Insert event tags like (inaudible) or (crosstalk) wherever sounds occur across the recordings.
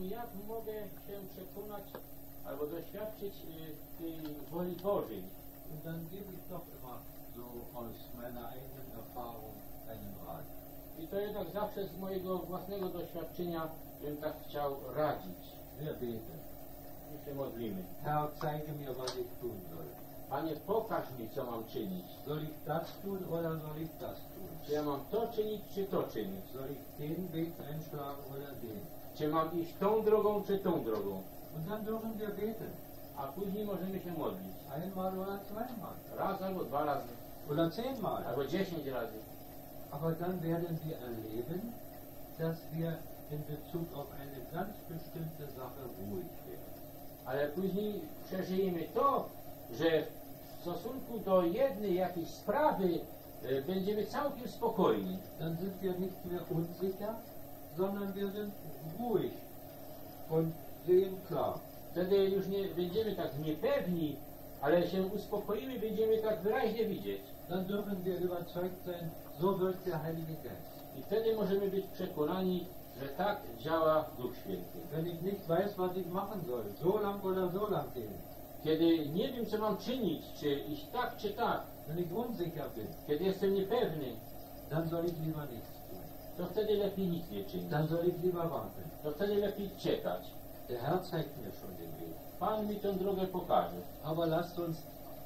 jak mogę się przekonać albo doświadczyć y, tej woli Bożej. Und dann gebe ich doch immer so aus meiner eigenen Erfahrung einen Rat. I to jednak zawsze z mojego własnego doświadczenia bym tak chciał radzić. Wir beten. I się modlimy. Herr, zeige mir, was ich tun soll. Panie, pokaż mi, co mam czynić. Soll ich das tun oder soll ich das tun? Czy ja mam to czynić, czy to czynić? Soll ich den Weg einschlagen oder den? Czy mam iść tą drogą, czy tą drogą? Und dann dürfen wir beten. A później możemy się modlić. Einmal oder zweimal. Raz albo dwa razy, Oder zehnmal. albo dziesięć razy. Aber dann werden wir erleben, dass wir in Bezug auf eine ganz bestimmte Sache ruhig werden. Ale później przeżyjemy to, że w stosunku do jednej jakiejś sprawy e, będziemy całkiem spokojni. Dann sind wir nicht mehr unsicher, sondern wir sind ruhig und sehen klar. Wtedy już nie będziemy tak niepewni, ale się uspokoimy, będziemy tak wyraźnie widzieć. Dann dürfen wir überzeugt sein, so wirkt der Heilige Geist. I wtedy możemy być przekonani, że tak działa Duch Święty. Wenn ich nicht weiß, was ich machen soll, so lang oder so lang gehen, Kiedy nie wiem, co mam czynić, czy iść tak, czy tak, wenn ich unsicher bin, kiedy jestem niepewny, dann soll ich lieber nichts. To wtedy lepiej nic nie czynić. Dann soll ich lieber warten. To wtedy lepiej czekać. Der Herr zeigt mir schon den Weg. Pan mi tę drogę pokaże. Aber lasst uns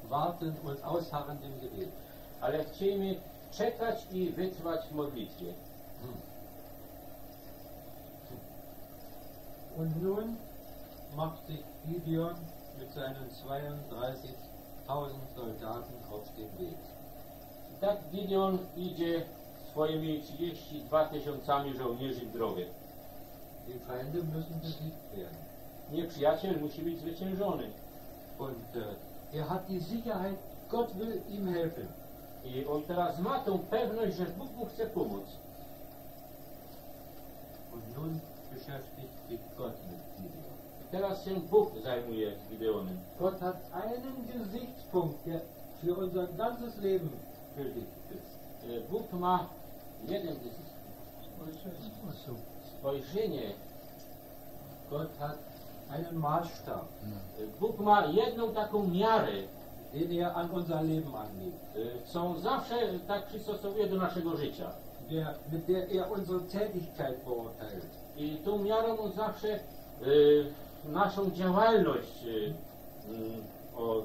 warten und ausharren im Gebet. Ale chcielibyśmy czekać i wytrwać w modlitwie. Und nun macht sich Gideon mit seinen 32.000 Soldaten auf den Weg. I tak Gideon idzie swoimi 32 tysiącami żołnierzy w drogę. Die Feinde müssen besiegt werden. Nieprzyjaciel musi być zwyciężony. Und äh, er hat die Sicherheit, Gott will ihm helfen. I on teraz ma tą pewność, że Bóg mu chce pomóc. Und nun beschäftigt sich Gott mit Gideon. Teraz się Bóg zajmuje Gideonem. Gott hat einen Gesichtspunkt, der für unser ganzes Leben gültig ist. E, Bóg ma jeden spojrzenie. Gott hat einen Maßstab, E, Bóg ma jedną taką miarę, den er an unser Leben anlegt, co on zawsze tak przystosowuje do naszego życia. der, mit der er unsere Tätigkeit beurteilt. I tą miarą on zawsze e, naszą działalność e, mm, o,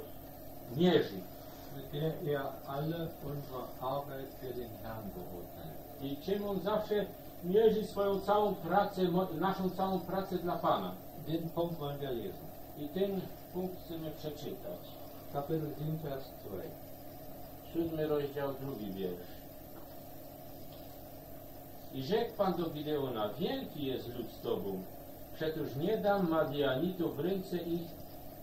mierzy. mit der er alle unsere Arbeit für den Herrn beurteilt. I czym on zawsze mierzy swoją całą pracę, naszą całą pracę dla Pana. Den Punkt wollen wir lesen. I ten punkt chcemy przeczytać. Kapitel 7, Vers 2. Siódmy rozdział, drugi wiersz. I rzekł Pan do Gideona, wielki jest lud z Tobą, przecież nie dam Madianitów w ręce ich,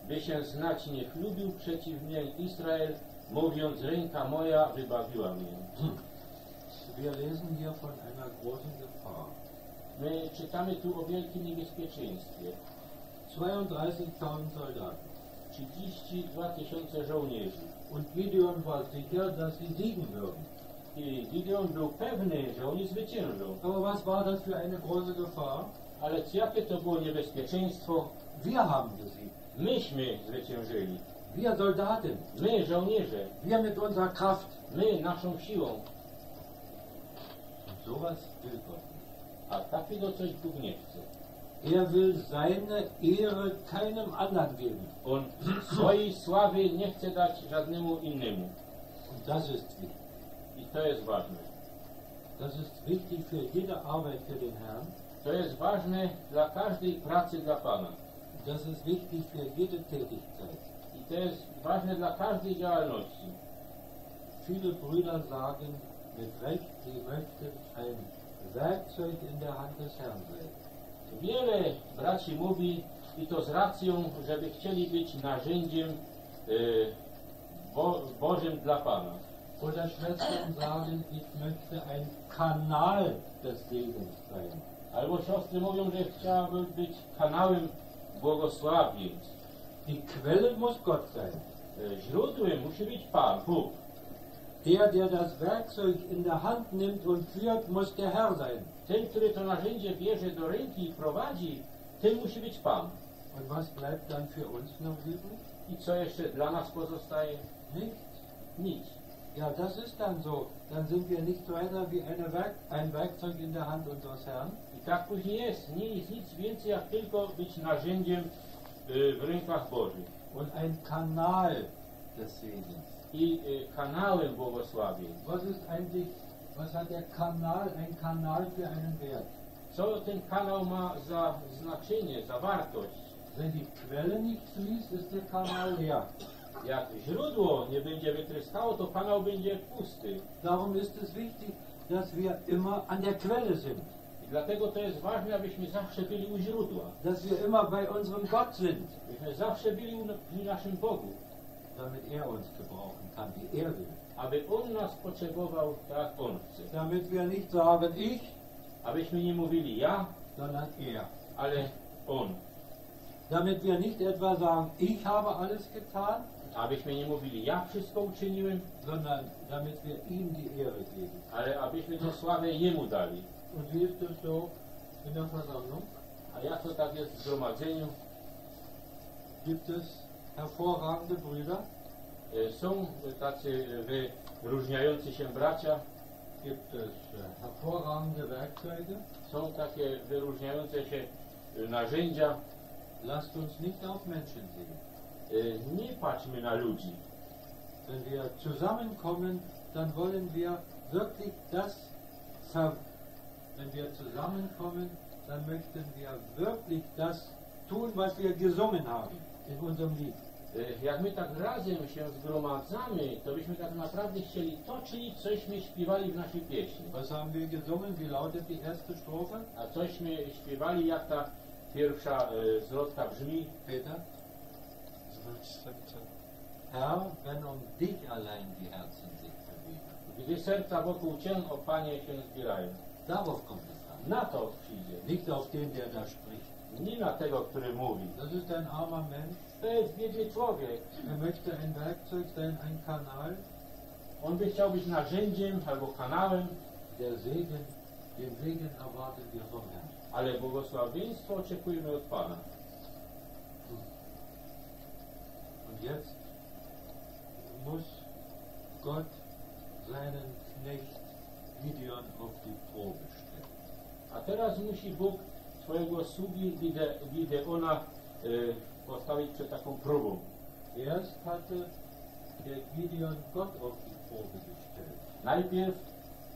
by się znać nie chlubił przeciw mnie Izrael, mówiąc, ręka moja wybawiła mnie. My czytamy tu o wielkim niebezpieczeństwie. 32.000 Soldaten. 32 tysiące żołnierzy. Und Gideon war sicher, dass sie siegen würden. I Gideon był pewny, że oni zwyciężą. Aber was war das für eine große Gefahr? Ale jakie to było niebezpieczeństwo? Wir haben gesiegt. Myśmy zwyciężyli. Wir Soldaten. My, żołnierze. Wir mit unserer Kraft. My, naszą siłą. Und sowas will Gott nicht. A takiego coś Bóg nie chce. Er will seine Ehre keinem anderen geben. On (clears throat) swojej sławy nie chce dać żadnemu innemu. Und das ist wichtig. I to jest ważne. Das ist wichtig für jede Arbeit für den Herrn. To jest ważne dla każdej pracy dla Pana. Das ist wichtig für jede Tätigkeit. I to jest ważne dla każdej działalności. Viele Brüder sagen mit Recht, sie möchten ein Werkzeug in der Hand des Herrn sein. Wiele braci mówi, i to z racją, żeby chcieli być narzędziem e, Bo, Bożym dla Pana. Oder Schwestern sagen, ich möchte ein Kanal des Segens sein. Albo siostry mówią, że chciałaby być kanałem błogosławieństw. Die Quelle muss Gott sein. E, Źródłem musi być Pan, Bóg. Der, der das Werkzeug in der Hand nimmt und führt, muss der Herr sein. Ten, który to narzędzie bierze do ręki i prowadzi, tym musi być Pan. Und was bleibt dann für uns noch übrig? I co jeszcze dla nas pozostaje? Nichts. Nic. Ja, das ist dann so. Dann sind wir nicht weiter wie Werk ein Werkzeug in der Hand unseres Herrn, I tak później jest. Nie jest nic więcej, jak tylko być narzędziem y, w rękach Bożych. und ein Kanal des Segens. I y, kanałem błogosławień. Was ist eigentlich, was hat der Kanal, ein Kanal für einen Wert? Co ten kanał ma za znaczenie, za wartość? Wenn die Quelle nicht fließt, ist der Kanal leer. Jak źródło nie będzie wytryskało, to kanał będzie pusty. Darum ist es wichtig, dass wir immer an der Quelle sind, I dlatego to jest ważne, abyśmy zawsze byli u źródła. dass wir immer bei unserem Gott sind, Byśmy zawsze byli u, naszym Bogu. damit er uns gebrauchen kann, wie er will. Aby On nas potrzebował, tak On chce. Damit wir nicht sagen ich, Abyśmy nie mówili ja, sondern er. ale On. Damit wir nicht etwa sagen, ich habe alles getan, Abyśmy nie mówili ja wszystko uczyniłem, sondern damit wir ihm die Ehre geben. ale abyśmy tę sławę Jemu dali. Und wie ist es so in der Versammlung? A jak to tak jest w zgromadzeniu? Gibt es hervorragende Brüder? E, Są tacy wyróżniający się bracia, Gibt es hervorragende Werkzeuge? są takie wyróżniające się e, narzędzia. Lasst uns nicht auf Menschen sehen. Nie patrzmy na ludzi. Wenn wir zusammenkommen, dann wollen wir wirklich das, wenn wir zusammenkommen, dann möchten wir wirklich das tun, was wir gesungen haben in unserem Lied. E, Jak my tak razem się zgromadzamy, to byśmy tak naprawdę chcieli to czynić, cośmy śpiewali w naszej pieśni. Was haben wir gesungen? Wie lautet die erste Strophe? A cośmy śpiewali, jak ta pierwsza e, zwrotka brzmi. Peter? Herr, wenn um dich allein die Herzen sich bewegen. Gdy serca wokół Cię, o Panie, się zbierają. Darauf kommt es an. Na to przyjdzie. Nicht auf den, der da spricht. Nie na tego, który mówi. Das ist ein armer Mensch. Człowiek. Er möchte ein Werkzeug sein, ein Kanal, On by chciał być narzędziem albo kanałem, der Segen, den Segen erwarten wir vom Herrn. ale błogosławieństwo oczekujemy od Pana. Und jetzt muss Gott seinen Knecht Gideon auf die Probe stellen. A teraz musi Bóg swojego sługi Gide- Gideona y, postawić przed taką próbą. Erst hatte der Gideon Gott auf die Probe gestellt. Najpierw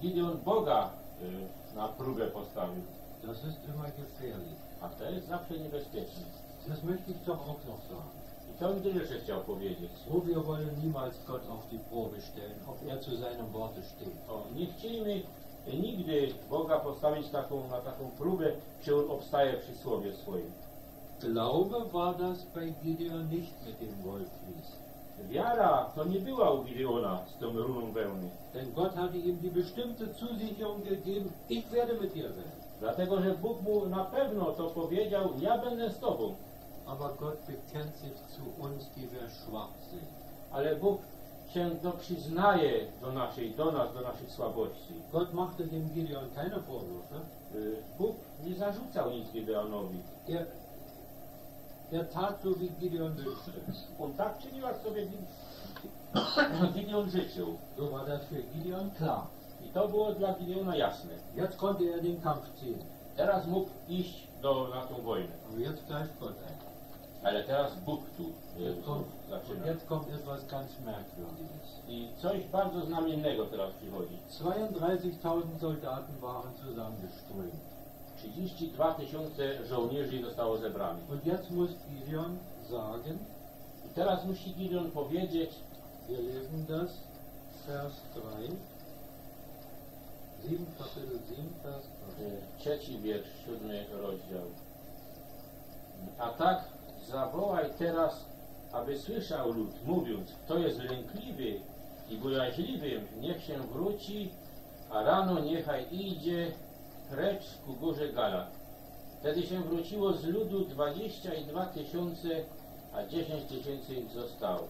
Gideon Boga y, na próbę postawił, Das ist immer gefährlich. a to jest zawsze niebezpieczne. Das möchte ich doch auch noch sagen. I to bym jeszcze chciał powiedzieć. Oh, wir wollen niemals Gott auf die Probe stellen, ob er zu seinem Worte steht. O, nie chcielibyśmy nigdy Boga postawić taką, na taką próbę, czy on obstaje przy słowie swoim. Glaube war das bei Gideon nicht mit dem Goldflies. Wiara to nie była u Gideona z tą runą wełny. Denn Gott hatte ihm die bestimmte Zusicherung gegeben, ich werde mit dir sein. Dlatego, że Bóg mu na pewno to powiedział, ja będę z tobą. Aber Gott bekennt sich zu uns, die wir schwach sind. Ale Bóg się do, przyznaje do naszej, do nas, do naszych słabości. Gott machte dem Gideon keine Vorwürfe. Y, Bóg nie zarzucał nic Gideonowi. Er, er tat so, wie Gideon wünschte. On tak czynił, jak sobie (clears throat) Gideon życzył. So war das für Gideon klar. I to było dla Gideona jasne. Jetzt konnte er den Kampf ziehen. Teraz mógł iść do, na tą wojnę. Aber jetzt greift Gott ein. Ale teraz Bóg tu Jetzt kommt, und zaczyna. jetzt kommt etwas ganz Merkwürdiges. I coś bardzo znamiennego teraz przychodzi. 32.000 Soldaten waren zusammengeströmt. 32 tysiące żołnierzy zostało zebranych. Und jetzt muss Gideon sagen, I teraz musi Gideon powiedzieć, wir lesen das, Vers 3, 7, Kapitel 7, Vers 3. y, trzeci wiersz, siódmy rozdział. A tak zawołaj teraz, aby słyszał lud, mówiąc, kto jest lękliwy i bojaźliwy, niech się wróci, a rano niechaj idzie precz ku górze Galat. Wtedy się wróciło z ludu 22 tysiące, a 10 tysięcy ich zostało.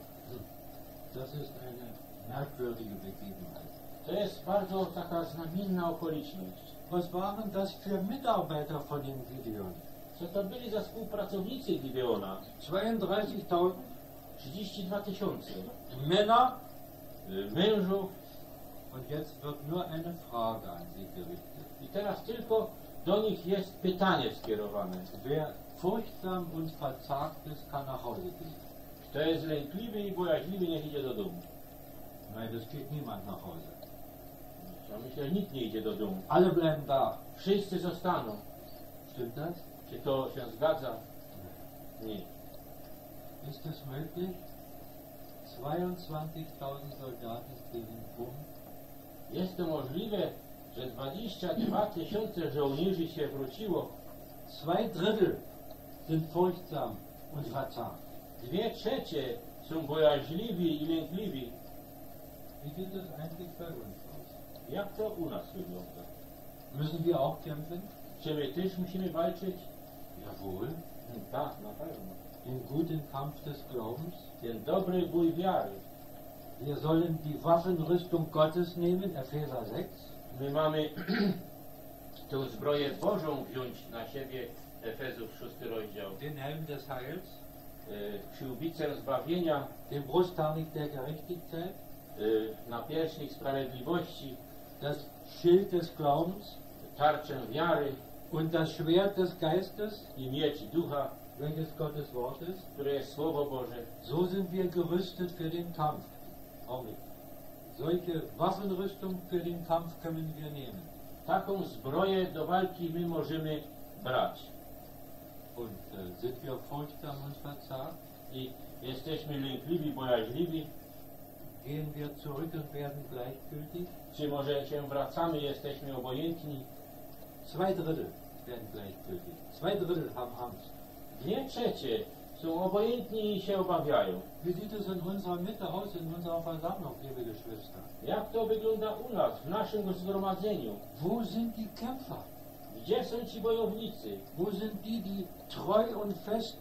To jest bardzo taka znamienna okoliczność. Was waren das für Mitarbeiter von dem Gideon? Co to byli za współpracownicy Gideona? 32.000 32 tysiące Männer. y, mężów. Und jetzt wird nur eine Frage an Sie gerichtet. I teraz tylko do nich jest pytanie skierowane. Wer furchtsam und verzagt ist, kann nach Hause gehen. Kto jest lękliwy i bojaźliwy, niech idzie do domu. Nein, das geht niemand nach Hause. Ja myślę, że nikt nie idzie do domu. Alle bleiben da. Wszyscy zostaną. Stimmt das? Czy to się zgadza? Nie. Ist es möglich? 22.000 Soldaten gegen um. Jest to możliwe, że 22 tysiące żołnierzy się wróciło. Zwei Drittel sind furchtsam und verzagt. Dwie trzecie są bojaźliwi i lękliwi. Wie sieht es eigentlich bei uns aus? Jak to u nas wygląda? Müssen wir auch kämpfen? Czy my też musimy walczyć? Jawohl. Tak, na pewno. Den guten Kampf des Glaubens. Ten dobry bój wiary. Wir sollen die Waffenrüstung Gottes nehmen, Epheser 6. My mamy (clears throat) tę zbroję Bożą wziąć na siebie, Efezów 6 rozdział. Den Helm des Heils, Y, Przyłbicę zbawienia, den Brustharnik der Gerechtigkeit, y, napierśnik sprawiedliwości, das Schild des Glaubens tarczę wiary und das Schwert des Geistes, i miecz ducha, welches Gottes Wort ist. które jest Słowo Boże. So sind wir gerüstet für den Kampf. Augenblick. Solche Waffenrüstung für den Kampf können wir nehmen. Taką zbroję do walki my możemy brać. Und äh, sind wir furchtsam und verzagt, I jesteśmy lękliwi, bojaźliwi, gehen wir zurück und werden gleichgültig. czy może się wracamy, jesteśmy obojętni. Zwei Drittel werden gleichgültig. Zwei Drittel haben Angst. Dwie trzecie są obojętni i się obawiają. Wie sieht es in unserer Mitte aus, in unserer Versammlung, liebe Geschwister? Jak to wygląda u nas, w naszym zgromadzeniu? Wo sind die Kämpfer? Gdzie są ci bojownicy? Wo sind die, die treu und fest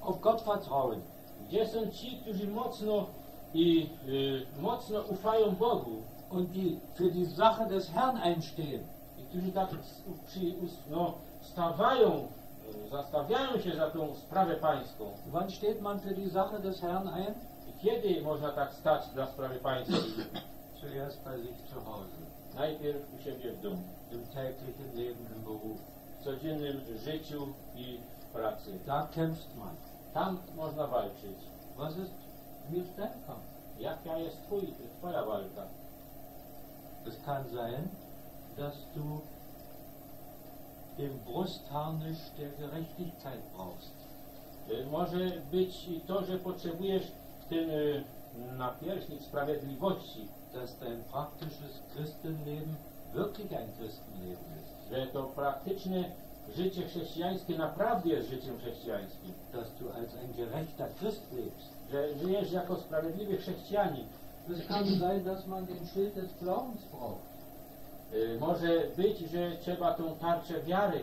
auf Gott vertrauen? Gdzie są ci, którzy mocno i y, mocno ufają Bogu Und die für die Sache des Herrn einstehen? i którzy tak przy, no, stawają, zastawiają się za tą sprawę pańską? Wann steht man für die Sache des Herrn ein? I kiedy można tak stać dla sprawy pańskiej? Zuerst bei sich zu Hause, Najpierw u siebie w domu, im täglichen Leben, im Beruf. w codziennym życiu i pracy. Da kämpft man. Tam można walczyć. Was ist, dein Kampf? Jaka jest twój, twoja walka? Es kann sein, dass du den Brustharnisch der Gerechtigkeit brauchst. Y, Może być i to, że potrzebujesz ten napierśnik sprawiedliwości, Dass dein praktisches Christenleben wirklich ein Christenleben ist. że to praktyczne życie chrześcijańskie naprawdę jest życiem chrześcijańskim, Dass du als ein gerechter Christ lebst. że żyjesz jako sprawiedliwy chrześcijanin. Es kann sein, dass man den Schild des Glaubens braucht. Y, Może być, że trzeba tą tarczę wiary.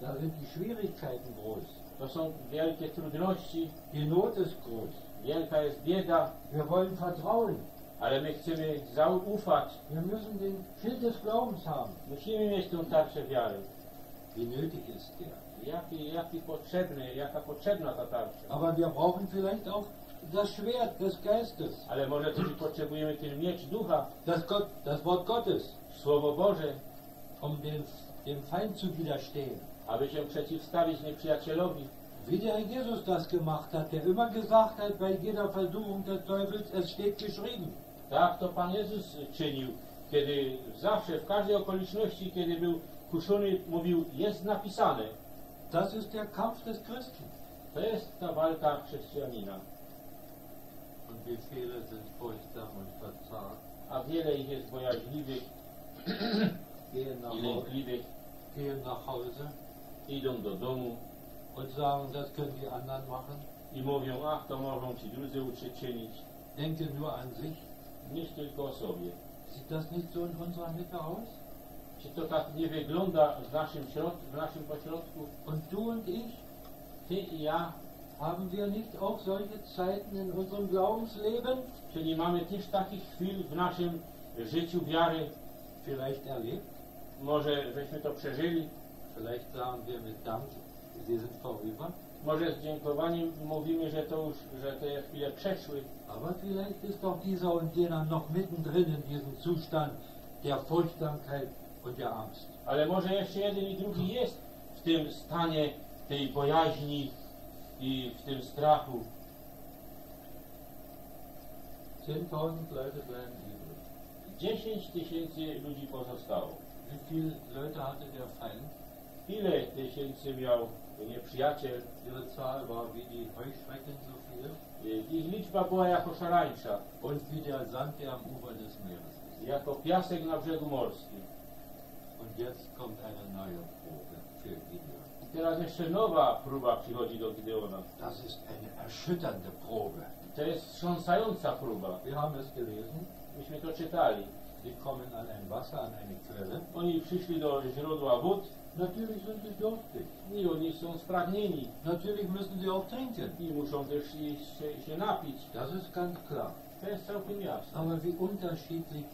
Da sind die Schwierigkeiten groß. To są wielkie trudności, Die Not ist groß. wielka jest bieda, Wir wollen vertrauen. ale my chcemy zaufać. Wir müssen den Schild des Glaubens haben. Musimy mieć tą tarczę wiary. Wie nötig ist der? Jaki, jaki potrzebny, jaka potrzebna ta tarcza. Aber wir brauchen vielleicht auch das Schwert des Geistes. Ale może też potrzebujemy ten miecz ducha, Das, Gott, das Wort Gottes, Słowo Boże, um dem, dem Feind zu widerstehen. aby się przeciwstawić nieprzyjacielowi. Wie der Herr Jesus das gemacht hat, der immer gesagt hat, bei jeder Versuchung des Teufels, es steht geschrieben. Tak to Pan Jezus czynił, kiedy zawsze, w każdej okoliczności, kiedy był kuszony, mówił, jest napisane. Das ist der Kampf des Christen. To jest ta walka chrześcijanina. Und wie viele sind furchtsam und verzagt, A wiele ich jest bojaźliwych (coughs) gehen nach, Hause, gehen nach Hause idą do domu und sagen, das können die anderen machen. i mówią, ach, to mogą ci drudzy uczynić, Denken nur an sich. niż tylko o sobie. Sieht das nicht so in unserer Mitte aus? Czy to tak nie wygląda w naszym środku, w naszym pośrodku? Und du und ich, Ty i ja, haben wir nicht auch solche Zeiten in unserem Glaubensleben czyli mamy też takich chwil w naszym życiu wiary, vielleicht erlebt? może żeśmy to przeżyli, Vielleicht sagen wir mit Dank, sie sind vorüber. Może z dziękowaniem mówimy, że to już, że te chwile przeszły, Aber vielleicht ist doch dieser und jener noch mittendrin in diesem Zustand der Furchtsamkeit und der Angst. ale może jeszcze jeden i drugi jest w tym stanie tej bojaźni i w tym strachu. 10.000 Leute bleiben übrig. 10 tysięcy ludzi pozostało. Wie viele Leute hatte der Feind? Ile tysięcy miał nieprzyjaciel? Ihre Zahl war wie die Heuschrecken so viel Ich liczba była jako szarańcza, und wie der Sand, der am Ufer des Meeres ist. jako piasek na brzegu morskim. Und jetzt kommt eine neue Probe für Gideon. Teraz jeszcze nowa próba przychodzi do Gideona. Das ist eine erschütternde Probe. To jest wstrząsająca próba. Wir haben es gelesen. Myśmy to czytali. Sie kommen an ein Wasser, an eine Quelle. Oni przyszli do źródła wód Natürlich sind sie durstig. i oni są spragnieni Natürlich müssen sie auch trinken. i muszą też i się, się napić. Das ist ganz klar. To jest całkiem jasne. Aber wie unterschiedlich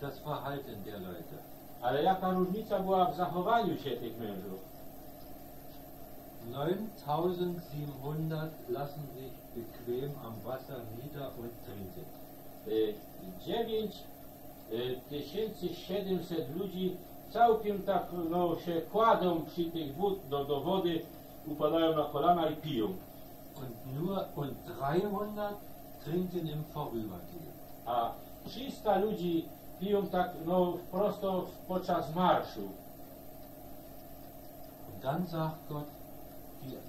das Verhalten der Leute. Ale jaka różnica była w zachowaniu się tych mężów? 9700 lassen sich bequem am Wasser nieder und trinken. Y, 9700 ludzi całkiem tak no, się kładą przy tych wód do, do wody, upadają na kolana i piją. Und nur und 300 trinken im Vorübergehen. A 300 ludzi piją tak no, prosto podczas marszu. Und dann sagt Gott,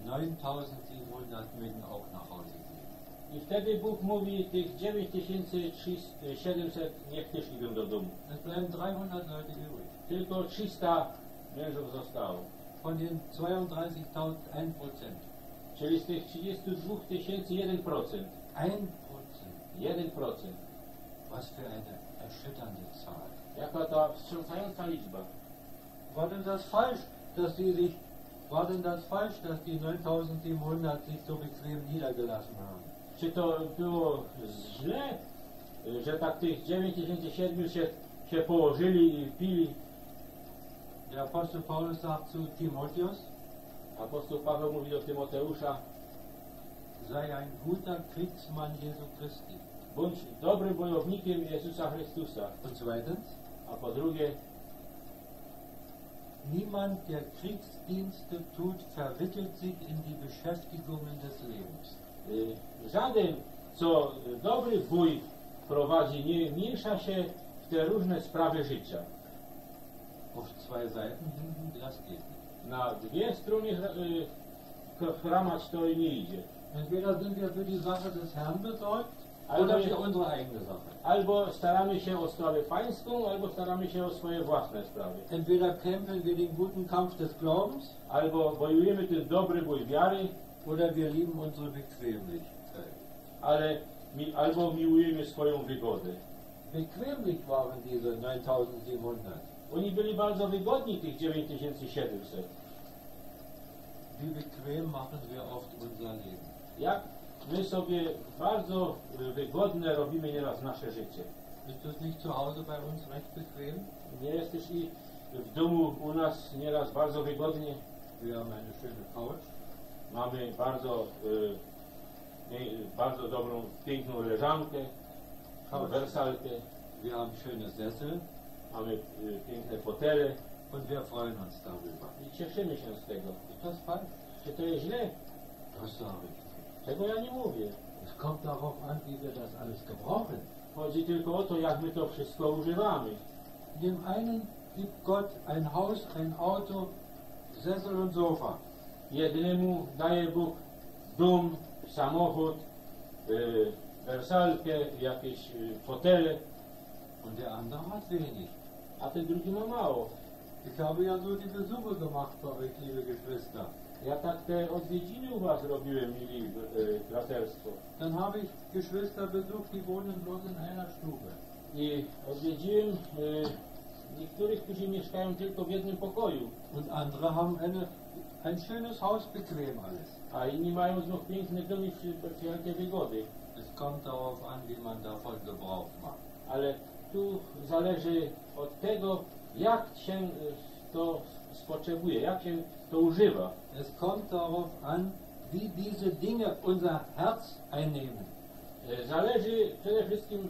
9700 mögen auch nach Hause gehen. I wtedy Bóg mówi tych 9700 niech też idą do domu. Es bleiben 300 Leute übrig. Tylko 300 mężów zostało. Von den 32.000 1%. Czyli z tych 32 tysięcy 1%. 1%. 1%. Was für eine erschütternde Zahl. Jaka ta wstrząsająca liczba. War denn das falsch, dass sie sich, war denn das falsch, dass die 9700 sich so bequem niedergelassen haben? Czy to było źle, że tak tych 9700 się położyli i pili? Der Apostel Paulus sagt zu Timotheus, Apostoł Paweł mówi do Tymoteusza, sei ein guter Kriegsmann Jesu Christi. bądź dobrym wojownikiem Jezusa Chrystusa. Und zweitens, A po drugie, niemand, der Kriegsdienste tut, verwickelt sich in die Beschäftigungen des Lebens. y, żaden, co dobry bój prowadzi, nie miesza się w te różne sprawy życia. Auf zwei Seiten hinten, das geht nicht. Na dwie strony y, chramać to nie idzie. Entweder sind wir für die Sache des Herrn besorgt Eigene Sache. Albo staramy się o sprawę pańską, albo staramy się o swoje własne sprawy. Entweder kämpfen wir den guten Kampf des Glaubens Albo wojujemy ten dobry bój wiary, oder wir lieben unsere Bequemlichkeit. ale mi, albo miłujemy swoją wygodę. Bequemlich waren diese 9700. Oni byli bardzo wygodni, tych 9700. Wie bequem machen wir oft unser Leben. Jak my sobie bardzo y, wygodne robimy nieraz nasze życie. Ist es nicht zu Hause bei uns recht bequem? Nie jest też i w domu u nas nieraz bardzo wygodnie. Wir haben eine schöne Couch, Mamy bardzo, nie- bardzo dobrą, piękną leżankę, wersalkę, wir haben schöne Sessel mamy y, piękne fotele und wir freuen uns darüber. i cieszymy się z tego. Ist das falsch? Czy to jest źle? Das sage ich nicht. Tego ja nie mówię. Es kommt darauf an, wie wir das alles gebrauchen. Chodzi tylko o to, jak my to wszystko używamy. Dem einen gibt Gott ein Haus, ein Auto, Sessel und Sofa. Jednemu daje Bóg dom, samochód, y, wersalkę, jakieś y, fotele, Und der andere hat wenig. a ten drugi ma mało. Ich habe ja so die Besuche gemacht bei euch, liebe Geschwister. Ja tak te odwiedziny u was robiłem, mili y, braterstwo. Dann habe ich Geschwister besucht, die wohnen bloß in einer Stube. I odwiedziłem y, niektórych, którzy mieszkają tylko w jednym pokoju, Und andere haben eine, ein schönes Haus, bequem alles. a inni mają znów piękne domy przy wszelkie wygody. Es kommt darauf an, wie man davon Gebrauch macht. Ale tu zależy od tego, jak się y, to spoczębuje, jak się to używa. Es kommt darauf an, wie diese Dinge unser Herz einnehmen. E, Zależy przede wszystkim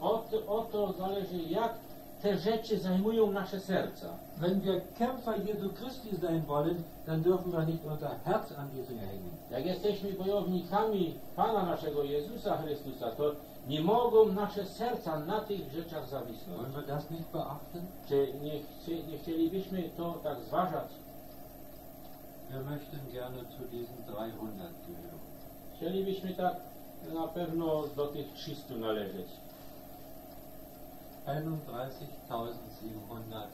od, o to zależy, jak te rzeczy zajmują nasze serca. Wenn wir Kämpfer Jesu Christi sein wollen, dann dürfen wir nicht unser Herz an die Dinge hängen. Jak jesteśmy bojownikami Pana naszego Jezusa Chrystusa, to nie mogą nasze serca na tych rzeczach zawisnąć. Czy nie, chci, nie chcielibyśmy to tak zważać? Wir möchten gerne zu diesen 300 gehören. Chcielibyśmy tak na pewno do tych 300 należeć. 31.700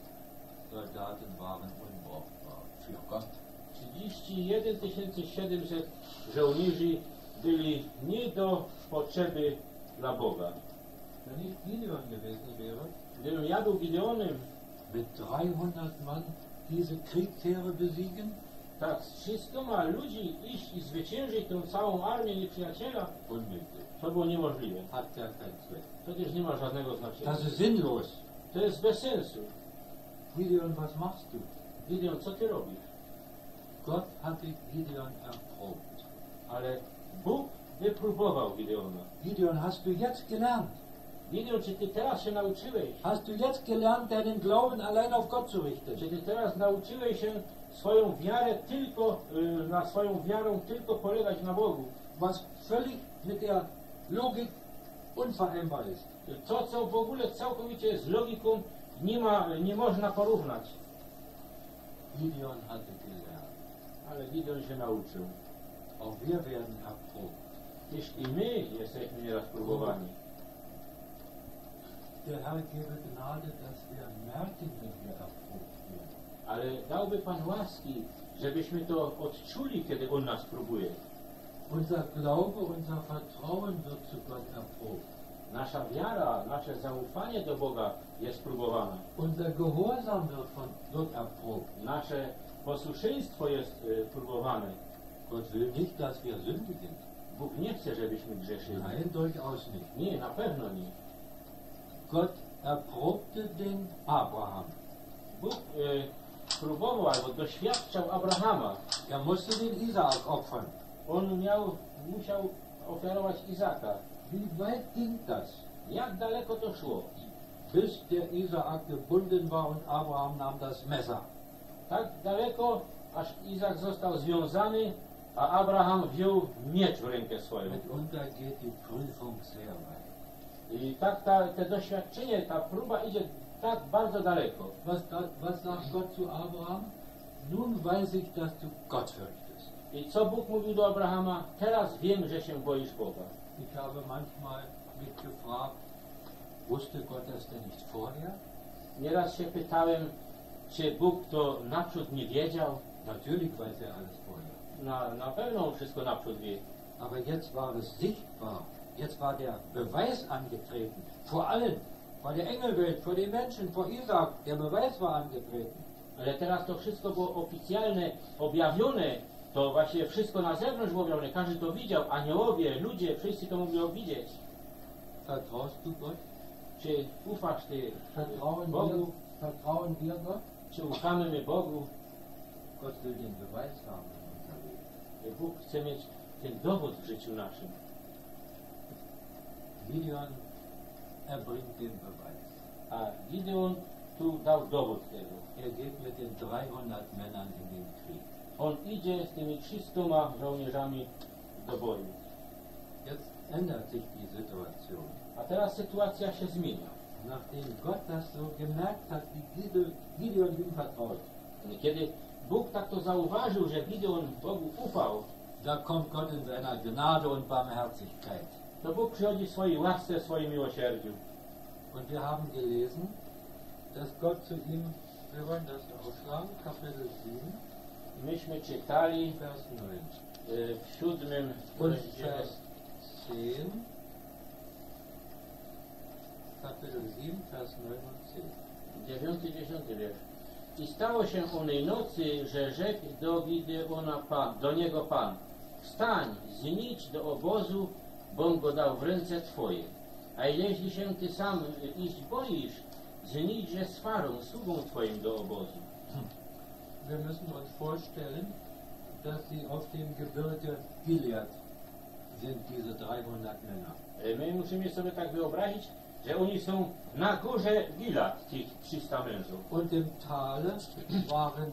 Soldaten waren unbrauchbar für Gott. 31 700 żołnierzy byli nie do potrzeby dla Boga. Gdybym ja był Gideonem, mit 300 Mann diese Kriegsheere besiegen, tak z 300 ludzi iść i zwyciężyć tą całą armię nieprzyjaciela, to było niemożliwe. To też nie ma żadnego znaczenia. Das ist sinnlos. To jest bez sensu. Gideon, was machst du? Gideon, co ty robisz? Gott hatte Gideon erprobt. Ale Bóg wypróbował Gideona. Gideon, hast du jetzt gelernt? Gideon, czy ty teraz się nauczyłeś? Hast du jetzt gelernt, deinen Glauben allein auf Gott zu richten? Czy ty teraz nauczyłeś się swoją wiarę tylko, y, na swoją wiarą tylko polegać na Bogu? Was völlig mit der Logik unvereinbar ist. To, co w ogóle całkowicie z logiką nie, ma, nie można porównać. Gideon hatte gelernt. Ale Gideon się nauczył. Auch wir werden erprobt. Też i my jesteśmy nieraz próbowani. Ale dałby Pan łaski, żebyśmy to odczuli, kiedy On nas próbuje. Unser Glaube, unser Vertrauen wird zu Gott erprobt. Nasza wiara, nasze zaufanie do Boga jest próbowane. Unser Gehorsam wird, von, wird erprobt. Nasze posłuszeństwo jest y, próbowane. Gott will nicht, dass wir sündigen. Bóg nie chce, żebyśmy grzeszyli. Nein, durchaus nicht. Nie, na pewno nie. Gott erprobte den Abraham. Bóg y, próbował albo doświadczał Abrahama. Er musste den Isaak opfern. On miał, musiał ofiarować Izaka. Wie weit ging das? Jak daleko to szło? Bis der Isaak gebunden war und Abraham nahm das Messer. Tak daleko, aż Izak został związany, a Abraham wziął miecz w rękę swoją. I tak ta, te doświadczenie, ta próba idzie tak bardzo daleko. Was, was sagt Gott zu Abraham? Nun weiß ich, dass du Gott fürchtest. I co Bóg mówił do Abrahama? Teraz wiem, że się boisz Boga. Ich habe manchmal mich gefragt, wusste Gott das denn nicht vorher? Nieraz się pytałem, czy Bóg to naprzód nie wiedział? Natürlich weiß er alles vorher. Na, na pewno wszystko naprzód wie. Aber jetzt war es sichtbar. Jetzt war der Beweis angetreten. Vor allen. Vor der Engelwelt, vor den Menschen, vor Isaak. Der Beweis war angetreten. Ale teraz to wszystko było oficjalne, objawione. To właśnie wszystko na zewnątrz było objawione. Każdy to widział. Aniołowie, ludzie, wszyscy to mogli widzieć. Vertraust du Gott? Czy ufasz Ty Vertrauen Bogu? wir, vertrauen wir Gott? Czy ufamy my Bogu? Gott will den Beweis haben. Bóg chce mieć ten dowód w życiu naszym. Gideon erbringt den Beweis. A Gideon tu dał dowód tego. Er geht mit den 300 Männern in den Krieg. On idzie z tymi 300 żołnierzami do boju. Jetzt ändert sich die Situation. A teraz sytuacja się zmienia. Nachdem Gott das so gemerkt hat, wie Gide- Gideon ihm vertraut, Kiedy Bóg tak to zauważył, że Gideon Bogu ufał, da kommt Gott in seiner Gnade und Barmherzigkeit. to Bóg przychodzi w swojej łasce, w swoim miłosierdziu. Und wir haben gelesen, dass Gott zu ihm, wir wollen das aufschlagen, Kapitel 7, Myśmy czytali Vers 9 y, w siódmym rozdziale, Vers 10, Kapitel 7, Vers 9 und 10. dziewiąty, dziesiąty wiersz. I stało się onej nocy, że rzekł Pan, do niego Pan, wstań, znicz do obozu, bom go dał w ręce Twoje. A jeśli się Ty sam iść boisz, znicz z Farą, sługą Twoim do obozu. Wir müssen uns vorstellen, dass sie auf dem Gebirge Gilead sind, diese 300 Männer. My musimy sobie tak wyobrazić, że oni są na górze Gilad, tych 300 mężów. Und im Tale waren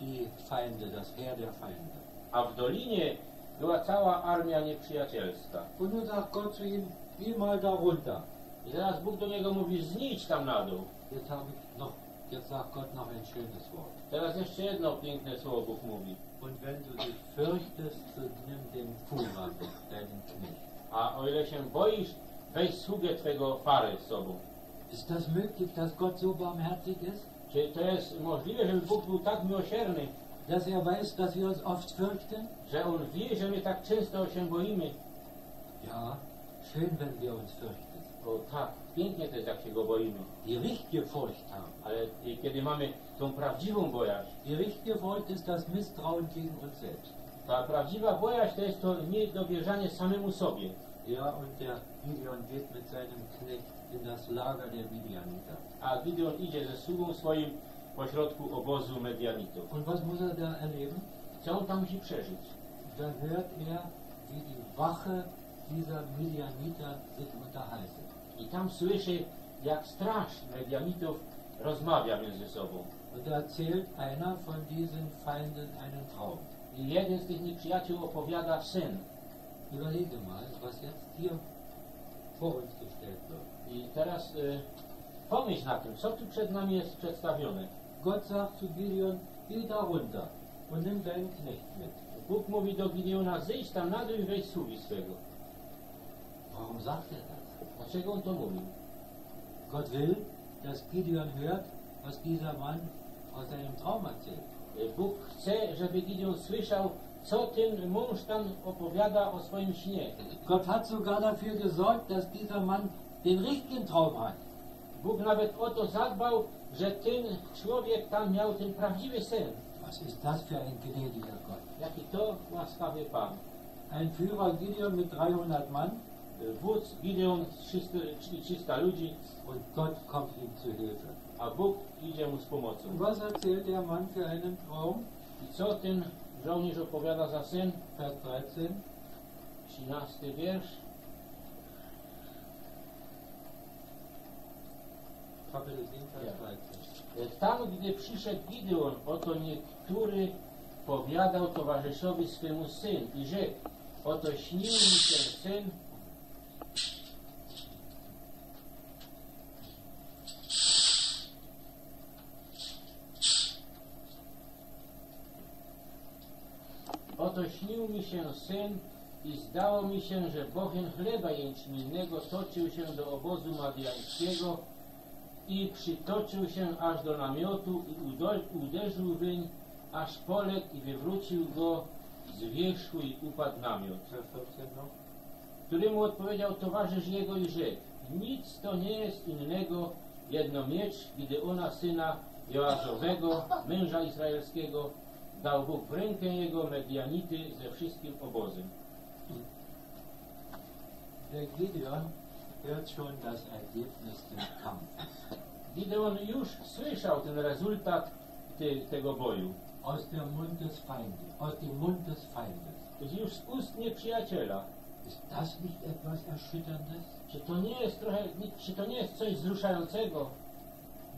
die Feinde, das Heer der Feinde. A w dolinie była cała armia nieprzyjacielska. Und nun sagt Gott zu ihm, geh mal da runter. I teraz Bóg do niego mówi, znić tam na dół. Jetzt habe ich noch, jetzt sagt Gott noch ein schönes Wort. Teraz jeszcze jedno piękne słowo Bóg mówi. Und wenn du dich fürchtest, so nimm den Fuhrmann, deinen Knecht. A o ile się boisz, weź sługę Twego Farę z sobą. Ist das möglich, dass Gott so barmherzig ist? Czy to jest możliwe, żeby Bóg był tak miłosierny, Dass er weiß, dass wir uns oft fürchten? że On wie, że my tak często się boimy? Ja, schön, wenn wir uns fürchten. O tak, pięknie to jest, jak się Go boimy. Die richtige Furcht haben. Ale kiedy mamy tą prawdziwą bojaźń, Die richtige Furcht ist das Misstrauen gegen uns selbst. ta prawdziwa bojaźń to jest to niedowierzanie samemu sobie. Ja, und der Gideon geht mit seinem Knecht in das Lager der Midianiter. A Gideon idzie ze sługą swoim pośrodku obozu Medianitów. Und was muss er da erleben? Co on tam musi przeżyć? Da hört er, wie die Wache dieser Midianiter sich unterhalten. I tam słyszy, jak straż Medianitów rozmawia między sobą. Und da erzählt einer von diesen Feinden einen Traum. I jeden z tych nieprzyjaciół opowiada syn. Überlege mal, was jetzt hier vor uns gestellt wird. I teraz y, pomyśl na tym, co tu przed nami jest przedstawione. Gott sagt zu Gideon, geh da runter und nimm deinen Knecht mit. Bóg mówi do Gideona, zejdź tam na dół i weź sługi swego. Warum sagt er das? Dlaczego on to mówi? Gott will, dass Gideon hört, was dieser Mann aus seinem Traum erzählt. Y, Bóg chce, żeby Gideon słyszał, co ten mąż tam opowiada o swoim śnie. Gott hat sogar dafür gesorgt, dass dieser Mann den richtigen Traum hat. Bóg nawet o to zadbał, że ten człowiek tam miał ten prawdziwy sen. Was ist das für ein gnädiger Gott? Jaki to łaskawy Pan. Ein Führer Gideon mit 300 Mann Wódz Gideon z 300, czyli 300 ludzi, und Gott kommt ihm zu Hilfe. a Bóg idzie mu z pomocą. Und was erzählt der Mann für einen Traum? I co ten żołnierz opowiada za sen? Vers 13. 13 wiersz. Kapitel 7, Vers Ja. 13. Y, Tam, gdy przyszedł Gideon, oto niektóry powiadał towarzyszowi swemu syn i rzekł, oto śnił mi ten syn, Oto śnił mi się syn i zdało mi się, że bochen chleba jęczmiennego toczył się do obozu madiańskiego i przytoczył się aż do namiotu i uderzył wyń, aż poległ i wywrócił go z wierzchu i upadł namiot. Vers 14 noch. Któremu odpowiedział towarzysz jego i rzekł, nic to nie jest innego, jedno miecz Gideona syna Joazowego, męża izraelskiego, dał Bóg w rękę jego Medianity ze wszystkim obozem. Der Gideon hört schon das Ergebnis des Kampfes. Gideon już słyszał ten rezultat te, tego boju. Aus dem Mund des Feindes, aus dem Mund des Feindes. Już z ust nieprzyjaciela. Ist das nicht etwas Erschütterndes? Czy to nie jest trochę, czy to nie jest coś wzruszającego?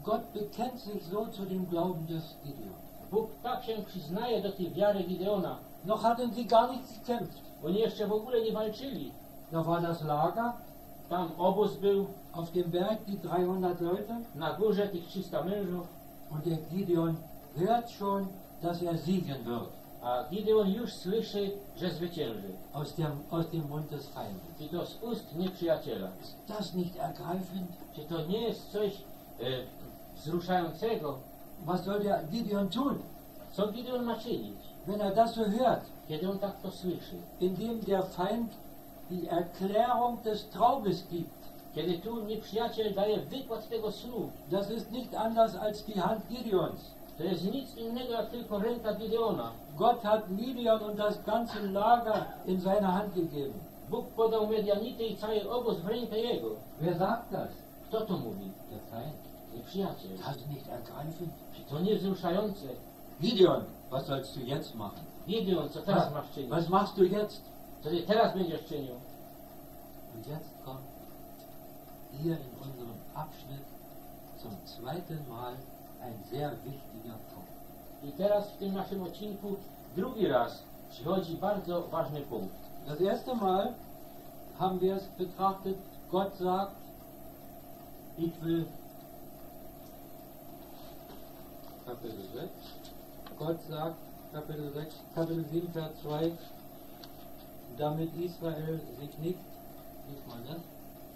Gott bekennt sich so zu dem Glauben des Gideon. Bóg tak się przyznaje do tej wiary Gideona. Noch hatten sie gar nicht gekämpft. Oni jeszcze w ogóle nie walczyli. Da war das Lager, Tam obóz był, auf dem Berg die 300 Leute na górze tych 300 mężów, und der Gideon hört schon, dass er siegen wird a Gideon już słyszy, że zwycięży. aus dem, aus dem Mund des Feindes. I to z ust nieprzyjaciela. Ist das nicht ergreifend? Czy to nie jest coś e, wzruszającego? Was soll der Gideon tun, Co Gideon ma czynić, wenn er das so hört? kiedy on tak to słyszy? Indem der Feind die Erklärung des Traumes gibt. Kiedy tu nieprzyjaciel daje wykład tego snu, Das ist nicht anders als die Hand Gideons. to jest nic innego jak tylko ręka Gideona. Gott hat Midian und das ganze Lager in seine Hand gegeben. Bóg podał Medianity i cały obóz w rękę jego. Wer sagt das? Kto to mówi? Der Feind. Nieprzyjaciel. Das ist nicht ergreifend. Czy to nie wzruszające? Gideon, was sollst du jetzt machen? Gideon, co teraz masz czynić? Was machst du jetzt? Co ty teraz będziesz czynił? Und jetzt kommt hier in unserem Abschnitt zum zweiten Mal ein sehr wichtiger Punkt. I teraz w tym naszym odcinku drugi raz przychodzi bardzo ważny punkt. Das erste Mal haben wir es betrachtet, Gott sagt, ich will, Kapitel 6, Gott sagt, Kapitel 6, Kapitel 7, Vers 2, damit Israel sich nicht, nicht mal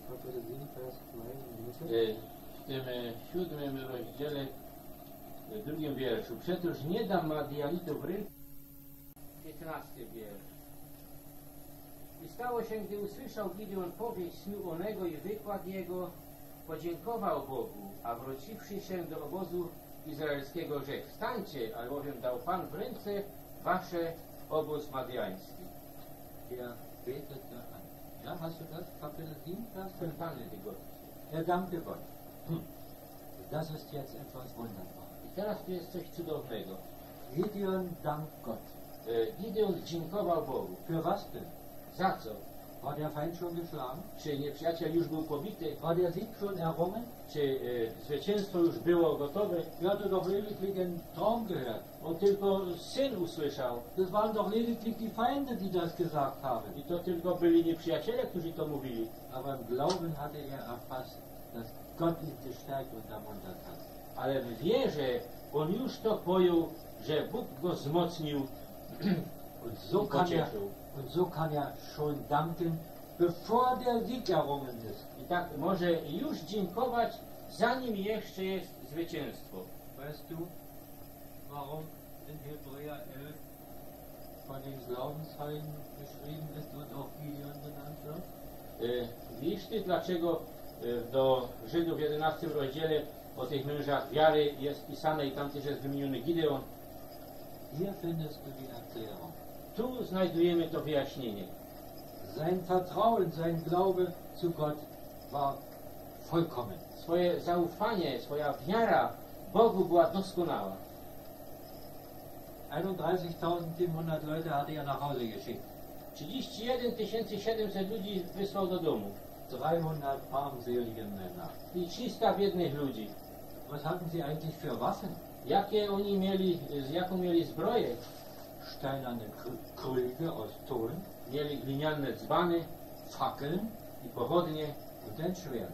Kapitel 7, Vers 2, in der Mitte. E, W tym e, siódmym rozdziale, e, drugim wierszu. Przecież nie dam Madianitów rynku. 15 wiersz. I stało się, gdy usłyszał Gideon powieść snu onego i wykład jego, podziękował Bogu, a wróciwszy się do obozu izraelskiego rzekł, wstańcie, albowiem dał Pan w ręce wasze obóz madiański. Er betet da an. Ja, hast du das? Kapitel 7, Vers 5. Panie tego. Er dankte Gott. Hm. Das ist jetzt etwas Wunderbares. I teraz tu jest coś cudownego. Gideon dankt Gott. E, Gideon dziękował Bogu. Für was denn? Za co? War der Feind schon geschlagen? Czy nieprzyjaciel już był pobity? War der Sieg schon errungen? Czy e, zwycięstwo już było gotowe? Er hatte doch lediglich einen Traum gehört. On tylko syn usłyszał. Das waren doch lediglich die Feinde, die das gesagt haben. I to tylko byli nieprzyjaciele, którzy to mówili. Aber im Glauben hatte er erfasst, dass Gott ihn gestärkt und ermuntert hat. Ale w wierze on już to pojął, że Bóg go wzmocnił (clears throat) Und so i kann er. Und so kann er schon danken, bevor der Sieg errungen ist. I tak może już dziękować, zanim jeszcze jest zwycięstwo. Weißt du, warum in Hebräer 11 von den Glaubenshelden geschrieben ist und auch Gideon genannt wird? E, Wiesz ty, dlaczego e, do Żydów w 11 rozdziale o tych mężach wiary jest pisane i tam też jest wymieniony Gideon? Hier findest du die Erklärung. Tu znajdujemy to wyjaśnienie. Sein Vertrauen, sein Glaube zu Gott war vollkommen. Swoje zaufanie, swoja wiara Bogu była doskonała. 31.700 Leute hatte er nach Hause geschickt. 31 700 ludzi wysłał do domu 300 armselige Männer. i 300 biednych ludzi. Was hatten sie eigentlich für Waffen? Jakie oni mieli, jaką mieli zbroję? Steinerne Kr- Krüge aus Ton, Mieli gliniane dzbany Fackeln i pochodnie ein Schwert.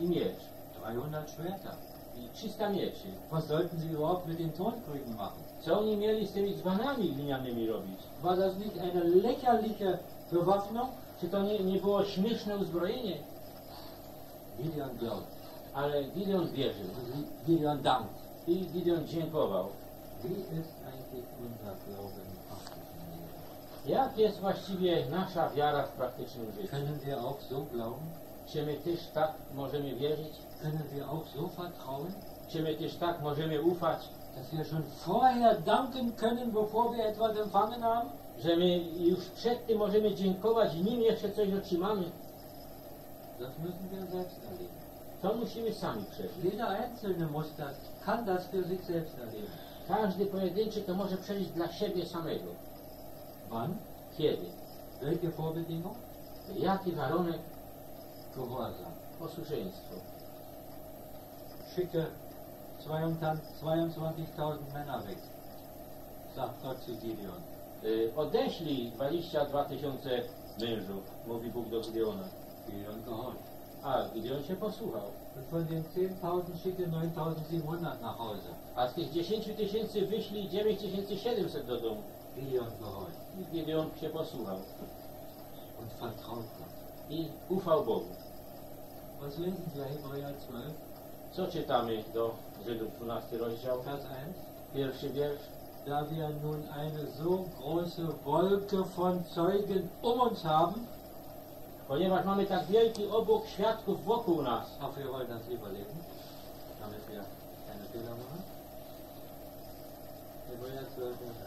i miecz. 300 Schwerter. I 300 mieczy. Was sollten sie überhaupt mit den Tonkrügen machen? Co oni mieli z tymi dzbanami glinianymi robić? War das nicht eine lächerliche Bewaffnung? Czy to nie, nie było śmieszne uzbrojenie? Gideon glaubt. Ale Gideon wierzył Gideon dankt. i Gideon dziękował. Wie ist eigentlich unser Glaube im praktischen Leben? Jak jest właściwie nasza wiara w praktycznym życiu? Können wir auch so glauben? Czy my też tak możemy wierzyć? Können wir auch so vertrauen, Czy my też tak możemy ufać, dass wir schon vorher danken können, bevor wir etwas empfangen haben? że my już przed tym możemy dziękować, nim jeszcze coś otrzymamy? Das müssen wir selbst erleben. To musimy sami przeżyć. Jeder Einzelne muss das, kann das für sich selbst erleben. Każdy pojedynczy to może przeżyć dla siebie samego. Wann? Kiedy? Welche Vorbedingung? Jaki warunek? Gehorsam. Posłuszeństwo. Schicke 22.000 Männer weg, sagt Gott zu Gideon. Odeślij 22 tysiące mężów, mówi Bóg do Gideona. Gideon gehorcht. A, Gideon się posłuchał. Und von den 10.000 schicke 9.700 nach Hause. A z tych 10 tysięcy wyszli 9700 do domu. Gideon gehorcht I Gideon się posłuchał. und vertraut Gott. I ufał Bogu. Was lesen wir Hebräer 12, Co czytamy do Żydów 12 rozdział? Vers 1? Pierwszy wiersz. Da wir nun eine so große Wolke von Zeugen um uns haben, Ponieważ mamy tak wielki obłok świadków wokół nas, ach, wir wollen das lieber lesen, damit wir keine Fehler machen. Hebräer 12, Vers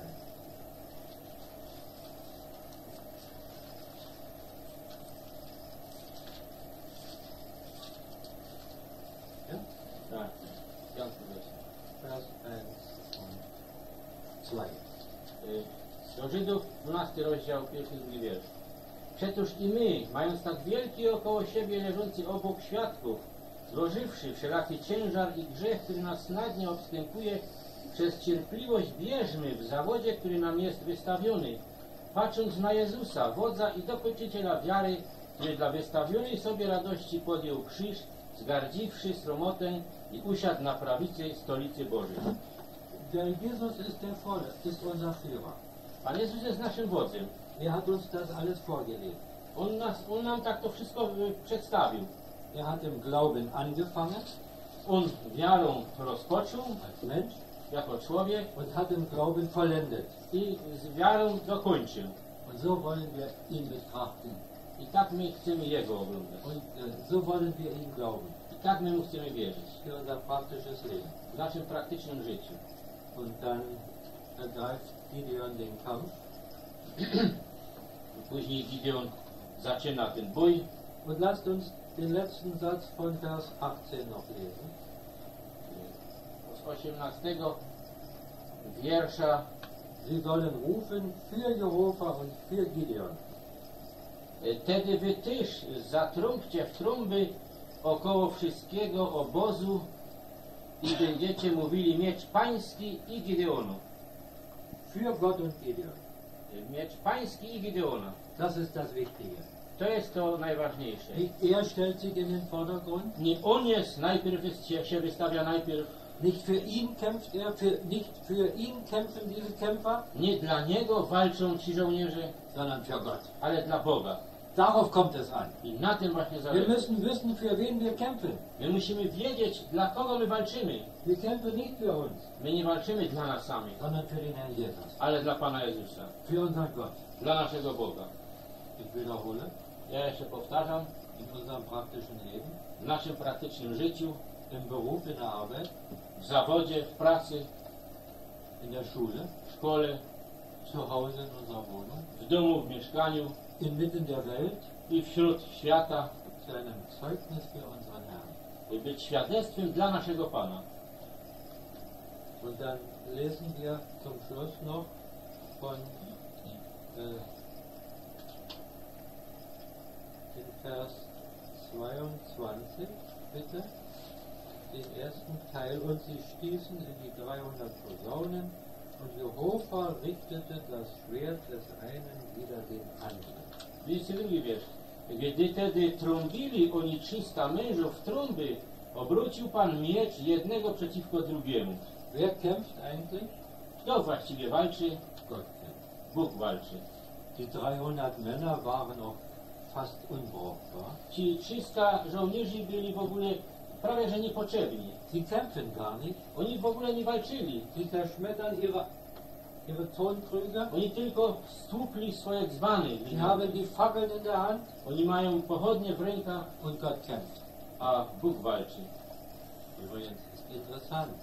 Tak, piąty wiersz. First and. Do Żydów, 12 rozdział, pierwszy, drugi wiersz. Przecież i my, mając tak wielki około siebie leżący obok świadków, złożywszy wszelaki ciężar i grzech, który nas nagnie obstępuje, przez cierpliwość bierzmy w zawodzie, który nam jest wystawiony, patrząc na Jezusa, wodza i dokończyciela wiary, który dla wystawionej sobie radości podjął krzyż, zgardziwszy sromotę i usiadł na prawicy stolicy Bożej. Der Jesus ist der Vorder, ist unser Führer. Pan Jezus jest naszym wodzem. Er hat uns das alles vorgelegt. On, nas, on nam tak to wszystko y, przedstawił. Er hat im Glauben angefangen On wiarą rozpoczął als Mensch jako człowiek und hat im Glauben vollendet. i z wiarą dokończył. Und so wollen wir ihn betrachten. I tak my chcemy Jego oglądać. Und so wollen wir ihm glauben tak my Mu chcemy wierzyć. W naszym praktycznym życiu. Und dann ergreift Gideon den Kampf (clears throat) później Gideon zaczyna ten bój. Und lasst uns den letzten Satz von Vers 18 noch lesen. Z 18 wiersza Sie sollen rufen für Jehova und für Gideon. Tedy wy też zatrąbcie w trąby około wszystkiego obozu i będziecie mówili miecz pański i Gideonu. Für Gott und Gideon. Miecz pański i Gideona. Das ist das Wichtige. To jest to najważniejsze. Er stellt sich in den Vordergrund, Nie on jest najpierw jest, się, się wystawia najpierw, nicht für ihn kämpft er, für, nicht für ihn kämpfen diese Kämpfer, nie dla niego walczą ci żołnierze, sondern für Gott. ale dla Boga. Darauf kommt es an. I na tym właśnie Wir zależy. müssen wissen, für wen wir kämpfen. My musimy wiedzieć, dla kogo my walczymy. Wir kämpfen nicht für uns, My nie walczymy dla nas samych, sondern für den Herrn Jesus, ale dla Pana Jezusa, für unseren Gott. dla naszego Boga. Ich wiederhole, Ja jeszcze powtarzam, in unserem praktischen Leben, w naszym praktycznym życiu, im Beruf, in der Arbeit, w zawodzie, w pracy, in der Schule, w szkole, zu Hause in unserer Wohnung, w domu, w mieszkaniu inmitten der Welt, wśród świata, zu einem Zeugnis für unseren Herrn. by być świadectwem dla naszego Pana. Und dann lesen wir zum Schluss noch von äh, den Vers 22, bitte, den ersten Teil. Und sie stießen in die 300 Posaunen und Jehova richtete das Schwert des einen wider den anderen. 22 wiersz. Gdy tedy trąbili oni 300 mężów trąby, obrócił Pan miecz jednego przeciwko drugiemu. Wer kämpft eigentlich? Kto właściwie walczy? Gott kämpft. Bóg walczy. Die 300 Männer waren auch fast unbrauchbar. Ci 300 żołnierzy byli w ogóle prawie że niepotrzebni. Sie kämpfen gar nicht. Oni w ogóle nie walczyli. Sie zerschmettern ihre, ihre Tonkrüge. Oni tylko stłukli swoje dzbany. Sie haben die Fackeln in der Hand Oni mają pochodnie w rękach, und Gott kämpft. a Bóg walczy. Übrigens ist interessant.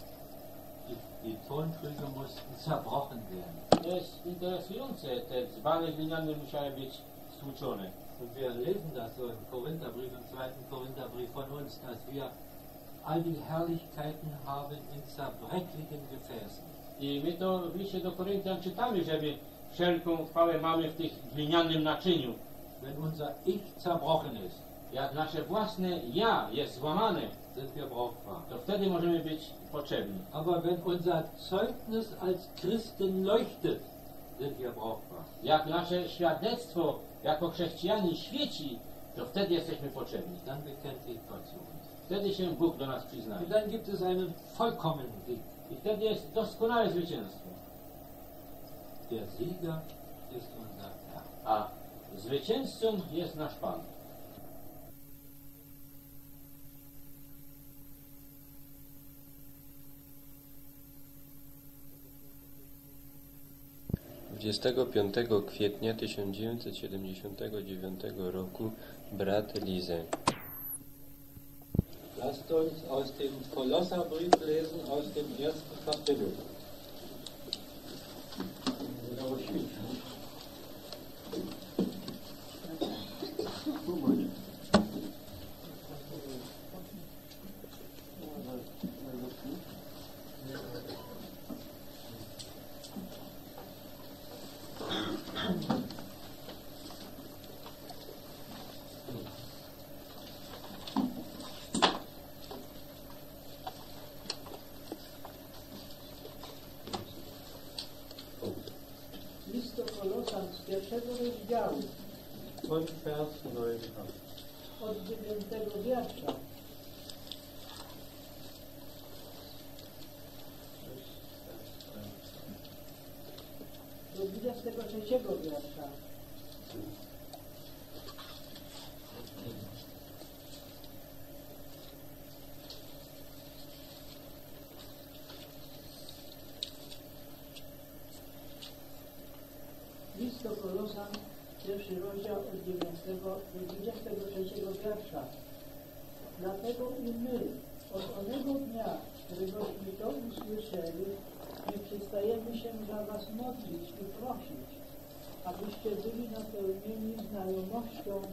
Die, die Tonkrüge mussten zerbrochen werden. To jest interesujące. Te dzbany gliniane musiały być stłuczone. Und wir lesen das so im Korintherbrief, im zweiten Korintherbrief von uns, dass wir all die Herrlichkeiten haben in zerbrechlichen Gefäßen. I my to w liście do Koryntian czytamy, żeby wszelką chwałę mamy w tych glinianym naczyniu. Wenn unser Ich zerbrochen ist, Jak nasze własne ja jest złamane, sind wir brauchbar. to wtedy możemy być potrzebni. Aber wenn unser Zeugnis als Christen leuchtet, sind wir brauchbar. Jak nasze świadectwo jako chrześcijanie świeci, to wtedy jesteśmy potrzebni. Dann bekennt sich Gott zu uns. Wtedy się Bóg do nas przyznaje. Und dann gibt es einen vollkommenen Sieg. I wtedy jest doskonałe zwycięstwo. Der Sieger ist unser. A zwycięzcą jest nasz Pan. Dwudziestego piątego kwietnia 1979 roku brat Lize. Lasst uns aus dem Kolosserbrief lesen, aus dem ersten Kapitel.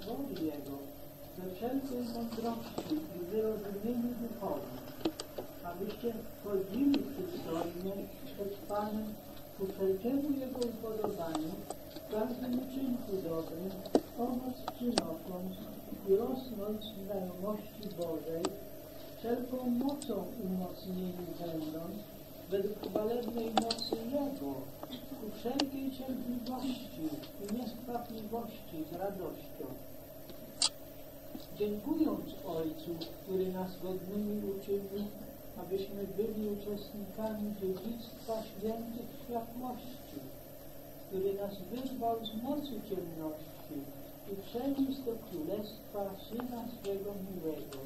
Woli Jego, we wszelkiej mądrości i wyrozumieniu duchowym, abyście chodzili przystojnie przed Panem ku wszelkiemu Jego upodobaniu, w każdym uczynku dobrym, owoc przynosząc i rosnąc w znajomości Bożej, wszelką mocą umocnieni będąc, według chwalebnej mocy Jego, ku wszelkiej cierpliwości i nieskłapliwości z radością. Dziękując Ojcu, który nas godnymi uczynił, abyśmy byli uczestnikami dziedzictwa świętych światłości, który nas wyrwał z mocy ciemności i przeniósł do królestwa Syna swego miłego,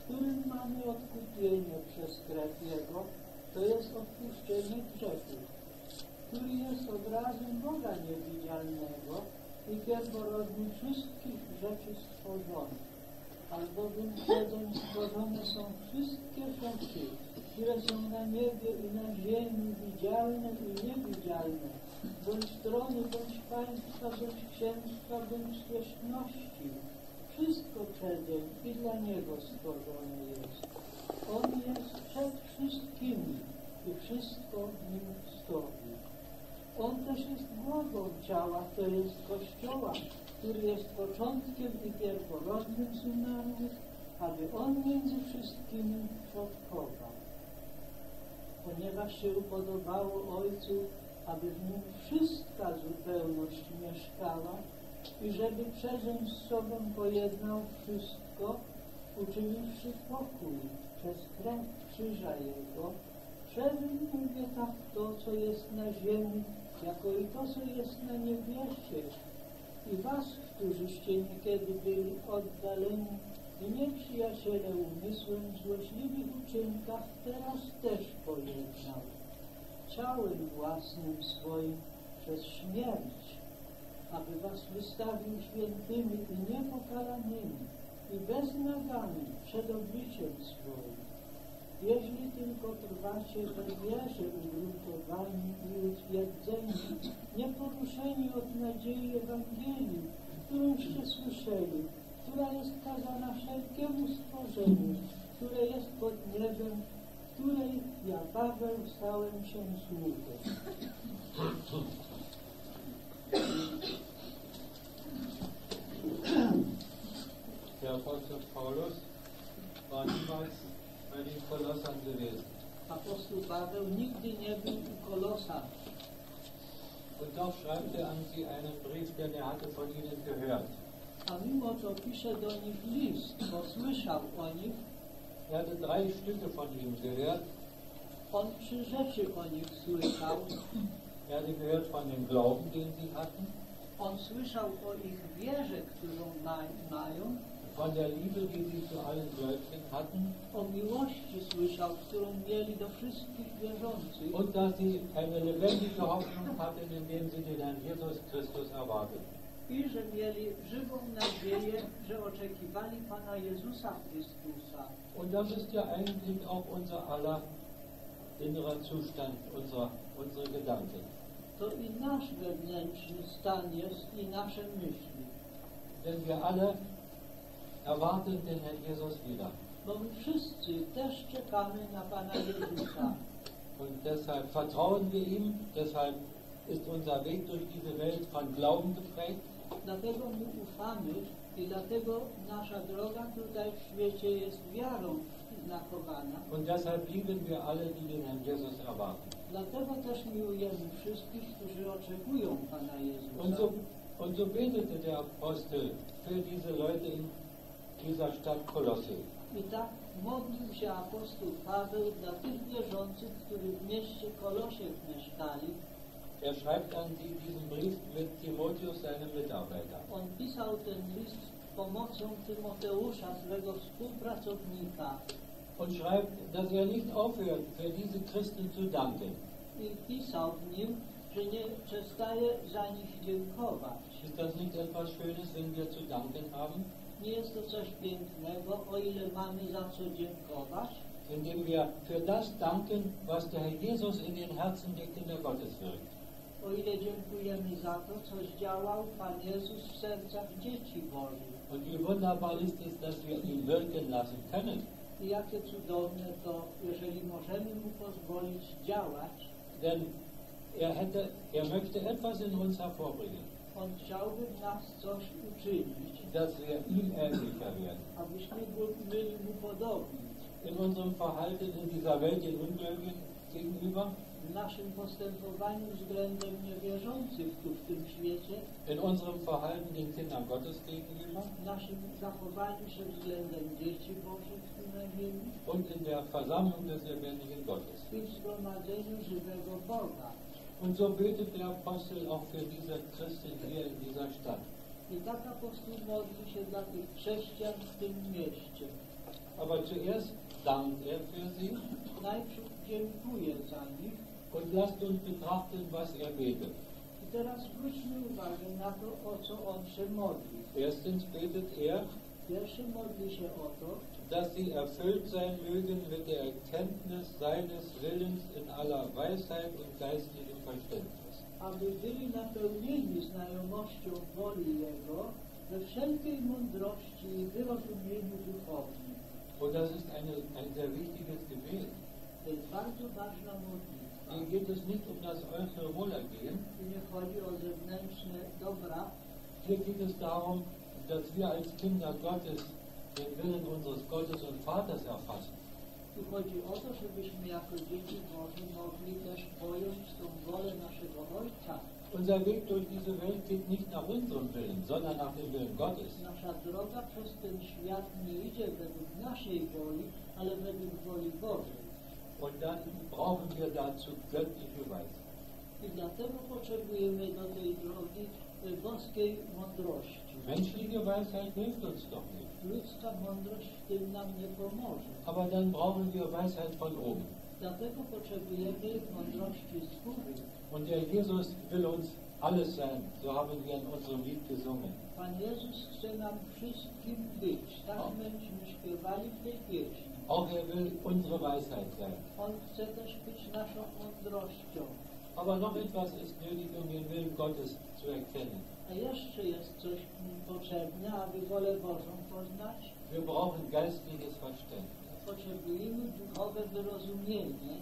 którym mamy odkupienie przez krew Jego, to jest odpuszczenie grzechów, który jest obrazem Boga niewidzialnego i pierworodny wszystkich rzeczy stworzonych. Albowiem przedzeń stworzone są wszystkie rzeczy, które są na niebie i na ziemi, widzialne i niewidzialne, bądź strony, bądź państwa, bądź księstwa, bądź zwierzchności. Wszystko przedzeń i dla Niego stworzone jest. On jest przed wszystkimi i wszystko w Nim stoi. On też jest głową ciała, to jest Kościoła, który jest początkiem i pierworodnym umarłych, aby On między wszystkimi przodkował. Ponieważ się upodobało Ojcu, aby w Nim wszystka zupełność mieszkała i żeby przezeń z sobą pojednał wszystko, uczyniwszy pokój przez krew krzyża Jego, przezeń mówię tak to, co jest na ziemi, jako i to, co jest na niebiesie, i was, którzyście niekiedy byli oddaleni i nieprzyjaciele umysłem w złośliwych uczynkach, teraz też pojednał. Ciałem własnym swoim przez śmierć, aby was wystawił świętymi i niepokalanymi i beznagami przed obliczem swoim. Jeśli tylko trwacie we wierze ugruntowani i utwierdzeni, nieporuszeni od nadziei Ewangelii, którąście słyszeli, która jest kazana wszelkiemu stworzeniu, które jest pod niebem, której ja, Paweł, stałem się sługą. Der Apostel Paulus war niemals gewesen. Apostoł Paweł nigdy nie był u Kolosa, Und doch schreibt er an sie einen Brief, denn er hatte von ihnen gehört. a mimo to pisze do nich list, bo słyszał o nich, Er hatte drei Stücke von ihnen gehört. on trzy rzeczy o nich słyszał. Er hatte gehört von dem Glauben, den sie hatten, On słyszał o ich wierze, którą ma, mają, von der Liebe, die sie zu allen Gläubigen hatten o miłości słyszał, którą mieli do wszystkich wierzących und dass sie eine lebendige Hoffnung hatten, indem sie den Herrn Jesus Christus erwarteten. i że mieli żywą nadzieję, że oczekiwali Pana Jezusa Chrystusa. Und das ist ja eigentlich auch unser aller innerer Zustand, unserer, unsere Gedanken. To i nasz wewnętrzny stan jest i nasze myśli. Denn wir alle erwarten den Herrn Jesus wieder. Und deshalb vertrauen wir ihm, deshalb ist unser Weg durch diese Welt von Glauben geprägt. Dlatego mu ufamy i dlatego nasza droga tutaj w świecie jest wiarą znakowana. Und deshalb lieben wir alle, die den Herrn Jesus erwarten. Dlatego też miłujemy wszystkich, którzy oczekują Pana Jezusa. Und so, und so betete der Apostel für diese Leute in dieser Stadt Kolosse. I tak modlił się apostoł Paweł dla tych wierzących, którzy w mieście Kolosiek mieszkali. Er schreibt an die diesen Brief mit Timotheus, seinem Mitarbeiter. On pisał ten list z pomocą Tymoteusza, swego współpracownika. Und schreibt, dass er nicht aufhört, für diese Christen zu danken. I pisał w nim, że nie przestaje za nich dziękować. Ist das nicht etwas Schönes, wenn wir zu danken haben? Nie jest to coś pięknego, o ile mamy za co dziękować, Indem wir für das danken, was der Herr Jesus in den Herzen der Kinder Gottes wirkt. o ile dziękujemy za to, co zdziałał Pan Jezus w sercach dzieci Bożych. Und wie wunderbar ist es, dass wir ihn wirken lassen können. I jakie cudowne to, jeżeli możemy Mu pozwolić działać, Denn er, hätte, er möchte etwas in uns hervorbringen, On chciałby nas coś uczynić, dass wir ihm ähnlicher werden. In unserem Verhalten in dieser Welt den Ungläubigen gegenüber, W naszym postępowaniu względem niewierzących tu w tym świecie, in unserem Verhalten den Kindern Gottes gegenüber w naszym zachowaniu się względem dzieci Bożych tu na ziemi und in der Versammlung des lebendigen Gottes. i w zgromadzeniu żywego Boga. Und so betet der Apostel auch für diese Christen hier in dieser Stadt. I tak apostoł modli się dla tych chrześcijan w tym mieście. Aber zuerst dankt er für sie Najpierw dziękuję za nich und lasst uns betrachten, was er betet. i teraz zwróćmy uwagę na to, o co on się modli. Erstens betet er, Pierwszy modli się o to, dass sie erfüllt sein mögen mit der Erkenntnis seines Willens in aller Weisheit und geistlichem Verständnis. Aby byli napełnieni znajomością woli Jego we wszelkiej mądrości i wyrozumieniu duchowym. Und das ist eine, ein sehr wichtiges Gebet. To jest bardzo ważna modlitwa. Hier geht es nicht um das äußere Wohlergehen, Tu nie chodzi o zewnętrzne dobra, hier geht es darum, dass wir als Kinder Gottes den Willen unseres Gottes und Vaters erfassen. Tu chodzi o to, żebyśmy jako dzieci Boże mogli też pojąć tą wolę naszego Ojca. Unser Weg durch diese Welt geht nicht nach unserem Willen, sondern nach dem Willen Gottes. Nasza droga przez ten świat nie idzie według naszej woli, ale według woli Bożej. Und dann brauchen wir dazu göttliche Weisheit. I dlatego potrzebujemy do tej drogi y, boskiej mądrości. Menschliche Weisheit hilft uns doch nicht. Ludzka mądrość w tym nam nie pomoże. Aber dann brauchen wir Weisheit von oben. Dlatego potrzebujemy mądrości z góry. Und der Jesus will uns alles sein. So haben wir in unserem Lied gesungen. Pan Jezus chce nam wszystkim być. Tak myśmy śpiewali w tej pieśni. Auch er will unsere Weisheit sein. On chce też być naszą mądrością. Aber noch etwas ist nötig, um den Willen Gottes zu erkennen. A jeszcze jest coś potrzebne, aby wolę Bożą poznać. Wir brauchen geistliches Verständnis. Potrzebujemy duchowe wyrozumienie.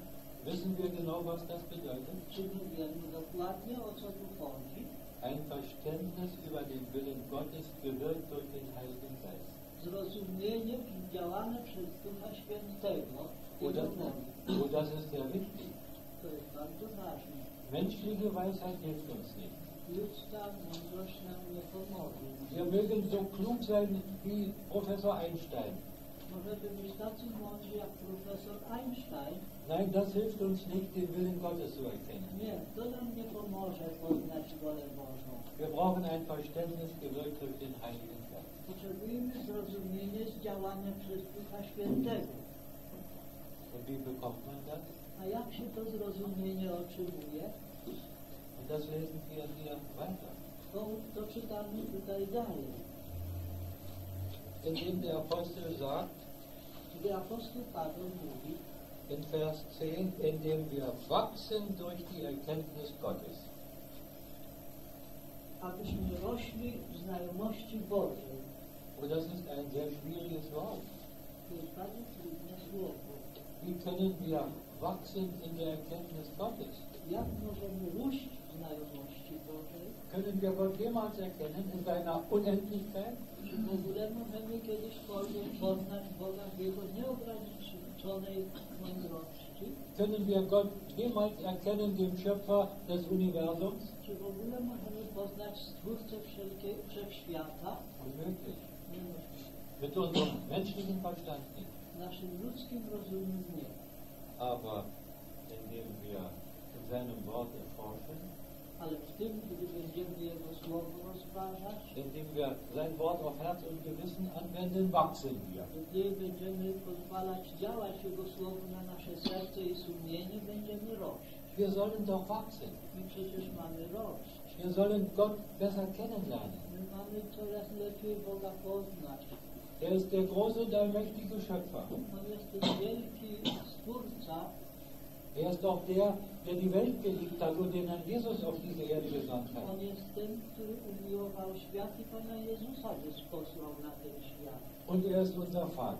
Wissen wir genau, was das bedeutet? Czy my wiemy dokładnie o co tu chodzi? Ein Verständnis über den Willen Gottes gewirkt durch den Heiligen Geist. Zrozumienie działane przez Ducha Świętego. Woli. oh, das ist sehr wichtig. To jest bardzo ważne. Menschliche Weisheit hilft uns nicht. Ludzka mądrość nam nie pomoże. Wir mögen so klug sein wie Professor Einstein. Możemy być tacy mądrzy jak profesor Einstein. Nein, das hilft uns nicht, den Willen Gottes zu erkennen. Nie, to nam nie pomoże poznać wolę Bożą. Wir brauchen ein Verständnis gewirkt durch den Heiligen Geist. Potrzebujemy zrozumienie zdziałane przez Ducha Świętego. Und wie bekommt man das? A jak się to zrozumienie otrzymuje? Und das lesen wir hier weiter. Tutaj dalej. Indem der Apostel sagt, Paweł mówi, in Vers 10, indem wir wachsen durch die Erkenntnis Gottes. abyśmy rośli w znajomości Bożej. Und das ist ein sehr schwieriges Wort. Wie können wir wachsen in der Erkenntnis Gottes? Jak możemy? Können wir Gott jemals erkennen in seiner Unendlichkeit? Czy w ogóle możemy kiedyś poznać Boga w Jego nieograniczonej mądrości? miłości? Können wir Gott jemals erkennen, dem Schöpfer des Universums? Czy w ogóle możemy poznać Stwórcę wszelkie, wszechświata? Unmöglich. Nie możemy. Mit unserem menschlichen Verstand nicht. Naszym ludzkim rozumem nie. Aber indem wir in seinem Wort erforschen, Ale w tym, gdy będziemy Jego Słowo rozważać, indem wir sein Wort auf Herz und Gewissen anwenden, wachsen wir. gdy będziemy pozwalać działać Jego Słowu na nasze serce i sumienie, będziemy rość. Wir sollen doch wachsen. My przecież mamy rość. Wir sollen Gott besser kennenlernen. My mamy coraz lepiej Boga poznać. Er ist der große und allmächtige Schöpfer. Er ist auch der, der die Welt geliebt hat und den Herrn Jesus auf diese Erde gesandt hat. Und er ist unser Vater.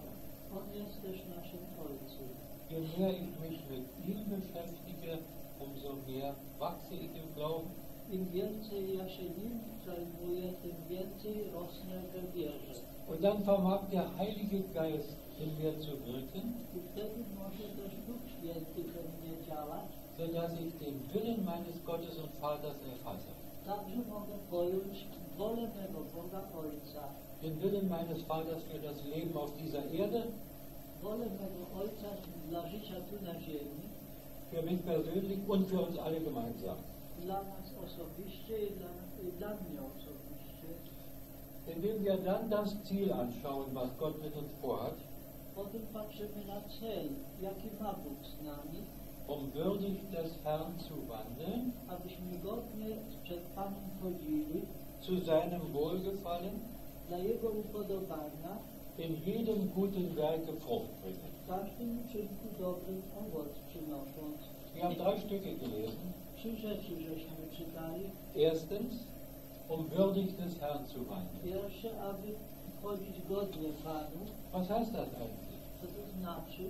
Je mehr ich mich mit ihm beschäftige, umso mehr wachse ich im Glauben, Im więcej ja się nim zajmuję, tym więcej rosnę we wierze. Und dann vermag der Heilige Geist in mir zu wirken, I wtedy może też Duch Święty we mnie działać, sodass ich den Willen meines Gottes und Vaters erfasse. Den Willen meines Vaters für das Leben auf dieser Erde, für mich persönlich und für uns alle gemeinsam. Indem wir dann das Ziel anschauen, was Gott mit uns vorhat, Potem patrzymy na cel, jaki ma Bóg z nami, um würdig des Herrn zu wandeln, abyśmy godnie przed Panem chodzili, zu seinem Wohlgefallen, dla Jego upodobania, in jedem guten Werke Frucht bringen. w każdym uczynku dobrym owoc przynosząc. Wir haben drei Stücke gelesen. Trzy rzeczy żeśmy czytali. Erstens, um würdig des Herrn zu wandeln. Pierwsze, aby chodzić godnie Panu. Was heißt das eigentlich? Co to znaczy?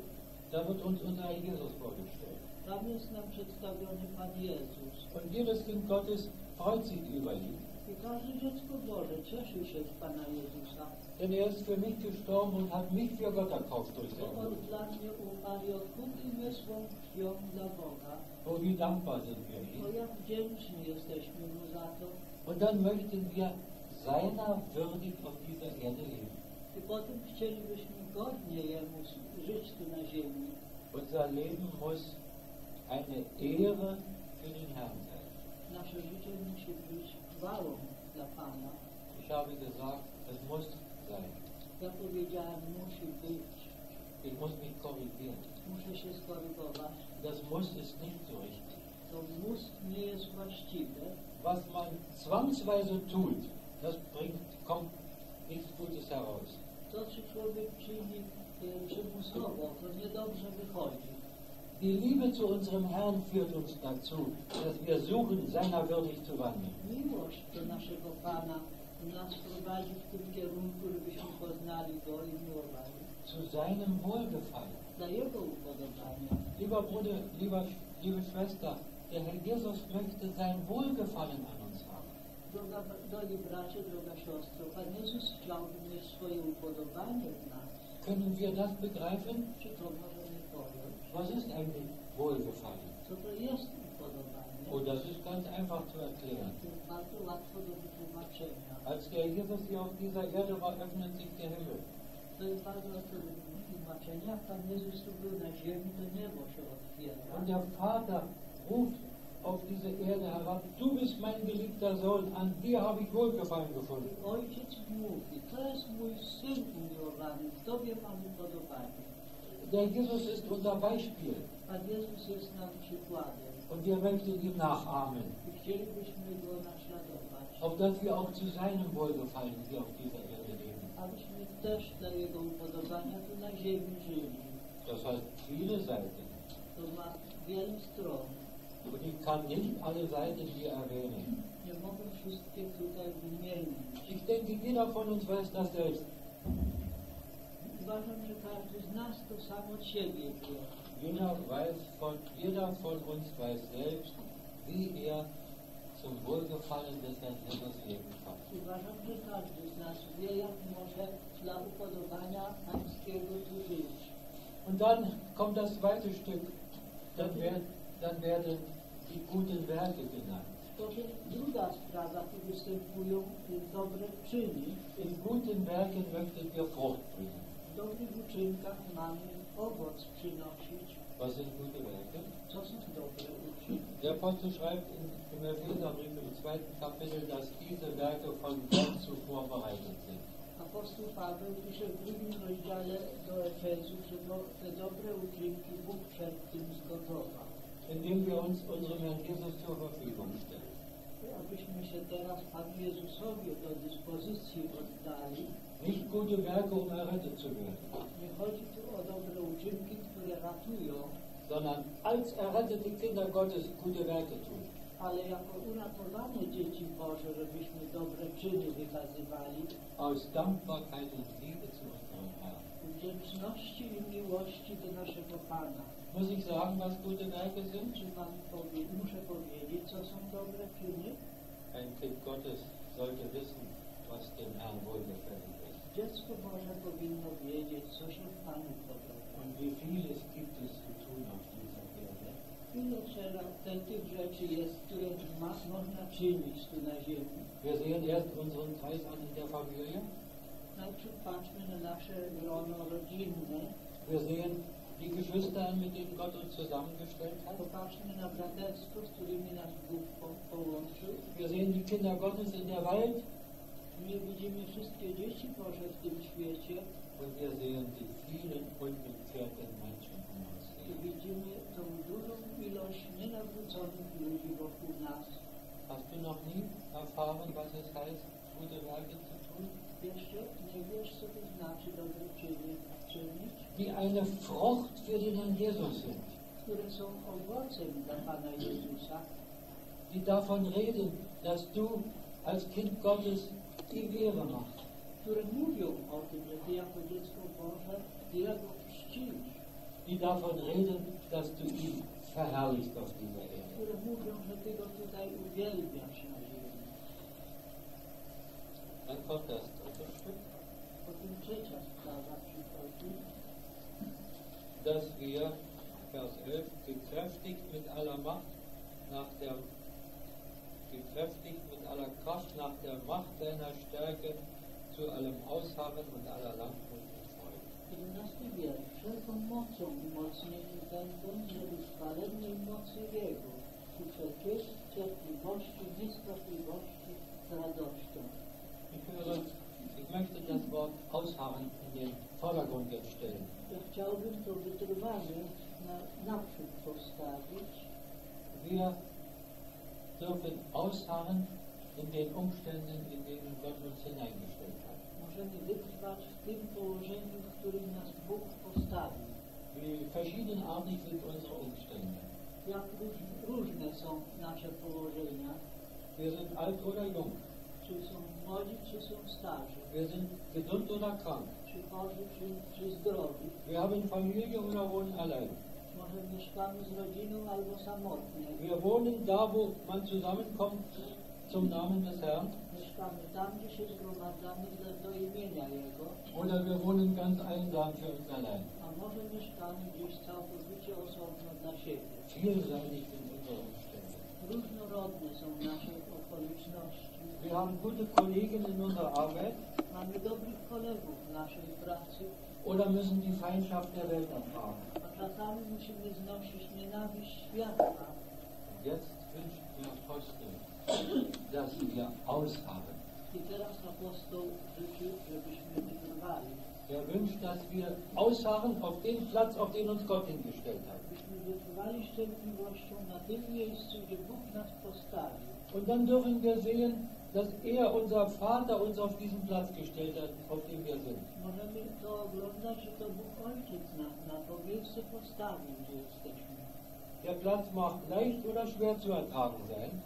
Da wird uns unser Herr Jesus vorgestellt. Tam jest nam przedstawiony Pan Jezus. Und jedes Kind Gottes freut sich über ihn, I każde dziecko Boże cieszy się z Pana Jezusa. denn er ist für mich gestorben und hat mich für Gott erkauft durch sein On Blut. dla mnie umarł i odkupił mnie swą krwią dla Boga. Oh, wie dankbar sind wir O ihm. jak wdzięczni jesteśmy Mu za to. Und dann möchten wir seiner würdig auf dieser Erde leben. I potem chcielibyśmy godnie Jemu żyć tu na ziemi. Unser Leben muss eine Ehre für den Herrn sein. Ich habe gesagt, es muss sein. Ja powiedziałem, musi być. Ich muss mich korrigieren. Muszę się skorygować. Das Muss ist nicht so richtig. To mus nie jest właściwe. Was man zwangsweise tut, das bringt, kommt nichts Gutes heraus. To, co człowiek czyni e, przymusowo, to niedobrze wychodzi. Die Liebe zu unserem Herrn führt uns dazu, dass wir suchen, seiner würdig zu wandeln. Miłość do naszego Pana nas prowadzi w tym kierunku, żebyśmy poznali Go i miłowali. Zu seinem Wohlgefallen. Dla Jego upodobania. Lieber Bruder, lieber, liebe Schwester, der Herr Jesus möchte sein Wohlgefallen an uns haben. Droga, drogi bracie, droga siostro, Pan Jezus chciałby mieć swoje upodobanie w nas. Können wir das begreifen? Czy to pojąć? Was ist eigentlich Wohlgefallen? Jest upodobanie? Oh, das ist ganz einfach zu erklären. Als der Jesus hier auf dieser Erde war, öffnet sich der Himmel. Und der Vater ruft auf diese Erde herab, du bist mein geliebter Sohn, an dir habe ich Wohlgefallen gefunden. Ojciec mówi, to jest mój syn umiłowany, w Tobie mam upodobanie. Der Jesus ist unser Beispiel. Und wir möchten ihm nachahmen, auf dass wir auch zu seinem Wohlgefallen hier auf dieser Erde leben. Das hat viele Seiten. Und ich kann nicht alle Seiten hier erwähnen. Ich denke, jeder von uns weiß das selbst. Uważam, że każdy z nas to samo od siebie wie. Jeder, weiß von, jeder von uns weiß selbst, wie er zum Wohlgefallen des Herrn Jesus leben kann. Uważam, że każdy z nas wie, jak może dla upodobania pańskiego tu żyć. Und dann kommt das zweite Stück. dann, wer, dann werden die guten Werke genannt. To jest druga sprawa, tu występują y, dobre czyny. In guten Werken möchten wir Frucht bringen. Dobrych uczynkach mamy owoc przynosić. Was sind gute Werke? Co są dobre uczynki? Der Apostel schreibt in, im Epheserbrief im zweiten Kapitel, dass diese Werke von Gott zuvor bereitet sind. Apostoł Paweł pisze w drugim rozdziale do Efezów, że te dobre uczynki Bóg przed tym zgotował. indem wir uns unserem Herrn Jesus zur Verfügung stellen. Abyśmy się teraz Panu Jezusowi do dyspozycji oddali. Nicht gute Werke, um errettet zu werden, Nie chodzi tu o dobre uczynki, które ratują, sondern als errettete Kinder Gottes gute Werke tun. ale jako uratowane dzieci Boże, żebyśmy dobre czyny wykazywali Aus Dankbarkeit und Liebe zu unserem Herrn. wdzięczności i miłości do naszego Pana. Muss ich sagen, was gute Werke sind? Czy mam powie, muszę powiedzieć, co są dobre czyny? Ein Kind Gottes sollte wissen, was dem Herrn wohlgefällig ist. Dziecko Boże powinno wiedzieć, co się Panu podoba. Und wie vieles gibt es zu tun auf dieser Erde. Ile trzeba te, tych rzeczy jest, które ma, można czynić tu na ziemi. Wir sehen erst unseren Kreis an in der Familie. Najpierw patrzmy na nasze grono rodzinne, Wir sehen die Geschwister mit denen Gott uns zusammengestellt hat. Wir sehen die Kinder Gottes in der Welt. My widzimy wszystkie dzieci Boże w tym świecie Und wir sehen die vielen unbekehrten Menschen um uns i her. widzimy tą dużą ilość nienawróconych ludzi wokół nas. Hast du noch nie erfahren, was es heißt, gute Werke zu tun? Jeszcze nie wiesz, co to znaczy dobre czyny czynić, Die eine Frucht für den Herrn Jesus sind. które są owocem dla Pana Jezusa, Die davon reden, dass du als Kind Gottes die Ehre machst. które mówią o tym, że Ty jako dziecko Boże Jego czcisz, Die davon reden, dass du ihn verherrlichst auf dieser Erde. które mówią, że Ty Go tutaj uwielbiasz na ziemi. Dann kommt das dritte Stück, dass wir, Vers 11, gekräftigt mit aller Macht nach der gekräftigt mit aller Kraft nach der Macht deiner Stärke zu allem Ausharren und aller Langmut und Freude. 11 wiersz. Wszelką mocą umocnieni będą, żeby w chwalebnej mocy Jego, ku wszelkiej cierpliwości, nieskopliwości z radością. Ich höre, ich möchte das Wort Ausharren in den Vordergrund jetzt stellen. Ja chciałbym to wytrwanie na, naprzód postawić. Wir dürfen ausharren in den Umständen, in denen Gott uns hineingestellt hat. Możemy wytrwać w tym położeniu, w którym nas Bóg postawił. Wie verschiedenartig sind unsere Umstände. Jak róż, różne są nasze położenia, Wir sind alt oder jung. czy są młodzi, czy są starzy, Wir sind gesund oder krank. Czy chorzy, czy, czy zdrowi. Wir haben Familie oder wohnen allein. Może mieszkamy z rodziną albo samotnie. Wir wohnen da, wo man zusammenkommt zum Namen des Herrn. Mieszkamy tam, gdzie się zgromadzamy do, do imienia Jego, Oder wir wohnen ganz einsam für uns allein. a może mieszkamy gdzieś całkowicie osobno dla siebie. Vielseitig sind unsere Umstände. Różnorodne są nasze okoliczności. Wir haben gute Kollegen in unserer Arbeit Mamy dobrych kolegów w naszej pracy, oder müssen die Feindschaft der Welt ertragen. a czasami musimy znosić nienawiść świata. Jetzt wünscht der Apostel, dass wir ausharren. I teraz apostoł życzy, żebyśmy wytrwali. Er wünscht, dass wir ausharren auf den Platz, auf den uns Gott hingestellt hat. Byśmy wytrwali z cierpliwością na tym miejscu, gdzie Bóg nas postawił. Und dann dürfen wir sehen, dass er, unser Vater, uns auf diesen Platz gestellt hat, auf dem wir sind. Der Platz mag leicht oder schwer zu ertragen sein.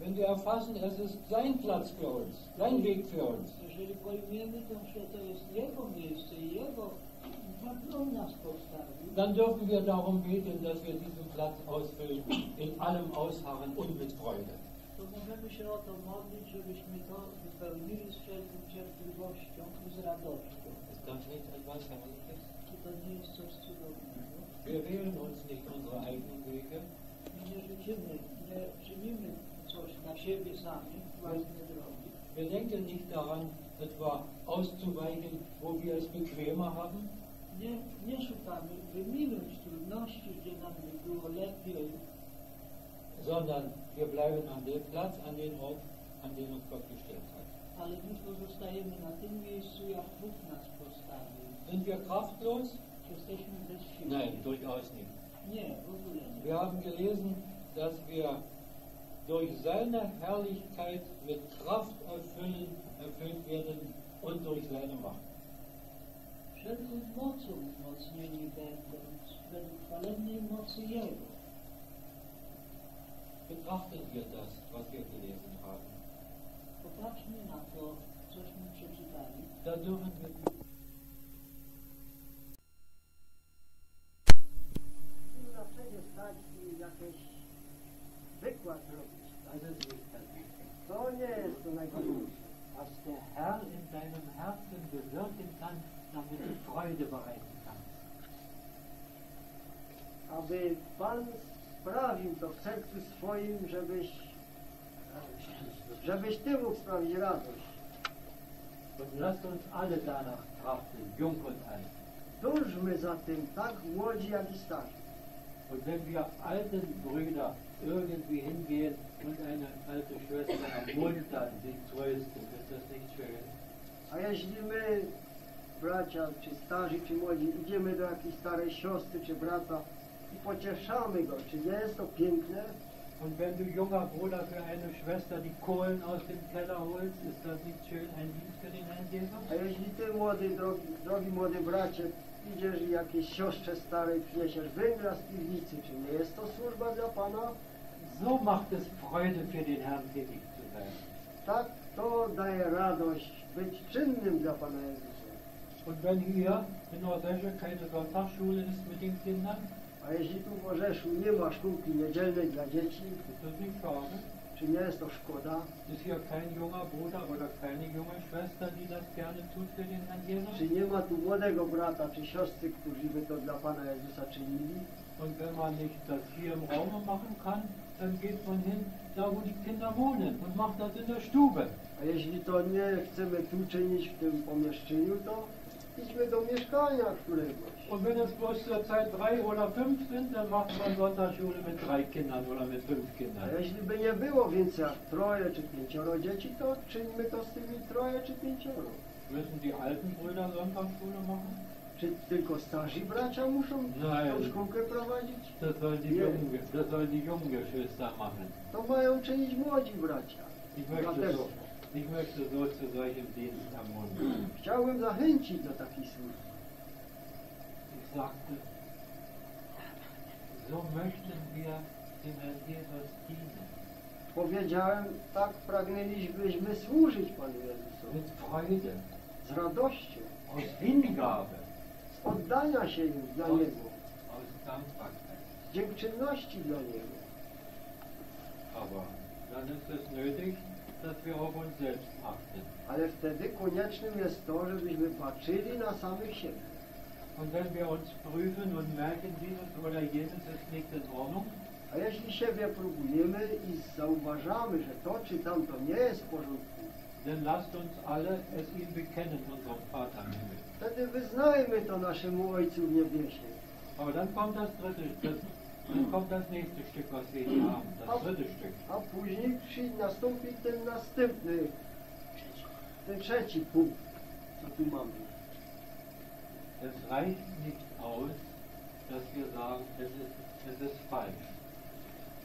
Wenn wir erfassen, es ist sein Platz für uns, sein Weg für uns, Jeżeli pojmiemy to, że to jest Jego miejsce i Jego, dann dürfen wir darum beten, dass wir diesen Platz ausfüllen, in allem ausharren und mit Freude. to możemy się o to modlić, żebyśmy to wypełnili z wszelką cierpliwością i z radością. Ist das nicht etwas Herrliches? Czy to nie jest coś cudownego. Wir wählen uns nicht unsere eigenen Wege, My nie życzymy, nie czynimy coś dla siebie sami, własne drogi. Wir denken nicht daran, etwa auszuweichen, wo wir es bequemer haben, Nie, nie szukamy wyminąć trudności, gdzie nam by było lepiej, sondern wir bleiben an dem Platz, an den Ort, an den uns Gott gestellt hat. ale my pozostajemy na tym miejscu, jak Bóg nas postawił. Sind wir kraftlos? Jesteśmy bez siły. Nein, durchaus nicht. Nie, w ogóle nie. Wir haben gelesen, dass wir durch seine Herrlichkeit mit Kraft erfüllen, erfüllt werden und durch seine Macht. Wszelką mocą umocnieni będąc, według chwalennej mocy Jego. Betrachten wir das, was wir gelesen haben. Popatrzmy na to, cośmy przeczytali. Da dürfen wir przecież stać i jakieś wykład robić. To nie jest to najważniejsze. Was der Herr in deinem Herzen bewirken kann, damit du Freude bereiten kannst. Aby Pan sprawił to w sercu swoim, żebyś, żebyś Ty mógł sprawić radość. Und lasst uns alle danach trachten, jung und alt. Dążmy za tym, tak młodzi jak i starzy. Und wenn wir alten Brüder irgendwie hingehen und eine alte Schwester ermuntern, sie trösten, ist das nicht schön? A jeśli my, bracia, czy starzy, czy młodzi, idziemy do jakiejś starej siostry, czy brata i pocieszamy go, czy nie jest to piękne? Und wenn du junger Bruder für eine Schwester die Kohlen aus dem Keller holst, ist das nicht schön ein Dienst für den Herrn Jesus? A jeśli Ty, młody, drogi, drogi młody bracie, idziesz i jakiejś siostrze starej przyniesiesz węgla z piwnicy, czy nie jest to służba dla Pana? So macht es Freude für den Herrn tätig zu sein. Tak, to daje radość być czynnym dla Pana Jezusa. Und wenn hier in Orsesche keine Sonntagsschule ist mit den Kindern, A jeśli tu w Orzeszu nie ma szkółki niedzielnej dla dzieci, czy nie jest to szkoda? Ist hier kein junger Bruder oder keine junge Schwester, die das gerne tut für den Herrn Jesus? Czy nie ma tu młodego brata czy siostry, którzy by to dla Pana Jezusa czynili? Und wenn man nicht das hier im Raum machen kann, dann geht man hin, da wo die Kinder wohnen und macht das in der Stube. A jeśli to nie chcemy tu czynić w tym pomieszczeniu, to idźmy do mieszkania któregoś. Und wenn es bloß zurzeit drei oder fünf sind, dann macht man Sonntagsschule mit drei Kindern oder mit fünf A Kindern. jeśli by nie było więcej jak troje czy pięcioro dzieci, to czyńmy to z tymi troje czy pięcioro. Müssen die alten Brüder Sonntagsschule machen? Czy tylko starzy bracia muszą Nein. tą szkółkę prowadzić? Das sollen die, jungen, das sollen die jungen Geschwister machen. To mają czynić młodzi bracia. Ich möchte, so, ich möchte so zu solchem Dienst ermuntern. chciałbym zachęcić do takiej służby. Ich sagte, so möchten wir dem Herrn Jesus dienen. Powiedziałem, tak pragnęlibyśmy służyć Panu Jezusowi. Mit Freude, Z radością, aus Hingabe, z oddania się dla aus, Niego, aus Dankbarkeit. z dziękczynności dla Niego. Aber dann ist es nötig, Ale wtedy koniecznym jest to, żebyśmy patrzyli na samych siebie. Und wenn wir uns prüfen und merken, dieses oder jenes ist nicht in Ordnung, A jeśli siebie próbujemy i zauważamy, że to czy tamto nie jest w porządku, dann lasst uns alle es ihm bekennen, unserem Vater im Himmel. wtedy wyznajmy to naszemu Ojcu w niebiesie. Aber dann kommt das dritte, das, kommt das nächste Stück, was wir hier haben, das dritte Stück. A później przy, nastąpi ten następny, ten trzeci punkt, co tu mamy. Es reicht nicht aus, dass wir sagen, es ist, es ist falsch.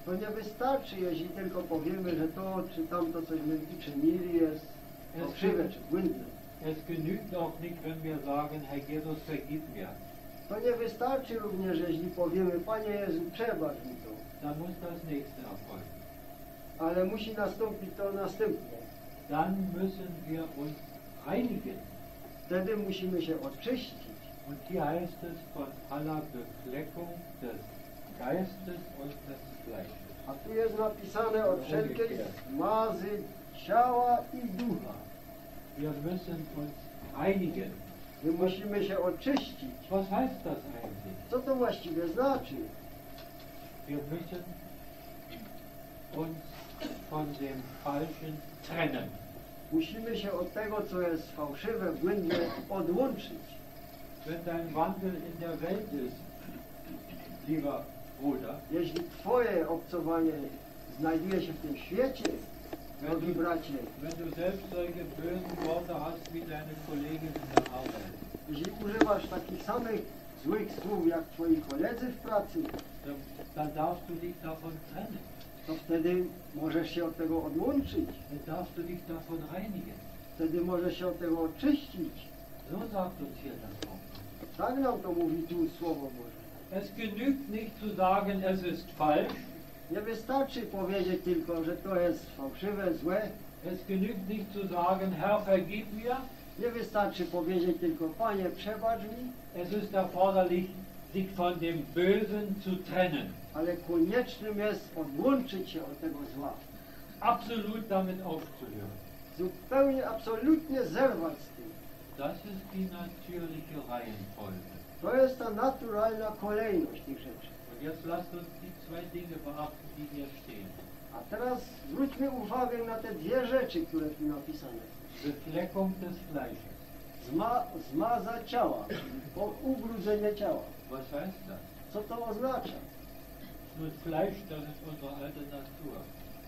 To nie wystarczy, jeśli tylko powiemy, że to czy tamto coś my wyczynili jest fałszywe czy błędne. Es genügt auch nicht, wenn wir sagen, Herr Jesus, vergib mir. To nie wystarczy również, jeśli powiemy, Panie Jezu, przebacz mi to. Dann muss das nächste erfolgen. Ale musi nastąpić to następne. Dann müssen wir uns reinigen. Wtedy musimy się oczyścić. Und hier heißt es von aller Befleckung des Geistes und des Fleisches. A tu jest napisane od wszelkiej mazy ciała i ducha. Wir müssen uns reinigen. My musimy się oczyścić. Was heißt das eigentlich? Co to właściwie znaczy? Wir müssen uns von dem Falschen trennen. Musimy się od tego, co jest fałszywe, błędne, odłączyć. Wenn dein Wandel in der Welt ist, lieber Bruder, Jeśli Twoje obcowanie znajduje się w tym świecie, drogi bracie, wenn du selbst solche bösen Worte hast wie deine in der Arbeit, jeśli używasz takich samych złych słów jak Twoi koledzy w pracy, dann, dann darfst du dich davon trennen. to wtedy możesz się od tego odłączyć. Dann darfst du dich davon reinigen. Wtedy możesz się od tego oczyścić. So sagt uns hier das Wort. Tak nam to mówi tu Słowo Boże. Es genügt nicht zu sagen, es ist falsch. Nie wystarczy powiedzieć tylko, że to jest fałszywe, złe. Es genügt nicht zu sagen, Herr, vergib mir. Nie wystarczy powiedzieć tylko, Panie, przebacz mi, Es ist erforderlich, sich von dem Bösen zu trennen. ale koniecznym jest odłączyć się od tego zła. Absolut damit aufzuhören. Zupełnie, absolutnie zerwać z tym. Das ist die natürliche Reihenfolge. To jest ta naturalna kolejność tych rzeczy. Und jetzt lasst uns zwei Dinge beachten, die hier stehen. A teraz zwróćmy uwagę na te dwie rzeczy, które tu napisane są. Befleckung des Fleisches. Zma, zmaza ciała, po- ubrudzenie ciała. Was heißt das? Co to oznacza? Nur Fleisch, das ist unsere alte Natur.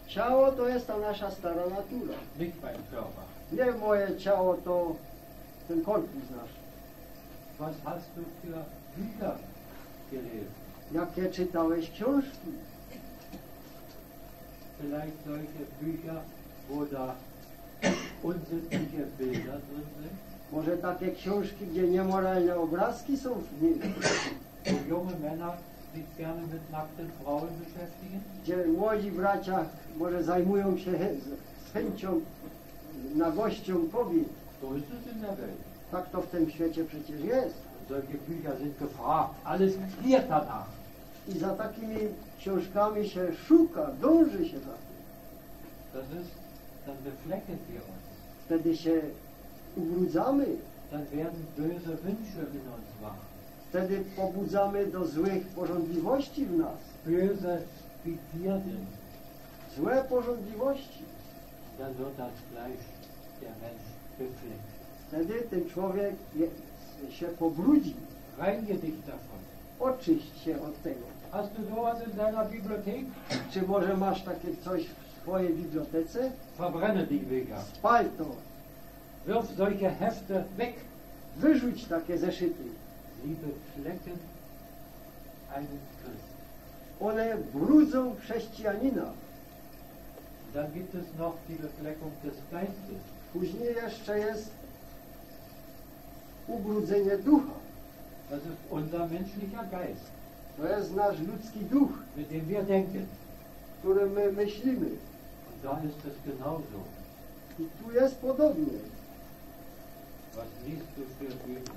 Ciało to jest ta nasza stara natura. Nicht mein Körper. Nie moje ciało to ten korpus nasz. Was hast du für gelesen? Jakie czytałeś książki? Vielleicht solche Bücher, wo da unsittliche Bilder drin sind, Może takie książki, gdzie niemoralne obrazki są w nich, wo junge Männer sich gerne mit nackten Frauen beschäftigen? gdzie młodzi bracia może zajmują się z- chęcią nagością kobiet. So ist es in der Welt. Tak to w tym świecie przecież jest. Solche Bücher sind gefragt. Alles friert danach. I za takimi książkami się szuka, dąży się za tym. Wtedy się ubrudzamy, wtedy pobudzamy do złych porządliwości w nas. Złe porządliwości. Wtedy ten człowiek się pobrudzi. Oczyść się od tego. Hast du sowas in deiner Bibliothek? Czy może masz takie coś w swojej bibliotece? Verbrenne die Bücher. Spal to. Wirf solche Hefte weg. Wyrzuć takie zeszyty. Sie beflecken einen Christ. One brudzą chrześcijanina. Dann gibt es noch die Befleckung des Geistes. Później jeszcze jest ubrudzenie ducha. Das ist unser menschlicher Geist, To jest nasz ludzki duch, mit dem wir denken. którym my myślimy. Und da ist es genauso. I tu jest podobnie. Was liest du für Bücher?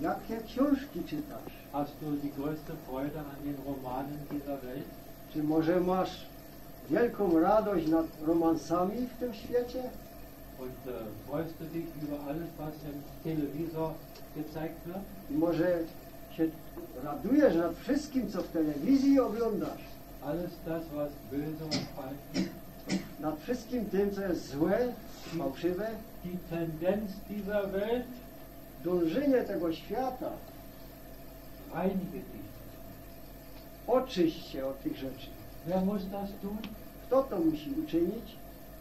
Jakie książki czytasz? Hast du die größte Freude an den Romanen dieser Welt? Czy może masz wielką radość nad romansami w tym świecie? Und äh, freust du dich über alles, was im Televizor gezeigt wird? I może się radujesz nad wszystkim, co w telewizji oglądasz? Alles das, was böse und falsch ist? Nad wszystkim tym, co jest złe, fałszywe? Die Tendenz dieser Welt Dążenie tego świata, reinige dich. oczyść się od tych rzeczy. Wer muss das tun? Kto to musi uczynić?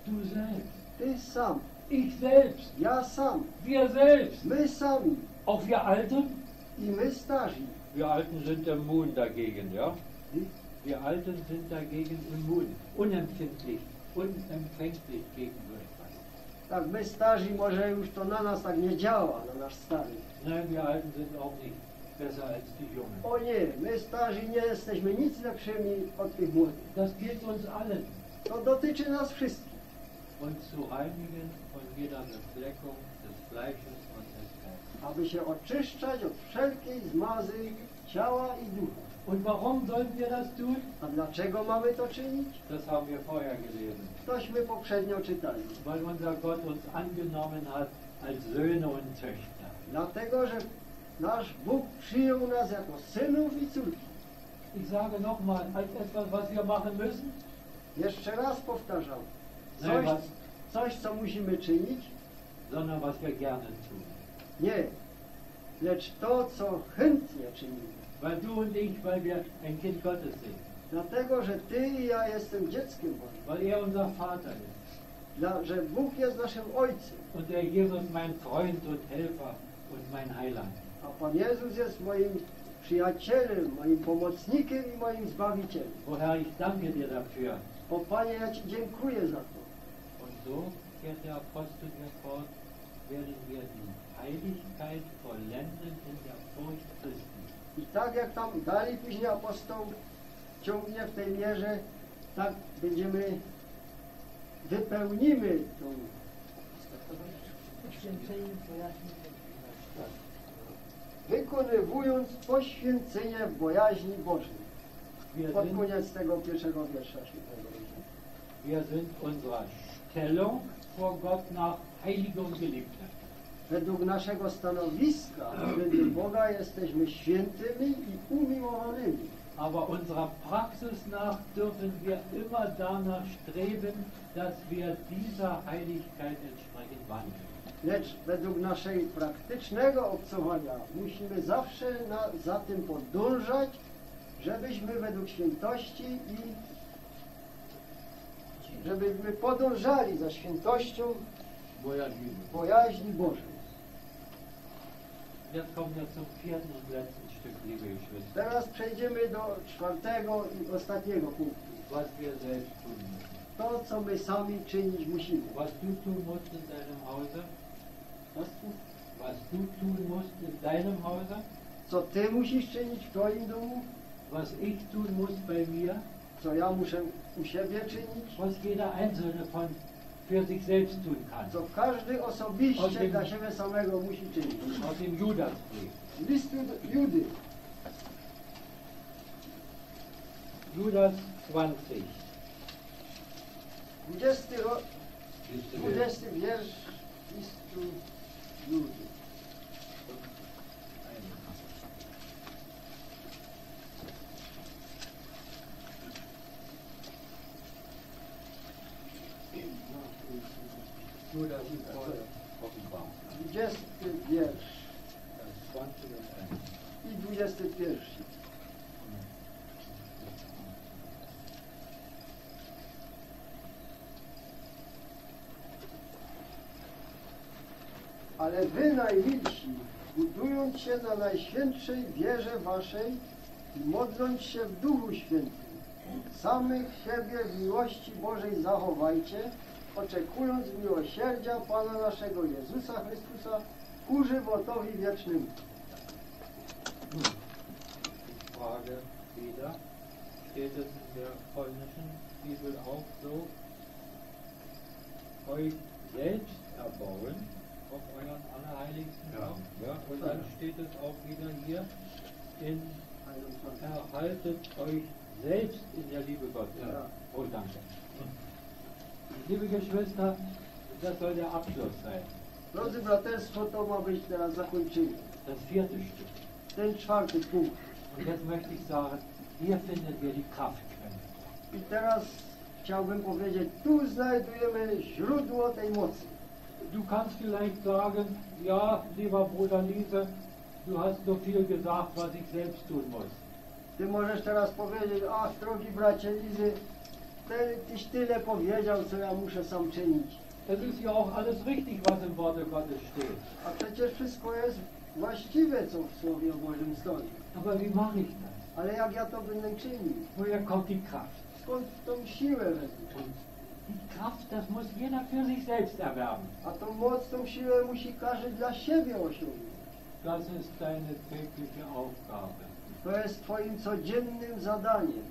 Du selbst. Ty sam. Ich selbst. Ja sam. Wir selbst. My sami. Auch wir Alten? Wir Alten sind immun dagegen, ja? Wir Alten sind dagegen immun, unempfindlich, unempfänglich gegen etwas. Tak, my starzy może już to na nas tak nie działa, na nasz stary. Nein, wir Alten sind auch nicht besser als die Jungen. O nie, my starzy nie jesteśmy nic lepszymi od tych młodych. Das gilt uns allen, To dotyczy nas wszystkich. uns zu reinigen von jeder Befleckung des Fleisches und. Aby się oczyszczać od wszelkiej zmazy ciała i ducha. Und warum sollen wir das tun? A dlaczego mamy to czynić? Das haben wir vorher gelesen. Tośmy poprzednio czytali. Weil unser Gott uns angenommen hat als Söhne und Töchter. Dlatego, że nasz Bóg przyjął nas jako synów i córki. Ich sage nochmal, als etwas, was wir machen müssen, Jeszcze raz powtarzam. Coś, was- coś co musimy czynić, sondern was wir gerne tun. Nie. Lecz to, co chętnie czynimy. Weil du und ich, weil wir ein Kind Gottes sind. Dlatego, że Ty i ja jestem dzieckiem Bożym. Weil er unser Vater ist. Dla, że Bóg jest naszym Ojcem, Und der Jesus mein Freund und Helfer und mein Heiland. a Pan Jezus jest moim przyjacielem, moim pomocnikiem i moim Zbawicielem. O Herr, ich danke dir dafür. O Panie, ja Ci dziękuję za to. Und so, der Apostel hier fort, werden wir die I tak jak tam dalej później apostoł ciągnie w tej mierze, tak będziemy, wypełnimy tą pojaśni wykonywując poświęcenie w bojaźni Bożej. Pod koniec tego pierwszego wiersza świętego rozdziału. wir sind unserer Stellung vor Gott nach Heiligung geliebter. Według naszego stanowiska względem Boga jesteśmy świętymi i umiłowanymi. Aber unserer Praxis nach dürfen wir immer danach streben, dass wir dieser Heiligkeit entsprechend wandeln. Lecz według naszej praktycznego obcowania musimy zawsze na, za tym podążać, żebyśmy według świętości i żebyśmy podążali za świętością bojaźni Bożej. Jetzt kommen wir zum vierten und letzten Stück, liebe Geschwister, Teraz przejdziemy do czwartego i ostatniego punktu. To, co my sami czynić musimy. Was du tun musst in deinem Hause, Was tu- was du tun musst in deinem Hause, Co ty musisz czynić w twoim domu, was ich tun muss bei mir, co ja muszę u siebie czynić, was jeder Einzelne von für sich selbst tun kann. co każdy osobiście dla siebie samego musi czynić. Aus dem Judasbrief. Listu do Judy, Judas 20. 20, ro, Siehst du, wer- 20 wiersz listu Judy. Judas. 20 wiersz Das 20 und 1. i 21. Ale wy najmilsi, budując się na najświętszej wierze waszej i modląc się w Duchu Świętym, samych siebie w miłości Bożej zachowajcie, oczekując miłosierdzia Pana naszego Jezusa Chrystusa ku żywotowi wiecznemu. Ich frage wieder, steht es in der polnischen Bibel auch so, euch selbst erbauen auf euren allerheiligsten Ja. Raum? Ja, und dann steht es auch wieder hier, in, erhaltet euch selbst in der Liebe Gottes. Ja. Oh, danke. Liebe Geschwister, das soll der Abschluss sein. Drodzy braterstwo, to ma być teraz zakończenie. Das vierte Stück. Ten czwarty punkt. Und jetzt möchte ich sagen, hier findet ihr die Kraftquelle. I teraz chciałbym powiedzieć, tu znajdujemy źródło tej mocy. Du kannst vielleicht sagen, ja, lieber Bruder Liese, du hast so viel gesagt, was ich selbst tun muss. Ty możesz teraz powiedzieć, ach drogi bracie Lizy, ty, tyś tyle powiedział, co ja muszę sam czynić. Es ist ja auch alles richtig, was im Worte Gottes steht. A przecież wszystko jest właściwe, co w Słowie Bożym stoi. Aber wie mache ich das? Ale jak ja to będę czynił? Woher kommt die Kraft? Skąd tą siłę wezmę? Die Kraft, das muss jeder für sich selbst erwerben. A tą moc, tą siłę musi każdy dla siebie osiągnąć. Das ist deine tägliche Aufgabe. To jest twoim codziennym zadaniem.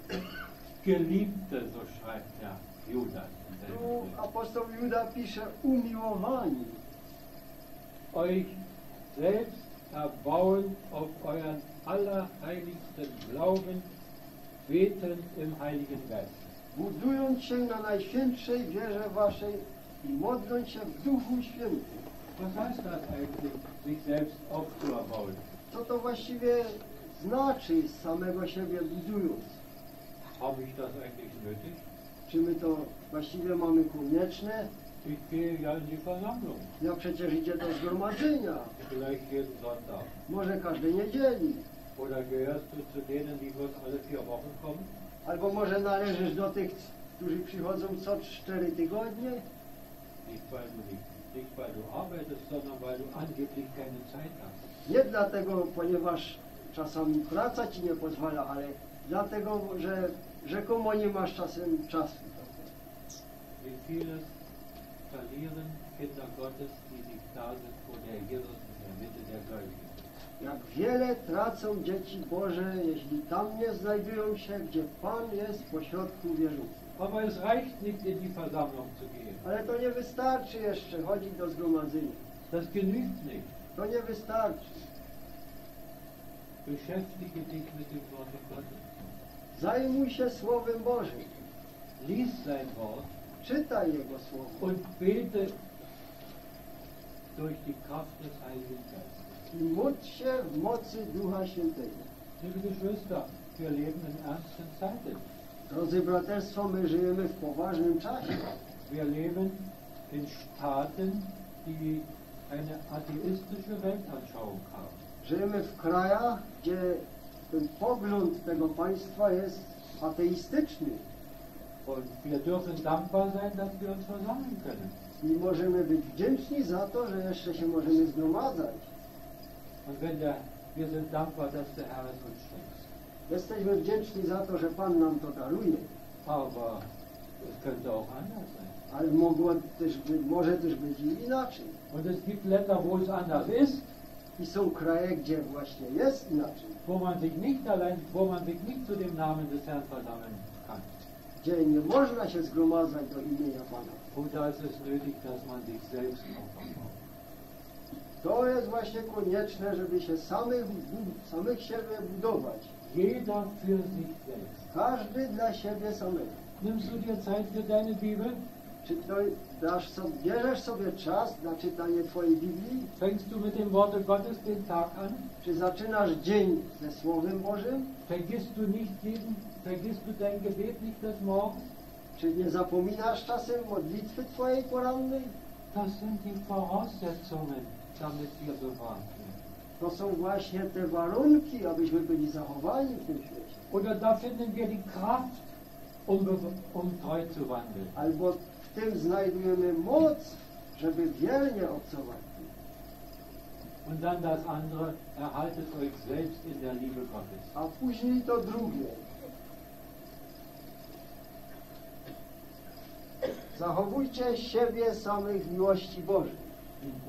Geliebte, so schreibt der Judas. Tu apostoł Juda pisze umiłowani. euch selbst erbauen auf euren allerheiligsten Glauben, betend im Heiligen Geist. budując się na najświętszej wierze waszej i modląc się w Duchu Świętym. Was heißt das eigentlich, sich selbst aufzuerbauen? Co to właściwie znaczy samego siebie budując? Habe ich das eigentlich nötig? Czy my to właściwie mamy konieczne? Ich gehe ja in die Versammlung, Ja przecież idzie do zgromadzenia, vielleicht jeden Sonntag. może każdej niedzieli. Oder gehörst du zu denen, die bloß alle vier Wochen kommen? Albo może należysz do tych, którzy przychodzą co cztery tygodnie? Nicht weil du nicht, nicht weil du arbeitest, sondern weil du angeblich keine Zeit hast. Nie dlatego, ponieważ czasami praca ci nie pozwala, ale dlatego, że rzekomo nie masz czasem czasu. Jak wiele tracą dzieci Boże, jeśli tam nie znajdują się, gdzie Pan jest pośrodku wierzących. Aber es reicht nicht, in die Versammlung zu gehen. Ale to nie wystarczy jeszcze chodzić do zgromadzenia. Das genügt nicht. To nie wystarczy. Beschäftige dich mit dem Wort Gottes. Zajmuj się Słowem Bożym. Lies sein Wort Czytaj Jego Słowo. und bete durch die Kraft des Heiligen Geistes. I módl się w mocy Ducha Świętego. Liebe Geschwister, wir leben in ernsten Zeiten. Drodzy braterstwo, my żyjemy w poważnym czasie. Wir leben in Staaten, die eine atheistische Weltanschauung haben. Żyjemy w krajach, gdzie ten pogląd tego państwa jest ateistyczny. Und wir dürfen dankbar sein, dass wir uns versammeln können. I możemy być wdzięczni za to, że jeszcze się możemy zgromadzać. Und wenn der, wir sind dankbar, dass der Herr es uns schenkt. Jesteśmy wdzięczni za to, że Pan nam to daruje. Aber es könnte auch anders sein. Ale mogło też może też być inaczej. Und es gibt Länder, wo es anders ist, I są kraje, gdzie właśnie jest inaczej. Wo man sich nicht allein, wo man sich nicht zu dem Namen des Herrn versammeln kann. Gdzie nie można się zgromadzać do imienia Pana. Und da ist es nötig, dass man sich selbst. To jest właśnie konieczne, żeby się samych, samych siebie budować. Jeder für sich selbst. Każdy dla siebie samego. Nimmst du dir Zeit für deine Bibel? Czy to dasz sobie, bierzesz sobie czas na czytanie Twojej Biblii? Fängst du mit dem Worte Gottes den Tag an? Czy zaczynasz dzień ze Słowem Bożym? Vergisst du nicht jeden, vergisst du dein Gebet nicht des Morgens? Czy nie zapominasz czasem modlitwy Twojej porannej? Das sind die Voraussetzungen, damit wir bewahrt werden. To są właśnie te warunki, abyśmy byli zachowani w tym świecie. Oder da finden wir die Kraft, um, um treu zu wandeln. Albo tym znajdujemy moc, żeby wiernie obcować. Und dann das andere, erhaltet euch selbst in der Liebe Gottes. A później to drugie. Zachowujcie siebie samych w miłości Bożej.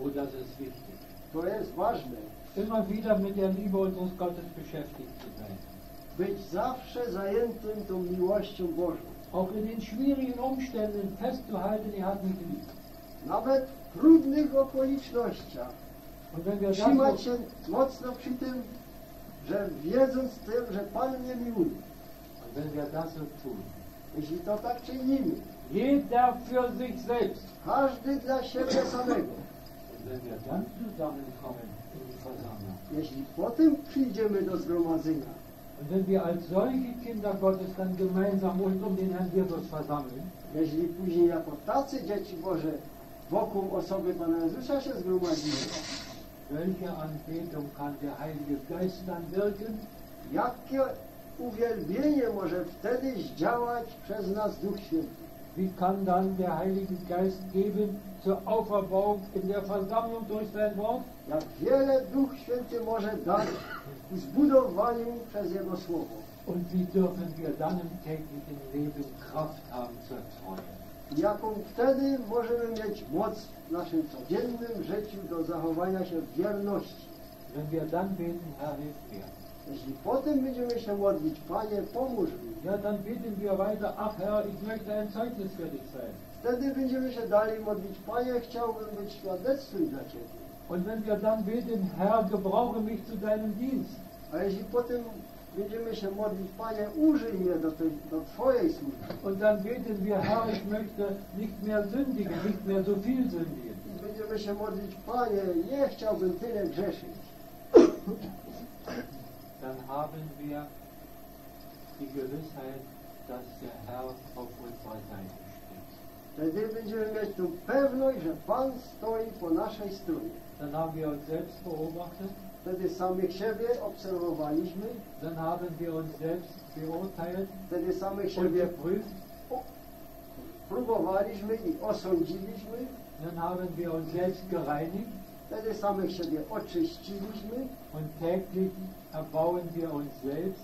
Oh, das ist wichtig. To jest ważne. Immer wieder mit der Liebe unseres Gottes beschäftigt zu sein. Być zawsze zajętym tą miłością Bożą. Auch in den schwierigen Umständen festzuhalten, er hat mich lieb. Nawet w trudnych okolicznościach. Trzymać się mocno przy tym, że wiedząc tym, że Pan mnie miłuje. Jeśli to tak czynimy, jeder für sich selbst, każdy dla siebie samego. die Jeśli potem przyjdziemy do zgromadzenia, und wenn wir als solche Kinder Gottes dann gemeinsam uns um den Herrn Jesus versammeln, jeśli później jako tacy dzieci Boże wokół osoby Pana Jezusa się zgromadzimy, welche Anbetung kann der Heilige Geist dann wirken? jakie uwielbienie może wtedy zdziałać przez nas Duch Święty? Wie kann dann der Heilige Geist geben zur Auferbauung in der Versammlung durch sein Wort? Jak wiele Duch Święty może dać w zbudowaniu przez Jego Słowo. Und wie dürfen wir dann im täglichen Leben Kraft haben zur Treue? Jaką wtedy możemy mieć moc w naszym codziennym życiu do zachowania się wierności. Wenn wir dann beten, Herr, hilf mir. Jeśli potem będziemy się modlić, Panie, pomóż mi, Ja, dann beten wir weiter, ach Herr, ich möchte ein Zeugnis für dich sein. wtedy będziemy się dalej modlić, Panie, chciałbym być świadectwem dla Ciebie. Und wenn wir dann beten, Herr, gebrauche mich zu deinem Dienst, A jeśli potem będziemy się modlić, Panie, użyj mnie do, tej, do Twojej służby. und dann beten wir, Herr, ich möchte nicht mehr sündigen, nicht mehr so viel sündigen. I będziemy się modlić, Panie, nie chciałbym tyle grzeszyć. dann haben wir die Gewissheit, dass der Herr auf unserer Seite steht. Wtedy będziemy mieć tu pewność, że Pan stoi po naszej stronie. Dann haben wir uns selbst beobachtet, Wtedy samych siebie obserwowaliśmy, dann haben wir uns selbst beurteilt. Wtedy samych siebie geprüft, próbowaliśmy i osądziliśmy, dann haben wir uns selbst gereinigt. Wtedy samych siebie oczyściliśmy. Und täglich erbauen wir uns selbst.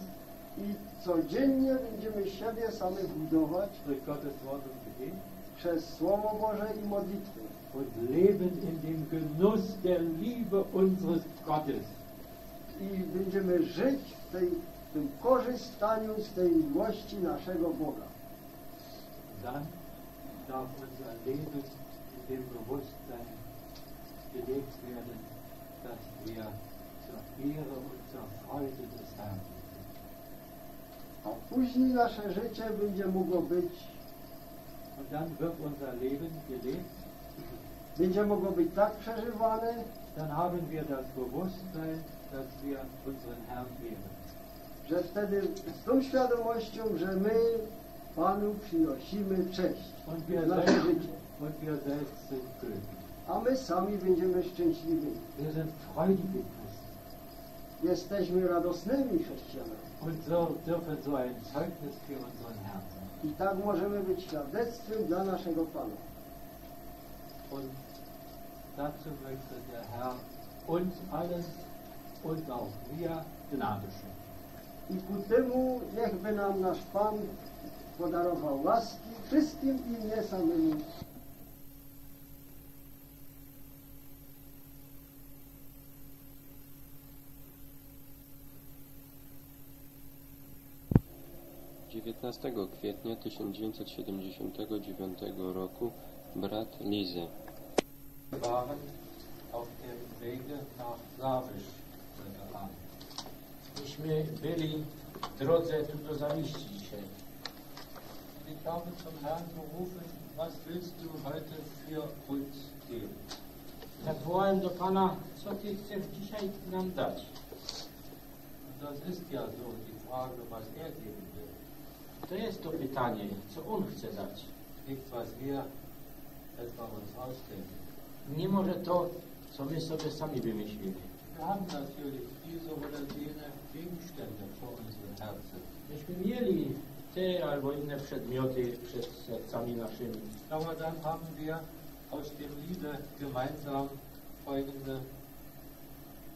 I codziennie będziemy siebie samych budować durch Gottes Wort und Gebet. przez Słowo Boże i modlitwę. Und leben in dem Genuss der Liebe unseres Gottes. I będziemy żyć w, tej, tym korzystaniu z tej miłości naszego Boga. Dann darf unser Leben in dem Bewusstsein gelebt werden, dass wir zur Ehre und zur Freude des Herrn sind. A później nasze życie będzie mogło być, Und dann wird unser Leben gelebt, będzie mogło być tak przeżywane, dann haben wir das Bewusstsein, dass wir unseren Herrn ehren. że wtedy z tą świadomością, że my Panu przynosimy cześć Und wir nasze selbst, życie, und wir selbst sind glücklich. a my sami będziemy szczęśliwi. Wir sind freudige Christen. Jesteśmy radosnymi chrześcijanami Und so dürfen so ein Zeugnis für unseren Herrn sein. i tak możemy być świadectwem dla naszego Pana. Und dazu möchte der Herr uns allen und auch mir Gnade schenken. I ku temu niechby nam nasz Pan podarował łaski wszystkim i mnie samemu. Dziewiętnastego kwietnia 1979 roku brat Lizy. Wir waren auf dem Wege nach Slawisch gegangen. Myśmy byli w drodze tu do Zawiści dzisiaj. Ich habe zum Herrn gerufen, was willst du heute für uns geben? Zawołałem do Pana, co Ty chcesz dzisiaj nam dać? Das ist ja so die Frage, was er geben will. To jest to pytanie, co On chce dać. Nicht, was wir etwa uns ausdenken. Nie może to, co my sobie sami wymyślili. Myśmy mieli te albo inne przedmioty przed sercami naszymi. Aber dann haben wir aus dem Liede gemeinsam folgende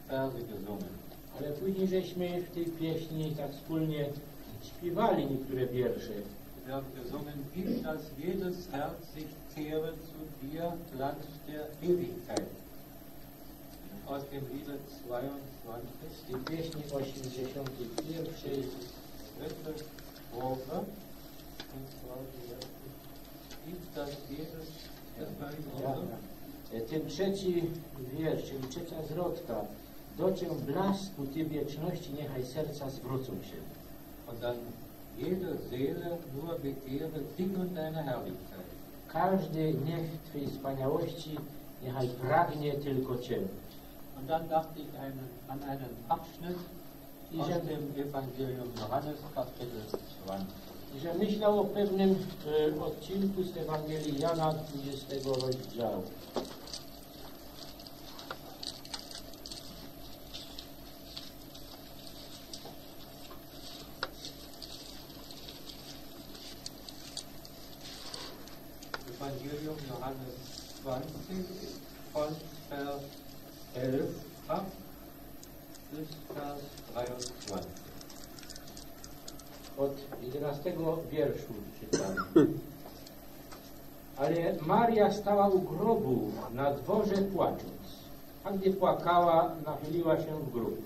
Verse gesungen. Ale później żeśmy w tej pieśni tak wspólnie śpiewali niektóre wiersze. Wir haben gesungen, gib, dass jedes Herz sich kehre zu dir, Land der Ewigkeit. Aus dem Liede 22, Z tej pieśni 81 dritte Strophe. Und zwar die erste. Gib, dass jedes erstmal die Ja, Strophe. ja. Ten trzeci wiersz, czyli trzecia zwrotka. Do Cię blasku Ty wieczności, niechaj serca zwrócą się. Und dann jede Seele nur begehre dich und deine Herrlichkeit. Każdy niech Twej wspaniałości, niechaj pragnie tylko Cię. Und dann dachte ich einen, an einen Abschnitt I aus że, dem Evangelium Johannes, Kapitel 20. i że myślał o pewnym e, odcinku z Ewangelii Jana 20 rozdziału. Evangelium Johannes 20 von Vers 11 ab bis Vers 23. Od 11 wierszu czytamy. Ale Maria stała u grobu na dworze płacząc. A gdy płakała, nachyliła się w grób.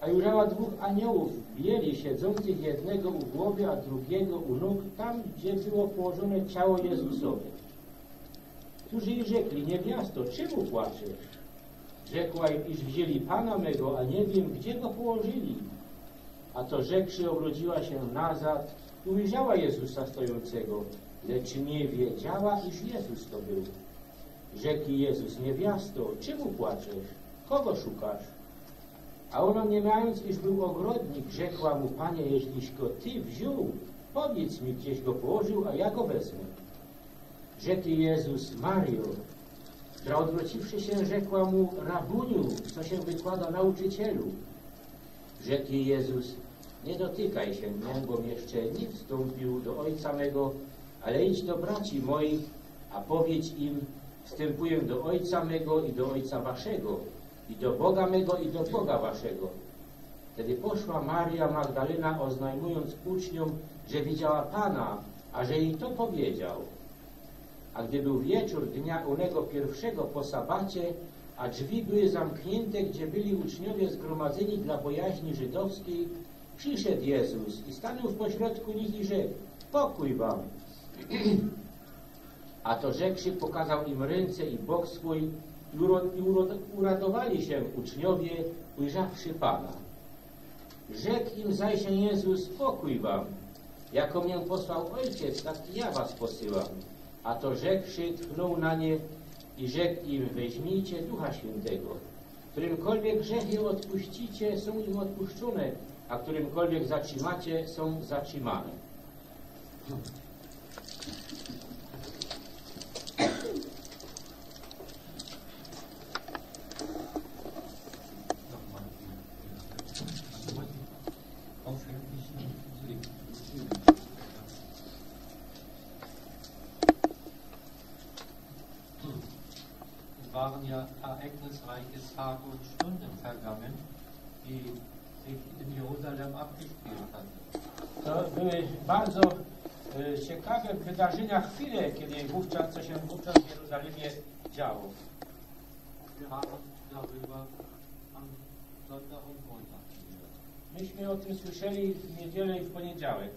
A ujrzała dwóch aniołów bieli siedzących jednego u głowy, a drugiego u nóg, tam gdzie było położone ciało Jezusowe. Którzy jej rzekli, niewiasto, czemu płaczesz? Rzekła im, iż wzięli Pana mego, a nie wiem, gdzie go położyli. A to rzekszy obróciła się nazad i ujrzała Jezusa stojącego, lecz nie wiedziała, iż Jezus to był. Rzekł Jezus, niewiasto, czemu płaczesz? Kogo szukasz? A ona nie mając, iż był ogrodnik, rzekła mu, Panie, jeśliś go Ty wziął, powiedz mi, gdzieś go położył, a ja go wezmę. Rzekł Jezus, Mario, która odwróciwszy się, rzekła mu, Rabuniu, co się wykłada nauczycielu. Rzekł Jezus, nie dotykaj się mnie, bom jeszcze nie wstąpił do Ojca mego, ale idź do braci moich, a powiedz im, wstępuję do Ojca mego i do Ojca waszego, i do Boga mego i do Boga waszego. Wtedy poszła Maria Magdalena, oznajmując uczniom, że widziała Pana, a że jej to powiedział. A gdy był wieczór dnia onego pierwszego po sabacie, a drzwi były zamknięte, gdzie byli uczniowie zgromadzeni dla bojaźni żydowskiej, przyszedł Jezus i stanął w pośrodku nich i rzekł, pokój wam. (clears throat) A to rzekszy pokazał im ręce i bok swój i, uradowali się uczniowie, ujrzawszy Pana. Rzekł im zaś się Jezus, pokój wam. Jako mnie posłał Ojciec, tak i ja was posyłam. A to rzekszy, tchnął na nie i rzekł im, weźmijcie Ducha Świętego. Którymkolwiek grzechy odpuścicie, są im odpuszczone, a którymkolwiek zatrzymacie, są zatrzymane. Es waren ja ereignisreiche Tage und Stunden vergangen, die sich To były bardzo e, ciekawe wydarzenia, chwile, kiedy wówczas, co się wówczas w Jerozolimie działo. Myśmy o tym słyszeli w niedzielę i w poniedziałek.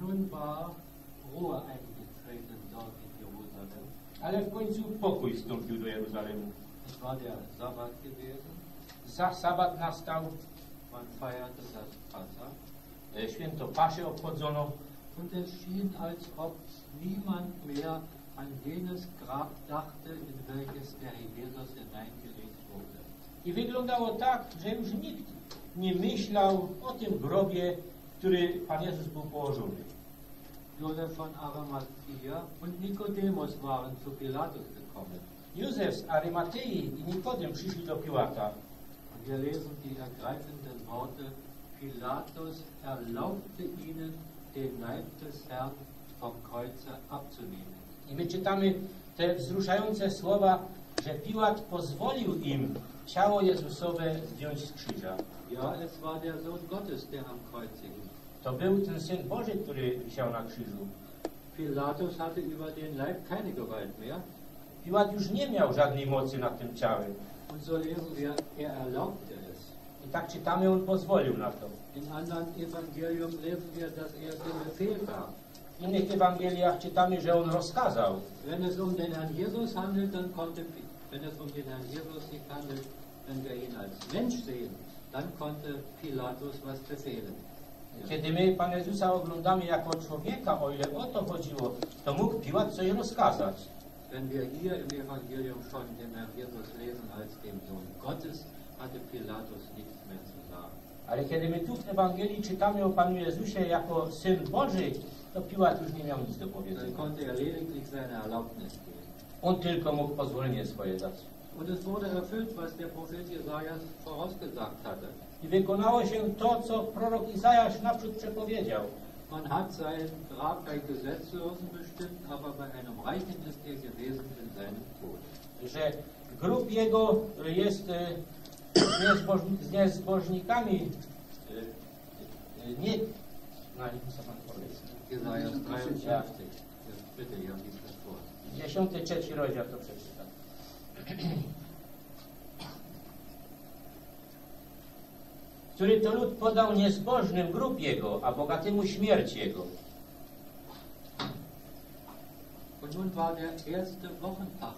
Nun war Ruhe eingetreten dort in Jerusalem. Ale w końcu pokój wstąpił do Jeruzalemu. Es war der Sabbat gewesen. Za sabat nastał, E, święto Paszy obchodzono Und es schien, als ob niemand mehr an jenes Grab dachte, in welches der Jesus hineingelegt wurde. i wyglądało tak, że już nikt nie myślał o tym grobie, który Pan Jezus był położony. Josef von Arimathea und Nikodemus waren zu Pilatus gekommen. Józef z Arymatei i Nikodem przyszli do Piłata. Wir lesen die ergreifenden Worte, Pilatus erlaubte ihnen, den Leib des Herrn vom Kreuze abzunehmen. I my czytamy te wzruszające słowa, że Piłat pozwolił im ciało Jezusowe zdjąć z krzyża. Ja, es war der Sohn Gottes, der am Kreuze hing. To był ten Syn Boży, który wisiał na krzyżu. Pilatus hatte über den Leib keine Gewalt mehr. Piłat już nie miał żadnej mocy nad tym ciałem. Und so lesen wir, er erlaubte es. I tak czytamy, on pozwolił na to. In anderen Evangelium lesen wir, dass er den Befehl gab. W innych Ewangeliach czytamy, że on rozkazał. Wenn es um den Herrn Jesus handelt, dann konnte, wenn es um den Herrn Jesus sich handelt, wenn wir ihn als Mensch sehen, dann konnte Pilatus was befehlen. Kiedy my Pana Jezusa oglądamy jako człowieka, o ile o to chodziło, to mógł Piłat coś rozkazać. Wenn wir hier im Evangelium schon den Herrn Jesus lesen als den Sohn Gottes, Ale kiedy my tu w Ewangelii czytamy o Panu Jezusie jako Syn Boży, to Piłat już nie miał nic do powiedzenia. On tylko mógł pozwolenie swoje dać. Und es wurde erfüllt, was der Prophet Jesajas vorausgesagt hatte. I wykonało się to, co prorok Izajasz naprzód przepowiedział. Man hat sein Grab bei Gesetzlosen bestimmt, aber bei einem Reichen ist er gewesen in seinem Tod. że grób jego jest e, z, niezbożni, z niezbożnikami e, e, nie... No, nie co pan 53. Ja, das vor. Dziesiąty, trzeci rozdział to przeczytam. Który to lud podał niezbożnym grób jego, a bogatemu śmierć jego. Und nun war der erste Wochentag.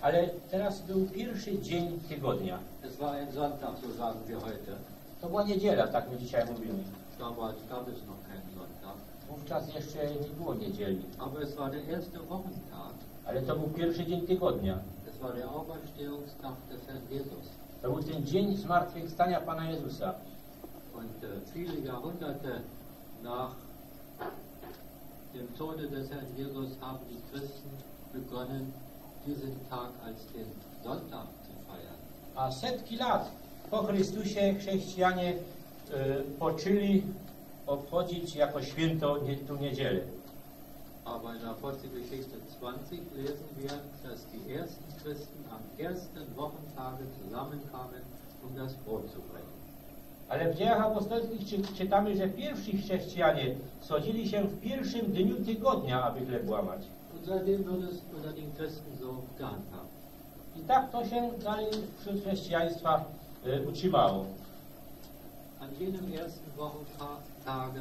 Ale teraz był pierwszy dzień tygodnia. Es war ein Sonntag, so sagen wir heute. To była niedziela, tak my dzisiaj mówimy. Damals gab es noch keinen Sonntag. Wówczas jeszcze nie było niedzieli, Aber es war der erste Wochentag. ale to był pierwszy dzień tygodnia. Es war der Auferstehungstag des Herrn Jesus. To był ten dzień zmartwychwstania Pana Jezusa. Und äh, viele Jahrhunderte nach dem Tode des Herrn Jesus haben die Christen begonnen, diesen Tag als den Sonntag zu feiern. A setki lat po Chrystusie chrześcijanie y, poczęli obchodzić jako święto nie, tu niedzielę. Aber in Apostelgeschichte 20 lesen wir, dass die ersten Christen am ersten Wochentage zusammenkamen, um das Brot zu brechen. Ale w dziejach apostolskich czy, czytamy, że pierwsi chrześcijanie schodzili się w pierwszym dniu tygodnia, aby chleb łamać. Und seitdem wird es unter den Christen so gehandhabt. I tak to się dalej wśród chrześcijaństwa y, utrzymało. An jenem ersten Wochentage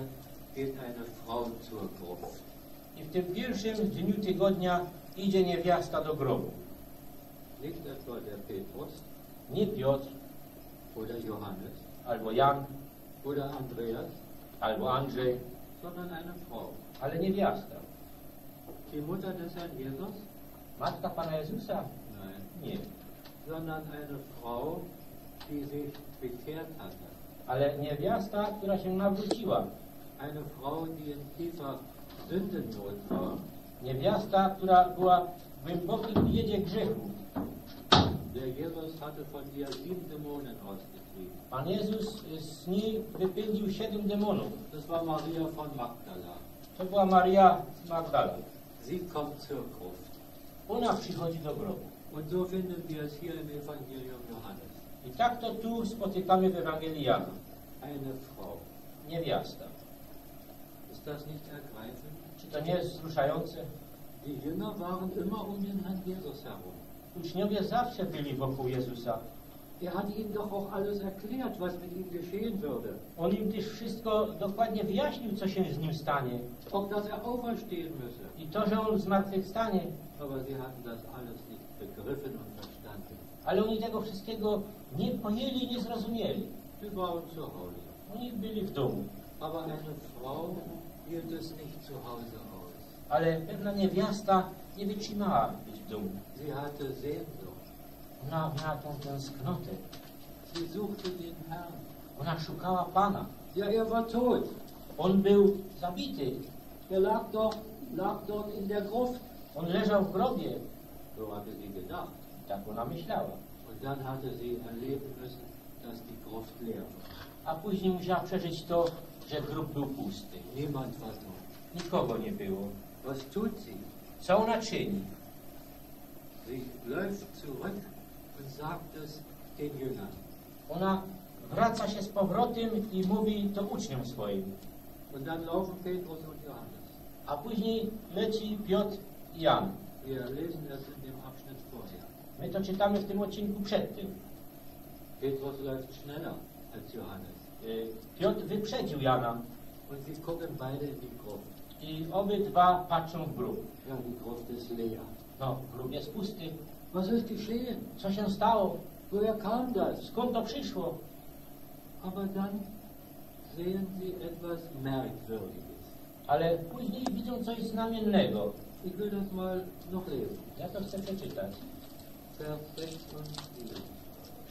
geht eine Frau zur Gruft. I w tym pierwszym dniu tygodnia idzie niewiasta do grobu. Nicht etwa der Petrus Nie Piotr, oder Johannes albo Jan, oder Andreas, albo Andrzej, sondern eine Frau. ale niewiasta. Die Mutter des Herrn Jesus? Matka Pana Jezusa? Nein. Nie. Sondern eine Frau, die sich bekehrt hatte. Ale niewiasta, która się nawróciła. Eine Frau, die in tiefer Sündennot war. Niewiasta, która była w głębokim biedzie grzechu. Der Jesus hatte von ihr sieben Dämonen ausgetrieben. Pan Jezus z niej wypędził siedem demonów. Das war Maria von Magdala. To była Maria z Magdala. Sie kommt zur Gruft. Ona przychodzi do grobu. Und so finden wir es hier im Evangelium Johannes. I tak to tu spotykamy w Ewangelii Jana. Eine Frau. Niewiasta. Ist das nicht ergreifend? Czy to nie jest wzruszające? Die Jünger waren immer um den Herrn Jesus herum. Uczniowie zawsze byli wokół Jezusa. Er hat ihnen doch auch alles erklärt, was mit ihm geschehen würde. On im też wszystko dokładnie wyjaśnił, co się z nim stanie. Auch, dass er auferstehen müsse. I to, że on zmartwychwstanie. Aber sie hatten das alles nicht begriffen und verstanden. Ale oni tego wszystkiego nie pojęli, nie zrozumieli. Sie waren zu Hause. Oni byli w domu. Aber eine Frau hielt es nicht zu Hause aus. Ale pewna niewiasta nie wytrzymała być w domu. Sie hatte Sehnsucht. Ona miała tą tęsknotę. Sie suchte den Herrn. Ona szukała Pana. Ja, er war tot. On był zabity. Er lag dort, lag dort in der Gruft. On leżał w grobie. So hatte sie gedacht. Tak ona myślała. Und dann hatte sie erleben müssen, dass die Gruft leer war. A później musiała przeżyć to, że grób był pusty. Niemand war dort. Nikogo nie było. Was tut sie? Co ona czyni? Sie läuft zurück Ona wraca się z powrotem i mówi to uczniom swoim. A później leci Piotr i Jan. My to czytamy w tym odcinku przed tym. Petrus läuft schneller als Johannes. Y, Piotr wyprzedził Jana Und sie gucken beide in die Gruft. i obydwa patrzą w grób. Ja, die Gruft ist leer. No, grób jest pusty. Geschehen? Co się stało? Woher kam das? Skąd to przyszło? Aber dann sehen sie etwas Merkwürdiges. Ale później widzą coś znamiennego. Ich will das mal noch lesen. Ja to chcę przeczytać. Vers 6 und 7.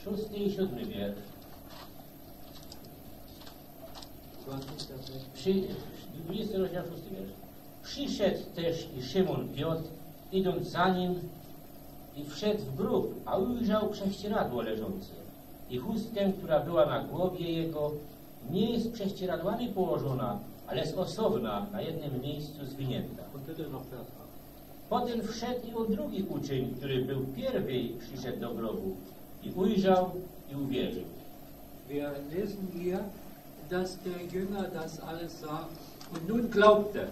Szósty i siódmy wiersz. 20. Vers. Przy, 20 rozdział, 6 wiersz. Przyszedł też i Szymon Piotr, idąc za nim i wszedł w grób, a ujrzał prześcieradło leżące i chustkę, która była na głowie jego, nie jest prześcieradłami położona, ale jest osobna, na jednym miejscu zwinięta. Und bitte noch Vers 8. Potem wszedł i on drugi uczeń, który był pierwej, przyszedł do grobu i ujrzał i uwierzył. Wir lesen hier, dass der Jünger das alles sah und nun glaubte.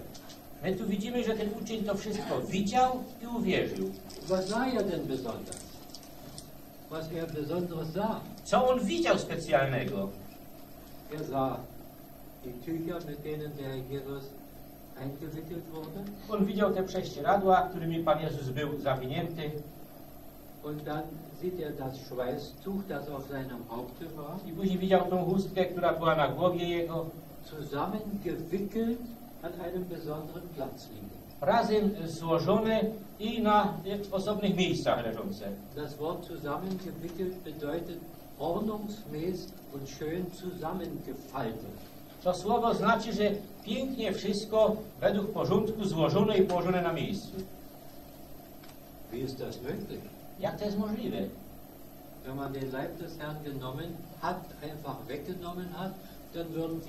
My tu widzimy, że ten uczeń to wszystko widział i uwierzył. Was sah er denn besonders? Was er besonders sah? Co on widział specjalnego? Er sah die Tücher, mit denen der Jesus eingewickelt wurde. On widział te prześcieradła, którymi Pan Jezus był zawinięty Und dann sieht er das Schweißtuch, das auf seinem Haupte war. i później widział tą chustkę, która była na głowie jego. zusammengewickelt an einem besonderen Platz liegen. razem złożone i na w osobnych miejscach leżące. Das Wort zusammengewickelt bedeutet ordnungsmäßig und schön zusammengefaltet. To słowo znaczy, że pięknie wszystko według porządku złożone i położone na miejscu. Wie ist das möglich? Jak to jest możliwe? Wenn man den Leib des Herrn genommen hat, einfach weggenommen hat, dann würden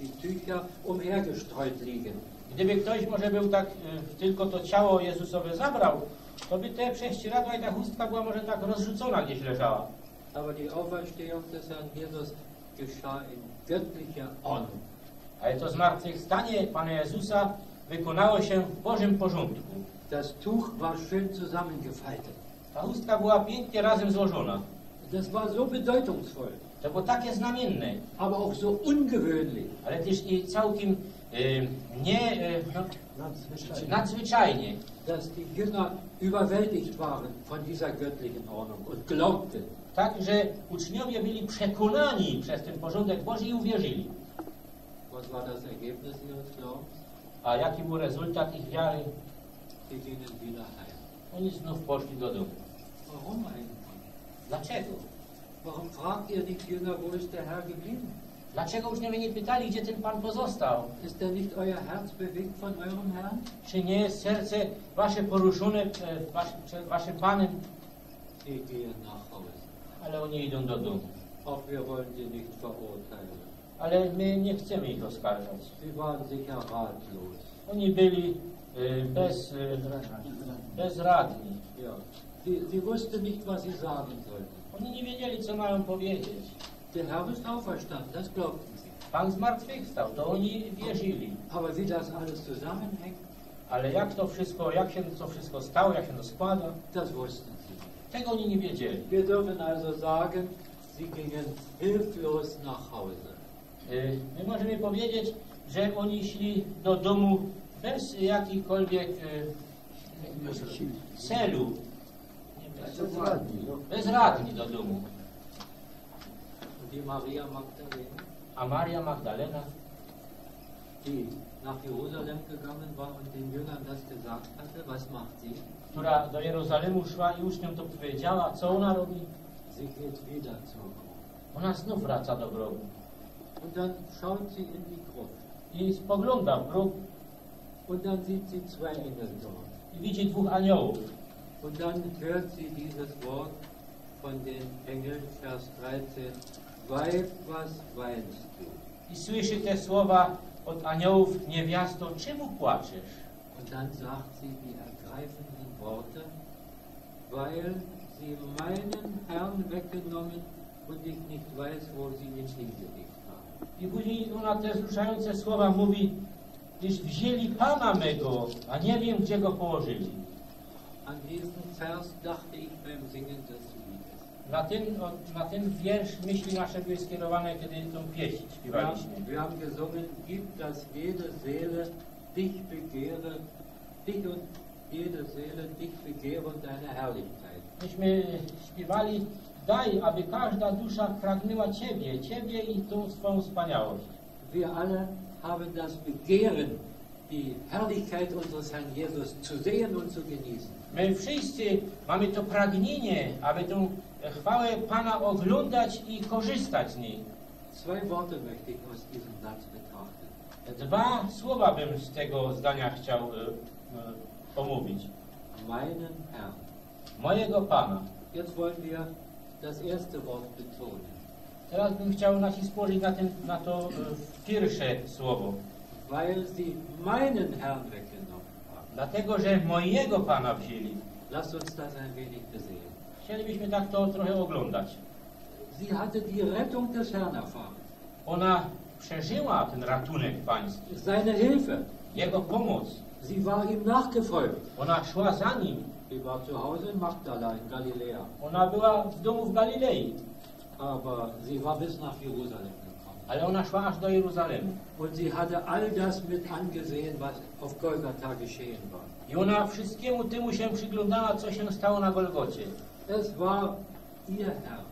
die Tücher umhergestreut liegen. Gdyby ktoś może był tak, e, tylko to ciało Jezusowe zabrał, to by te prześcieradła i ta chustka była może tak rozrzucona gdzieś leżała. Aber die Auferstehung des Herrn Jesus geschah in göttlicher Ordnung. Ale to zmartwychwstanie Pana Jezusa wykonało się w Bożym porządku. Das Tuch war schön zusammengefaltet. Ta chustka była pięknie razem złożona. Das war so bedeutungsvoll, To było takie znamienne, aber auch so ungewöhnlich. ale też i całkiem nie e, no, nadzwyczajnie, dass die Jünger überwältigt waren von dieser göttlichen Ordnung und glaubten. tak, że uczniowie byli przekonani przez ten porządek Boży i uwierzyli. Was war das Ergebnis ihres Glaubens? A jaki był rezultat ich wiary? Sie gingen wieder heim. Oni znów poszli do domu. Warum eigentlich? Dlaczego? Warum fragt ihr nicht Jünger, wo ist der Herr geblieben? Dlaczego uczniowie nie pytali, gdzie ten Pan pozostał? Ist denn nicht euer Herz bewegt von eurem Herrn? Czy nie jest serce wasze poruszone e, wasz, przed waszym Panem? Sie gehen nach Hause. Ale oni idą do domu. Auch wir wollen sie nicht verurteilen. Ale my nie chcemy ich oskarżać. Sie waren sicher ratlos. Oni byli e, bez, e, bezradni. Ja. Sie, sie wussten nicht, was sie sagen sollten. Oni nie wiedzieli, co mają powiedzieć. Der Herr ist auferstanden, das glaubten sie. Pan zmartwychwstał, to oni wierzyli. Aber wie das alles zusammenhängt, Ale jak to wszystko, jak się to wszystko stało, jak się to składa, das wussten sie tego oni nie wiedzieli. Wir dürfen also sagen, sie gingen hilflos nach Hause. My możemy powiedzieć, że oni szli do domu bez jakichkolwiek y, celu, bezradni do domu. Die Maria Magdalena, A Maria Magdalena, die nach Jerusalem gegangen war und den Jüngern das gesagt hatte, was macht sie? która do Jerozolimu szła i uczniom to powiedziała, co ona robi? Sie geht wieder zur Gruft. Ona znów wraca do grobu Und dann schaut sie in die Gruft. i spogląda w grób Und dann sieht sie zwei Engel dort. i widzi dwóch aniołów. Und dann hört sie dieses Wort von den Engeln, Vers 13. I słyszy te słowa od aniołów, niewiasto, czemu płaczesz? Und dann sagt sie die ergreifenden Worte, weil sie meinen Herrn weggenommen und ich nicht weiß, wo sie ihn hingelegt haben. I później ona te wzruszające słowa mówi, gdyż wzięli Pana mego, a nie wiem, gdzie go położyli. An diesen Vers dachte ich beim Singen des. Na ten, na ten wiersz myśli nasze były skierowane, kiedy tą pieśń śpiewaliśmy. wir haben gesungen, gib, dass jede Seele dich begehre, dich und jede Seele dich begehre und deine Herrlichkeit. Myśmy śpiewali, daj, aby każda dusza pragnęła Ciebie, Ciebie i tą swoją wspaniałość. Wir alle haben das Begehren, die Herrlichkeit unseres Herrn Jesus zu sehen und zu genießen. My wszyscy mamy to pragnienie, aby tą chwałę Pana oglądać i korzystać z niej. Zwei Worte möchte ich aus diesem Satz betrachten. Dwa słowa bym z tego zdania chciał e, e, omówić. Meinen Herrn. Mojego Pana. Jetzt wollen wir das erste Wort betonen. Teraz bym chciał położyć na, na to e, pierwsze słowo. Weil sie meinen Herrn weggenommen haben. Dlatego, że mojego Pana wzięli. Lasst uns das ein wenig besehen. Chcielibyśmy tak to trochę oglądać. Sie hatte die Rettung des Herrn erfahren. Ona przeżyła ten ratunek pański, Seine Hilfe. jego pomoc. Sie war ihm nachgefolgt. Ona szła za nim. Sie war zu Hause in Magdala in Galiläa. Ona była w domu w Galilei, Aber sie war bis nach Jerusalem ale ona szła aż do Jeruzalemu. Und sie hatte all das mit angesehen, was auf Golgatha geschehen war. I ona wszystkiemu temu się przyglądała, co się stało na Golgocie. Es war ihr Herr,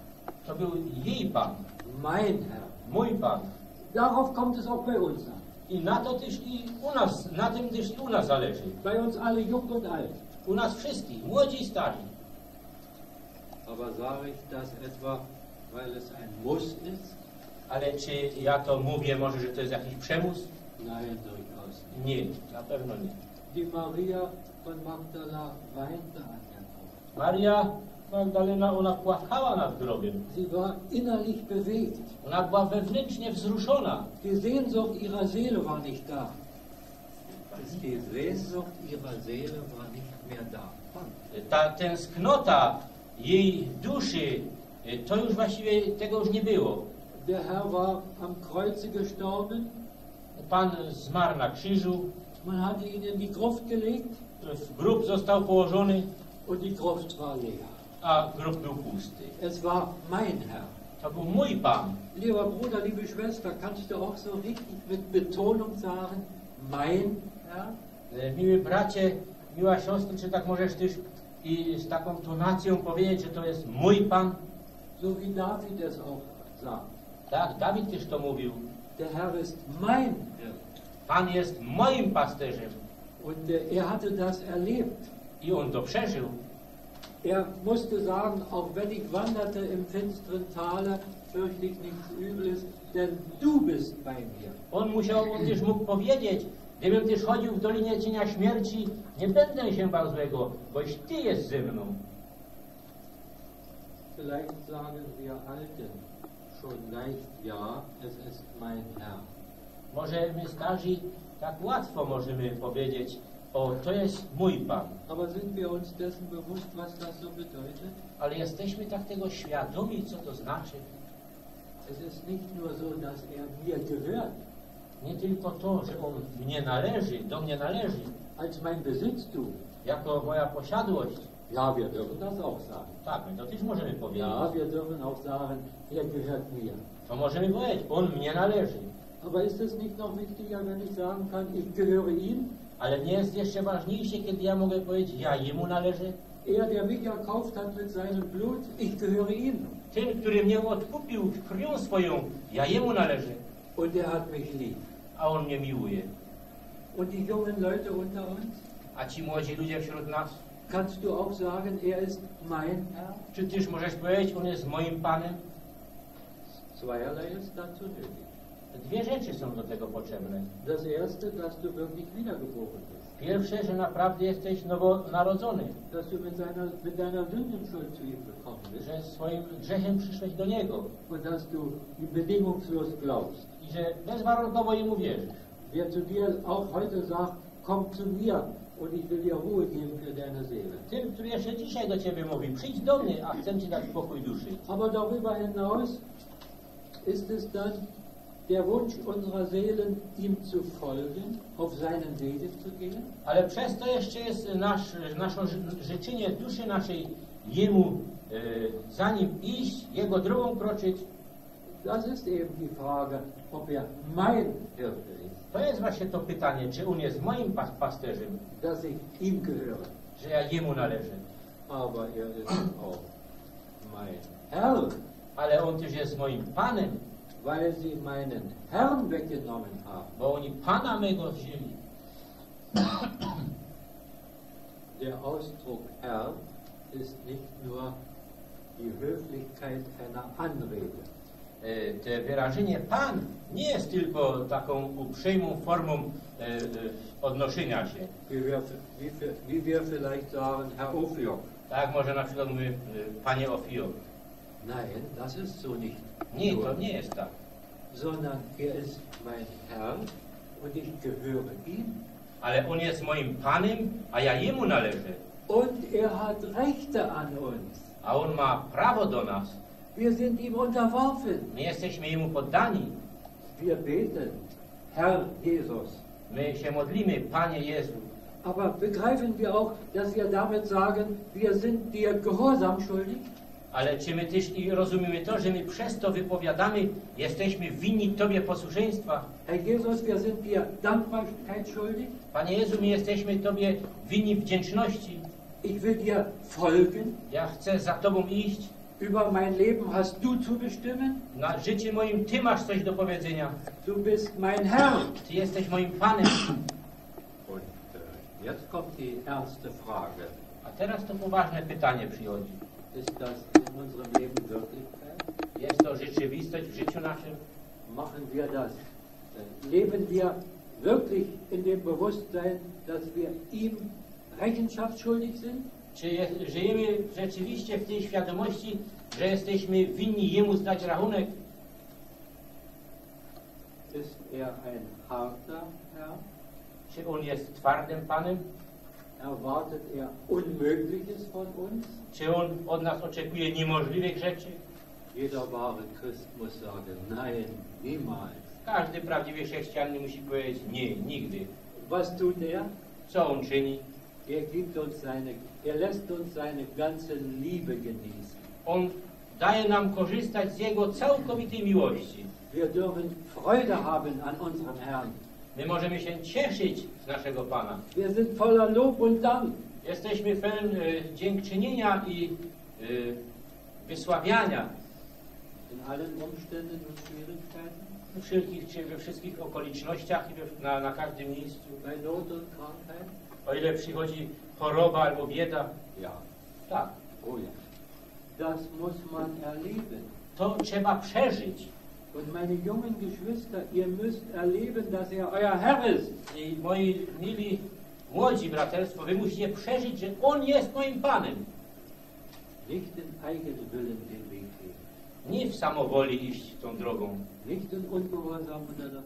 To był jej Pan, mein Herr. mój Pan. Darauf kommt es auch bei uns an. I na to też i u nas, na tym też i u nas zależy. Bei uns alle jung und alt. U nas wszystkich, młodzi i stari. Aber sage ich das etwa, weil es ein Muss ist? Ale czy ja to mówię może, że to jest jakiś przemus? Nein, durchaus nicht. Nie, na pewno nie. Die Maria von Magdala weinte an der. Maria Magdalena, ona płakała nad grobem. Sie war innerlich bewegt. Ona była wewnętrznie wzruszona. Die Sehnsucht ihrer Seele war nicht da. Die Sehnsucht ihrer Seele war nicht mehr da. Ta tęsknota jej duszy, y, to już właściwie tego już nie było. Der Herr war am Kreuze gestorben. Pan zmarł na krzyżu, Man hatte ihn in die Gruft gelegt w grób został położony, und die Gruft war leer. A grób był pusty. Es war mein Herr. To był mój Pan. Lieber Bruder, liebe Schwester, kannst du auch so richtig mit Betonung sagen, mein Herr? E, Miły bracie, miła siostro, czy tak możesz też i z taką tonacją powiedzieć, że to jest mój Pan? So wie David es auch sagt. Tak, Dawid też to mówił. Der Herr ist mein Herr. Pan jest moim pasterzem. Und er hatte das erlebt. I on to przeżył. Er musste sagen, auch wenn ich wanderte im finsteren Tale, fürchte ich nichts Übles, denn du bist bei mir. On musiał, on też mógł powiedzieć, gdybym też chodził w Dolinie Cienia Śmierci, nie będę się bał złego, boś Ty jest ze mną. Vielleicht sagen wir Alten schon leicht, ja, es ist mein Herr. Może my starzy tak łatwo możemy powiedzieć, o, to jest mój Pan. Aber sind wir uns dessen bewusst, was das so bedeutet? Ale jesteśmy tak tego świadomi, co to znaczy. Es ist nicht nur so, dass er mir gehört, Nie tylko to, że On mnie należy, do mnie należy, als mein Besitztum. jako moja posiadłość. Ja, wir dürfen das auch sagen. Tak, my to też możemy powiedzieć. Ja, wir dürfen auch sagen, er gehört mir. To możemy powiedzieć, On mnie należy. Aber ist es nicht noch wichtiger, wenn ich sagen kann, ich gehöre ihm? Ale nie jest jeszcze ważniejsze, kiedy ja mogę powiedzieć, ja Jemu należę. Er, der mich erkauft hat mit seinem Blut, ich gehöre ihm. Ten, który mnie odkupił krwią swoją, ja Jemu należę, Und er hat mich lieb. a On mnie miłuje. Und die jungen Leute unter uns? A ci młodzi ludzie wśród nas, Kannst du auch sagen, er ist mein Herr? czy Tyż możesz powiedzieć, On jest moim Panem? Zweierlei ist dazu nötig. Dwie rzeczy są do tego potrzebne. Das erste, dass du wirklich wiedergeboren bist. Pierwsze, że naprawdę jesteś nowonarodzony, Dass du mit, seiner, mit deiner Sündenschuld zu ihm gekommen bist. że swoim grzechem przyszłeś do Niego Und dass du bedingungslos glaubst. i że bezwarunkowo Jemu wierzysz. Wer zu dir auch heute sagt, komm zu mir und ich will dir Ruhe geben für deine Seele. Tym, który jeszcze dzisiaj do Ciebie mówi, przyjdź do mnie, a chcę Ci dać pokój duszy. Aber darüber hinaus ist es dann der Wunsch unserer Seelen, ihm zu folgen, auf seinen Wege zu gehen. Ale przez to jeszcze jest nasz, nasze ży- życzenie duszy naszej Jemu, e, za Nim iść, Jego drogą kroczyć. Das ist eben die Frage, ob er mein Hirte ist, To jest właśnie to pytanie, czy On jest moim pas pasterzem, dass ich ihm gehöre. że ja Jemu należę. Aber er ist auch mein Herr, Ale On też jest moim Panem, weil sie meinen Herrn weggenommen haben. bo oni Pana mego wzięli. Der Ausdruck Herr ist nicht nur die Höflichkeit einer Anrede. E, Te wyrażenie Pan nie jest tylko taką uprzejmą formą e, e, odnoszenia się. Wie wir, wie, wir- wie wir vielleicht sagen, Herr Ophiok. Tak może na przykład mówię, e, Panie Ofio. Nein, das ist so nicht. Nie, Nur, to nie jest tak. Sondern er ist mein Herr und ich gehöre ihm. Ale On jest moim Panem, a ja Jemu należę. Und er hat Rechte an uns. A On ma prawo do nas. Wir sind ihm unterworfen. My jesteśmy Jemu poddani. Wir beten, Herr Jesus. My się modlimy, Panie Jezu. Aber begreifen wir auch, dass wir damit sagen, wir sind dir Gehorsam schuldig? Ale czy my też i rozumiemy to, że my przez to wypowiadamy, jesteśmy winni Tobie posłuszeństwa? Herr Jesus, wir sind dir Dankbarkeit schuldig? Panie Jezu, my jesteśmy Tobie winni wdzięczności. Ich will dir folgen. Ja chcę za Tobą iść. Über mein Leben hast du zu bestimmen. Na życie moim Ty masz coś do powiedzenia. Du bist mein Herr. Ty jesteś moim Panem. Und äh, jetzt kommt die ernste Frage. A teraz to poważne pytanie przychodzi. Ist das in unserem Leben Wirklichkeit? Jest to rzeczywistość w życiu naszym? Machen wir das? Leben wir wirklich in dem Bewusstsein, dass wir ihm Rechenschaft schuldig sind? Czy jest, żyjemy rzeczywiście w tej świadomości, że jesteśmy winni Jemu zdać rachunek? Ist er ein harter Herr? Czy On jest twardym Panem? Erwartet er Unmögliches von uns? Czy On od nas oczekuje niemożliwych rzeczy? Jeder wahre Christ muss sagen, nein, niemals. Każdy prawdziwy chrześcijanin musi powiedzieć nie, nigdy. Was tut er? Co On czyni? Er gibt uns seine, er lässt uns seine ganze Liebe genießen. On daje nam korzystać z Jego całkowitej miłości. Wir dürfen Freude haben an unserem Herrn. My możemy się cieszyć z naszego Pana. Wir sind voller Lob und Dank. Jesteśmy pełni e, dziękczynienia i e, wysławiania In allen Umständen und Schwierigkeiten, we wszelkich, czy we wszystkich okolicznościach i we, na, na każdym miejscu. bei Not und Krankheit. O ile przychodzi choroba albo bieda, Ja, tak, oh ja. Das muss man erleben. to trzeba przeżyć. Und meine jungen Geschwister, ihr müsst erleben, dass er euer Herr ist. I moi mili młodzi braterstwo, wy musicie przeżyć, że On jest moim Panem. Nicht in eigenem Willen den Weg gehen. Nie w samowoli iść tą drogą. Nicht in Ungehorsam unter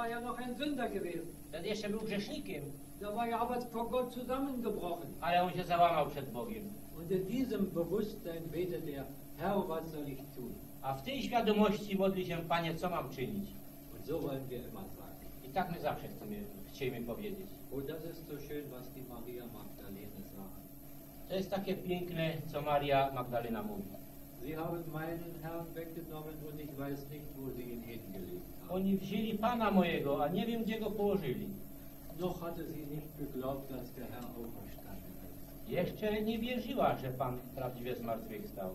war ja noch ein Sünder gewesen. Wtedy jeszcze był grzesznikiem, Da war ja aber vor Gott zusammengebrochen. ale on się załamał przed Bogiem. Und in diesem Bewusstsein betet er, Herr, was soll ich tun? A w tej świadomości modli się, Panie, co mam czynić? Und so wollen wir immer sagen. I tak my zawsze chcemy, chcieliśmy powiedzieć. Oh, das ist so schön, was die Maria Magdalene sagt. To jest takie piękne, co Maria Magdalena mówi. Sie haben meinen Herrn weggenommen und ich weiß nicht, wo sie ihn hingelegt. Oni wzięli Pana mojego, a nie wiem, gdzie go położyli. Noch hatte sie nicht geglaubt, dass der Herr auferstanden ist. Jeszcze nie wierzyła, że Pan prawdziwie zmartwychwstał.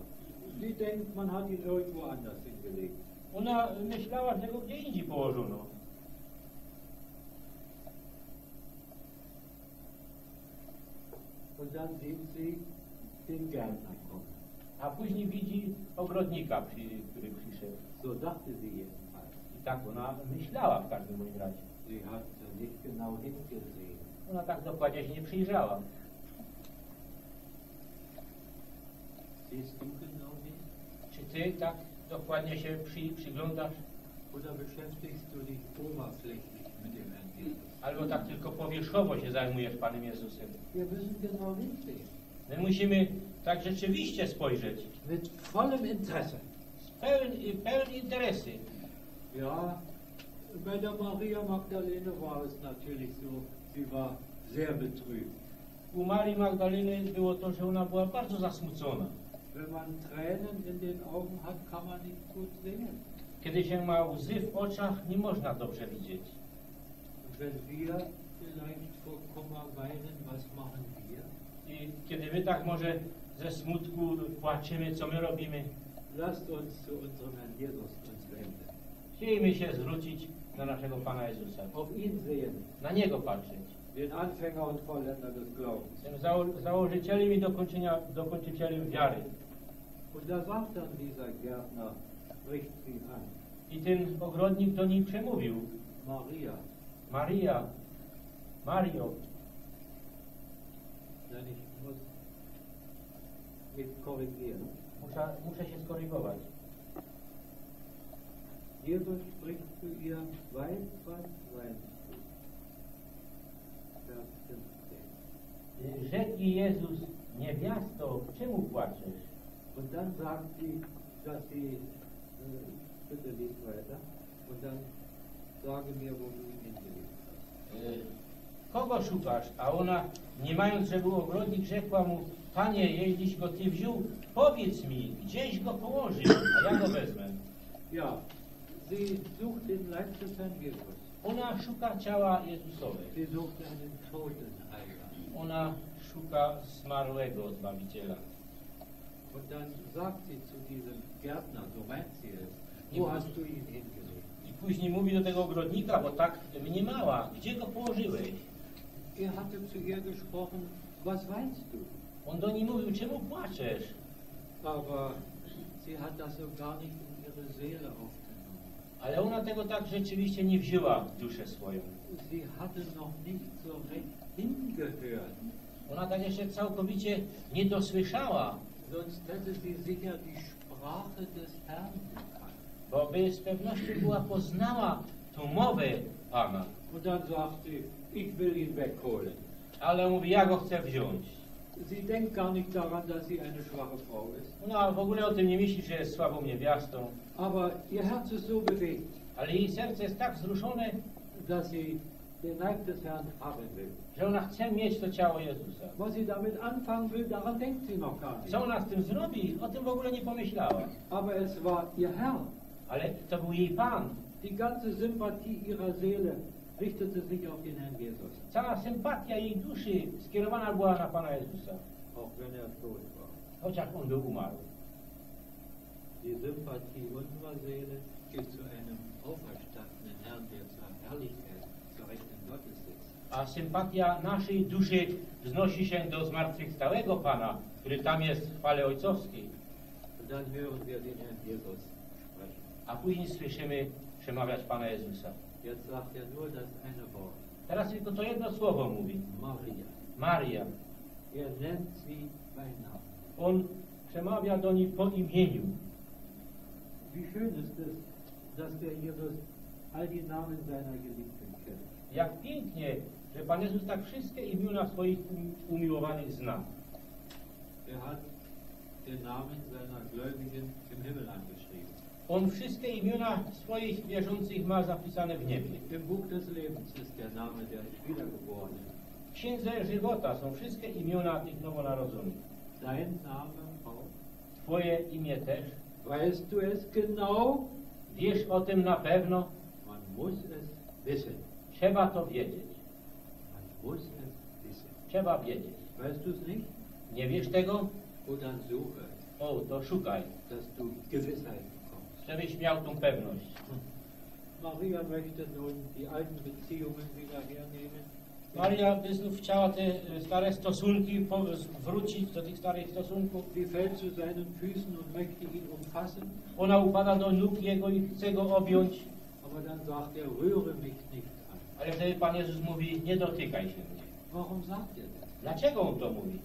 Sie denkt, man hat ihn irgendwo anders hingelegt. Ona myślała, że go gdzie indziej położono. Und dann sieht sie, den Gärtner kommen. A później widzi ogrodnika, przy, który przyszedł. So dachte sie jedenfalls. Tak ona myślała w każdym bądź razie. Ona tak dokładnie się nie przyjrzała. Czy ty tak dokładnie się przy, przyglądasz? Albo tak tylko powierzchowo się zajmujesz Panem Jezusem? My musimy tak rzeczywiście spojrzeć. Mit vollem Interesse. Z pełen, pełen interesy. Ja, bei der Maria Magdalene war es natürlich so, sie war sehr betrübt. U Marii Magdaleny było to, że ona była bardzo zasmucona. Wenn man Tränen in den Augen hat, kann man nicht gut sehen. Kiedy się ma łzy w oczach, nie można dobrze widzieć. Wenn wir vielleicht vor Kummer weinen, was machen wir? I kiedy my tak może ze smutku płaczymy, co my robimy? Lasst uns zu unserem Herrn Jesus. Chcielibyśmy się zwrócić na naszego Pana Jezusa. Auf ihn sehen, Na Niego patrzeć. den Anfänger und Vollender des Glaubens. Tym zało założycielem i dokończycielem wiary. Und da sagt dann dieser Gärtner, spricht sie an, I ten ogrodnik do niej przemówił. Maria, Maria, Mario, denn ich muss mich korrigieren. muszę, muszę się skorygować. Jesus spricht zu ihr, weiß was weinst du? Vers 15. Rzekł Jezus, niewiasto, czemu płaczesz? Und dann sagt sie, dass sie, äh, bitte lies weiter, und dann sage mir, wo du ihn hingelegt hast. Kogo szukasz? A ona, nie mając, był ogrodnik, rzekła mu, Panie, jeśliś go Ty wziął, powiedz mi, gdzieś go położył, a ja go wezmę. Ja, Ona szuka ciała Jezusowe. Sie sucht einen Totenheiler. Ona szuka zmarłego Zbawiciela. Und dann sagt sie zu diesem Gärtner, so meint sie es, wo hast du ihn hingelegt? I później mówi do tego ogrodnika, bo tak mniemała, gdzie go położyłeś? Er hatte zu ihr gesprochen, was weinst du? On do niej mówił, czemu płaczesz? Aber sie hat das so gar nicht in ihre Seele aufgenommen. Ale ona tego tak rzeczywiście nie wzięła w duszę swoją. Ona tak jeszcze całkowicie nie dosłyszała, bo by z pewnością była poznała tą mowę Pana. Und dann sagt sie, ich will ihn wegholen. Ale mówi, ja go chcę wziąć. Sie denkt gar nicht daran, dass sie eine schwache Frau ist. Ona w ogóle o tym nie myśli, że jest słabą niewiastą. Aber ihr Herz ist so bewegt, Ale jej serce jest tak wzruszone, dass sie den Leib des Herrn haben will. że ona chce mieć to ciało Jezusa. Was sie damit anfangen will, daran denkt sie noch gar nicht. Co ona z tym zrobi? O tym w ogóle nie pomyślała. Aber es war ihr Herr. Ale to był jej Pan. Die ganze Sympathie ihrer Seele richtete sich auf den Herrn Jesus, Cała sympatia jej duszy skierowana była na Pana Jezusa. auch wenn er tot war. Chociaż on był umarły. Die Sympathie unserer Seele geht zu einem auferstandenen Herrn, der zur Herrlichkeit, zur Rechten Gottes sitzt. A sympatia naszej duszy wznosi się do zmartwychwstałego Pana, który tam jest w chwale ojcowskiej. Und dann hören wir den Herrn Jesus sprechen. A później słyszymy przemawiać Pana Jezusa. Jetzt sagt er nur das eine Wort, Teraz tylko to jedno słowo mówi. Maria. Maria. Er nennt sie bei Namen. On przemawia do niej po imieniu. Wie schön ist es, dass der Jesus all die Namen seiner Geliebten kennt. Jak pięknie, że Pan Jezus tak wszystkie imiona swoich um- umiłowanych zna. Er hat den Namen seiner Gläubigen im Himmel angeschrieben. On wszystkie imiona swoich wierzących ma zapisane w niebie. Im Buch des Lebens ist der Name der Wiedergeborenen. W Księdze żywota są wszystkie imiona tych nowonarodzonych. Dein Name auch. Twoje imię też. Weißt du es genau? Wiesz o tym na pewno. Man muss es wissen. Trzeba to wiedzieć. Man muss es wissen. Trzeba wiedzieć. Weißt du es nicht? Nie wiesz tego? Dann suche, O, to szukaj, dass du Gewissheit. Żebyś miał tą pewność. Maria möchte nun die alten Beziehungen wieder hernehmen. Maria by znów chciała te e, stare stosunki wrócić do tych starych stosunków. Sie fällt zu seinen Füßen und möchte ihn umfassen, Ona upada do nóg Jego i chce Go objąć, aber dann sagt er, rühre mich nicht an. ale wtedy Pan Jezus mówi, nie dotykaj się mnie. Warum sagt er das? Dlaczego On to mówi?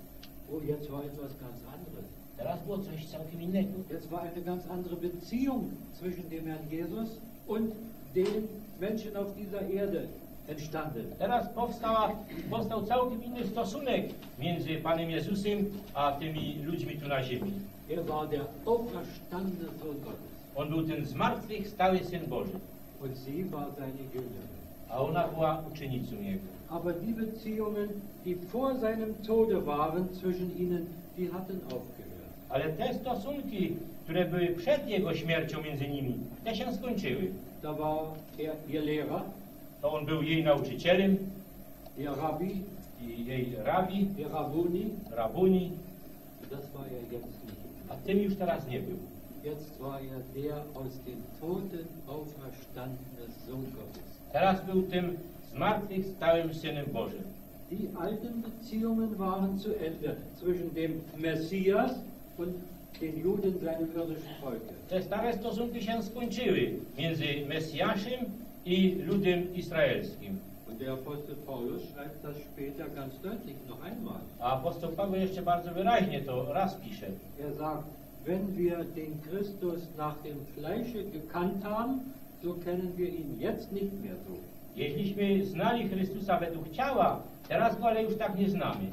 Oh, jetzt war etwas ganz anderes. Teraz było coś całkiem innego. Jetzt war eine ganz andere Beziehung zwischen dem Herrn Jesus und den Menschen auf dieser Erde entstanden. Teraz powstała, powstał całkiem inny stosunek między Panem Jezusem a tymi ludźmi tu na ziemi. Er war der auferstandene Sohn Gottes On był ten zmartwychwstały Syn Boży, und sie war seine Jüngerin. a ona była uczennicą Jego. Aber die Beziehungen, die vor seinem Tode waren zwischen ihnen, die hatten aufgehört. Ale te stosunki, które były przed Jego śmiercią między nimi, te się skończyły. Da war er ihr Lehrer, To On był jej nauczycielem, ihr Rabbi, i jej rabi, ihr Rabuni. rabuni, Das war er jetzt nicht. a tym już teraz nie był. Jetzt war er der aus den Toten auferstandene Sohn Gottes. Teraz był tym zmartwychwstałym Synem Bożym. Die alten Beziehungen waren zu Ende zwischen dem Messias den Juden, seinem irdischen Volke. Te stare stosunki się skończyły między Mesjaszem i ludem izraelskim. Und der Apostel Paulus schreibt das später ganz deutlich noch einmal. A apostoł Paweł jeszcze bardzo wyraźnie to raz pisze. Er sagt, wenn wir den Christus nach dem Fleische gekannt haben, so kennen wir ihn jetzt nicht mehr so. Jeśliśmy znali Chrystusa według ciała, teraz go ale już tak nie znamy.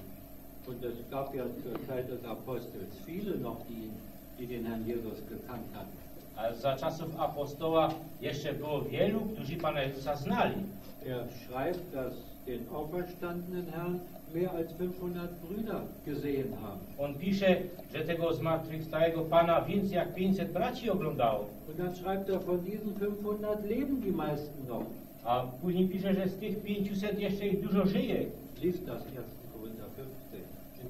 Und es gab ja zur Zeit des Apostels viele noch, die, die den Herrn Jesus gekannt hatten. A za czasów apostoła jeszcze było wielu, którzy Pana Jezusa znali. Er schreibt, dass den auferstandenen Herrn mehr als 500 Brüder gesehen haben. On pisze, że tego zmartwychwstałego Pana więcej jak 500 braci oglądało. Und dann schreibt er, von diesen 500 leben die meisten noch. A później pisze, że z tych 500 jeszcze ich dużo żyje. Liest das 1.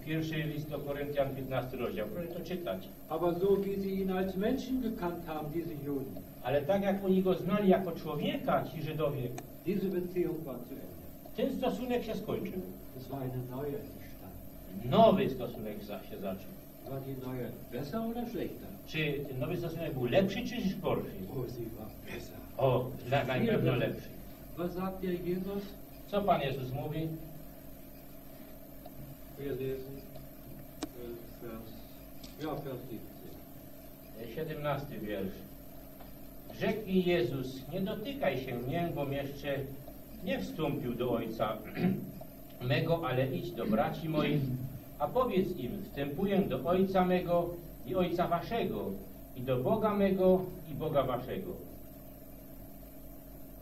Korinther 15. Pierwszy list do Koryntian, 15 rozdział. Proszę to czytać. Aber so wie sie ihn als Menschen gekannt haben, diese Juden, Ale tak jak oni go znali jako człowieka, ci Żydowie, diese Beziehung war zu Ende. ten stosunek się skończył. Es war eine neue entstanden. Nowy stosunek się zaczął. War die neue besser oder schlechter? Czy ten nowy stosunek był lepszy czy gorszy? Oh, sie war besser. O, na, na pewno lepszy. Was sagt der Jesus? Co Pan Jezus mówi? Wir lesen ja, Vers 17. 17 wiersz. Rzekł mi Jezus, nie dotykaj się mnie, bo jeszcze nie wstąpił do Ojca (clears throat) mego, ale idź do braci moich, a powiedz im, wstępuję do Ojca mego i Ojca waszego, i do Boga mego i Boga waszego.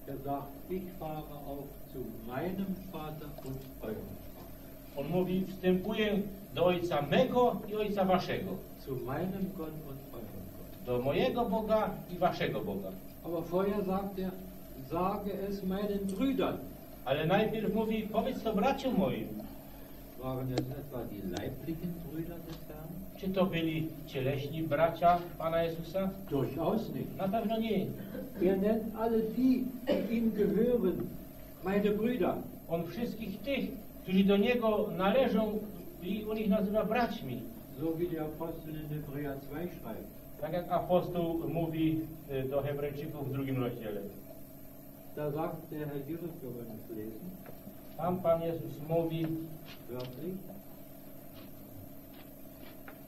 Er sagt, ich fahre auch zu meinem Vater und eurem Vater. On mówi, wstępuję do Ojca mego i Ojca waszego, Zu meinem Gott und eurem Gott. do mojego Boga i waszego Boga. Aber vorher sagt er, sage es meinen Brüdern. Ale najpierw mówi, powiedz to braciom moim. Waren es etwa die leiblichen Brüder des Herrn? Czy to byli cieleśni bracia Pana Jezusa? Durchaus nicht. Na pewno nie. Er nennt alle die, die ihm gehören, meine Brüder. On wszystkich tych, którzy do Niego należą i on ich nazywa braćmi. So wie der Apostel in Hebräer 2 schreibt. Tak jak apostoł mówi do Hebrajczyków w drugim rozdziale. Da sagt der Herr Jesus, wir wollen es lesen, Tam Pan Jezus mówi, wörtlich,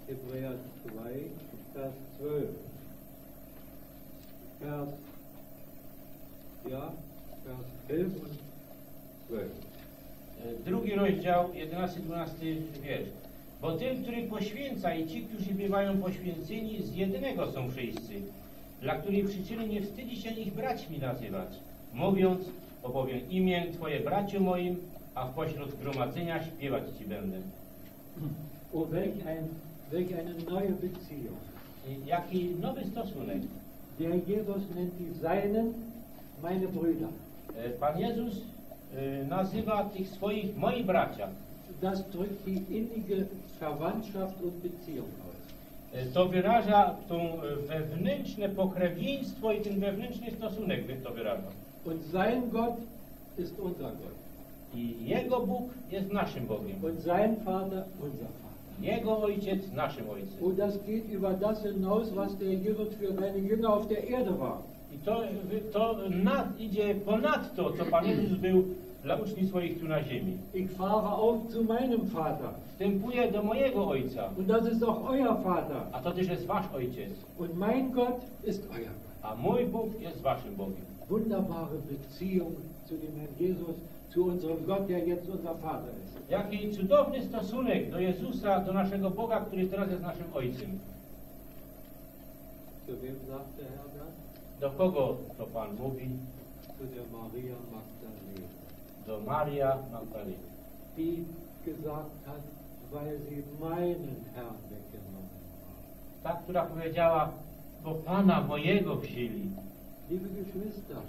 Hebräer 2, Vers 12. Vers, ja, Vers 11 und 12. y, drugi rozdział, 11-12 wiersz. Bo tym, który poświęca i ci, którzy bywają poświęceni, z jednego są wszyscy, dla której przyczyny nie wstydzi się ich braćmi nazywać, mówiąc, opowiem imię Twoje braciu moim, a w pośród zgromadzenia śpiewać Ci będę. Oh, welch, ein, welch eine neue Beziehung. Jaki nowy stosunek. Der Jesus nennt die Seinen meine Brüder. E, Pan Jezus e, nazywa tych swoich moi bracia. Das drückt die innige Verwandtschaft und Beziehung aus. E, To wyraża tą e, wewnętrzne pokrewieństwo i ten wewnętrzny stosunek to wyraża. Und sein Gott ist unser Gott. I Jego Bóg jest naszym Bogiem. und sein Vater unser Vater. Jego Ojciec naszym Ojcem. Und das geht über das hinaus, was der Jesus für seine Jünger auf der Erde war. I to, to nad, idzie ponad to, co Pan (clears throat) Jezus był dla uczniów swoich tu na ziemi. Ich fahre auch zu meinem Vater. Wstępuję do mojego Ojca, Und das ist auch euer Vater. a to też jest Wasz Ojciec. Und mein Gott ist euer Gott. A mój Bóg jest Waszym Bogiem. Wunderbare Beziehung zu dem Herrn Jesus, zu unserem Gott, der jetzt unser Vater ist. Jaki cudowny stosunek do Jezusa, do naszego Boga, który teraz jest naszym Ojcem. Zu wem sagt der Herr? Do kogo to Pan mówi? Zu der Maria Magdalena, Do Maria Magdaleny. die gesagt hat, weil sie meinen Herrn weggenommen haben. Ta, która powiedziała, bo Pana mojego wzięli. Liebe Geschwister,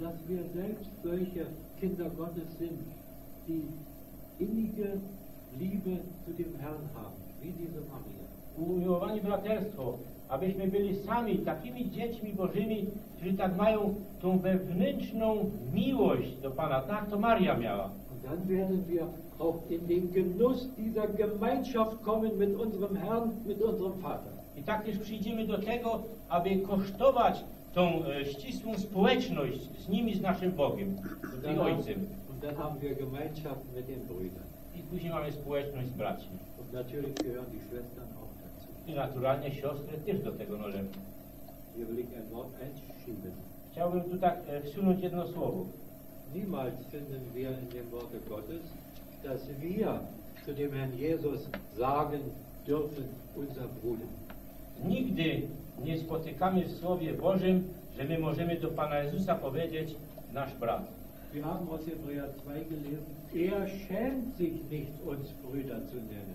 dass wir selbst solche Kinder Gottes sind, die innige Liebe zu dem Herrn haben, wie diese Maria. Umiłowani braterstwo, abyśmy byli sami takimi dziećmi Bożymi, którzy tak mają tą wewnętrzną miłość do Pana. Tak to Maria miała. Dann werden wir auch in den Genuss dieser Gemeinschaft kommen mit unserem Herrn, mit unserem Vater. I tak też przyjdziemy do tego, aby kosztować tą e, ścisłą społeczność z nimi, z naszym Bogiem i Ojcem. und dann haben wir Gemeinschaft mit den Brüdern. I później mamy społeczność z braćmi. Und natürlich gehören die Schwestern. I naturalnie siostry też do tego należą. Chciałbym tu tak e, wsunąć jedno słowo. Niemals finden wir in dem Worte Gottes, dass wir zu dem Herrn Jesus sagen dürfen, unser Bruder. Nigdy nie spotykamy w Słowie Bożym, że my możemy do Pana Jezusa powiedzieć nasz brat. Wir haben aus Hebräer 2 gelesen, er schämt sich nicht, uns Brüder zu nennen.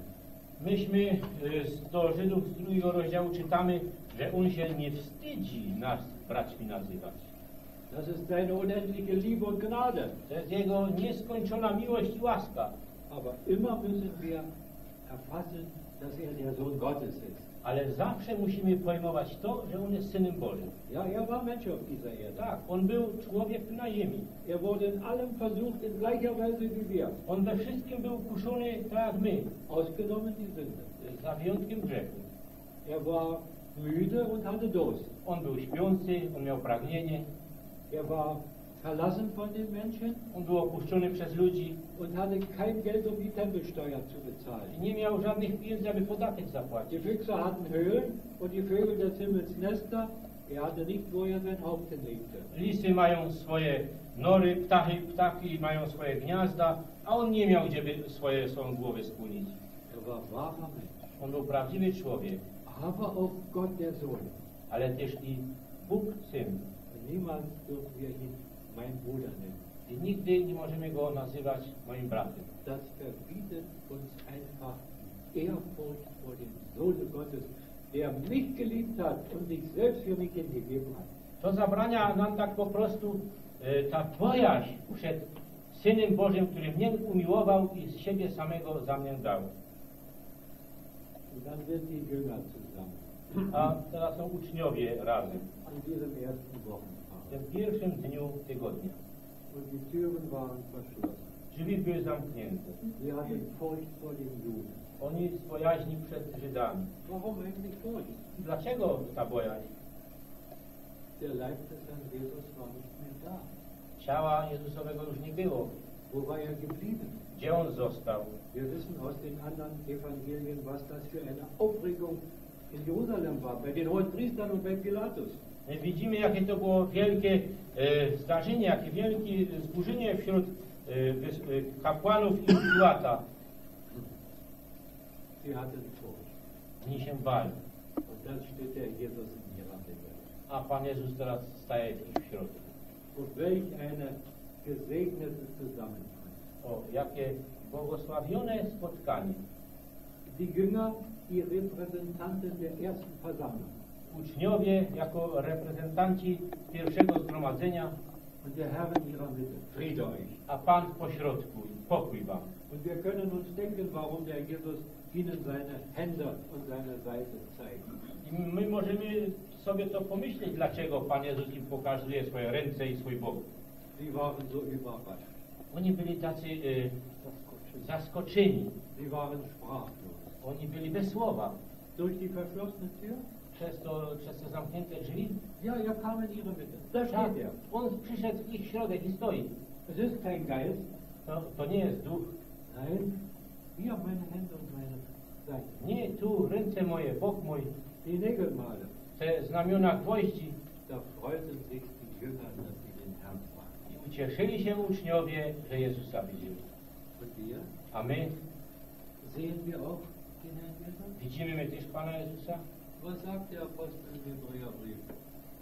Myśmy z- do Żydów z drugiego rozdziału czytamy, że On się nie wstydzi nas braćmi nazywać. Das ist seine unendliche Liebe und Gnade. To jest Jego nieskończona miłość i łaska. Aber immer müssen wir erfassen, dass er der Sohn Gottes ist. Ale zawsze musimy pojmować to, że On jest Synem Bożym. Ja, er war Mensch auf dieser Erde. Tak, On był człowiek na ziemi. Er wurde in allem versucht, in gleicher Weise wie wir. On we wszystkim był kuszony tak jak my, Ausgenommen die Sünde. za wyjątkiem grzechu. Er war müde und hatte Durst. On był śpiący, On miał pragnienie, Er war verlassen von den Menschen On był opuszczony przez ludzi und hatte kein Geld, um die Tempelsteuer zu i bezahlen. nie miał żadnych pieniędzy, aby podatek zapłacić. Die Füchse hatten Höhlen und die Vögel des Himmels Nester. Er hatte nicht, wo er sein Haupt hinlegte. Mają swoje nory, ptachy, ptaki mają swoje gniazda, a on nie miał gdzie by swoje swoją głowę skłonić. Er war wahrer Mensch, On był prawdziwy człowiek, aber auch Gott der Sohn. ale też i Bóg Syn. Und niemals dürfen wir ihn mein Bruder nennen. I nigdy nie możemy go nazywać moim bratem. Das verbietet uns einfach Ehrfurcht vor dem Sohne Gottes, der mich geliebt hat und sich selbst für mich hingegeben hat. To zabrania nam tak po prostu e, ta bojaźń przed Synem Bożym, który mnie umiłował i z siebie samego za mnie dał. Und dann sind die Jünger zusammen A teraz są uczniowie razem. an diesem ersten W pierwszym dniu tygodnia. Und die Türen waren verschlossen. Drzwi były zamknięte. Sie hatten Furcht vor den Juden. Oni z bojaźni przed Żydami. Warum eigentlich Furcht? Dlaczego ta bojaźń? Der Leib des Herrn Jesus war nicht mehr da. Ciała Jezusowego już nie było. Wo war er geblieben? Gdzie on został? Wir wissen aus den anderen Evangelien, was das für eine Aufregung in Jerusalem war, bei den hohen Priestern und bei Pilatus. My widzimy, jakie to było wielkie e, zdarzenie, jakie wielkie zburzenie wśród e, e, kapłanów i Piłata. Oni się bali. A Pan Jezus teraz staje w środku. O, jakie błogosławione spotkanie. Die Jünger, die Repräsentanten der ersten Versammlung. Uczniowie jako reprezentanci pierwszego zgromadzenia, Und der Herr in ihrer Mitte. Friede euch. a Pan w pośrodku. Pokój wam. Und wir können uns denken, warum der Jesus ihnen seine Hände und seine Seite zeigt. I my możemy sobie to pomyśleć, dlaczego Pan Jezus im pokazuje swoje ręce i swój bok. Sie waren so überrascht. Oni byli tacy y, zaskoczeni. Sie waren sprachlos. Oni byli bez słowa. Durch die verschlossene Tür? Przez to, przez te zamknięte drzwi. Ja, er kam in ihre Mitte. Da Tak, steht er. on przyszedł w ich środek i stoi. Ist kein Geist. To, to nie jest duch. Nein, hier meine Hände und meine Seite. Nie tu ręce moje, bok mój, Die Nägelmale. te znamiona gwoździ. Da freuten sich die Jünger, dass sie den Herrn sahen. I ucieszyli się uczniowie, że Jezusa widzieli. Und wir? A my Sehen wir auch den Herrn widzimy my też Pana Jezusa?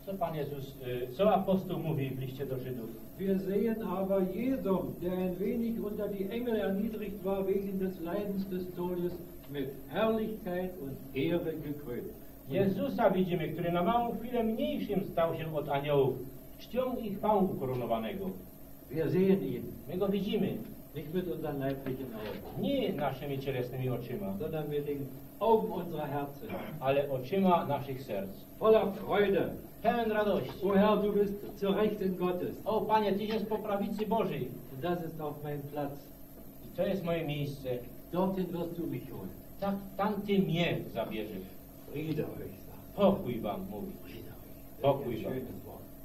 Co Pan Jezus, y, co apostoł mówi w liście do Żydów? Wir sehen aber jedem, der ein wenig unter die Engel erniedrigt war, wegen des Leidens des Todes, mit Herrlichkeit und Ehre gekrönt. Jezusa widzimy, który na małą chwilę mniejszym stał się od aniołów, czcią i chwałą ukoronowanego. Wir sehen ihn, My go widzimy, nicht mit unseren leiblichen Augen, nie naszymi cielesnymi oczyma, sondern mit den Augen unserer Herzen, ale oczyma naszych serc. voller Freude. Pełen radości. O Herr, du bist zur Rechten Gottes. O Panie, Tyś jest po prawicy Bożej. Und das ist auch mein Platz. I to jest moje miejsce. Dorthin wirst du mich holen. Tak, tam Ty mnie zabierzesz. Friede euch, sagt Pokój Wam mówi. Friede euch. Pokój Wam.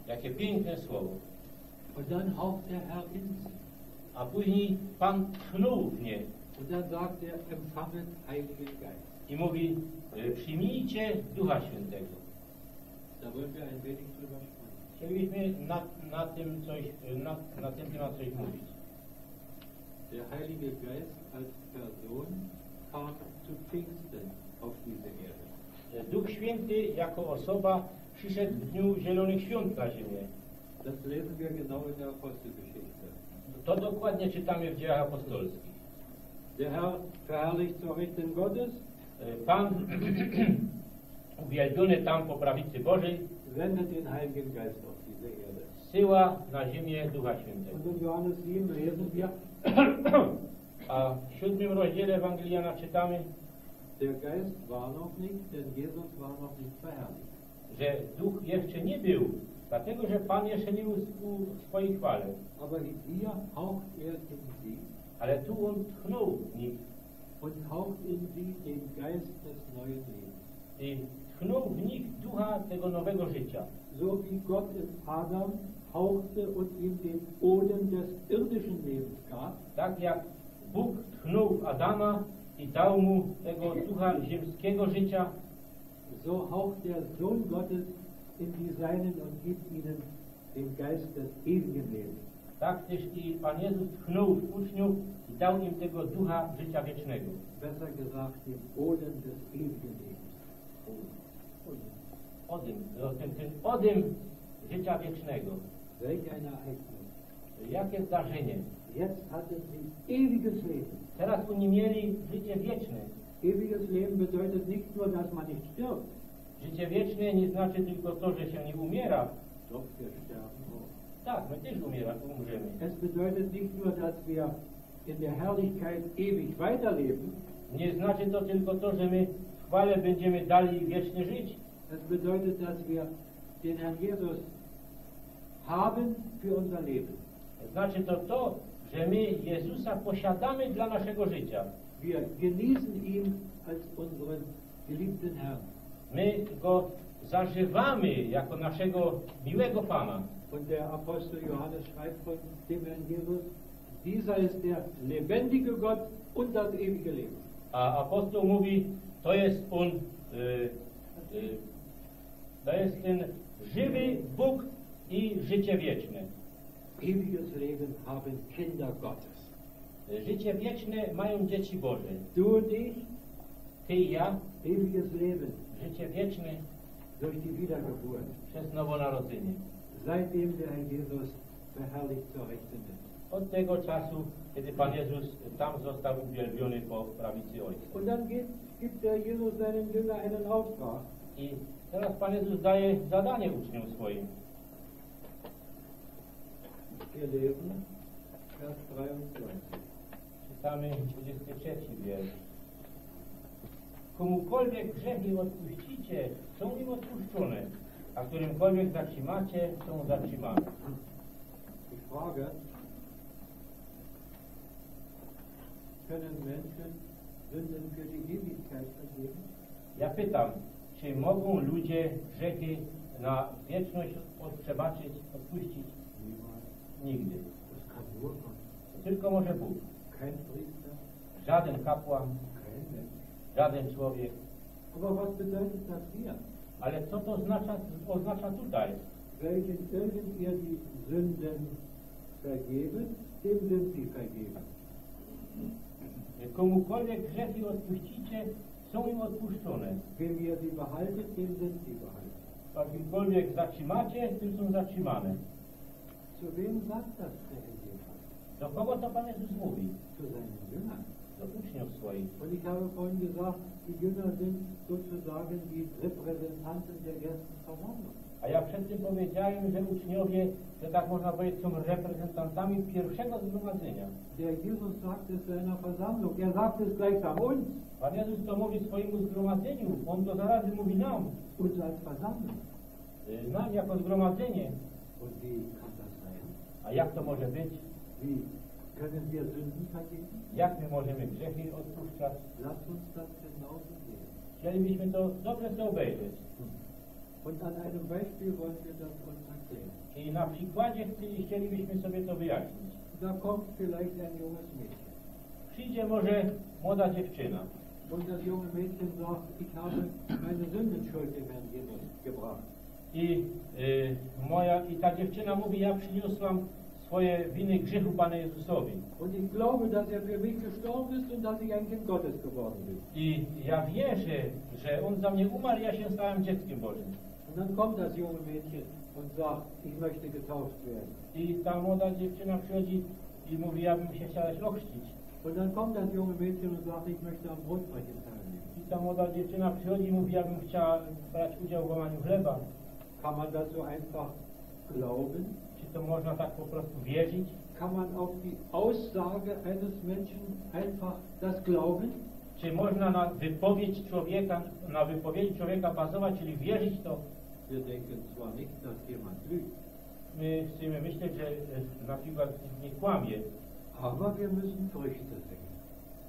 Jakie piękne słowo. Und dann haucht der Herr in sie. A później Pan tchnął w nie Und dann sagt er, empfanget Heiligen Geist. i mówi, y, przyjmijcie Ducha Świętego. Da wollen wir ein wenig drüber sprechen. Chcielibyśmy na, na tym coś, y, na, na ten temat coś mówić. Der Heilige Geist als Person kam zu Pfingsten auf diese Erde. Y, Duch Święty jako osoba przyszedł w dniu Zielonych Świąt na ziemię. Das lesen wir genau in der Apostelgeschichte. To dokładnie czytamy w dziejach apostolskich. Der Herr verherrlicht zur Rechten Gottes, Pan (clears throat) uwielbiony tam po prawicy Bożej sendet den Heiligen Geist auf diese Erde. zsyła na ziemię Ducha Świętego. Und in Johannes 7 lesen wir, A w siódmym rozdziale Ewangeliana czytamy, der Geist war noch nicht, denn Jesus war noch nicht verherrlicht. że Duch jeszcze nie był, dlatego że Pan jeszcze nie był w swojej chwale. Aber hier haucht er in sie Ale tu On tchnął w nich und haucht in sie den Geist des neuen Lebens. i tchnął w nich ducha tego nowego życia. So wie Gott in Adam hauchte und ihm den Odem des irdischen Lebens gab, Tak jak Bóg tchnął w Adama i dał mu tego ducha ziemskiego życia, so haucht der Sohn Gottes in die Seinen und gibt ihnen den Geist des ewigen Lebens. tak też i Pan Jezus tchnął w uczniów i dał im tego ducha życia wiecznego. Besser gesagt, den Odem des ewigen Lebens. Odym, no, ten, ten odym życia wiecznego. Welch ein Ereignis. Jakie zdarzenie. Jetzt hatten sie ewiges Leben. Teraz oni mieli życie wieczne. Ewiges Leben bedeutet nicht nur, dass man nicht stirbt. Życie wieczne nie znaczy tylko to, że się nie umiera. Doch, wir sterben auch. Tak, my też umiera, umrzemy. Es bedeutet nicht nur, dass wir in der Herrlichkeit ewig weiterleben. Nie znaczy to tylko to, że my w chwale będziemy dalej wiecznie żyć. Es bedeutet, dass wir den Herrn Jesus haben für unser Leben. Znaczy to to, że my Jezusa posiadamy dla naszego życia. Wir genießen ihn als unseren geliebten Herrn. My Go zażywamy jako naszego miłego Pana. Und der Apostel Johannes schreibt von dem Herrn Jesus, dieser ist der lebendige Gott und das ewige Leben. A apostoł mówi, to jest On, y, y, to jest ten żywy Bóg i życie wieczne. Ewiges Leben haben Kinder Gottes. Życie wieczne mają dzieci Boże. Du und ich, Ty i ja, ewiges Leben życie wieczne durch die Wiedergeburt. przez nowonarodzenie. Seitdem der Herr Jesus verherrlicht zur Rechten. Od tego czasu, kiedy Pan Jezus tam został uwielbiony po prawicy Ojca. Und dann gibt, gibt der Jesus seinen Jünger einen Auftrag. I teraz Pan Jezus daje zadanie uczniom swoim. Wir lesen Vers 23. Czytamy 23 wiersz. Komukolwiek grzechy odpuścicie, są im odpuszczone, a którymkolwiek zatrzymacie, są zatrzymane. Ich frage, können Menschen Sünden für die Ewigkeit vergeben? Ja pytam, czy mogą ludzie grzechy na wieczność przebaczyć, odpuścić? Nigdy. Tylko może Bóg. Priester, Żaden kapłan. Żaden człowiek. Aber was bedeutet das hier? Ale co to oznacza, oznacza tutaj? Welchen ihr die Sünden vergeben, dem sind sie vergeben. Komukolwiek grzechy odpuścicie, są im odpuszczone. Wem ihr sie behaltet, dem sind sie behalten. A kimkolwiek zatrzymacie, tym są zatrzymane. Zu wem sagt das der? Do kogo to Pan Jezus mówi? Zu seinen Jüngern. Do uczniów swoich. Und ich habe vorhin gesagt, die Jünger sind sozusagen die Repräsentanten der ersten Versammlung. A ja przed tym powiedziałem, że uczniowie, że tak można powiedzieć, są reprezentantami pierwszego zgromadzenia. Der Jesus sagt es seiner Versammlung, er sagt es gleichsam uns, Pan Jezus to mówi swojemu zgromadzeniu, On to zarazem mówi nam, uns als Versammlung. y, nam jako zgromadzenie. Und wie kann das sein? A jak to może być? Wie Jak my możemy grzechy odpuszczać? Chcielibyśmy to dobrze to obejrzeć. Und an einem Beispiel wollen wir das uns erklären. I na przykładzie chci- chcielibyśmy sobie to wyjaśnić. Da kommt vielleicht ein junges Mädchen. Przyjdzie może młoda dziewczyna Und das junge Mädchen sagt, ich habe meine Sündenschuld dem Herrn Jesus gebracht. i y, moja i ta dziewczyna mówi, ja przyniosłam swoje winy grzechu Panu Jezusowi. Und ich glaube, dass er für mich gestorben ist und dass ich ein Kind Gottes geworden bin. I ja wierzę, że On za mnie umarł, ja się stałem dzieckiem Bożym. Und dann kommt das junge Mädchen und sagt, ich möchte getauft werden. I ta młoda dziewczyna przychodzi i mówi, ja bym się chciała ochrzcić. Und dann kommt das junge Mädchen und sagt, ich möchte am Brotbrechen teilnehmen. I ta młoda dziewczyna przychodzi i mówi, ja bym chciała brać udział w łamaniu chleba. Kann man das so einfach glauben? To można tak po prostu wierzyć? Kann man auf die Aussage eines Menschen einfach das glauben? Czy można na wypowiedź człowieka, na wypowiedzi człowieka bazować, czyli wierzyć to? Wir denken zwar nicht, dass jemand lügt, My chcemy myśleć, że e, na przykład nie kłamie, aber wir müssen Früchte sehen.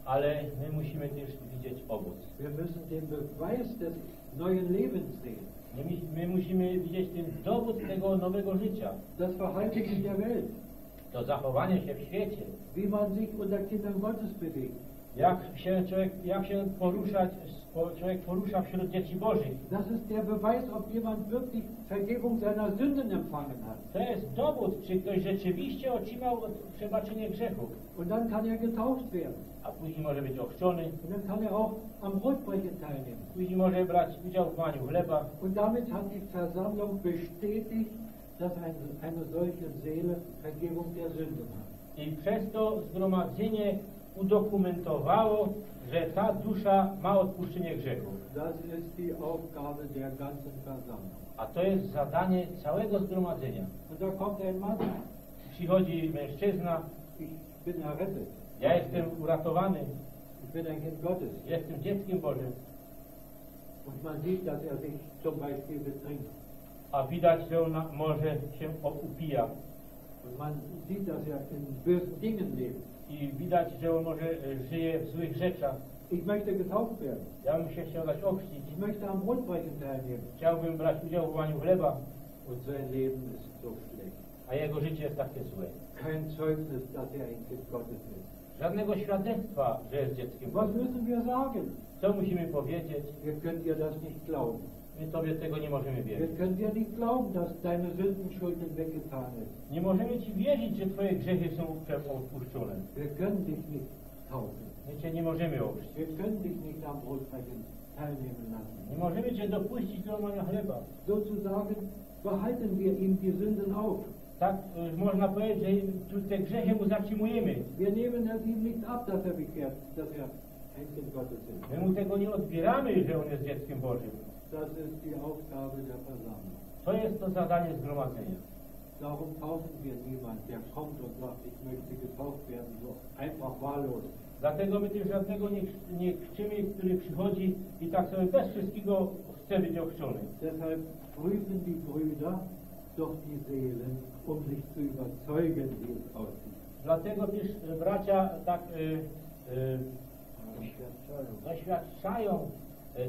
ale my musimy też widzieć owoc. Wir müssen den Beweis des neuen Lebens sehen. My, my musimy widzieć ten dowód tego nowego życia, Das Verhalten in der Welt, to zachowanie się w świecie, wie man sich unter Kindern Gottes bewegt. Jak się człowiek, jak się poruszać, człowiek porusza wśród dzieci Bożych. Das ist der Beweis, ob jemand wirklich Vergebung seiner Sünden empfangen hat. To jest dowód, czy ktoś rzeczywiście otrzymał przebaczenie grzechów, Und dann kann er getauft werden. a później może być ochrzczony, Und dann kann er auch am Brotbrechen teilnehmen. później może brać udział w łamaniu chleba. Und damit hat die Versammlung bestätigt, dass eine, eine solche Seele Vergebung der Sünden hat. I przez to zgromadzenie udokumentowało, że ta dusza ma odpuszczenie Versammlung. A to jest zadanie całego zgromadzenia. Przychodzi mężczyzna, ja jestem uratowany, jestem dzieckiem Bożym, Und man sieht, dass er sich zum Beispiel betrinkt. a widać, że on może się upija. Und man sieht, dass er in bösen Dingen lebt. I widać, że on może e, żyje w złych rzeczach. Ich möchte getauft werden. Ja bym się chciał dać ochrzcić. Ich möchte am Brotbrechen teilnehmen. Chciałbym brać udział w łamaniu chleba, Und sein Leben ist so schlecht. a jego życie jest takie złe. Kein Zeugnis, dass er ein Kind Gottes ist. Żadnego świadectwa, że jest dzieckiem Was müssen wir sagen? Co musimy powiedzieć? Wir können dir das nicht glauben. My Tobie tego nie możemy wierzyć. Nie możemy Ci wierzyć, że Twoje grzechy są odpuszczone. My Cię nie możemy ochrzcić. Nie możemy Cię dopuścić do łamania chleba. Sozusagen behalten wir ihm die Sünden auf. Tak y, można powiedzieć, że tu te grzechy mu zatrzymujemy. Wir nehmen es ihm nicht ab, dass er bekehrt, dass er ein Kind Gottes ist. My mu tego nie odbieramy, że on jest dzieckiem Bożym. Das ist die Aufgabe der Versammlung. To jest to zadanie zgromadzenia. Darum taufen wir niemand, der kommt und sagt, ich möchte getauft werden, so einfach wahllos. Dlatego my też żadnego nie, nie krzyczymy, który przychodzi i tak sobie bez wszystkiego chce być ochrzczony. Deshalb prüfen die Brüder doch die Seelen, um sich zu überzeugen, wie es aussieht. Dlatego też e, bracia tak y, doświadczają y,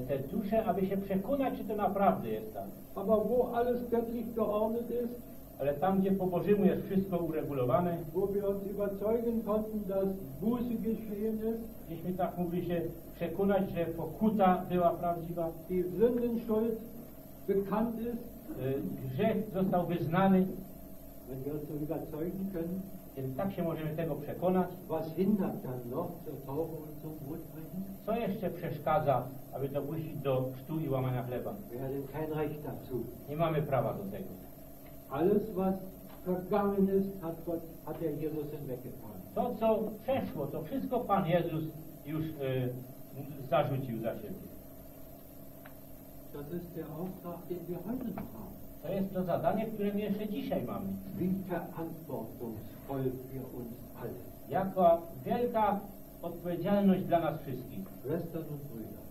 te dusze, aby się przekonać, czy to naprawdę jest tak. Aber wo alles göttlich geordnet ist, Ale tam, gdzie po Bożemu jest wszystko uregulowane, wo wir uns überzeugen konnten, dass Buße geschehen ist, gdzieśmy tak mogli się przekonać, że pokuta była prawdziwa, die Sündenschuld bekannt ist, grzech został wyznany, wenn wir uns so überzeugen können, kiedy tak się możemy tego przekonać, was hindert dann noch zur Taufe und zum Brotbrechen? co jeszcze przeszkadza, aby dopuścić do chrztu i łamania chleba? Wir haben kein Recht dazu. Nie mamy prawa do tego. Alles, was vergangen ist, hat, Gott, hat der Jesus hinweggetan. To, co przeszło, to wszystko Pan Jezus już y, zarzucił za siebie. Das ist der Auftrag, den wir heute noch haben. To jest to zadanie, które my jeszcze dzisiaj mamy. Jako wielka odpowiedzialność dla nas wszystkich.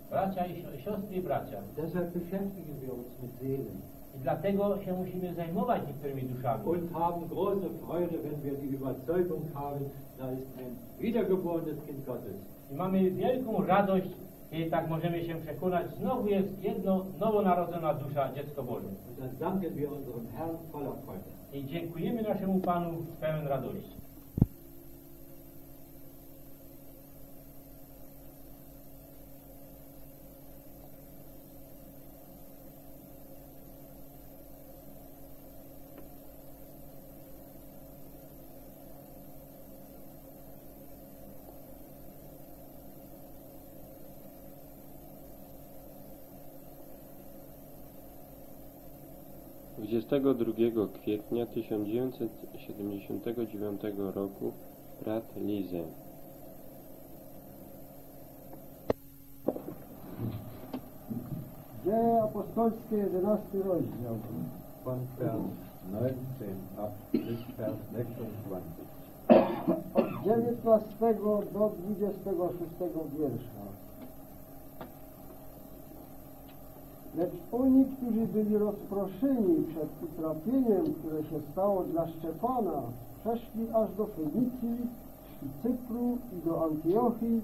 Bracia i sio- siostry i bracia. Deshalb beschäftigen wir uns mit Seelen I dlatego się musimy zajmować niektórymi duszami. und haben große Freude, wenn wir die Überzeugung haben, da ist ein wiedergeborenes Kind Gottes. I mamy wielką radość, kiedy tak możemy się przekonać, znowu jest jedno nowonarodzona dusza, dziecko Boże. I dziękujemy naszemu Panu z pełen radości. Dwudziestego kwietnia 1979 roku brat Lizę. Dzieje apostolskie, 11 rozdział. Von Vers 19 ab bis Vers 26. Od 19 do 26 wiersza. Lecz oni, którzy byli rozproszeni przed utrapieniem, które się stało dla Szczepana, przeszli aż do Fenicji i Cypru i do Antiochii,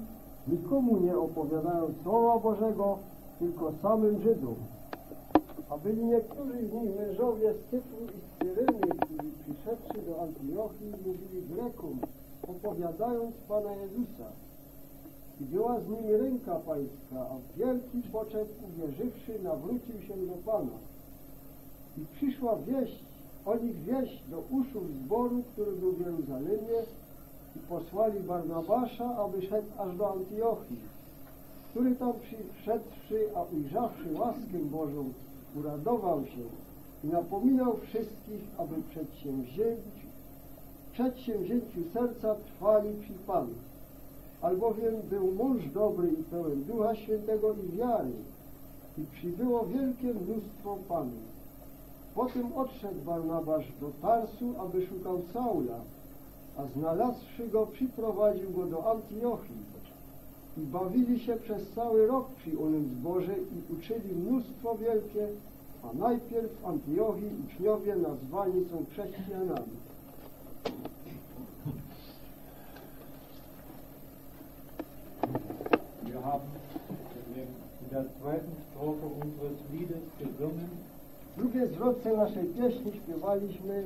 nikomu nie opowiadając Słowa Bożego, tylko samym Żydom. A byli niektórzy z nich mężowie z Cypru i z Cyreny, którzy przyszedłszy do Antiochii, mówili Grekom, opowiadając Pana Jezusa. I była z nimi ręka pańska, a wielki poczet uwierzywszy nawrócił się do Pana. I przyszła wieść, o nich wieść do uszu zboru, który był w Jeruzalemie i posłali Barnabasza, aby szedł aż do Antiochii, który tam przyszedłszy, a ujrzawszy łaskę Bożą, uradował się i napominał wszystkich, aby przedsięwzięciu, przedsięwzięciu serca trwali przy Panu albowiem był mąż dobry i pełen Ducha Świętego i wiary i przybyło wielkie mnóstwo Panu. Potem odszedł Barnabasz do Tarsu, aby szukał Saula, a znalazłszy go, przyprowadził go do Antiochii i bawili się przez cały rok przy onym zborze i uczyli mnóstwo wielkie, a najpierw w Antiochii uczniowie nazwani są chrześcijanami. Wir haben in der zweiten Strophe unseres Liedes gesungen, Drugie zwrotce naszej pieśni śpiewaliśmy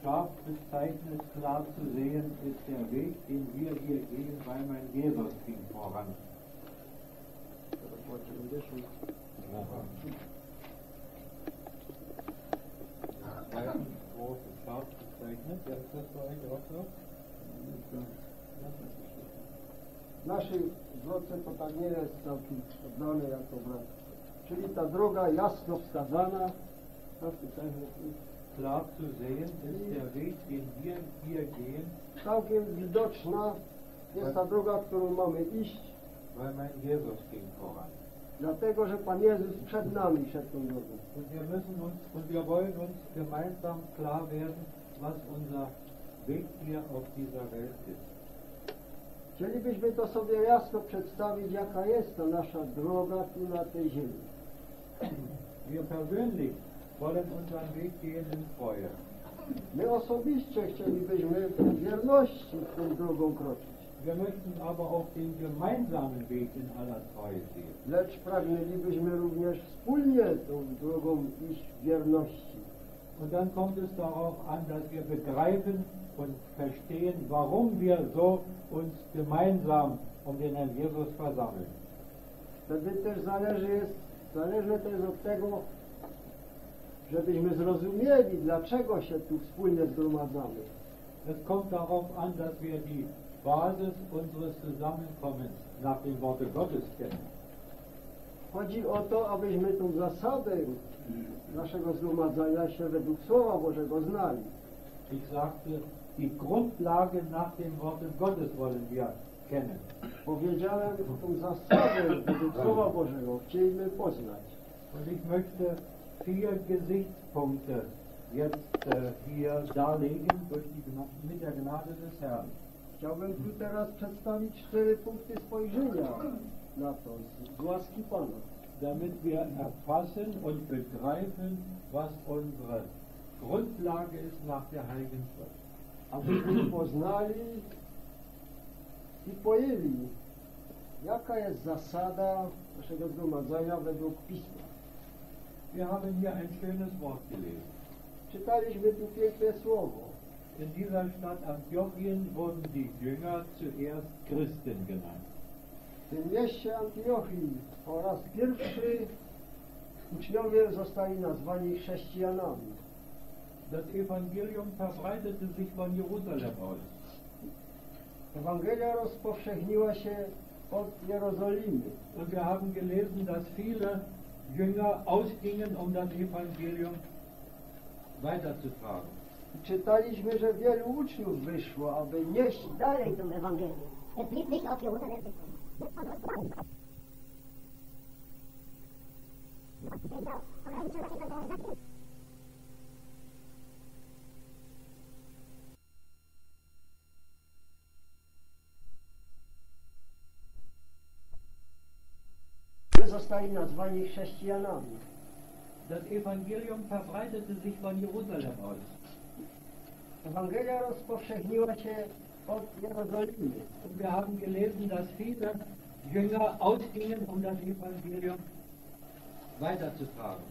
scharf bezeichnet, klar zu sehen ist der Weg, den wir hier gehen, weil mein Jesus ging voran. Zweiten Strophe scharf bezeichnet, ja, ist das bei euch auch so? W zwrotce to tak nie jest całkiem oddane jako brat. Czyli ta droga jasno wskazana, Klar zu sehen ist der Weg, den wir hier gehen, całkiem widoczna, jest ta droga, którą mamy iść, weil mein Jesus ging voran. dlatego że Pan Jezus przed nami szedł tą drogą. Und wir müssen uns und wir wollen uns gemeinsam klar werden, was unser Weg hier auf dieser Welt ist. Chcielibyśmy to sobie jasno przedstawić, jaka jest ta nasza droga tu na tej ziemi. (clears throat) Wir persönlich wollen unseren Weg gehen in Treue. My osobiście chcielibyśmy w wierności tą drogą kroczyć. Wir möchten aber auch den gemeinsamen Weg in aller Treue sehen. Lecz pragnęlibyśmy również wspólnie tą drogą iść wierności. Und dann kommt es darauf an, dass wir begreifen und verstehen, warum wir so uns gemeinsam um den Herrn Jesus versammeln. Wtedy też zależy jest, zależne to jest od tego, żebyśmy zrozumieli, dlaczego się tu wspólnie zgromadzamy. Es kommt darauf an, dass wir die Basis unseres Zusammenkommens nach dem Worte Gottes kennen. Chodzi o to, abyśmy tą zasadę naszego zgromadzania się według Słowa Bożego znali. Ich sagte, die Grundlage nach dem Worte Gottes wollen wir kennen. Powiedziałem, tą zasadę według Słowa Bożego chcieliśmy poznać. Und ich möchte vier Gesichtspunkte jetzt äh, hier darlegen durch die, mit der Gnade des Herrn. Chciałbym tu teraz przedstawić cztery punkty spojrzenia na to z, z łaski Pana. damit wir erfassen und begreifen, was unsere Grundlage ist nach der Heiligen Schrift. Abyśmy poznali i pojęli, jaka jest zasada naszego zgromadzenia według Pisma. Wir haben hier ein schönes Wort gelesen. Czytaliśmy tu piękne słowo. In dieser Stadt Antiochien wurden die Jünger zuerst Christen genannt. W tym mieście Antiochii po raz pierwszy uczniowie zostali nazwani chrześcijanami. Das Evangelium verbreitete sich von Jerusalem aus. Ewangelia rozpowszechniła się od Jerozolimy. Und wir haben gelesen, dass viele Jünger ausgingen, um das Evangelium weiterzutragen. Czytaliśmy, że wielu uczniów wyszło, aby nieść dalej tą Ewangelię. Es blieb nicht auf Jerusalem bezogen. My zostali nazwani chrześcijanami. Das Evangelium verbreitete sich von Jerusalem aus. Ewangelia rozpowszechniła się od Jerozolimy. Und wir haben gelesen, dass viele Jünger ausgingen, um das Evangelium weiterzutragen.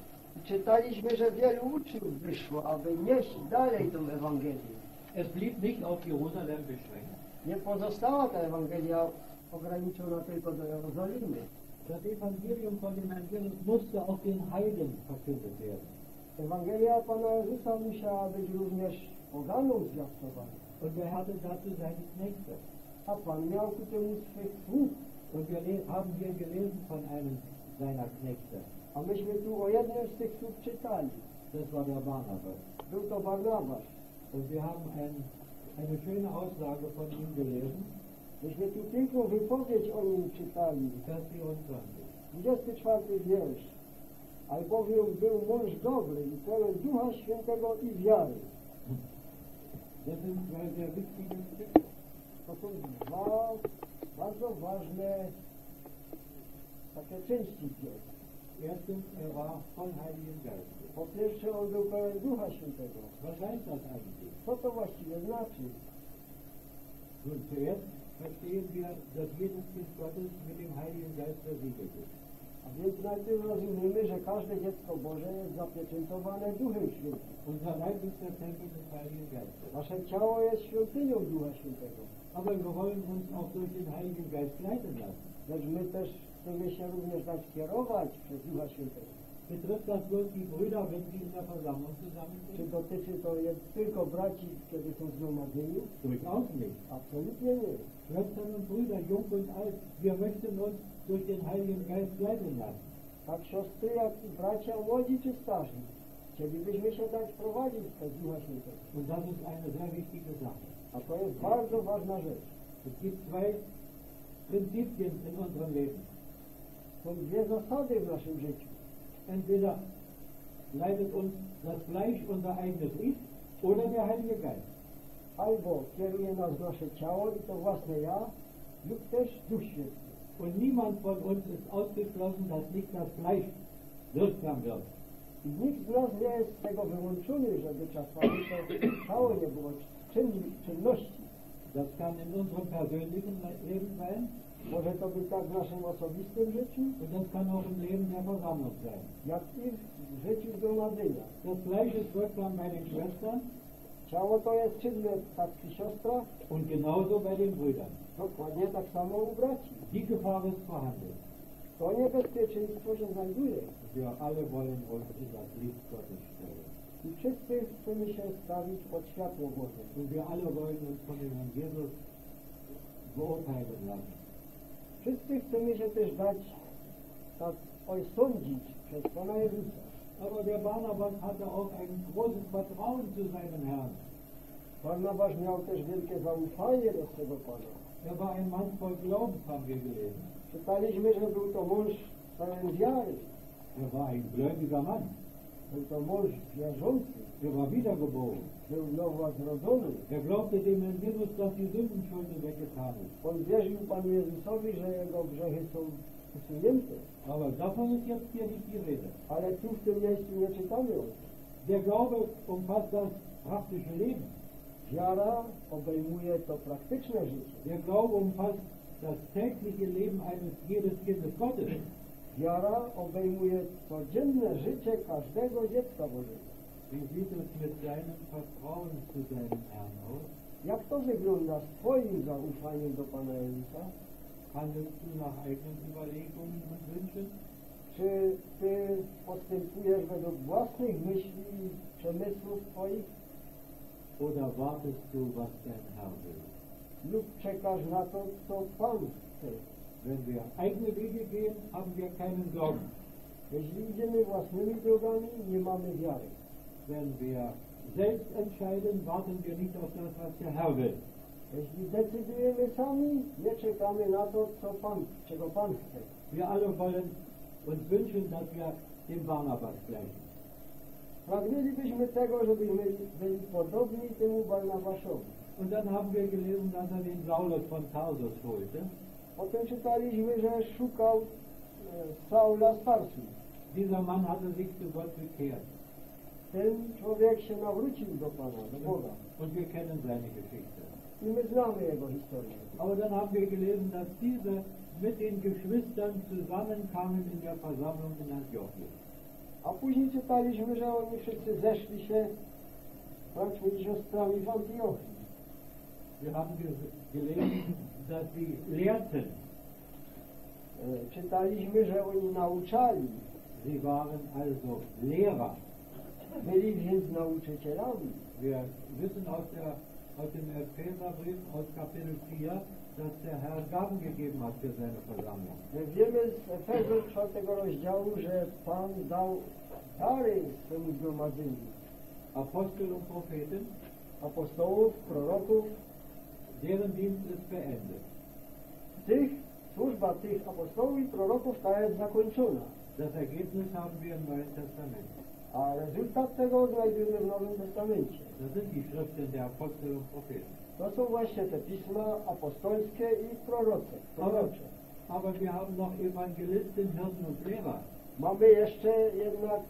Czytaliśmy, że wielu uczniów wyszło, aby nieść dalej tą Ewangelię. Es blieb nicht auf Jerusalem beschränkt. Nie pozostała ta Ewangelia ograniczona tylko do Jerozolimy. Das Evangelium von dem Herrn Jesus musste auch den Heiden verkündet werden. Ewangelia Pana Jezusa musiała być również poganom zwiastowana. Und er hatte dazu seine Knechte. A Pan miał ku temu swych sług. Und wir haben hier gelesen von einem seiner Knechte. A myśmy tu o jednym z tych słów czytali. Das war der Barnabas. Był to Barnabasz. Und wir haben ein, eine schöne Aussage von ihm gelesen, Myśmy tu piękną wypowiedź o nim czytali. Vers 24. 24 wiersz. Albowiem był mąż dobry i pełen Ducha Świętego i wiary. To są dwa bardzo ważne takie części wiery. Erstens, er war voll Heiligen Geistes. Po pierwsze, on był pełen Ducha Świętego. Was heißt das eigentlich? Co to właściwie znaczy? Nun, zuerst verstehen wir, dass jedes Kind Gottes mit dem Heiligen Geist versiegelt ist. A więc najpierw rozumiemy, że każde dziecko Boże jest zapieczętowane Duchem Świętym. Unser Leib ist der Tempel des Heiligen Geistes. Nasze ciało jest świątynią Ducha Świętego. Aber wir wollen uns auch durch den Heiligen Geist leiten lassen. Lecz my też chcemy się również dać kierować przez Ducha Świętego. Betrifft das bloß die Brüder, wenn sie in der Versammlung Czy zusammenkommen? dotyczy to tylko braci, kiedy są zgromadzeni? Durchaus nicht. Absolutnie nie. Schwestern und Brüder, jung und alt, wir möchten uns durch den Heiligen Geist leiten lassen. Tak siostry, jak i bracia, młodzi czy starzy. Chcielibyśmy się dać prowadzić przez Ducha Świętego. Und das ist eine sehr wichtige Sache. A to jest bardzo ważna rzecz. Es gibt zwei Prinzipien in unserem Leben. Są dwie zasady w naszym życiu. Entweder leitet uns das Fleisch unser eigenes Ich oder der Heilige Geist. Albo kieruje nas nasze ciało i to własne ja, lub też Duch Święty. Und niemand von uns ist ausgeschlossen, dass nicht das Fleisch wirksam wird. I nikt z nas nie jest z tego wyłączony, żeby czasami to ciało nie było czynności. Das kann in unserem persönlichen Leben sein Może to być tak w naszym osobistym życiu, das kann auch im Leben der Versammlung sein. jak i w życiu zgromadzenia. Das Gleiche ist wirksam bei den Schwestern Ciało to jest czynne tak przy siostrach, und genauso bei den Brüdern. dokładnie tak samo u braci. Die Gefahr ist vorhanden. To niebezpieczeństwo się znajduje. Wir alle wollen uns in das Licht Gottes stellen. I wszyscy chcemy się stawić pod światło Boże. Und wir alle wollen uns von dem Herrn Jesus beurteilen lassen. Wszyscy chcemy się też dać tak osądzić przez Pana Jezusa. Aber der Barnabas hatte auch ein großes Vertrauen zu seinem Herrn. Barnabasz miał też wielkie zaufanie do swego Pana. Er war ein Mann voll Glaubens, haben wir gelesen. Czytaliśmy, że był to mąż pełen wiary. Er war ein gläubiger Mann. Był to mąż wierzący. War wiedergeboren. Był nowonarodzony. Er glaubte dem Herrn Jesus, dass die Sündenschulden weggetan ist. On wierzył Panu Jezusowi, że jego grzechy są usunięte. Aber davon ist jetzt hier nicht die Rede. Ale tu w tym miejscu nie czytamy o tym. Der Glaube umfasst das praktische Leben. Wiara obejmuje to praktyczne życie. Der Glaube umfasst das tägliche Leben eines jedes Kindes Gottes. Wiara obejmuje codzienne życie każdego dziecka Bożego. Jak to wygląda z Twoim zaufaniem do Pana Jezusa? Handelst du nach eigenen Überlegungen und Wünschen? Czy Ty postępujesz według własnych myśli i przemysłów Twoich Oder wartest du, was dein Herr will? lub czekasz na to, co Pan chce? Wenn wir eigene Wege gehen, haben wir keinen Glauben. Jeśli idziemy własnymi drogami, nie mamy wiary. Wenn wir selbst entscheiden, warten wir nicht auf das, was der Herr will. Jeśli decydujemy sami, nie czekamy na to, co Pan, czego Pan chce. Wir alle wollen uns wünschen, dass wir dem Barnabas gleichen. Pragnęlibyśmy tego, żebyśmy byli podobni temu Barnabaszowi. Und dann haben wir gelesen, dass er den Saulus von Tarsus holte. Potem czytaliśmy, że szukał e, Saula z Tarsu. Dieser Mann hatte sich zu Gott bekehrt. Ten człowiek się nawrócił do Pana, do Boga. Und wir kennen seine Geschichte. I my znamy jego historię. Aber dann haben wir gelesen, dass diese mit den Geschwistern zusammenkamen in der Versammlung in Antiochien. A później czytaliśmy, że oni wszyscy zeszli się braćmi i siostrami w Antiochii. Wir haben ge- gelesen, dass sie lehrten. E, Czytaliśmy, że oni nauczali. Sie waren also Lehrer. Więc nauczycielami. Wir wissen aus, der, aus dem Epheserbrief, aus Kapitel 4, dass der Herr Gaben gegeben hat für seine Versammlung. My wiemy z Efezów czwartego rozdziału, że Pan dał dary swemu zgromadzeniu. Apostel und Propheten, Apostołów, proroków. deren Dienst ist beendet. Tych, służba tych apostołów i proroków ta jest zakończona. Das Ergebnis haben wir im Neuen Testament. A rezultat tego znajdujemy w Nowym Testamencie. To są właśnie te pisma apostolskie i prorocze. Prorocze. aber wir haben noch Evangelisten, Hirten und Lehrer. Mamy jeszcze jednak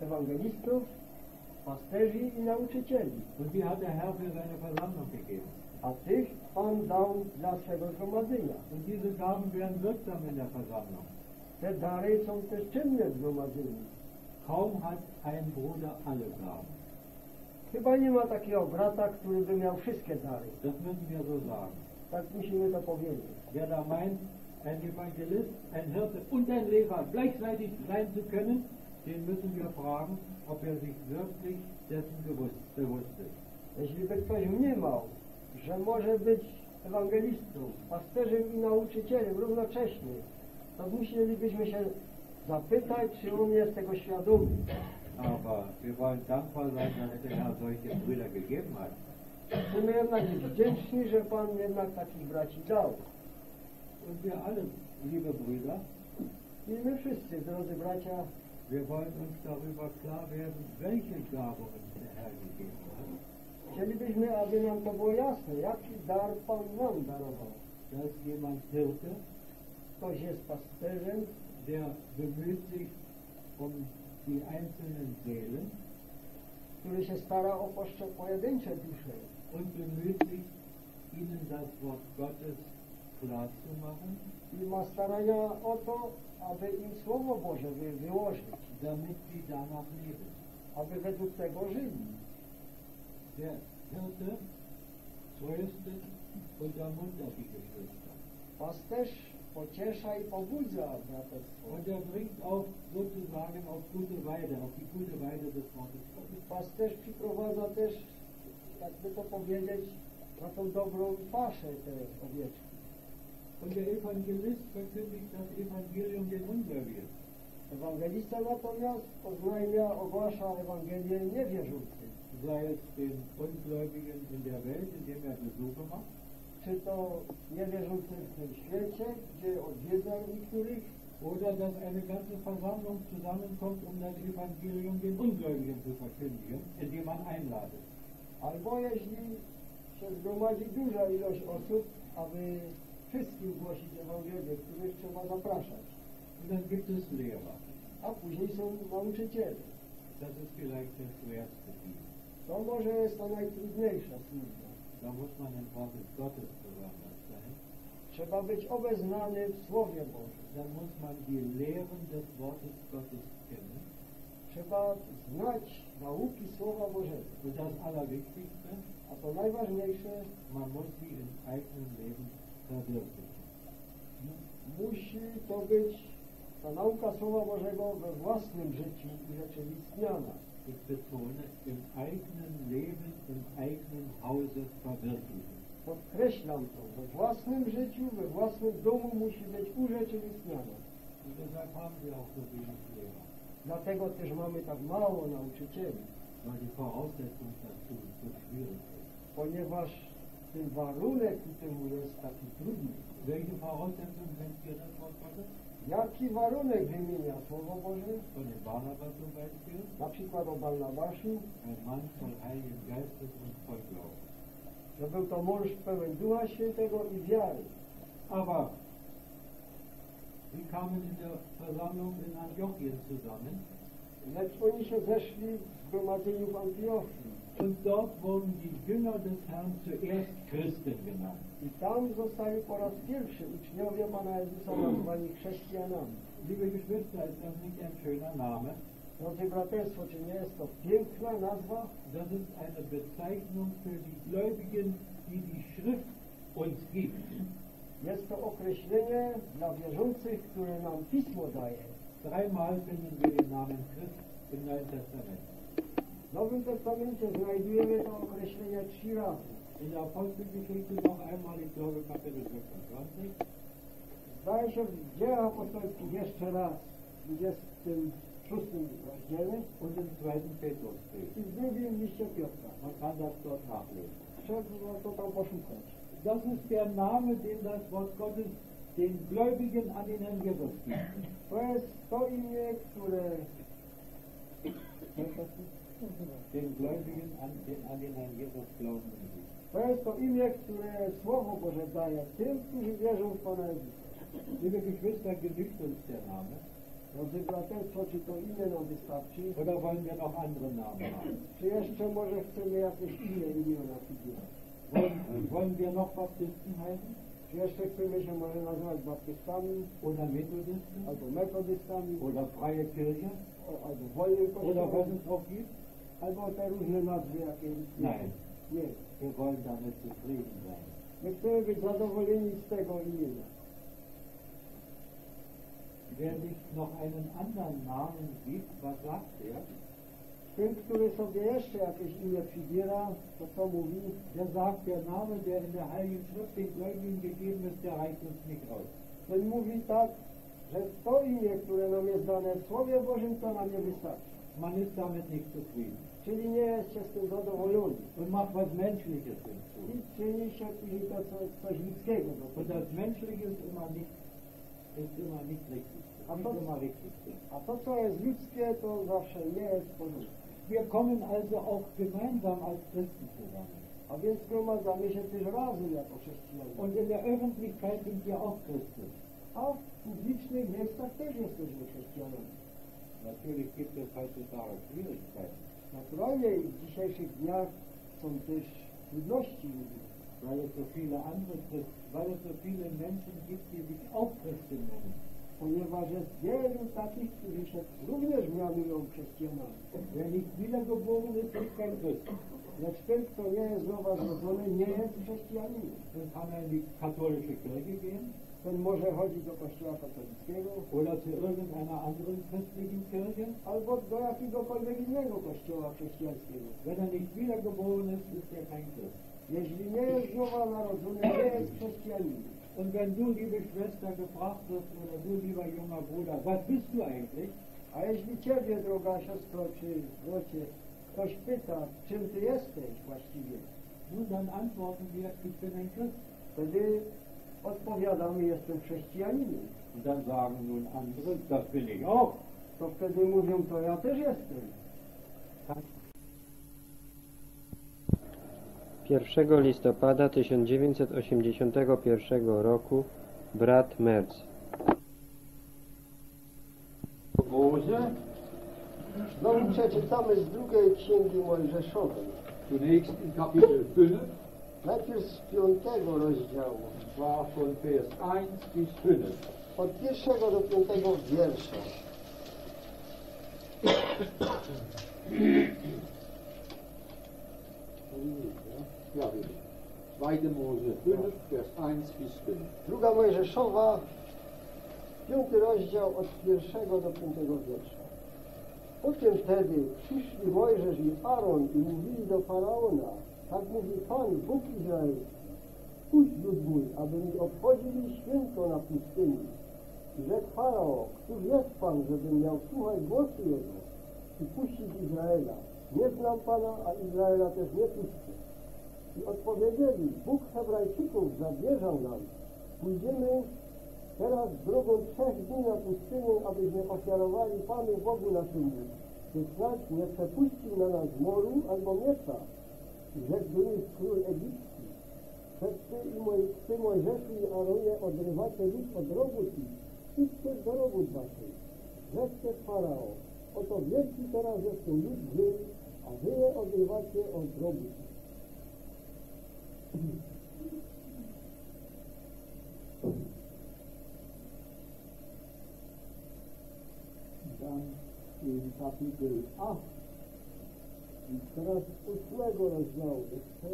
ewangelistów, pasterzy i nauczycieli. Und die hat der Herr für seine Versammlung gegeben. A tych Pan dał dla swego zgromadzenia. Und diese Gaben werden wirksam in der Versammlung. Te dary są też czynne w zgromadzeniu. Chyba nie ma takiego brata, który by miał wszystkie dary. Das müssen wir so sagen. Tak musimy to powiedzieć. Wer da meint, ein Evangelist, ein Hirte und ein Lehrer gleichzeitig sein zu können, den müssen wir fragen, ob er sich wirklich dessen bewusst, bewusst ist. Jeśli by ktoś mniemał, że może być ewangelistą, pasterzem i nauczycielem równocześnie, to musielibyśmy się zapytać, czy on jest tego świadomy. Aber wir wollen dankbar sein, dass der Herr solche Brüder gegeben hat. Chcemy jednak być wdzięczni, że Pan jednak takich braci dał. Und wir alle, liebe Brüder, I my wszyscy, drodzy bracia, wir wollen uns darüber klar werden, welche Gabe uns der Herr gegeben hat. chcielibyśmy, aby nam to było jasne, jaki dar Pan nam darował. Da ist jemand Hirte, Ktoś jest pasterzem, der bemüht sich um die einzelnen Seelen który się stara o pojedyncze dusze und bemüht sich, ihnen das Wort Gottes klar zu machen, i ma starania o to, aby im Słowo Boże wy, wyłożyć, damit sie danach leben. aby według tego żyli. Der Hirte tröstet und ermuntert die Geschwister. Pasterz Und er bringt auch sozusagen auf gute Weide, auf die gute Weide des Wortes Gottes. Pasterz przyprowadza też, jakby to powiedzieć, na tą dobrą paszę te owieczki. Und der Evangelist verkündigt das Evangelium den Ungläubigen. Ewangelista natomiast oznajmia, ogłasza Ewangelię niewierzącym. Sei es den Ungläubigen in der Welt, indem er Besuche macht, Czy to niewierzącym w tym świecie, gdzie odwiedza niektórych, oder dass eine ganze Versammlung zusammenkommt, um das Evangelium den Ungläubigen zu verkündigen, indem man einladet. albo jeśli się zgromadzi duża ilość osób, aby wszystkim głosić Ewangelię, których trzeba zapraszać. Und dann gibt es Lehrer. A później są nauczyciele. Das ist vielleicht der schwerste. To może jest ta najtrudniejsza służba. Trzeba być obeznany w Słowie Bożym. Da muss man die Lehren des Wortes Gottes kennen. Trzeba znać nauki Słowa Bożego. Und das Allerwichtigste, A to najważniejsze, man muss sie im eigenen Leben verwirklichen. musi to być ta nauka Słowa Bożego we własnym życiu urzeczywistniana. Ich betone, im eigenen Leben, im eigenen Hause verwirklichen. Podkreślam to, we własnym życiu, we własnym domu musi być urzeczywistniana. Und deshalb haben wir auch so wenig Lehrer, Dlatego też mamy tak mało nauczycieli, weil die Voraussetzung dazu so schwierig ist. ponieważ ten warunek ku temu jest taki trudny. Welche Voraussetzung nennt ihr das Wort Gottes? Jaki warunek wymienia Słowo Boże? Na przykład o Glauben. że był to mąż pełen Ducha Świętego i wiary. Aber sie kamen in der Versammlung in Antiochien zusammen Lecz oni się zeszli w zgromadzeniu w Antiochii. Und dort wurden die Jünger des Herrn zuerst Christen genannt. I tam zostali po raz pierwszy uczniowie Pana Jezusa nazwani chrześcijanami. Liebe Geschwister, ist das nicht ein schöner Name? Drodzy braterstwo, czy nie jest to piękna nazwa? Das ist eine Bezeichnung für die Gläubigen, die die Schrift uns gibt. Jest to określenie dla wierzących, które nam Pismo daje. Dreimal finden wir den Namen Christ im Neuen Testament. W Nowym Testamencie znajdujemy to określenie trzy razy. In der Apostelgeschichte noch einmal, ich glaube Kapitel 25. Zdaje się w dziełach apostolskich jeszcze raz w 26 rozdziale und im zweiten Petrusbrief. i w drugim liście Piotra. Man kann das dort nachlesen. Trzeba to tam poszukać. Das ist der Name, den das Wort Gottes den Gläubigen an den Herrn Jesus gibt. To jest to imię, które Den Gläubigen an den, an den Herrn Jesus glauben jest to imię, które Słowo Boże daje tym, którzy wierzą w Pana Jezusa. Liebe Geschwister, genügt uns der Name? Drodzy braterstwo, czy to imię nam wystarczy? Oder wollen wir noch andere Namen haben? Czy jeszcze może chcemy jakieś inne imiona wybierać? Wollen, wollen wir noch Baptisten heißen? Czy jeszcze chcemy się może nazywać baptystami, Oder Methodisten? albo metodystami, Oder Freie Kirche? albo wolnym Oder was kościołem, es auch gibt? Albo te różne nazwy, jakie. Nie. Wir wollen damit zufrieden sein. My chcemy być zadowoleni z tego imienia. Wer sich noch einen anderen Namen gibt, was sagt er? Tym, który sobie jeszcze jakieś imię przybiera, to co mówi? Der sagt, der Name, der in der Heiligen Schrift den Gläubigen gegeben ist, der reicht uns nicht aus. Ten mówi tak, że to imię, które nam jest dane w Słowie Bożym, to nam nie wystarczy. Man ist damit nicht zufrieden. Czyli nie jest się z tym zadowolony. Und macht was Menschliches hinzu. I czyni się później to co, coś ludzkiego. do Und das Menschliche ist immer nicht, ist immer nicht richtig. Nicht das- immer richtig. A to, co jest ludzkie, to zawsze nie jest w porządku. Wir kommen also auch gemeinsam als Christen zusammen. A więc zgromadzamy się też razem jako chrześcijanie. Und in der Öffentlichkeit sind wir auch Christen. A w publicznych miejscach też jesteśmy chrześcijanami. Natürlich gibt es heutzutage Schwierigkeiten. Naturalnie w dzisiejszych dniach są też trudności. weil es so viele andere weil es so viele Menschen gibt, die sich auch Christen nennen. ponieważ jest wielu takich, którzy się również mianują chrześcijanami. Wer nicht wiedergeboren ist, ist kein Christ. Lecz ten, kto nie jest nowa zrodzony, nie jest chrześcijaninem. Dann kann er in die katholische Kirche gehen Ten może chodzić do kościoła katolickiego oder zu irgendeiner anderen christlichen Kirche. albo do jakiegokolwiek innego kościoła chrześcijańskiego. Wenn er nicht wiedergeboren ist, ist er kein Christ. Jeśli nie jest z nowa narodzony, nie jest chrześcijaninem. Und wenn du, liebe Schwester, gefragt wirst, oder du, lieber junger Bruder, was bist du eigentlich? A jeśli ciebie, droga siostro czy bracie, ktoś pyta, czym ty jesteś właściwie, Nun, dann antworten wir, ich bin ein Christ. wtedy odpowiadamy, jestem chrześcijaninem. Und dann sagen nun andere, das bin ich auch. To wtedy mówią, to ja też jestem. 1 listopada 1981 roku brat Merz. Mose, Znowu przeczytamy z drugiej księgi Mojżeszowej. zunächst in Kapitel 5, Najpierw z piątego rozdziału, war von Vers 1 bis 5. od pierwszego do piątego wiersza. Ja, bitte. 2. Mose 5, Vers 1 bis 5. Druga Mojżeszowa, piąty rozdział od pierwszego do piątego wiersza. Potem wtedy przyszli Mojżesz i Aaron i mówili do Faraona, tak mówi Pan, Bóg Izrael, puść lud mój, aby mi obchodzili święto na pustyni. Rzekł Farao, któż jest Pan, żebym miał słuchać głosu Jego i puścić Izraela. Nie znam Pana, a Izraela też nie puszczę. I odpowiedzieli, Bóg Hebrajczyków zabierzał nam. Pójdziemy teraz drogą trzech dni na pustynię, abyśmy ofiarowali Panu Bogu naszemu. Czy znać nie przepuścił na nas moru albo miecza. Do nich król Egipski. Przed ty i moj, ty Mojżeszu i Aaronie odrywacie lud od robót ich. Idźcie do robót waszej. Rzeczcie Farao. Oto wielki teraz jest ten lud zły, a wy je odrywacie od robót. Dann in Kapitel 8, I teraz ósmego rozdziału jeszcze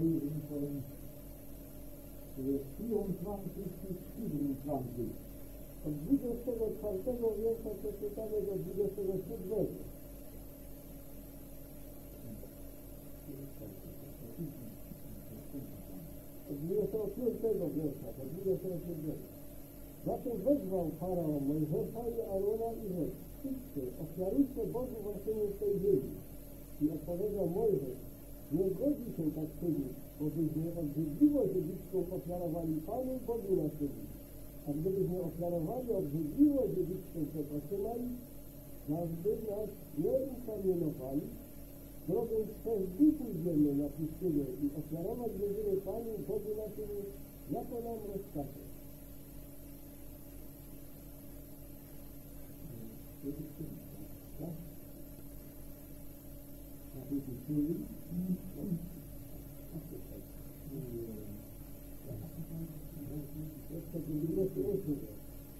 lesen von Vers 24 bis 27. od 24 wiersza przeczytamy do 27. Od 25 wiersza do 27. Zatem wezwał Faraon Mojżesza i Arona i rzekł, idźcie, ofiarujcie Bogu waszemu w tej ziemi. I odpowiedział Mojżesz, nie godzi się tak czynić, bo byśmy obrzydliwość egipską ofiarowali Panu Bogu naszemu. A gdybyśmy ofiarowali obrzydliwość przed oczyma ich, każdy nas nie ukamienowali, drogą trzech dni pójdziemy na pustynię i ofiarować będziemy Panu Bogu naszemu, jako nam rozkaże. Tak? Kapitel 10, Jeszcze do 28.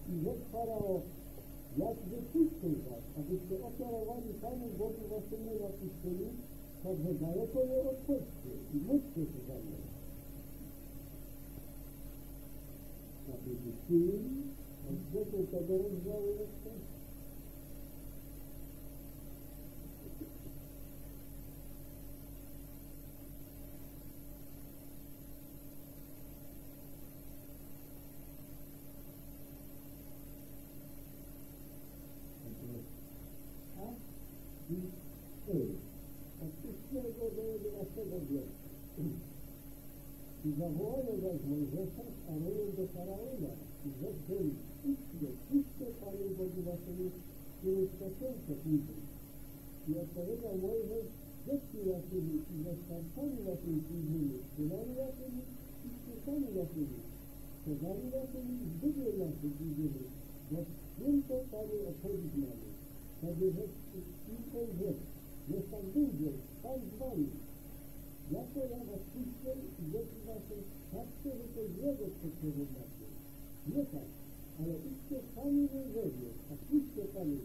I rzekł Farao, jak wypuszczę was, abyście ofiarowali Panu Bogu waszemu na pustyni, także daleko nie odchodźcie i módlcie się za mną. Kapitel 10, Od dziesiątego rozdziału jeszcze. A? I Y. Od ósmego do jedenastego wiersza. I zawołano zaś Mojżesza z Aaronem do Faraona i rzekł do nich, idźcie, idźcie Panu Bogu waszemu, który w piosenkę pójdzie. I odpowiedział Mojżesz, dzieci naszymi i ze starcami naszymi pójdziemy, synami naszymi i córkami naszymi, cezami naszymi i zbytnie naszych pójdziemy, bo święto Panu obchodzić mamy. wtedy rzecz tej rzecz. Niech tam Jako ja was puszczę i dzieci wasze, patrzcie, że to złego przeprowadzacie. Nie tak, ale idźcie sami mężowie, a puśćcie Panu,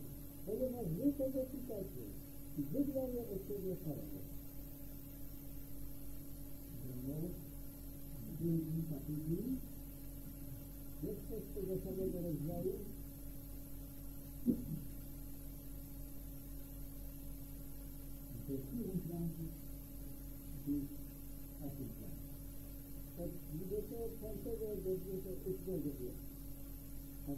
ponieważ wy tego szukacie i wybranie od siebie Pana. Drugi kapituł. Jeszcze z tego samego rozdziału. To 24 i 28. Od 24 do 28 wiersza.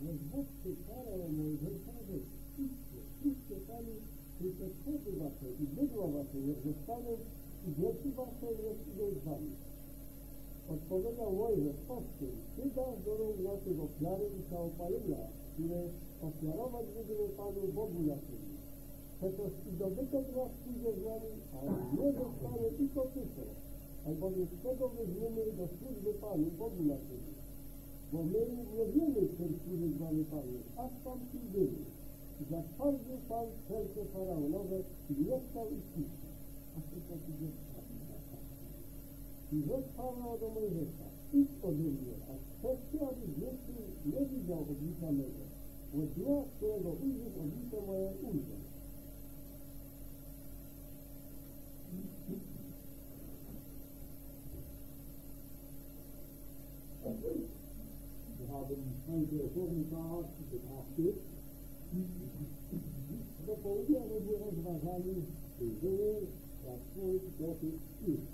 Więc zobaczcie, Faraon Mojżesza rzekł, idźcie, idźcie Panu, tylko wschody wasze i bydło wasze niech zostaną i dzieci wasze niech idą z wami. Odpowiedział Mojżesz, owszem, ty dasz do rąk naszych ofiary i całopalenia, które ofiarować będziemy Panu Bogu naszemu. Chociaż i dobytek nasz pójdzie z nami, a nie zostanie i kopyto, albowiem z tego weźmiemy do służby Panu Bogu naszemu. Bo my nie wiemy, czym służyć mamy Panu, aż Pan tu byli. I zatwardził Pan serce faraonowe i chciał ich puścić. A to taki jest i rzekł Paweł do Mojżesza, idź ode mnie, a chcecie, abyś więcej nie widział oblicza mego, bo dnia, którego ujrzysz oblicze moje ujrzę. Wir haben heute Vormittag betrachtet, Do południa będziemy rozważali, że tak Twój Gottes ist.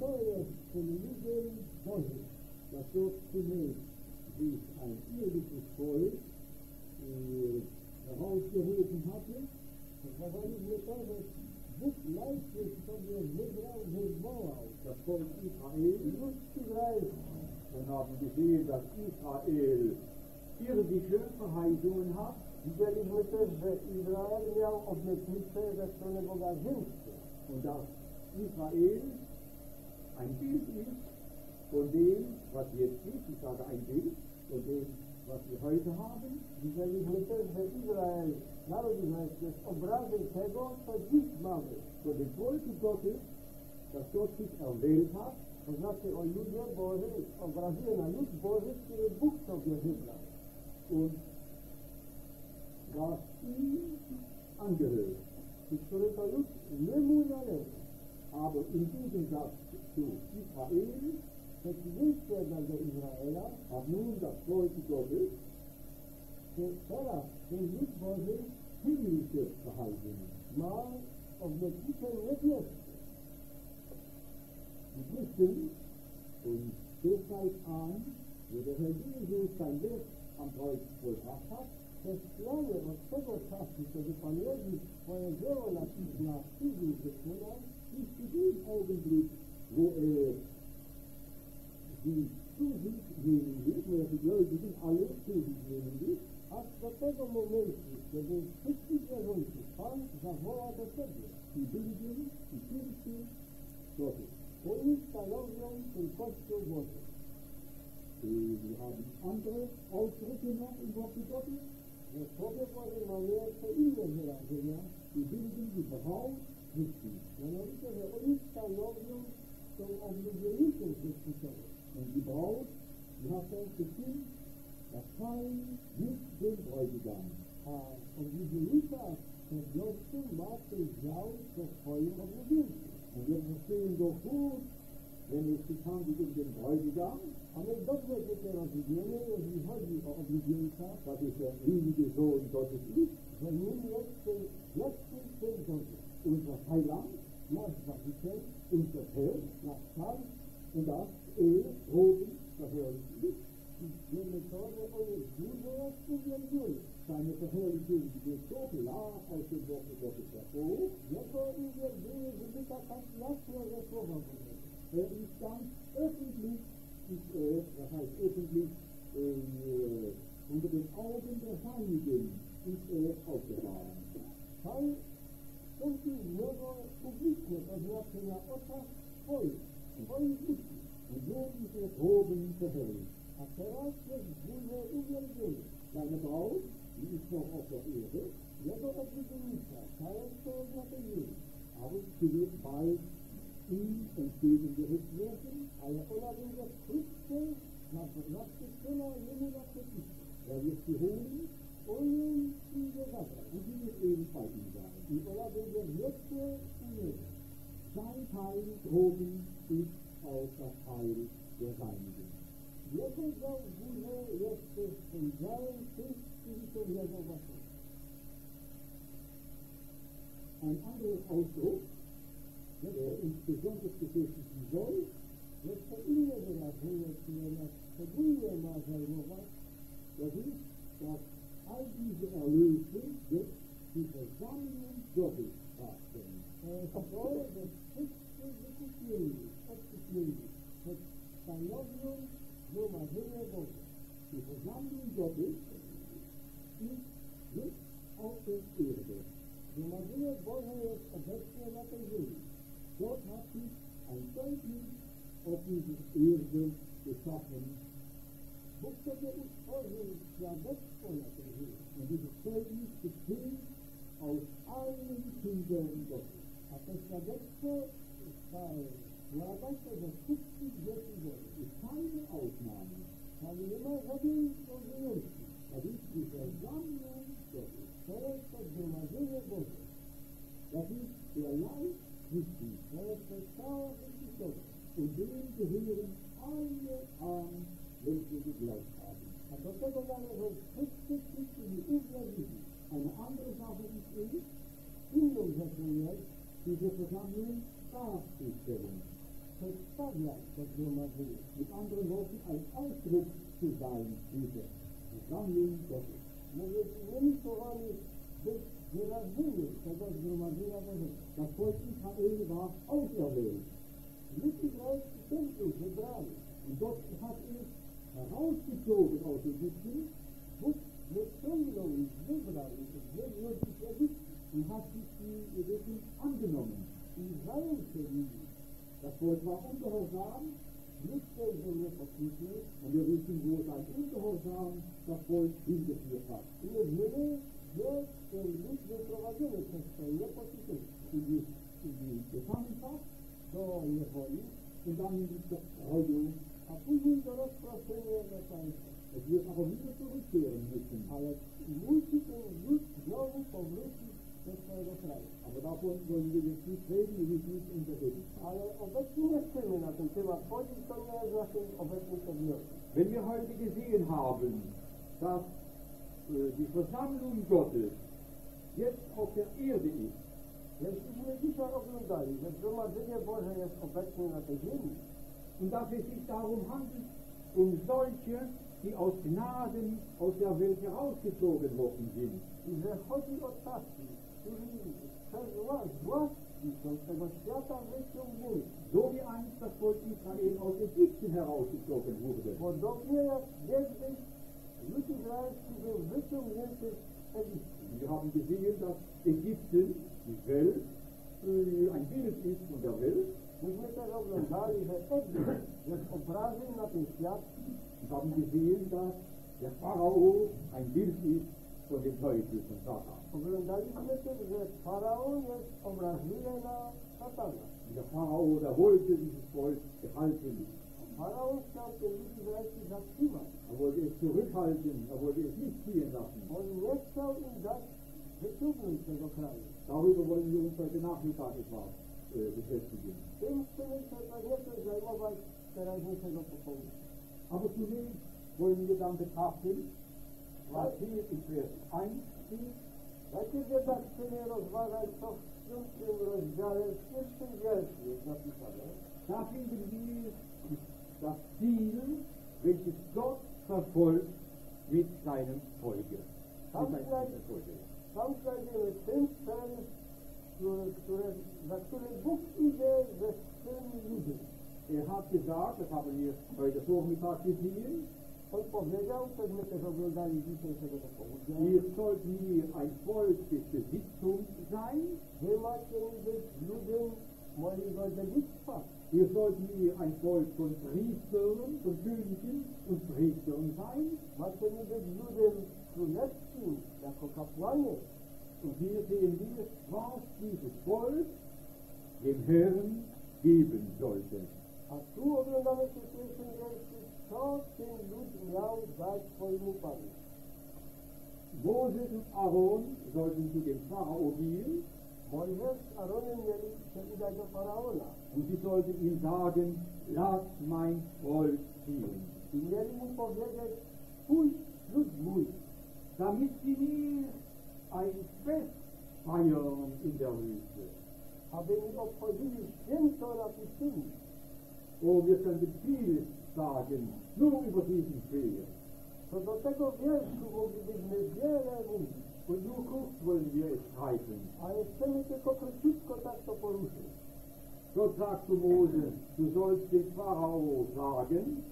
To jest tym ludem Bożym. das dort zunächst sich ein irdisches Volk äh, herausgerufen hatte, Rozważaliśmy to, że Bóg najpierw sobie wybrał, wywołał das Volk Israel, lud izraelski. Und haben gesehen, dass Israel irdische Verheißungen hat, Widzieliśmy też, że Izrael miał obietnicę ze strony Boga ziemskie. und dass Israel ein Bild ist von dem, was jetzt ist, ich sage ein Bild, von dem, was wir heute haben, Widzieliśmy też, że Izrael, naród izraelski jest obrazem tego, co dziś mamy. von dem Volke Gottes, das Gott sich erwählt hat, To znaczy o ludzie Boży, obrazuje na lud Boży, który Bóg sobie wybrał. und was ihm angehört. I który to lud nie mu należy. Aber im Gegensatz zu Israel przeciwieństwie do Izraela, hat nun das Volk Gottes teraz ten lud Boży himmlische Verheißungen. ma obietnicę niebieską. Wissen und deshalb an, wo der Herr Jesus sein Werk am Kreuz vollbracht hat, Chrześcijanie od tego czasu, kiedy Pan Jezus swoje dzieło na, na krzyżu wykonał, bis zu dem Augenblick, wo er die zu sich nehmen wird, wo er die Gläubigen alle zu sich nehmen wird, aż do tego momentu, kiedy wszystkich wierzących Pan zawoła do siebie. die billigen, die Kirche Gottes. Oni stanowią ten Kościół Boży. Äh, Wir haben andere Ausdrücke noch im Worte Gottes. W Słowie Bożym mamy jeszcze inne wyrażenia, Die billigen, die Frau Christi. mianowicie, że oni stanowią tą oblubienicę Chrystusową. Und die Braut, die hat das bestimmt, das Teil mit dem Bräutigam. A oblubienica pewnością ma ten dział po swoim oblubieńcu. Und wir verstehen doch gut, wenn es sich handelt um den Bräutigam, A my dobrze to rozumiemy, jeżeli chodzi o oblubieńca, dass es der ewige Sohn Gottes. Ist, że nim jest ten wieczny Syn Boży, unser Heiland, nasz Zbawiciel, unser Herr, nasz Pan und dass er oben verherrlicht ist. i wiemy to, że On jest dużo uwielbiony. Seine Verherrlichung wird so klar aus dem Worte Gottes hervor, Jego uwielbienie wynika tak jasno ze Słowa Bożego. er ist ganz öffentlich, ist er, das heißt öffentlich, äh, unter den Augen der Heiligen ist er aufgefahren. Pan wstąpił w niebo publicznie, to znaczy na oczach swoich, swoich ludzi. Und nun ist er oben verherrlicht. A teraz jest w górze uwielbiony. Seine Braut, die ist noch auf der Erde, jego oblubienica, często oznaczenie, aber sie wird bald ihm entgegengerückt werden, ale ona będzie wkrótce na nadczyszczona jemu na przeciwko. Er wird sie holen und sie wird zabrać. Und sie wird eben bei ihm sein. I ona będzie wieczne u niego. Sein Teil droben ist auch das Teil der Seinigen. Jego dział w górze jest też ten działem tych, którzy są jego własnymi. Ein anderer Ausdruck, der uns besonders befestigen soll, jest to inne wyrażenie, które nas szczególnie ma zajmować, das ist, dass all diese Erlöse jetzt die Versammlung Gottes darstellen. To że wszyscy wykupieni, odkupieni, przed stanowią zgromadzenie Boże. Die Versammlung Gottes ist jetzt auf der Erde. Zgromadzenie Boże jest obecnie na tej ziemi. Gott hat sich ein Zeugnis auf dieser Erde geschaffen. Bóg sobie utworzył świadectwo na tej ziemi. Und dieses Zeugnis besteht aus allen Kindern Gottes. A to świadectwo składa się ze wszystkich dzieci Bożych. I keine Ausnahme. Tam nie ma żadnej wyjątki. Das ist die Versammlung Gottes. To jest to zgromadzenie Boże. Das ist der Leib Christi. To jest to cała Chrystusowa. Und dem gehören alle an, welche geglaubt haben. A do tego należą wszyscy, ci, którzy uwierzyli. Eine andere Sache ist es, inną rzeczą jest, diese Versammlung darzustellen. Przedstawiać to zgromadzenie. Mit anderen Worten, ein Ausdruck zu sein, diese Versammlung Gottes. Mówię innymi słowami, być wyrażeniem tego zgromadzenia Bożego. Das Volk Israel war auserwählt. Lud Izraelski też był wybrany. Und Gott hat es herausgezogen aus Ägypten, Bóg wyciągnął ich, wybrał ich, wywiózł ich z Ägyptu und hat sich die Ägypten angenommen. I zajął się nimi. Das Volk war ungehorsam, Lützel był nieposłuszny, und wir wissen, wo sein Ungehorsam das Volk hingeführt hat. I wiemy, że ten lud przez to nieposłuszeństwo in die, in die Gefangenschaft, do niewoli, in die Zerstreuung, a później do rozproszenia do państwa. Wieder zurückkehren müssen. Ale musi ten lud znowu powrócić do swojego kraju. Aber davon wollen wir jetzt nicht reden, wir müssen nicht unterreden. Ale obecnie nie chcemy na ten temat chodzić, to nie jest naszym obecnym przedmiotem. Wenn wir heute gesehen haben, dass äh, die Versammlung Gottes jetzt auf der Erde ist, Jeśliśmy dzisiaj oglądali, że zgromadzenie Boże jest obecne na tej ziemi und dass es sich darum handelt, um solche, die aus Gnaden aus der Welt herausgezogen worden sind, i że chodzi o takich, którzy przez łaski są tego świata wyciągnięci. so wie einst das Volk Israel aus Ägypten herausgezogen wurde. Podobnie jak kiedyś lud izraelski był wyciągnięty z Egiptu. Und wir haben gesehen, dass Ägypten, die Welt, äh, ein Bild ist von der Welt. Myśmy też oglądali, że Egipt jest obrazem na ten świat Und haben gesehen, dass der Pharao ein Bild ist von dem Teufel, von Satan. Oglądaliśmy też, że faraon jest obraźliwy na szatana. Und der Pharao, der wollte dieses Volk behalten. Faraon chciał ten lud izraelski zatrzymać. Er wollte es zurückhalten, er wollte es nicht ziehen lassen. On nie chciał im dać wyciągnąć tego kraju. Darüber wollen wir uns heute Nachmittag etwas äh, beschäftigen. Tym chcemy się tak nieco zajmować teraźniejszego popołudnia. Aber zunächst wollen wir dann betrachten, was hier in Vers 1 steht. Najpierw jednak chcemy rozważać, co w piątym rozdziale, w pierwszym wierszu jest napisane. Da finden wir das Ziel, welches Gott verfolgt mit seinem. Tam znajdziemy ten cel, który, który, za którym Bóg idzie ze swym ludem. Er hat gesagt, das haben wir heute Vormittag gesehen, On powiedział, cośmy też oglądali dzisiejszego popołudnia, ihr sollt mir ein Volk des Besitztums sein, wy macie być ludem mojego dziedzictwa. Ihr sollt mir ein Volk von Priestern, von Königen und Priestern sein, Macie mi być ludem królewskim, jako kapłanie. Und hier sehen wir, was dieses Volk dem Herrn geben sollte. A tu oglądamy się pierwszym wierszu, co ten lud miał dać swojemu Panu. Moses und Aaron sollten zu dem Pharao gehen Von Herz Aronim Jeri, der ist also Pharaona. Und sie sollte ihm sagen, lass mein Volk ziehen. In Jeri muss man sagen, Pui, Lutz, Mui, damit sie mir ein Fest feiern in der Wüste. Aber wenn ich auch von Jeri stimmt, soll das nicht tun. Und wir können viel sagen, nur über diesen Fehler. Von der Tego Wiersch, wo wir dich Wollen wir es streifen. ale chcemy tylko króciutko tak to poruszyć. Gott sagt zu Mose, du sollst dem Pharao sagen,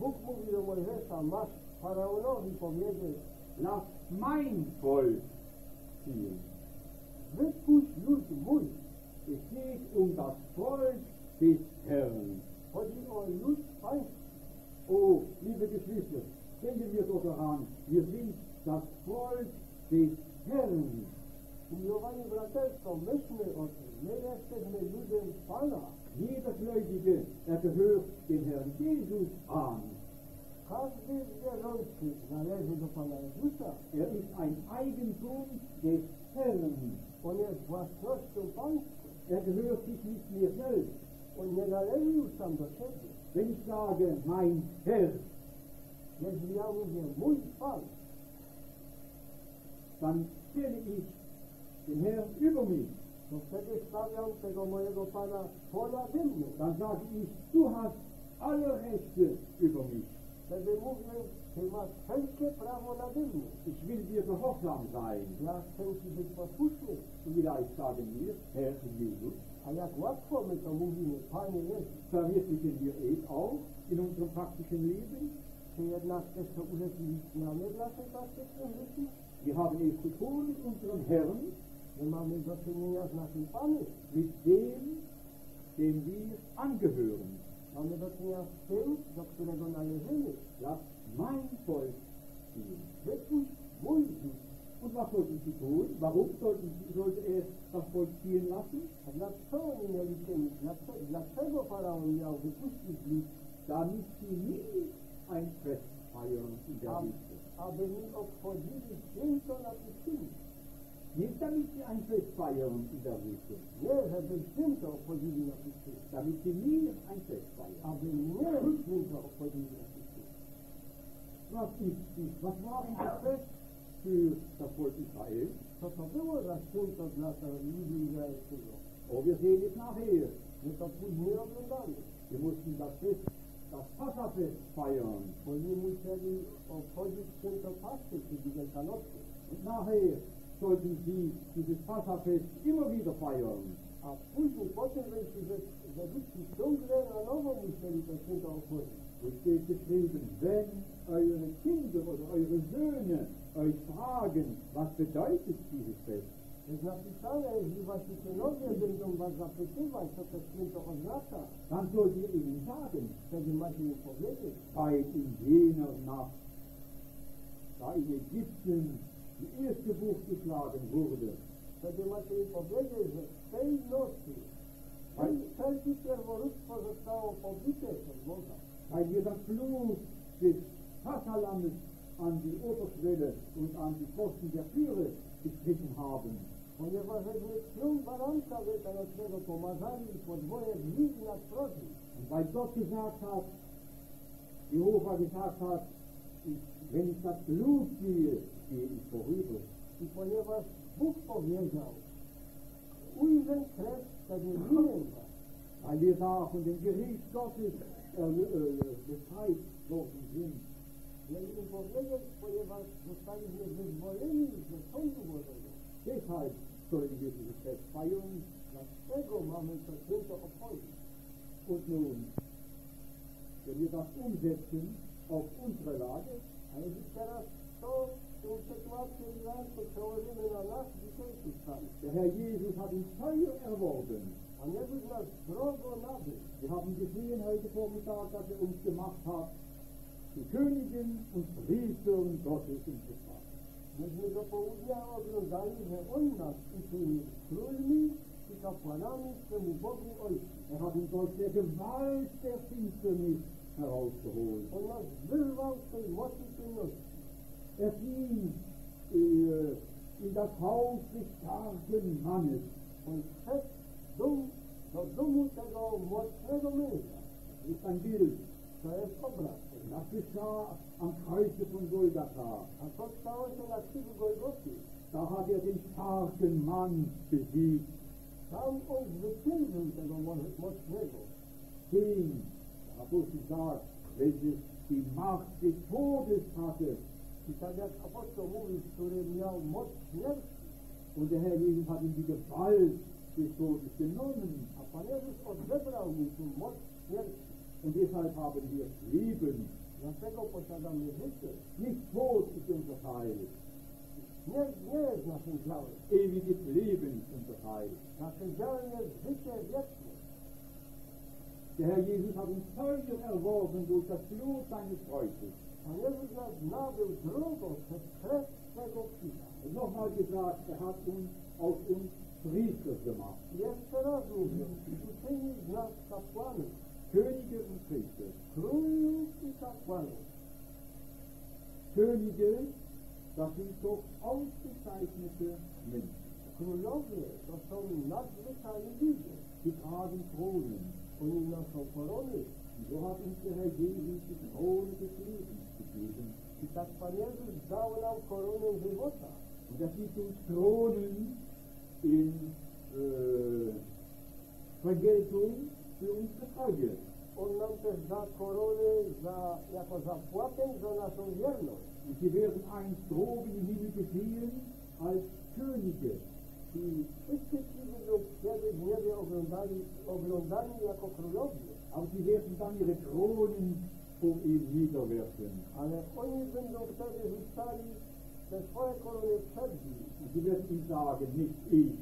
Bóg mówi do Mojżesza, masz Faraonowi powiedzieć, lass mein Volk ziehen. wypuść lud mój. Es geht um das Volk des Herrn. Chodzi o lud państwa. Oh, liebe Geschwister, denken wir doch daran, wir sind das Volk Herrn. Umiłowani braterstwo, myślmy o tym. My jesteśmy ludem Pana. Jeder Gläubige, er gehört dem Herrn Jesus an. Każdy wierzący należy do Pana Jezusa. Er ist ein Eigentum des Herrn. On jest własnością państwa. Er gehört sich nicht mehr selbst. On nie należy już sam do siebie. Wenn ich sage, mein Herr, Jeżeli ja mówię mój Pan, dann stelle ich den Herrn über mich. to wtedy stawiam tego mojego Pana ponade mną. Dann sage ich, du hast alle Rechte über mich. Wtedy mówię, Ty masz wszelkie prawo nade mną. Ich will dir gehorsam sein. Ja chcę Ci być posłuszny. Und vielleicht sagen wir, Herr Jesus, A jak łatwo my to mówimy, Panie Jezu, verwirklichen wir es auch in unserem praktischen Leben. czy jednak też to urzeczywistniamy w naszym praktycznym życiu? Wir haben es zu tun mit unserem Herrn, My mamy do czynienia z naszym Panem. mit dem, dem wir angehören. Mamy do czynienia z tym, do którego należymy. Lass mein Volk ziehen. Wypuść mój lud. Und was sollten sie tun? Warum sollten, sollte er das Volk ziehen lassen? A dlaczego oni mieli czynić? Dlaczego, dlaczego Faraon miał wypuścić lud? Damit sie nie ein Fest feiern in der Ab, Wüste. Aby mi obchodzili święto na pustyni. Nicht damit sie ein Fest feiern in der Wüste. Nie, żeby święto obchodzili na pustyni. Damit sie mir ein Fest feiern. Aby mnie święto obchodzili na pustyni. Was ist dies? Was war das Fest für das Volk Israel? Co to było za święto dla ludu izraelskiego? Oh, wir sehen es nachher. My to później oglądamy. Wir mussten das Fest, das Passafest feiern. Oni musieli obchodzić święto Paschy, czyli Wielkanocy. Und nachher sollten sie dieses Passafest immer wieder feiern. A później, po tym wyjściu ze, ze Egiptu, ciągle na nowo musieli to święto obchodzić. Es steht geschrieben, wenn eure Kinder oder eure Söhne euch fragen, was bedeutet dieses Fest, Jest napisane, jeśli wasi synowie będą was zapytywać, co to święto oznacza, dann sollt ihr ihnen sagen, wtedy macie im powiedzieć, weil in jener Nacht, da in Ägypten die erste Bucht geschlagen wurde, wtedy macie im powiedzieć, że w tej nocy wszelkie pierworództwo zostało pobite przez Boga. weil wir das Blut des Passalammes an die Oberschwelle und an die Pfosten der Türe gestrichen haben. Ponieważ żeśmy krwią baranka wielkanocnego pomazali i podwoje drzwi nad progi. Und weil Gott gesagt hat, Jehova gesagt hat, wenn ich das Blut sehe, gehe ich vorüber. I ponieważ Bóg powiedział, ujrzę krew, wtedy minę was. Weil wir da von dem Gericht Gottes äh, äh, befreit worden sind. Im powiedzieć, ponieważ zostaliśmy wyzwoleni ze sądu Bożego. Deshalb sollen wir dieses Fest feiern. Dlaczego mamy to święto obchodzić? Und nun, wenn wir das umsetzen auf unsere Lage, A jeśli teraz to, tę sytuację izraelską przełożymy na nasz dzisiejszy stan, der Herr Jesus hat uns teuer erworben. a nie być nas drogo nabył. Wir haben gesehen heute Vormittag, dass er uns gemacht hat, zu Königen und Priestern Gottes und des Und wir doch auch die Augen und sagen, wir wollen das, ich bin mir Trulmi, ich er hat ihn durch die Gewalt der Finsternis herausgeholt. Und was will man für Washington und er fiel in das Haus des starken Mannes und fett dumm, so dumm und er auch was für Domäne, ist ein Bild, so er ist verbracht. Das geschah am Kreuze von Golgatha. Da hat er den starken Mann besiegt. Den, der Apostel sagt, welches die Macht des Todes hatte. Und der Herr Jesus hat ihm die Gewalt des Todes genommen. Und deshalb haben wir Leben. Nicht Tod ist unser działem. Ewiges Leben ist unser wieczne. Der Herr Jesus hat uns Zeugen erworben durch das Blut seines Kreuzes. Pan Jezus nas nabył drogą przez krew swego krzyża. Nochmal gesagt, er hat uns aus uns Priester gemacht. Jeszcze raz mówię, uczynił z nas kapłanów, Könige und Priester. i kapłanów. Könige, das sind doch ausgezeichnete Menschen. Królowie to są nadzwyczajni. Sie tragen Kronen. Oni noszą korony. Und so hat uns der Herr Jesus die Krone des Lebens gegeben. I tak Pan Jezus dał nam koronę żywota. Und das gibt uns Kronen in äh, Vergeltung für unsere Treue. On nam też da korony za, jako zapłatę za naszą wierność. Und sie werden einst droben im Himmel gesehen als Könige. I wszyscy ci będą kiedyś w niebie oglądali, oglądani jako królowie. Aber sie werden dann ihre Kronen vor ihm niederwerfen. Ale oni będą wtedy rzucali te swoje korony przed nim. Und sie werden ihm sagen, nicht ich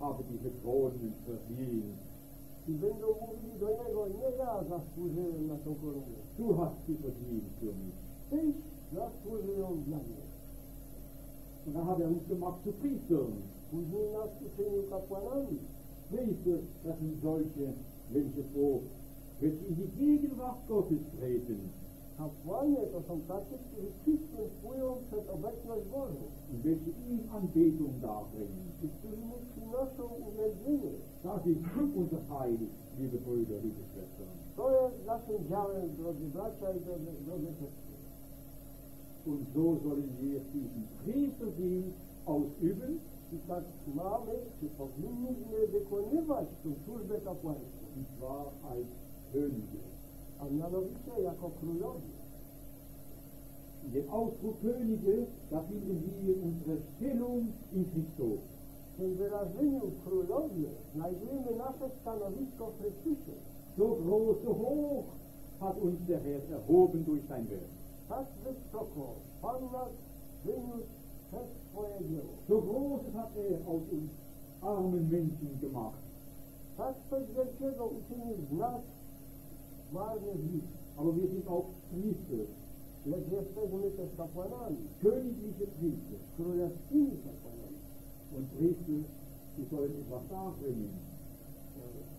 habe diese Kronen verdient. I będą mówili do niego, nie ja zasłużyłem na tą koronę. Sie verdient für mich. Tyś zasłużył ją dla mnie. Und dann hat er uns gemacht zu Priestern. Później nas uczynił kapłanami. Priester, das sind solche, welche so, welche in die Gegenwart Gottes treten Kapłanie to są tacy, którzy przystępują przed obecność Bożą welche ihm Anbetung darbringen. i którzy mu przynoszą uwielbienie. Das ist unser Teil, liebe Brüder, liebe Schwestern. To jest naszym działem, drodzy bracia i drodzy, drodzy siostry. Und so sollen wir diesen Priesterdienst ausüben, I tak mamy, czy powinniśmy wykonywać tę służbę kapłańską, und zwar als Könige. A mianowicie jako królowie. Dem Ausdruck Könige, da finden wir unsere Stellung in Christus. W tym wyrażeniu królowie znajdujemy nasze stanowisko w Chrystusie. So groß, so hoch hat uns der Herr erhoben durch sein Werk. Tak wysoko Pan nas wyniósł przez swoje dzieło. So Großes hat er aus uns armen Menschen gemacht. Tak coś wielkiego uczynił z nas Aber wir sind auch Priester, Lecz jesteśmy też kapłanami, königliche Priester. królewskimi kapłanami. Und Priester, die sollen etwas darbringen.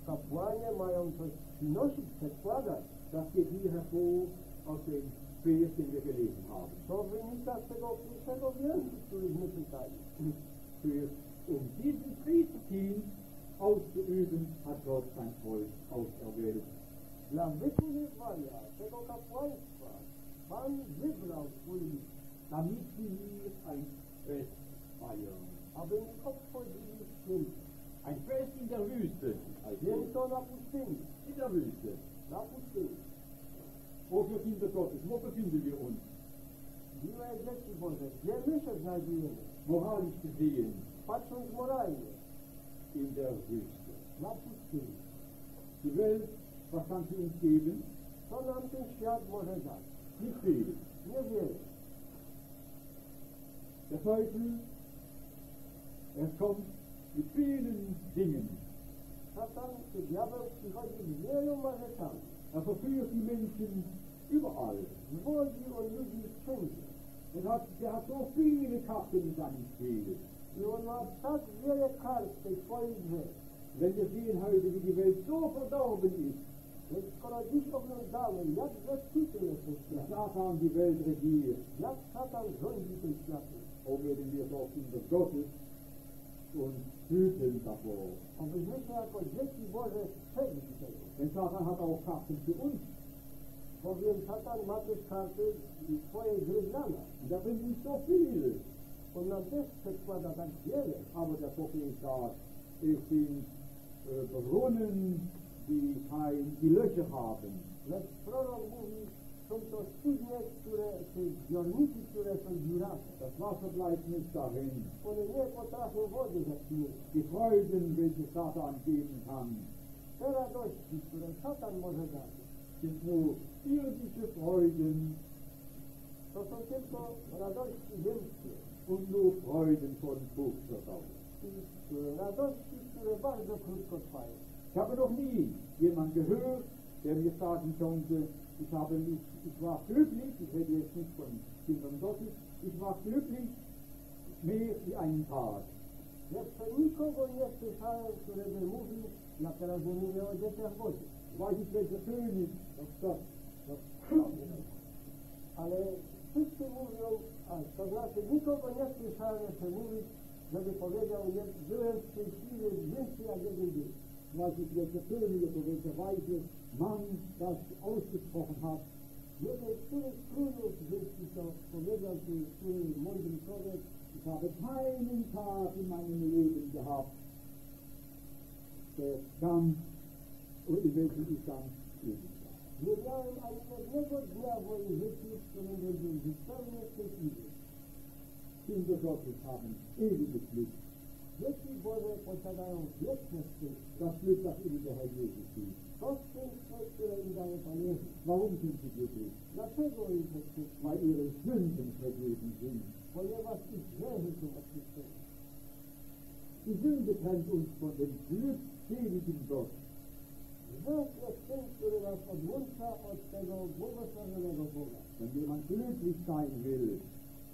Kapłanie mają coś przynosić, przedkładać. Das geht hier hervor aus dem Vers, den wir gelesen haben. To wynika z tego pierwszego wierszu, któryśmy czytali. Für, um diesen Priesterdienst auszuüben, hat Gott sein Volk auserwählt. Dla wykonywania tego kapłaństwa Pan wybrał lud, damit ein Fest feiern. aby mi obchodzili święto. Ein Fest in der Wüste. Święto na pustyni, in der Wüste. na pustyni. O für Kinder Gottes, wo befinden wir uns? Miłe dzieci Boże, gdzie my się znajdujemy? Moralisch gesehen, Patrząc moralnie, in der Wüste. na pustyni. Die Welt, was kann sie uns geben? Ten świat może dać? Nicht viel. Niewiele. Der Teufel, er kommt mit vielen Dingen. Szatan czy diabeł przychodzi z wieloma rzeczami. Er verführt die Menschen überall. Zwodzi on ludzi wszędzie. Er hat, der hat so viele Karten in seinem Spiel. I on ma tak wiele kart w tej swojej grze. Wenn wir sehen heute, wie die Welt so verdorben ist, Więc skoro dziś oglądamy, jak zepsuty jest ten świat, Satan die Welt regiert, jak szatan rządzi tym światem, werden wir doch Kinder Gottes uns hüten davor. abyśmy się jako dzieci Boże strzegli tego. Denn Satan hat auch Karten für uns. Bowiem szatan ma też karty swojej gry dla nas. Und da bringt uns so viel. On nam też przedkłada tak wiele. Aber der Prophet sagt, es sind äh, Brunnen, die, kein, die Löcher haben. Lecz prorok mówi, są to studnie, które, czy zbiorniki, które są dziurawe. Das Wasser bleibt nicht darin. One nie potrafią wody zatrzymać. Die Freuden, welche Satan geben kann, Te radości, które szatan może dać, sind nur irdische Freuden to są tylko radości ziemskie. und nur Freuden von kurzer Dauer. I radości, które bardzo krótko trwają. Ich habe noch nie jemanden gehört, der mir sagen konnte, ich, habe mich, ich war glücklich, ich rede jetzt nicht von Kindern Gottes, ich war glücklich mehr wie einen Tag. Weiß ich, welcher König das Gott, das ale wszyscy mówią, a to znaczy nikogo nie słyszałem jeszcze mówić, żeby powiedział, byłem szczęśliwy więcej jak jeden dzień. Weiß ich, welcher König oder welcher weise Mann das ausgesprochen hat. Jeden, który z królów rzymskich to powiedział, czy który mądry człowiek, Ich habe keinen Tag in meinem Leben gehabt, der ganz, oder in welchem ich ganz glücklich war. nie miałem ani jednego dnia w moim życiu, w którym bym był zupełnie szczęśliwy. Kinder Gottes haben ewiges Glück. Dzieci Boże posiadają wieczne szczęście. Das Glück, das ihnen der Herr Jesus gibt. To szczęście, które im daje Pan. Warum sind sie glücklich? Dlaczego im to szczęście? Weil ihre Sünden vergeben sind. Ponieważ ich grzechy są odpuszczone. Die Sünde trennt uns von dem glückseligen Gott. Wenn jemand glücklich sein will,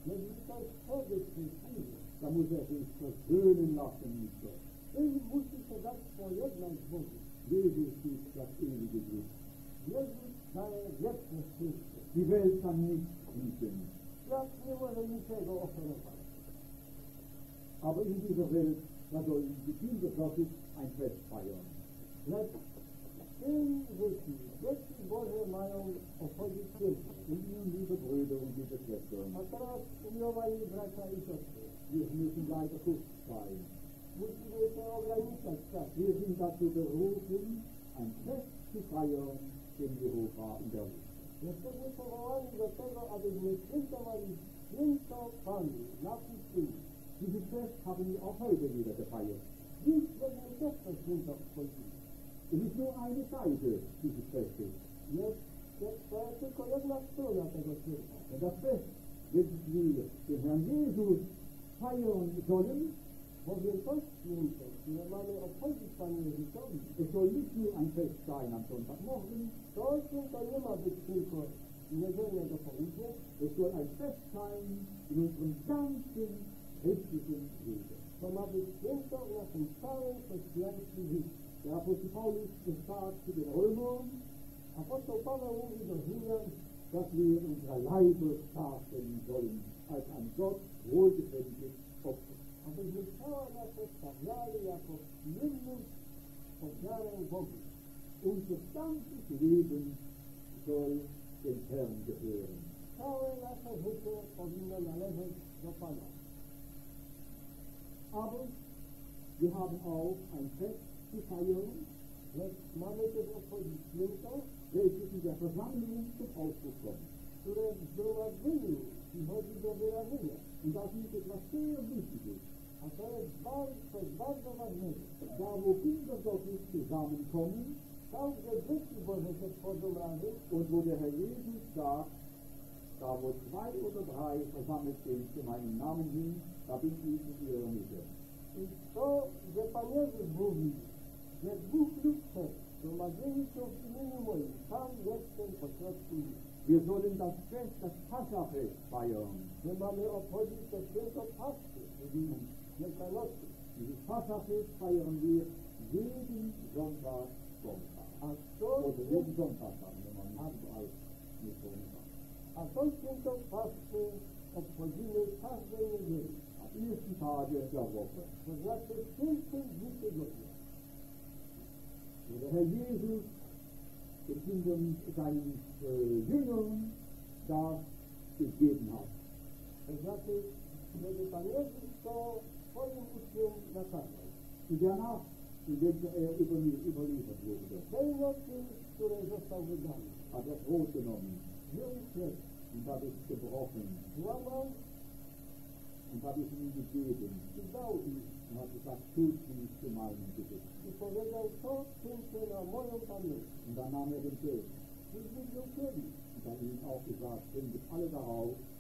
Jeżeli ktoś chce być szczęśliwy, dann muss er sich versöhnen lassen mit Gott. ten musi się dać pojednać z Bogiem. Jesus gibt das ewige Glück. Jezus daje wieczne szczęście. Die Welt kann nichts bieten. Świat nie może niczego oferować. Aber in dieser Welt, da sollen die Kinder Gottes ein Fest feiern. Lecz w tym życiu dzieci Boże mają obchodzić święto. Liebe Brüder und liebe Schwestern, A teraz umiłowani bracia i siostry, wir müssen leider kurz sein. musimy się ograniczać czas. Wir sind dazu berufen, ein Fest zu feiern, den Jehova in der Luft. Jesteśmy powołani do tego, abyśmy świętowali święto Panu na pustyni. Dieses Fest haben wir auch heute wieder gefeiert. Dziś będziemy też to święto obchodzili. Es ist nur eine Seite dieses Festes. Jest, jest, to tylko jedna strona tego święta. Denn das Fest, welches wir den Herrn Jesus feiern sollen, Bowiem to święto, które mamy obchodzić Panu Jezusowi, es soll nicht nur ein Fest sein am Sonntagmorgen, to święto nie ma być tylko niedzielnego południa, es soll ein Fest sein in unserem ganzen christlichen Leben. to ma być święto w naszym całym chrześcijańskim życiu. Der Apostel Paulus sagt zu den Römern, mówi do Rzymian, dass wir unsere Leiber darstellen sollen als ein Gott wohlgefälliges Opfer. abyśmy ciała nasze stawiali jako przyjemną ofiarę Bogu. Unser ganzes Leben soll dem Herrn gehören. Całe nasze życie powinno należeć do Pana. Aber wir haben auch ein Fest feiern, Lecz mamy też in der Versammlung zum Ausdruck kommt. które w zgromadzeniu przychodzi do wyrażenia. Das ist etwas sehr Wichtiges. A to jest bardzo, coś bardzo ważnego. Da, wo Kinder Gottes zusammenkommen Tam, gdzie dzieci Boże się tworzą razem, und wo der Herr Jesus sagt, da wo zwei oder drei versammelt sind zu meinem Namen hin, da bin ich in ihrer Mitte. i to, gdzie Pan Jezus mówi, że dwóch lub trzech zgromadzeni są w imieniu moim, tam jestem pośrodku nich. Wir sollen das Fest, das Passafest feiern. My mamy obchodzić to święto Paschy, czyli Wielkanocy. Dieses Passafest feiern wir jeden Sonntag, Sonntag. A to, Oder jeden Sonntag dann, wenn man nicht so alt nicht so ist. a to święto Paschy obchodzimy każdej niedzieli. Am ersten Tage der Woche. To znaczy w pierwszym dniu tygodnia. Und der Herr Jesus, der Kindern seines äh, Jüngern, das gegeben hat. Er sagte, wenn es an Jesus so voll und gut schon das hat. Und danach, in dem er über mir überliefert wurde, der Vollwort ist, so der Jesus auch gegangen, hat er Brot genommen. Jesus hat, und hat es gebrochen. Du aber, und hat es ihm gegeben, gebaut ihn, und hat gesagt, auch tut, wie zu meinem Gesicht. I powiedział, to czyńcie na moją pamięć. Und dann nahm Później wziął kielisz und hat ihnen auch gesagt, trinket alle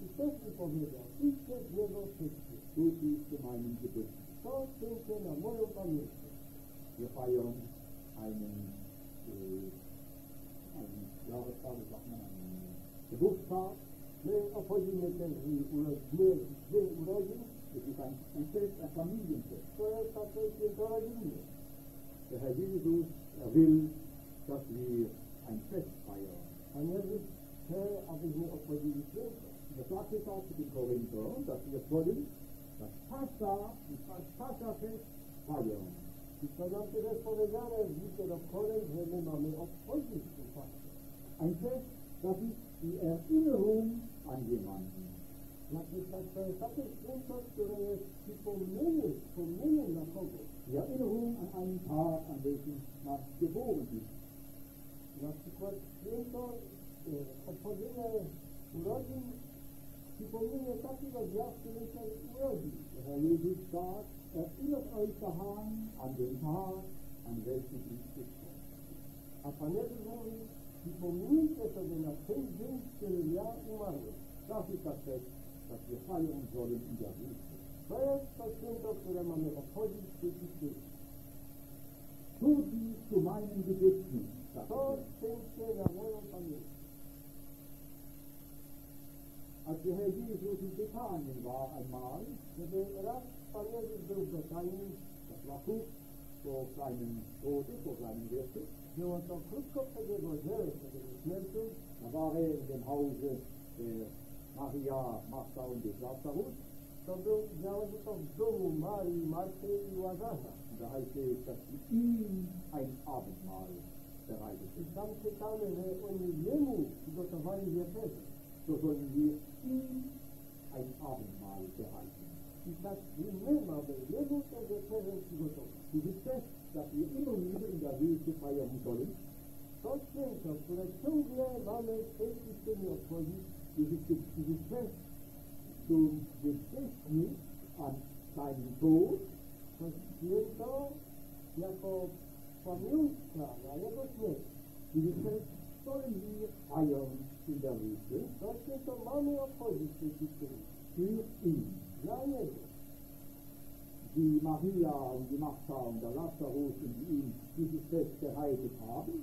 i też mi powiedział, idźcie z niego wszyscy. tut dies zu meinem Gesicht. To czyńcie na moją pamięć. Wir feiern einen, äh, einen Jahrestag, sagt man, einen Geburtstag. My obchodzimy ten dzień, urodzin, to jest rodzinne. Der Herr Jesus, er will, dass wir ein Fest feiern. Pan Jezus chce, abyśmy obchodzili święto. Er sagt es auch zu den Korinthern, dass wir sollen das Passa, das Passafest feiern. I to nam też jest powiedziane w liście do Koryn, że my mamy obchodzić ten fakt. Ein Fest, das ist die Erinnerung an jemanden. Znaczy, to jest takie święto, które jest przypomnieniem, wspomnieniem na kogoś. Die Erinnerung an einen Tag, an welchem man geboren ist. Herr Jesus sagt, erinnert euch daran, an den Tag, an welchem ich gestorben A Pan Jezus mówi, przypomnijcie sobie na ten dzień, w którym ja umarłem. Das ist das Fest, das wir feiern sollen in der Wüste. To jest to święto, które mamy obchodzić w tych świętach. Tut dies zu meinem Gedächtnis. To czyńcie na moją pamięć. Als der Herr Jesus in Bethanien war einmal, Kiedy raz Pan Jezus był w Betanii, das war kurz vor seinem Tode, vor seinem Wirte, było to krótko przed Jego przed Jego śmiercią, da war er in dem Hause der Maria, Martha und des Lazarus. To był, to w domu Marii, Marty i Łazarza. Da heißt es, dass ihm ein Abendmahl bereitet I tam czytamy, że oni jemu przygotowali wieczerzę. So sollen wir ihm ein Abendmahl bereiten. I tak i my mamy jemu tę wieczerzę przygotować. Dieses Fest, das wir immer wieder in der Wüste feiern sollen, To święto, które ciągle mamy w tej pustyni obchodzić, dieses, dieses Fest zum Gedächtnis an seinen Tod, to święto jako pamiątka na Jego śmierć. sollen wir feiern in der Wüste To mamy w tej pustyni. für ihn. Dla Niego. Die Maria und die Martha und der Lazarus und die ihm dieses Fest bereitet haben,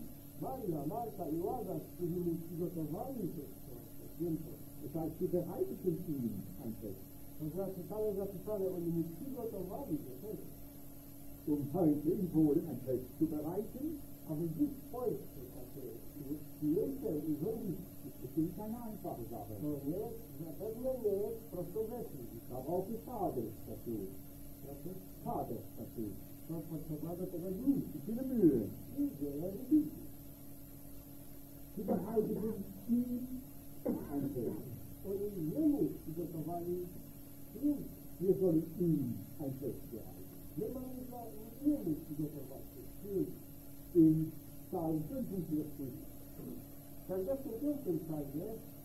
Maria, Marta i Łazarz, którzy mu przygotowali to, to, to święto. Das heißt, sie bereiteten ihm ein Fest. To znaczy, tam jest zapisane, oni mu przygotowali wieczerzę. Um heute in Polen ein Fest zu bereiten, aby dziś w Polsce takie przyjęcie urządzić, ist bestimmt keine einfache Sache. to nie jest, na pewno nie jest prostą rzeczą. Da braucht es Tage dazu. Znaczy, Tage dazu. to potrzeba do tego dni. Viele Mühe. I wiele wysiłku. Sie bereiteten ihm ein Fest. und in Jemu ist das Verwahl in Jemu. Wir sollen ihm ein Fest gehalten. Wir machen uns mal in Jemu ist das Verwahl in Jemu. In Psalm 45. Dann das wird im Psalm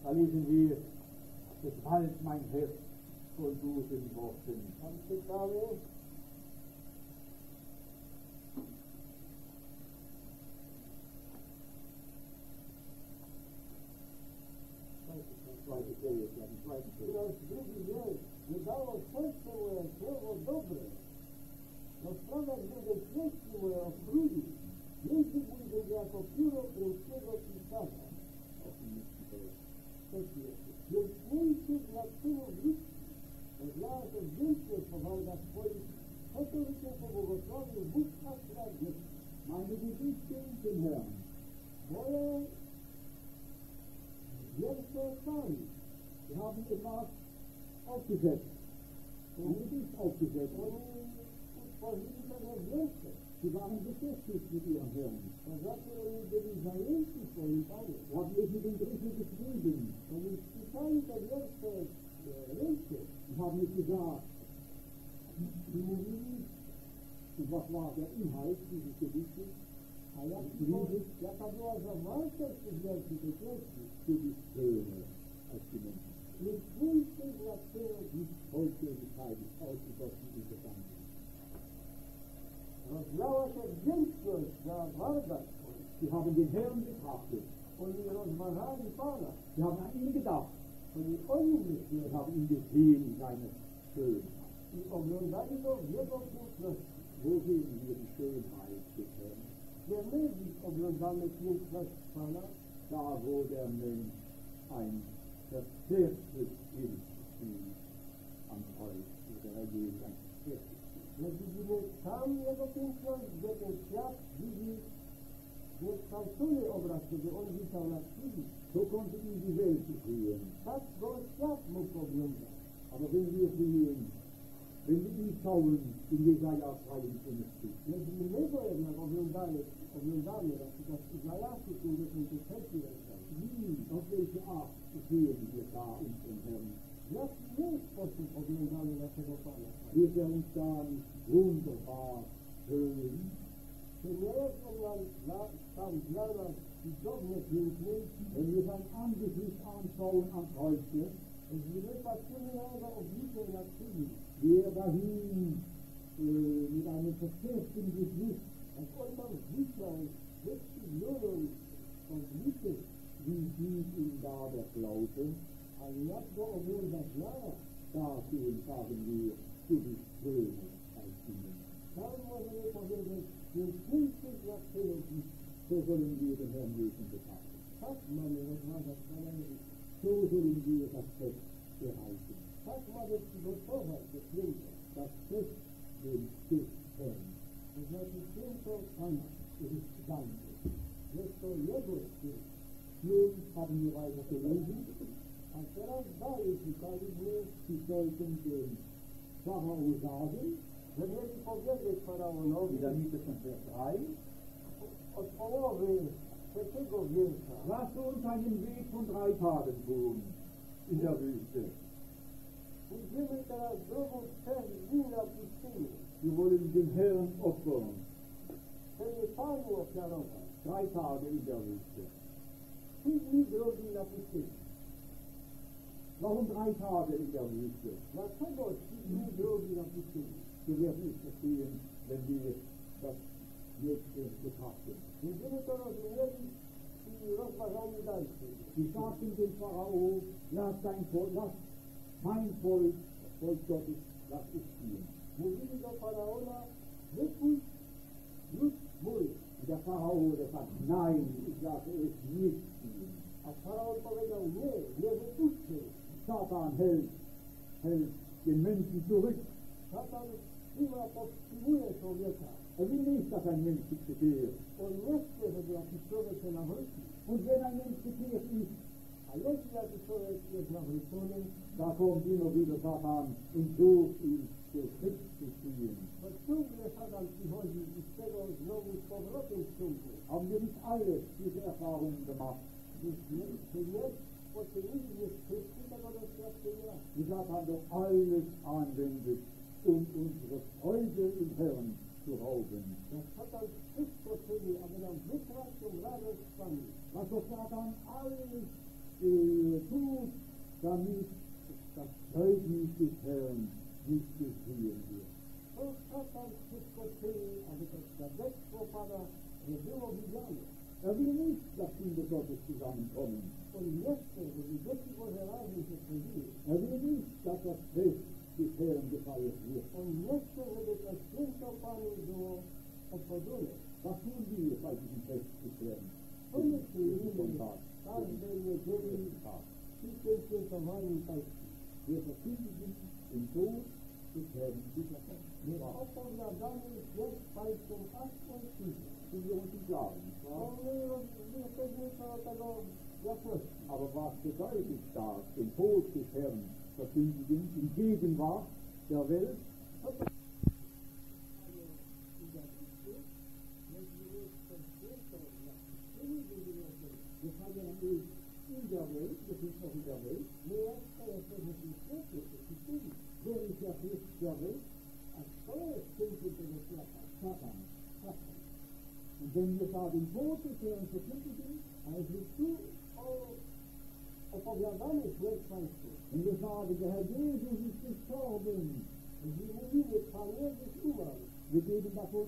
da lesen wir, es heilt mein Herz, und du den Worten. Kannst du? дало сердце мое слово доброе, но страна будет сердце мое в груди, если будет я попила Христова Писана. Верхнейте для сына близкий, для осуждения повал Господь, который тебя поблагословил Бог отрадил, а не будет тем земля. Более Moje wielkie plany. Wir haben etwas aufgesetzt. Ein Gedicht aufgesetzt. Oni utworzyli tego wielkie. Sie waren beschäftigt mit ihrem Herrn. To znaczy oni byli zajęci swoim Panem. Sie haben es mit dem Griffel geschrieben. Oni spisali te wiersze e, ręcznie Sie haben es gesagt. i mówili, Und was war der Inhalt dieses Gedichtes? A jak, to, jaka była zawartość tych wierszy, tej treści. Für die Söhne als die Menschen. Nie twójcie dla tyłu Nicht Vollständigkeit ist ausgegossen in Gedanken. rozlała się wdzięczność za wartość. Sie haben den Herrn betrachtet. Oni rozważali Pana. Sie haben an ihn gedacht. Oni o nim Sie myśleli haben ihn gesehen in seiner Schönheit. i oglądali go w jego piękności. Wo sehen wir die Schönheit des Herrn? My dziś oglądamy piękność Pana, Da, wo der Mensch ein verzerrtes Bild am Kreuz oder er geht ein verzerrtes my widzimy tam jego piękność, gdzie ten świat widzi niekształcony obraz, kiedy on witał na krzyżu. So konnte ihn die. Tak go świat mógł oglądać. Aber wenn wir sehen, wenn wir ihn schauen in Jesaja 53, Jeśli my go jednak oglądamy, oglądamy na przykład Izajaszu 53 rozdział, wie, auf welche Art sehen wir da unseren Herrn? w jaki my sposób oglądamy naszego Pana? Uns da nicht wunderbar? Czy nie jest on nam dla, tam dla nas cudownie piękny? Wenn wir sein Angesicht anschauen am Kreuze, Jeśli my patrzymy na jego oblicze na krzyżu, wie er dahin äh, mit einem verzerrten Gesicht, jak on tam zwisał, wykrzywioną oblicze, wie sieht ihn da der Glaube? ale jak go ogląda wiara, Da sehen, sagen wir, du bist schöner als die Menschen. tam możemy powiedzieć, piękniejszy dla Ciebie. So sollen wir den Herrn Jesus betrachten. Tak mamy rozważać Pana Jezusa. So sollen wir das Fest erhalten. Tak mamy przygotować do święta. Das Fest dem des Herrn. To znaczy święto Pana. Es ist sein Fest. Jest to Jego święto. Nun haben wir weiter gelesen. A teraz dalej szukaliśmy, Sie sollten dem Pharao sagen, że mieli powiedzieć Faraonowi in der Mitte von Vers 3, od połowy trzeciego wiersza. lass uns einen Weg von drei Tagen tun in der Wüste. Pójdziemy teraz drogą trzech dni na pustyni. Wir wollen den Herrn opfern. Chcemy Panu ofiarować. Drei Tage in der Wüste. Trzy dni drogi na pustyni. Warum drei Tage in der Wüste? Dlaczego trzy dni drogi na pustyni? Wir werden es verstehen, wenn wir das nächste betrachten. Będziemy to rozumieli i rozważali dalej. Sie sagten dem Pharao, lass dein Volk, lass mein Volk, das Volk Gottes, lass es ziehen. Mówili do Faraona, wypuść lud mój. Und der Pharao, sagt, nein, ich lasse es nicht ziehen. A Faraon powiedział, nie, nie wypuśćcie. Satan hält, hält den Menschen zurück. Szatan trzyma, powstrzymuje człowieka. Er will nicht, dass ein Mensch sich bekehrt. On nie chce, żeby jakiś człowiek się nawrócił. Und wenn ein Mensch bekehrt ist, A jeśli jakiś człowiek jest nawrócony, da kommt immer wieder Satan und sucht ihn zur Schritt zu ziehen. to ciągle Satan przychodzi i z tego znowu z powrotem ściągnie. Haben wir nicht alle diese Erfahrungen gemacht? Więc nie, czy nie poczyniliśmy wszyscy tego doświadczenia? Wie Satan doch alles anwendet, um unsere Freude im Herrn zu rauben. Jak Satan wszystko czyni, aby nam wykraść tą radość z Panem. Was doch Satan alles tut, damit das Zeugnis des Herrn nicht gesehen wird. To Satan wszystko czyni, aby to świadectwo Pana nie było widziane. Er will nicht, dass Kinder Gottes zusammenkommen. On nie chce, żeby dzieci Boże razem się schodziły. Er will nicht, dass das Fest des Herrn gefeiert wird. Nie chce, żeby to święto Panu było obchodzone. Was tun wir bei diesem Fest des Herrn? My czynimy Sonntag. każdej niedzieli Tag. przy tym świętowaniu Pańskim. Wir verkündigen den Tod des Herrn dieser Fest. My opowiadamy śmierć Pańską aż on przyjdzie. Wenn wir uns in schlagen. nicht wahr? No my jesteśmy co do tego jasności. Aber was bedeutet das, den Tod des Herrn verkündigen in Gegenwart der Welt? Wenn wir da den Tod des Herrn verkündigen, Also o, opowiadamy złeństwo. wenn wir sagen, der Herr Jesus ist gestorben, Jeżeli mówimy, Pan Jezus umarł, wir geben davon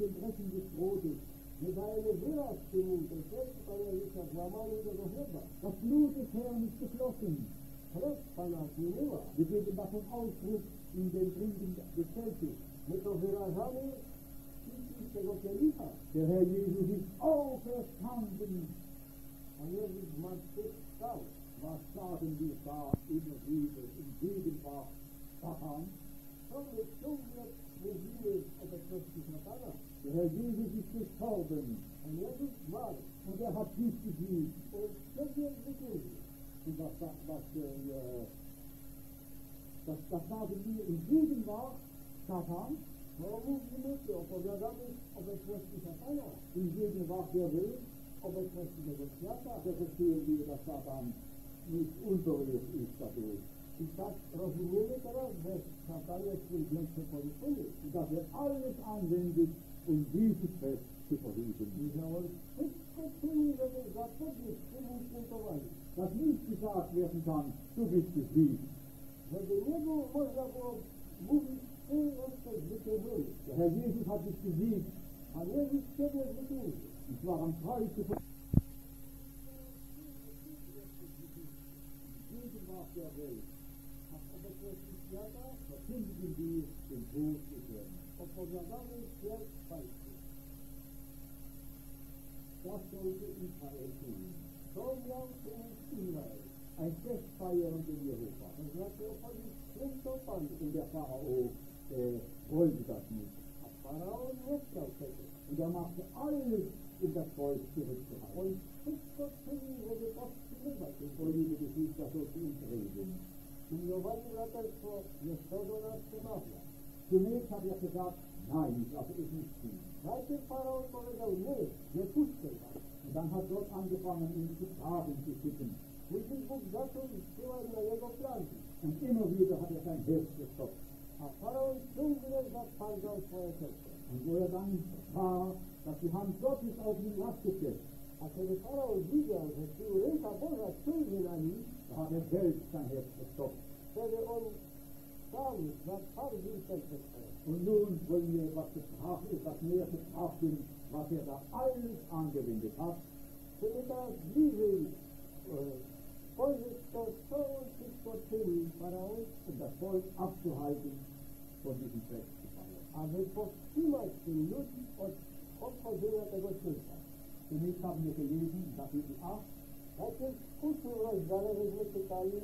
dem Brechen des Brotes, my dajemy wyraz temu, sercu Pana Jezusa, złamaniu tego chleba. das Blut des Herrn ist geflossen. Krew Pana płynęła. Wir geben davon Ausdruck in dem Trinken des Kelches. My to wyrażamy pici z tego kielicha. Der Herr Jesus ist auferstanden. Pan Jezus zmartwychwstał. Was sagen wir da immer wieder in Gegenwart Satan? To my ciągle mówimy o obecności szatana. Der Herr Jesus ist gestorben Pan Jezus zmarł. und er hat dich besiegt. On sobie zwyciężył. Und was, was, was äh, das, das sagen wir in Gegenwart Satan, Mówimy, czy opowiadamy o obecności szatana. der Welt, Obecności tego świata. so verstehen wir, dass Satan nicht unberührt ist dadurch. I tak rozumiemy teraz, że szatan jest tym większy policzony. Dass er alles anwendet, um dieses Fest zu verhüten. I że on wszystko czyni, żeby zapobiec temu świętowaniu. Dass nicht gesagt werden kann, du bist besiegt. Żeby nie było, można było mówić, ty jesteś zwyciężony. Der Herr Jesus hat dich besiegt. A Jezus ciebie zwyciężył. Und zwar am Kreuz zu Gegenwart der Welt A w obecności świata verkündigen wir den Tod des Herrn. opowiadamy śmierć Pańską. Das sollte Israel tun. To miał czynić Izrael. Ein Fest feiern den Jehova. To znaczy obchodzić święto Panu. Und der Pharao äh, wollte das nicht. A Faraon nie chciał tego. Und er machte alles, um das Volk zurückzuhalten. On wszystko czynił, żeby powstrzymywać ten O liebe Geschwister, so zu uns reden. Umiłowanie braterstwo jest to do nas przemawia. Zunächst hat er gesagt, nein, ich lasse es nicht tun. Najpierw Faraon powiedział nie, nie puszczę was. Und dann hat Gott angefangen, ihn zu Fragen zu schicken. Później Bóg zaczął wysyłać na jego plagi. Und immer wieder hat er sein Herz gestoppt. Erfahrung zugesetzt hat Pardon vorher Und wo er dann war, dass die Hand Gottes auf ihn lastete. Als er die Frau wieder, dass die Ureta Bosa zugesetzt an ihn, da hat er selbst sein Herz gestoppt. Weil er uns um, sagen, was Pardon zugesetzt hat. Und nun wollen wir, was gestraft ist, was mehr gestraft ist, was er da alles angewendet hat, damit das Liebe Heute ist das so und sich vor Tilly, para und das Volk abzuhalten, diesem Fest zu feiern. aby powstrzymać tych ludzi od obchodzenia tego święta. Zunächst haben wir gelesen, in Kapitel 8, Najpierw ósmym rozdziale żeśmy czytali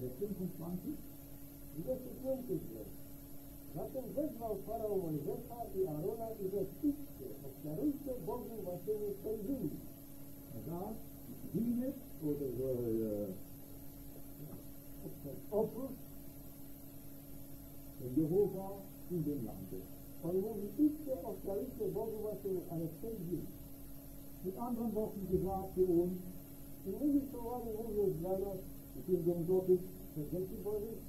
Vers 25, 25 wiersz. Zatem wezwał Faraon Mojżesza i Arona i rzekł, ofiarujcie Bogu waszemu sędziwi. Er sagt, dienet oder äh, Oprócz, den Jehova in dem Lande. on mówi, idźcie, ofiarujcie Bogu waszemu, ale sędziwi. Mit anderen Worten gesagt für uns, Innymi słowami mówiąc dla nas, die Kinder Gottes, że dzieci Bożych,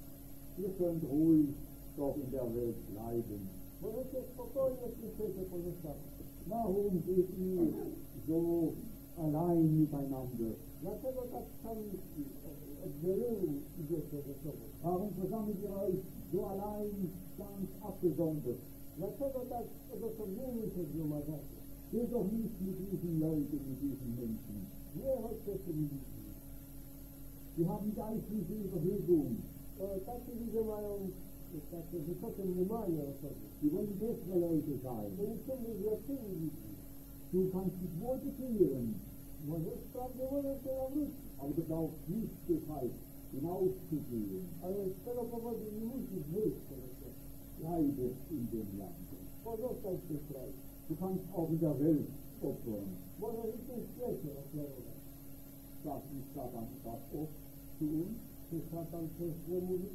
ihr könnt ruhig doch in der Welt bleiben. możecie spokojnie w tym świecie pozostawać. Warum geht ihr so allein miteinander. Ja, so wird das kein Problem, die wir so besuchen. Warum versammeln euch so allein, ganz abgesondert? Ja, so das das so ein Problem, die wir. Geh doch nicht mit diesen Leuten, mit diesen Menschen. Wo hat das für die Menschen? Die haben geistliche Überhebung. Äh, das ist die Gemeinung. Ich dachte, sie kommen in die Maier. Die wollen bessere Leute sein. Und ich komme in. Du kannst dich wohl bekehren, Może wprawdzie możesz się nawrócić, aber du brauchst nicht deshalb hinauszugehen. Ale z tego powodu nie musisz wyjść tego świata. Bleibe in dem Lande. Pozostań w tym kraju. Du kannst auch in der Welt opfern. Możesz i tym świecie ofiarować. Sagt nicht Satan das oft zu uns? Czy szatan też nie mówi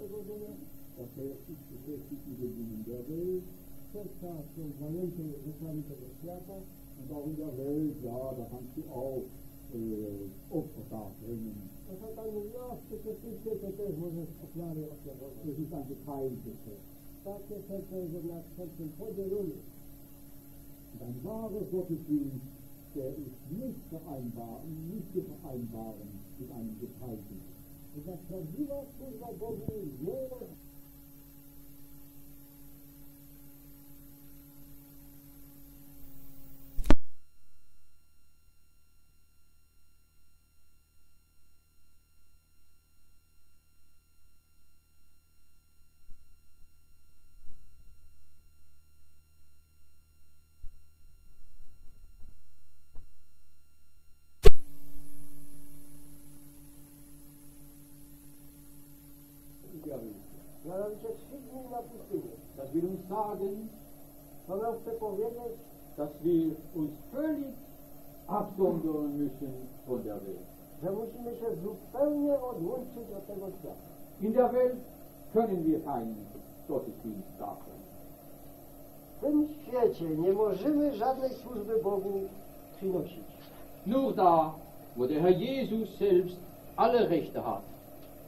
tego do nas? dass er ist beschäftigt Dingen der Welt Serca są zajęte rzeczami tego świata. Und auch in der Welt, ja, da kannst du auch äh, Opfer darbringen. Das ist ein Herz. Takie serce jednak sercem podzielone. Und ein wahrer Gottesdienst, der ist nicht vereinbar, nicht zu vereinbaren mit einem. Jednak prawdziwa służba Bogu nie sagen, chce powiedzieć, dass wir uns völlig absondern müssen von der Welt. że musimy się zupełnie odłączyć od tego świata. In der Welt können wir keinen Gottesdienst darstellen. W tym świecie nie możemy żadnej służby Bogu przynosić. Nur da, wo der Herr Jesus selbst alle Rechte hat.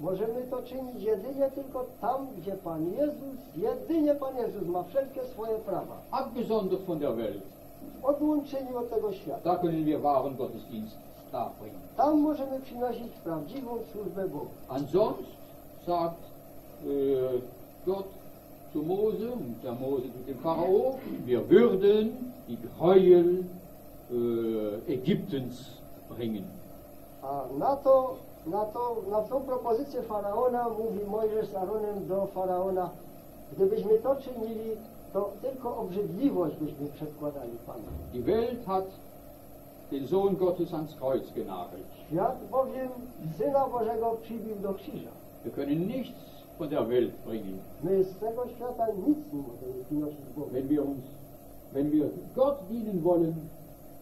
Możemy to czynić jedynie tylko tam, gdzie Pan Jezus, jedynie Pan Jezus ma wszelkie swoje prawa. Abgesondert von der Welt. W odłączeniu od tego świata. Da können wir wahren Gottesdienst darbringen. Tam możemy przynosić prawdziwą służbę Bogu. Ansonst sagt äh, Gott zu Mose und der Mose zu dem Pharao, wir würden die Gräuel äh, Ägyptens bringen. A na to, na to, na tą propozycję Faraona mówi Mojżesz z Aaronem do Faraona, gdybyśmy to czynili, to tylko obrzydliwość byśmy przedkładali Panu. Die Welt hat den Sohn Gottes ans Kreuz genagelt. Świat bowiem Syna Bożego przybił do krzyża. Wir können nichts von der Welt bringen, My z tego świata nic nie możemy przynosić Bogu. wenn wir uns, wenn wir Gott dienen wollen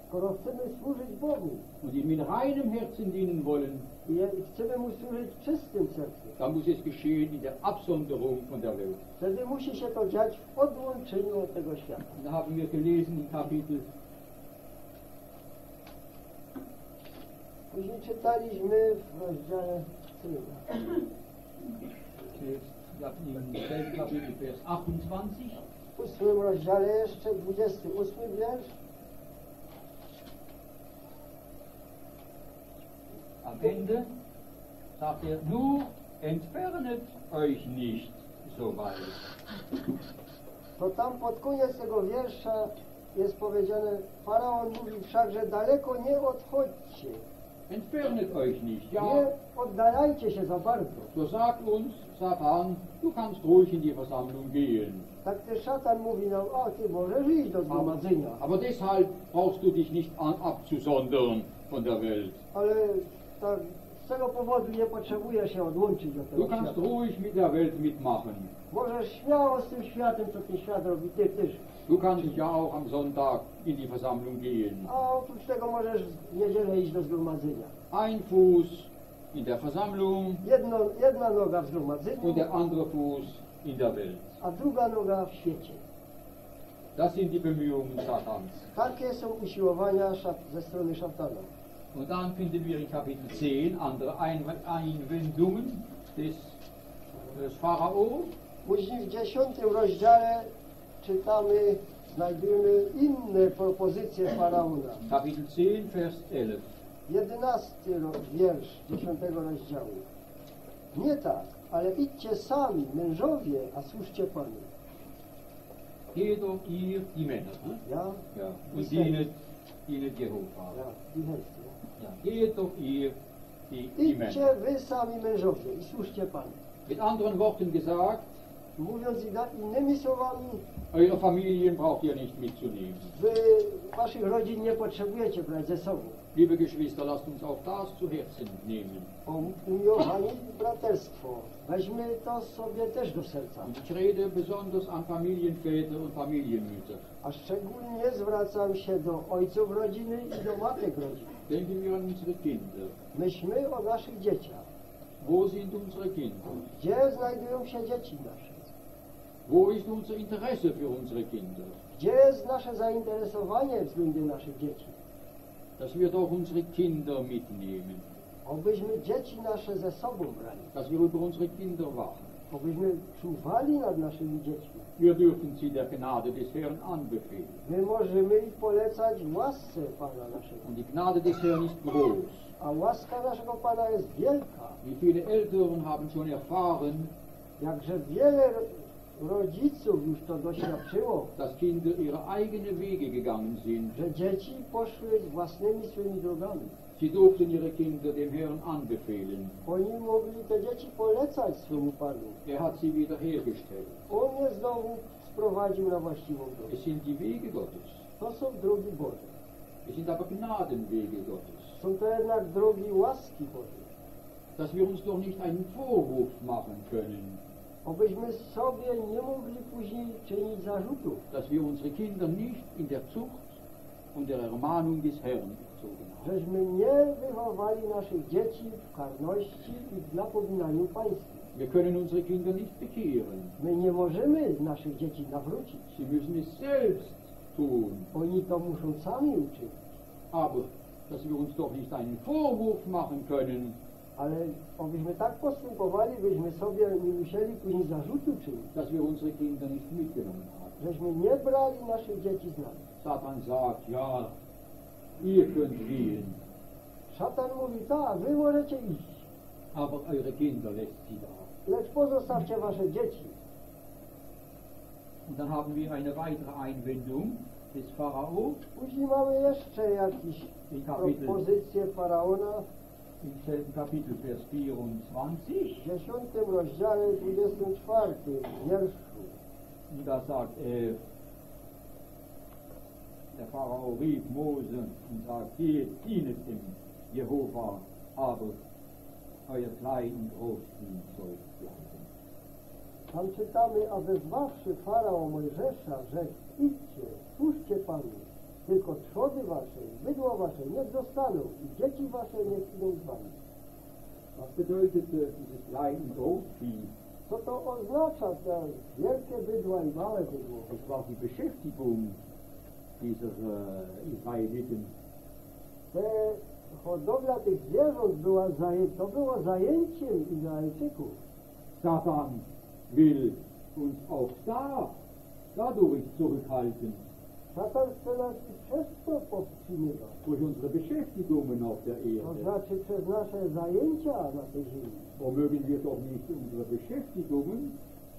Skoro chcemy służyć Bogu und ihm mit reinem Herzen dienen wollen, i chcemy Mu służyć czystym sercem, dann muss es geschehen in der Absonderung von der Welt. wtedy musi się to dziać w odłączeniu od tego świata. Da haben wir gelesen in Kapitel Później czytaliśmy w rozdziale którym? ja, im selben Kapitel, Vers 28. w ósmym rozdziale jeszcze, 28 wiersz. Am Ende sagt er, nur entfernet euch nicht so weit. To tam pod koniec tego wiersza jest powiedziane, Faraon mówi wszakże daleko nie odchodźcie, Entfernet euch nicht. nie Ja, oddalajcie się za bardzo. so sagt uns Satan, du kannst ruhig in die Versammlung gehen. Tak też szatan mówi nam, o ty możesz iść do zgromadzenia, Aber deshalb brauchst du dich nicht an, abzusondern von der Welt. ale tak, z tego powodu nie potrzebujesz się odłączyć od Du tego kannst świata. ruhig mit der Welt mitmachen. Możesz śmiało z tym światem, co ten świat robi, ty też. Du kannst ja auch am Sonntag in die Versammlung gehen. A oprócz tego możesz w niedzielę iść do zgromadzenia. Ein Fuß in der Versammlung Jedno, jedna noga w zgromadzeniu, und der andere Fuß in der Welt. a druga noga w świecie. Das sind die Bemühungen Satans. Takie są usiłowania szat, ze strony szatana. Und dann finden wir in Kapitel 10 andere Einw- Einwendungen des, des Pharao. Później w dziesiątym rozdziale czytamy, znajdujemy inne propozycje Faraona. Kapitel 10, Vers 11. Jedenasty ro- wiersz dziesiątego rozdziału. Nie tak, ale idźcie sami, mężowie, a służcie Panu. Geht doch ihr, die Männer, ne? Ja, ja. Die und dienet, dienet Jehova. ja, i chętnie. Ja. Geht doch ihr, die, die. Idźcie wy sami mężowie i służcie Panu. Mit anderen Worten gesagt, Mówiąc inna- innymi słowami, eure Familien braucht ihr nicht mitzunehmen. wy waszych rodzin nie potrzebujecie brać ze sobą. Liebe Geschwister, lasst uns auch das zu Herzen nehmen. Braterstwo. Weźmy to sobie też do serca. Ich rede besonders an Familienväter und Familienmütter. A szczególnie zwracam się do ojców rodziny i do matek rodziny. Myślmy o naszych dzieciach. Wo sind unsere Kinder? Gdzie znajdują się dzieci nasze? Wo ist unser Interesse für unsere Kinder? Gdzie jest nasze zainteresowanie względem naszych dzieci? Dass wir doch unsere Kinder mitnehmen. Obyśmy dzieci nasze ze sobą brali. Dass wir über unsere Kinder wachen. Obyśmy czuwali nad naszymi dziećmi. Wir dürfen sie der Gnade des Herrn anbefehlen. My możemy ich polecać łasce Pana naszego. Und die Gnade des Herrn ist groß. A łaska naszego Pana jest wielka. Wie viele Eltern haben schon erfahren, Jakże wiele rodziców już to doświadczyło, dass Kinder ihre eigenen Wege gegangen sind. że dzieci poszły własnymi swymi drogami. Sie durften ihre Kinder dem Herrn anbefehlen. Oni mogli te dzieci polecać swemu Panu. Er hat sie wiederhergestellt. On je znowu sprowadził na właściwą drogę. Es sind die Wege Gottes. To są drogi Boże. Es sind aber Gnadenwege Gottes. Są to jednak drogi łaski Bożej. Dass wir uns doch nicht einen Vorwurf machen können, Obyśmy sobie nie mogli później czynić zarzutów, dass wir unsere Kinder nicht in der Zucht und der Ermahnung des Herrn. Żeśmy nie wychowali naszych dzieci w karności i w napominaniu pańskim. Wir können unsere Kinder nicht bekehren. My nie możemy naszych dzieci nawrócić. Sie müssen es selbst tun. Oni to muszą sami uczynić. Aber dass wir uns doch nicht einen Vorwurf machen können, Ale obyśmy tak postępowali, byśmy sobie nie musieli później zarzutu czynić, dass wir unsere Kinder nicht mitgenommen haben. żeśmy nie brali naszych dzieci z nami. Satan sagt, ja, ihr könnt gehen, Szatan mówi, tak, wy możecie iść, aber eure Kinder lässt sie da. lecz pozostawcie wasze dzieci. Und dann haben wir eine weitere Einwendung des Pharao Później mamy jeszcze jakieś propozycje Faraona im selben Kapitel, Vers 24. w 10 rozdziale 24 wierszu. Da sagt er, der Pharao rief Mose und sagt, geht, dem Jehova, aber euer Klein und Großvieh soll bleiben. Tam czytamy, a wezwawszy Farao Mojżesza, rzekł, idźcie, służcie Panu, tylko trzody wasze, i bydło wasze niech zostaną i dzieci wasze niech idą z wami. Was bedeutete dieses Klein und Großvieh? Co to oznacza, te wielkie bydła i małe bydło? Es war die Beschäftigung dieser äh, Israeliten. Te hodowla tych zwierząt była zaję, to było zajęciem Izraelczyków. Satan will uns auch da, dadurch zurückhalten, Szatan chce nas przez to powstrzymywać. durch unsere Beschäftigungen auf der To Erde. znaczy przez nasze zajęcia na tej ziemi. Womögen wir doch nicht unsere Beschäftigungen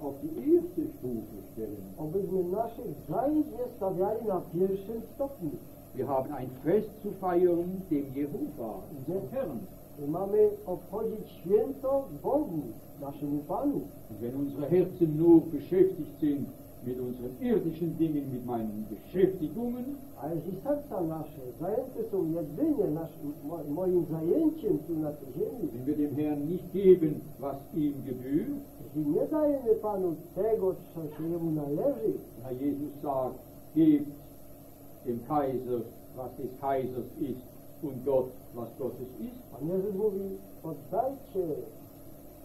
auf die erste Stufe stellen. Obyśmy naszych zajęć nie stawiali na pierwszym stopniu. Wir haben ein Fest zu feiern dem Jehova, unserem Herrn. My mamy obchodzić święto Bogu, naszemu Panu. Und wenn unsere Herzen nur beschäftigt sind mit unseren irdischen Dingen, mit meinen Beschäftigungen, A jeśli serca nasze zajęte są jedynie naszym, mo, moim zajęciem tu na tej ziemi, wenn wir dem Herrn nicht geben, was ihm gebührt, jeśli nie dajemy Panu tego, co się Jemu należy, Herr Jesus sagt, gebt dem Kaiser, was des Kaisers ist, und Gott, was Gottes ist, Pan Jezus mówi, oddajcie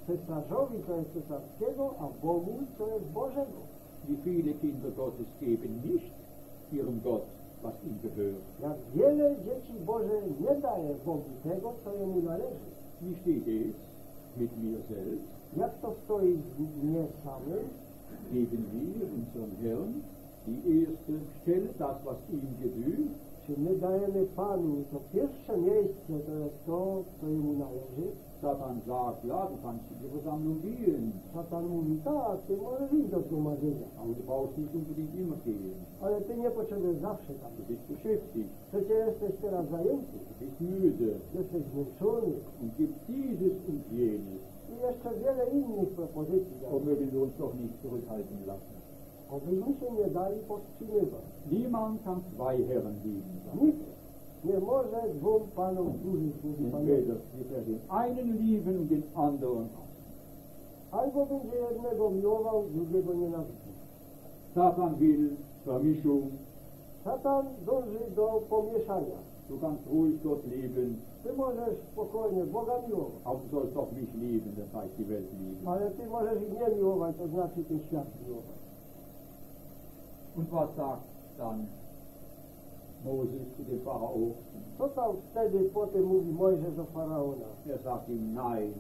cesarzowi, co jest cesarskiego, a Bogu, co jest Bożego. wie viele Kinder Gottes geben nicht ihrem Gott, was ihm gehört. Jak wiele dzieci Boże nie daje Bogu tego, co Jemu należy. Wie steht es mit mir selbst? Jak to stoi w mnie samym? Geben wir unserem Herrn die erste Stelle, das, was ihm gebührt, Czy my dajemy Panu to pierwsze miejsce, to jest to, co Jemu należy? Satan sagt, ja, du kannst in die Versammlung gehen, Szatan mówi, tak, ty możesz iść do zgromadzenia, aber du brauchst nicht unbedingt immer gehen. ale ty nie potrzebujesz zawsze tam. Du bist beschäftigt, Przecież jesteś teraz zajęty, du bist müde jesteś zmęczony und gibt dieses und jenes. Jeszcze wiele innych propozycji. Mögen wir uns doch nicht zurückhalten lassen. Obyśmy się nie dali powstrzymywać. Niemand kann zwei Herren dienen. Nikt Nie może dwóm panom służyć, mówi Pan Jezus. Den einen lieben und den anderen hassen. Albo będzie jednego miłował, drugiego nienawidził. Satan will Vermischung. Szatan dąży do pomieszania. Du kannst ruhig Gott lieben, Ty możesz spokojnie Boga miłować, du sollst auch mich lieben, das heißt die Welt lieben. ale ty możesz ich nie miłować, to znaczy ten świat miłować. Und was sagt dann Moses zu dem Pharao? Co tam wtedy potem mówi Mojżesz do Faraona? Er sagt ihm, nein,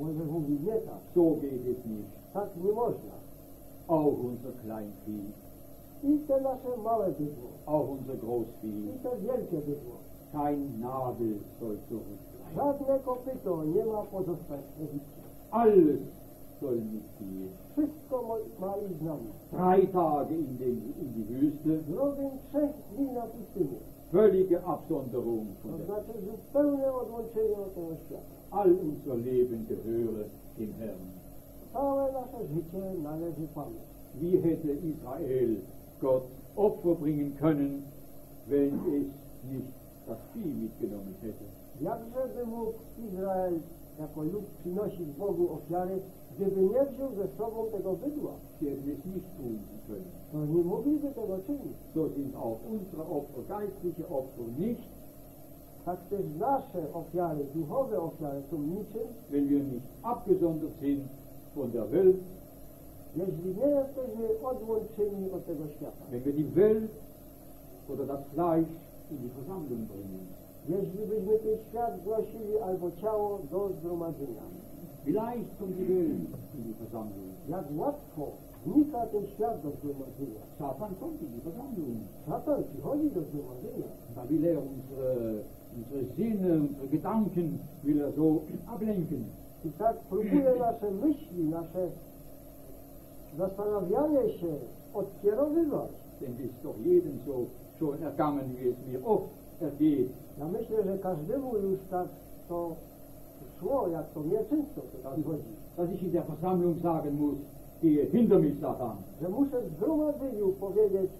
Mojżesz mówi, nie tak, so geht es nicht. tak nie można. Auch unser Kleinvieh, I te nasze małe bydło, auch unser Großvieh, i te wielkie bydło. Kein Nabel soll zurückbleiben. Żadne kopyto nie ma pozostać w Egipcie. Alles soll mitgehen. Wszystko ma iść z nami. Drei Tage in, den, in die Wüste, Drogę trzech dni na pustynię. völlige Absonderung von der znaczy zupełne odłączenie od tego świata. All unser Leben gehöre dem Herrn. Całe nasze życie należy Panu. Wie hätte Israel Gott Opfer bringen können, wenn es nicht das Vieh mitgenommen hätte? Jakże by mógł Izrael jako lud przynosić Bogu ofiary, gdyby nie wziął ze sobą tego bydła? To nie mogliby tego czynić. So sind auch unsere Opfer, geistliche Opfer, nicht, Tak też nasze ofiary, duchowe ofiary są niczym, wenn wir nicht abgesondert sind von der Welt, jeśli nie jesteśmy odłączeni od tego świata. wenn wir die Welt oder das Fleisch die Versammlung bringen. Jeśli byśmy ten świat zgłosili albo ciało do zgromadzenia. Wie leicht kommt die Welt in die Versammlung? Jak łatwo wnika ten świat do zgromadzenia. Satan kommt in die Versammlung. Szatan przychodzi do zgromadzenia. Da will er unsere, unsere Sinne, unsere Gedanken, will er so ablenken. I tak próbuje nasze myśli, nasze zastanawianie się odkierowywać. Denn ist doch jedem so ergangen, wie es mir oft ergeht. Ja myślę, że każdemu już tak to szło, jak to mnie często to przychodzi. Dass ich in der Versammlung sagen muss, gehe hinter mich, Satan. Że muszę w zgromadzeniu powiedzieć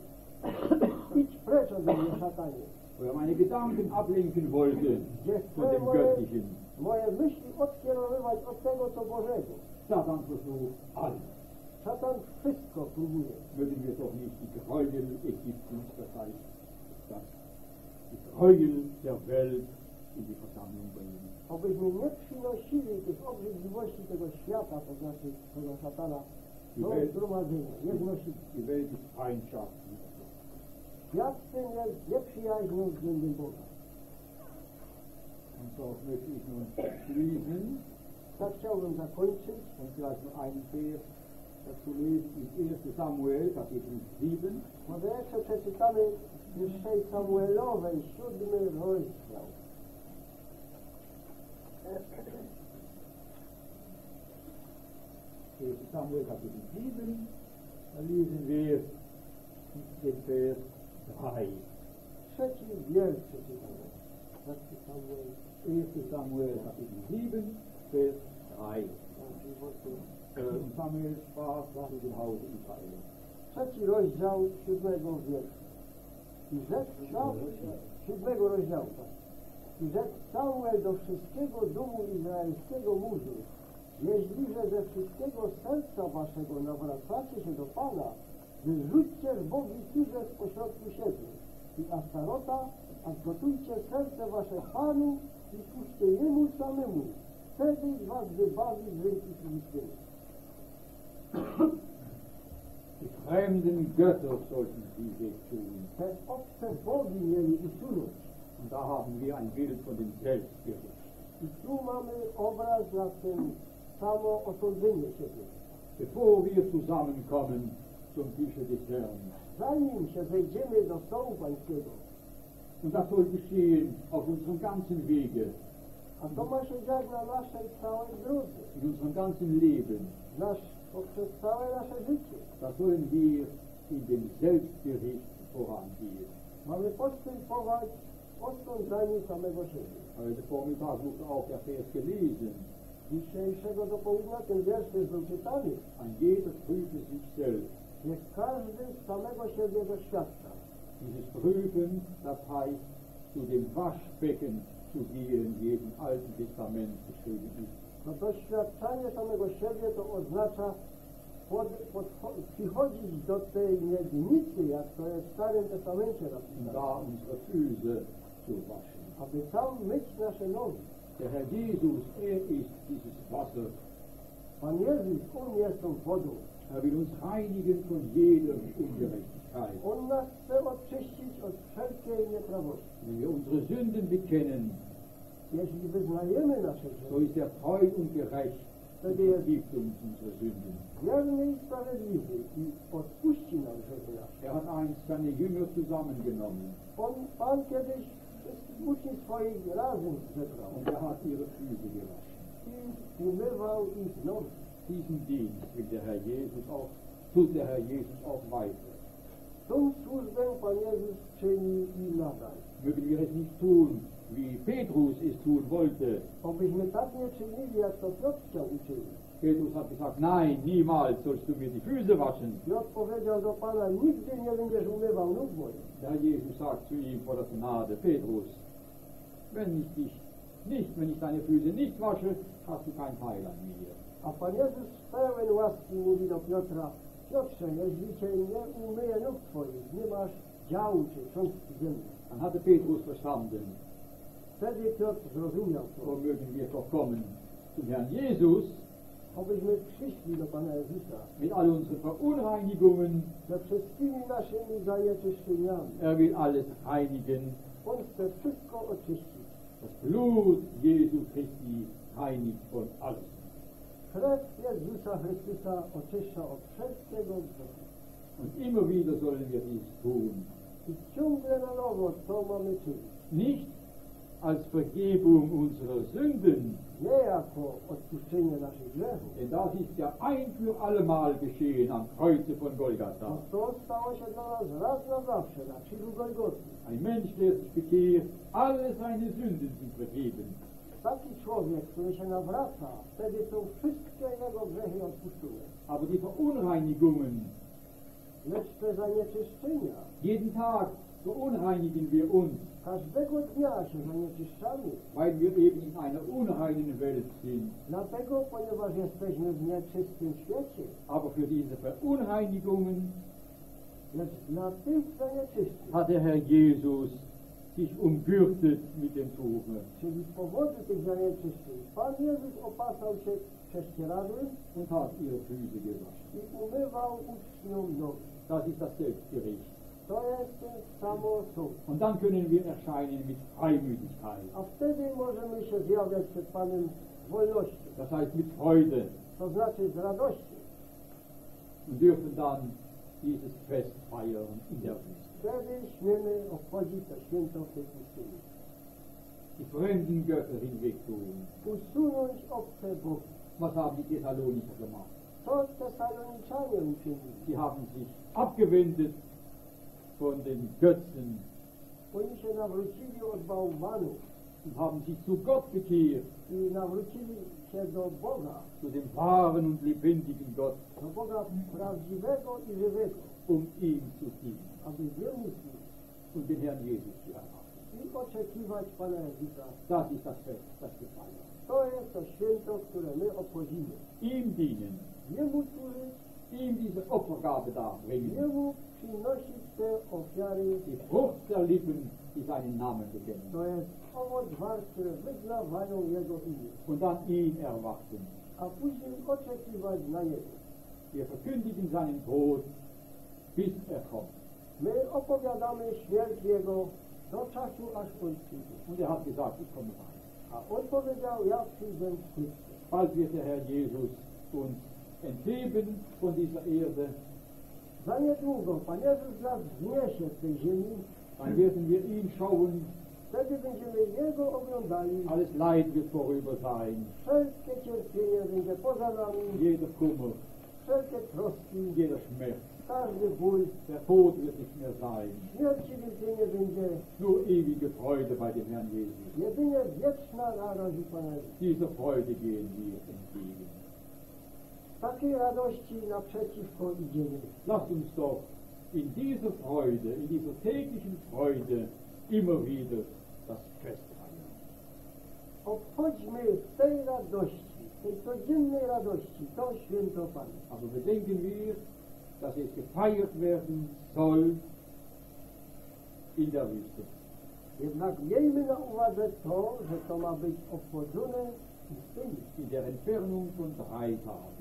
(coughs) idź precz ode mnie, szatanie. Wo er meine Gedanken ablenken wollte von dem Göttlichen. moje myśli odkierowywać od tego, co Bożego. Satan versucht alles. Szatan wszystko próbuje. Würden wir doch nicht die Gräuel Ägyptens, das heißt, das Gräuel der Welt in die Versammlung bringen. Obyśmy nie przynosili tych obrzydliwości tego świata, to znaczy tego szatana, do zgromadzenia, wnosili. Die Welt ist Feindschaft mit Gott. Świat ten jest nieprzyjaźnią względem Boga. Und so möchte ich nun schließen Tak chciałbym zakończyć. und vielleicht noch einen Vers dazu lesen in 1 Samuel, Kapitel 7. Może jeszcze przeczytamy pierwszej Samuelowej, siódmy rozdział. 1 Samuel Kapitel 7, da lesen wir den Vers 3. Trzeci wiersz przeczytamy. Trzeci Samuel, 1 Samuel Kapitel 7, Vers 3. Äh, Samuel sprach zu dem Hause Israel. Trzeci rozdział siódmego wiersza. I rzekł Sam, siódmego. I do wszystkiego domu izraelskiego murzu, jeśliże ze wszystkiego serca waszego nawracacie się do Pana, wyrzućcie z bogi cudze z pośrodku siebie i Astarota, a zgotujcie serce wasze Panu i służcie Jemu samemu. Wtedy was wybawi z ręki Filistynów. Die fremden Götter sollten diese tun. Das oft verborgene Isunus. Und da haben wir ein Bild von dem Selbstgericht. I tu mamy obraz na tym samo osądzenie siebie. Bevor wir zusammenkommen zum Tische des Herrn. Zanim się wejdziemy do stołu pańskiego. Und das soll geschehen auf unserem ganzen Wege. A to ma się dziać na naszej całej drodze. In unserem ganzen Leben. Nasz poprzez całe nasze życie. Da sollen wir in dem Selbstbericht vorangehen. Mamy postępować osądzaniu samego siebie. Heute Vormittag wurde auch der Vers gelesen. Dzisiejszego do południa ten wiersz też był czytany. Ein jeder prüfe sich selbst. Niech każdy samego siebie doświadcza. Dieses Prüfen, das heißt zu dem Waschbecken zu gehen, wie im Alten Testament beschrieben ist. To doświadczanie samego siebie to oznacza pod, pod, przychodzić do tej miednicy, jak to jest w Starym Testamencie napisane, aby tam myć nasze nogi. Der Herr Jesus, er ist dieses Wasser. Pan Jezus, On jest tą wodą. Er will uns reinigen von jeder Ungerechtigkeit. On nas chce oczyścić od wszelkiej nieprawości. Wenn wir unsere Sünden bekennen, so ist er treu und gerecht und vergibt uns unsere Sünden. Er hat einst seine Jünger zusammengenommen und er hat ihre Füße gewaschen. Diesen Dienst will der Herr Jesus auch, tut der Herr Jesus auch weiter. Tą służbę Pan Jezus czyni i nadal. Mögen wir es nicht tun, wie Petrus es tun wollte. Petrus hat gesagt, nein, niemals sollst du mir die Füße waschen. Der Herr Jesus sagt zu ihm vor der Gnade, Petrus, wenn ich dich nicht, wenn ich deine Füße nicht wasche, hast du kein Teil an mir. A Pan Jezus pełen łaski mówi do Piotra, Piotrze, jeśli nie umyję nóg Twoich, nie masz działu czy cząstki mną. Dann hatte Petrus verstanden, Wtedy Piotr zrozumiał so to. mögen wir doch kommen zum Herrn Jesus Obyśmy przyszli do Pana Jezusa mit all unseren Verunreinigungen. ze wszystkimi naszymi zanieczyszczeniami. Er will alles reinigen. On chce wszystko oczyścić. Das Blut Jesu Christi reinigt von allem. Krew Jezusa Chrystusa oczyszcza od wszelkiego grzechu. Und immer wieder sollen wir dies tun. I ciągle na nowo to mamy czynić. Nicht als Vergebung unserer Sünden, denn das ist ja ein für allemal geschehen am Kreuze von Golgatha. Ein Mensch, der sich bekehrt, alle seine Sünden sind vergeben. Taki człowiek, który się nawraca, wtedy są wszystkie jego grzechy odpuszczone. Aber die Verunreinigungen, Lecz te zanieczyszczenia, jeden Tag verunreinigen wir uns, każdego dnia się zanieczyszczamy. weil wir eben in einer unreinen Welt sind. Dlatego, ponieważ jesteśmy w nieczystym świecie, Aber für diese Verunreinigungen lecz dla tych zanieczyszczeń, hat der Herr Jesus sich umgürtet mit dem Tuche. czyli z powodu tych zanieczyszczeń, Pan Jezus opasał się prześcieradłem und hat ihre Füße gewaschen. i umywał uczniom nogi. Das ist das Selbstgericht. Und dann können wir erscheinen mit Freimütigkeit. Das heißt mit Freude to znaczy z radością. und dürfen dann dieses Fest feiern in der Wüste. Wtedy śmiemy obchodzić to święto w tej pustyni. Die fremden Götter hinweg tun. Usunąć obce Bogi. Was haben die Thessalonicher gemacht? Uczynili? Sie haben sich abgewendet von den Götzen Oni się nawrócili od bałwanów und haben sich zu Gott bekehrt, i nawrócili się do Boga, zu dem wahren und lebendigen Gott, do Boga prawdziwego i żywego, um ihm zu dienen aby Jemu służyć und den Herrn Jesus zu erwarten. i oczekiwać Pana Jezusa. Das ist das Fest, das wir feiern. To jest to święto, które my obchodzimy. Ihm dienen, Jemu służyć, ihm diese Opfergabe darbringen, die Frucht der Lippen, die seinen Namen bekennen, und dann ihn erwarten. Wir verkündigen seinen Tod, bis er kommt. My opowiadamy śmierć Jego do czasu, aż przyjdzie. Und er hat gesagt, ich komme bald. A On powiedział, ja przyjdę wkrótce. Bald wird der Herr Jesus uns entheben von dieser Erde, Za niedługo Pan Jezus nas zniesie z tej ziemi, dann werden wir ihn schauen, wtedy będziemy Jego oglądali. alles Leid wird vorüber sein, Wszelkie cierpienie będzie poza nami, jeder Kummer, wszelkie troski, jeder Schmerz, każdy ból, der Tod wird nicht mehr sein, śmierci więcej nie będzie, nur ewige Freude bei dem Herrn Jesus. jedynie wieczna radość Pana Jezusa. Dieser Freude gehen wir entgegen. Takiej radości naprzeciwko idziemy. Lasst uns doch in dieser Freude, in dieser täglichen Freude immer wieder Festfeiern. Obchodźmy w tej radości, tej codziennej radości, to święto Pana. Aber bedenken wir, dass es gefeiert werden soll in der Wüste. Jednak miejmy na uwadze to, że to ma być obchodzone w pustyni, In der Entfernung von drei Tagen.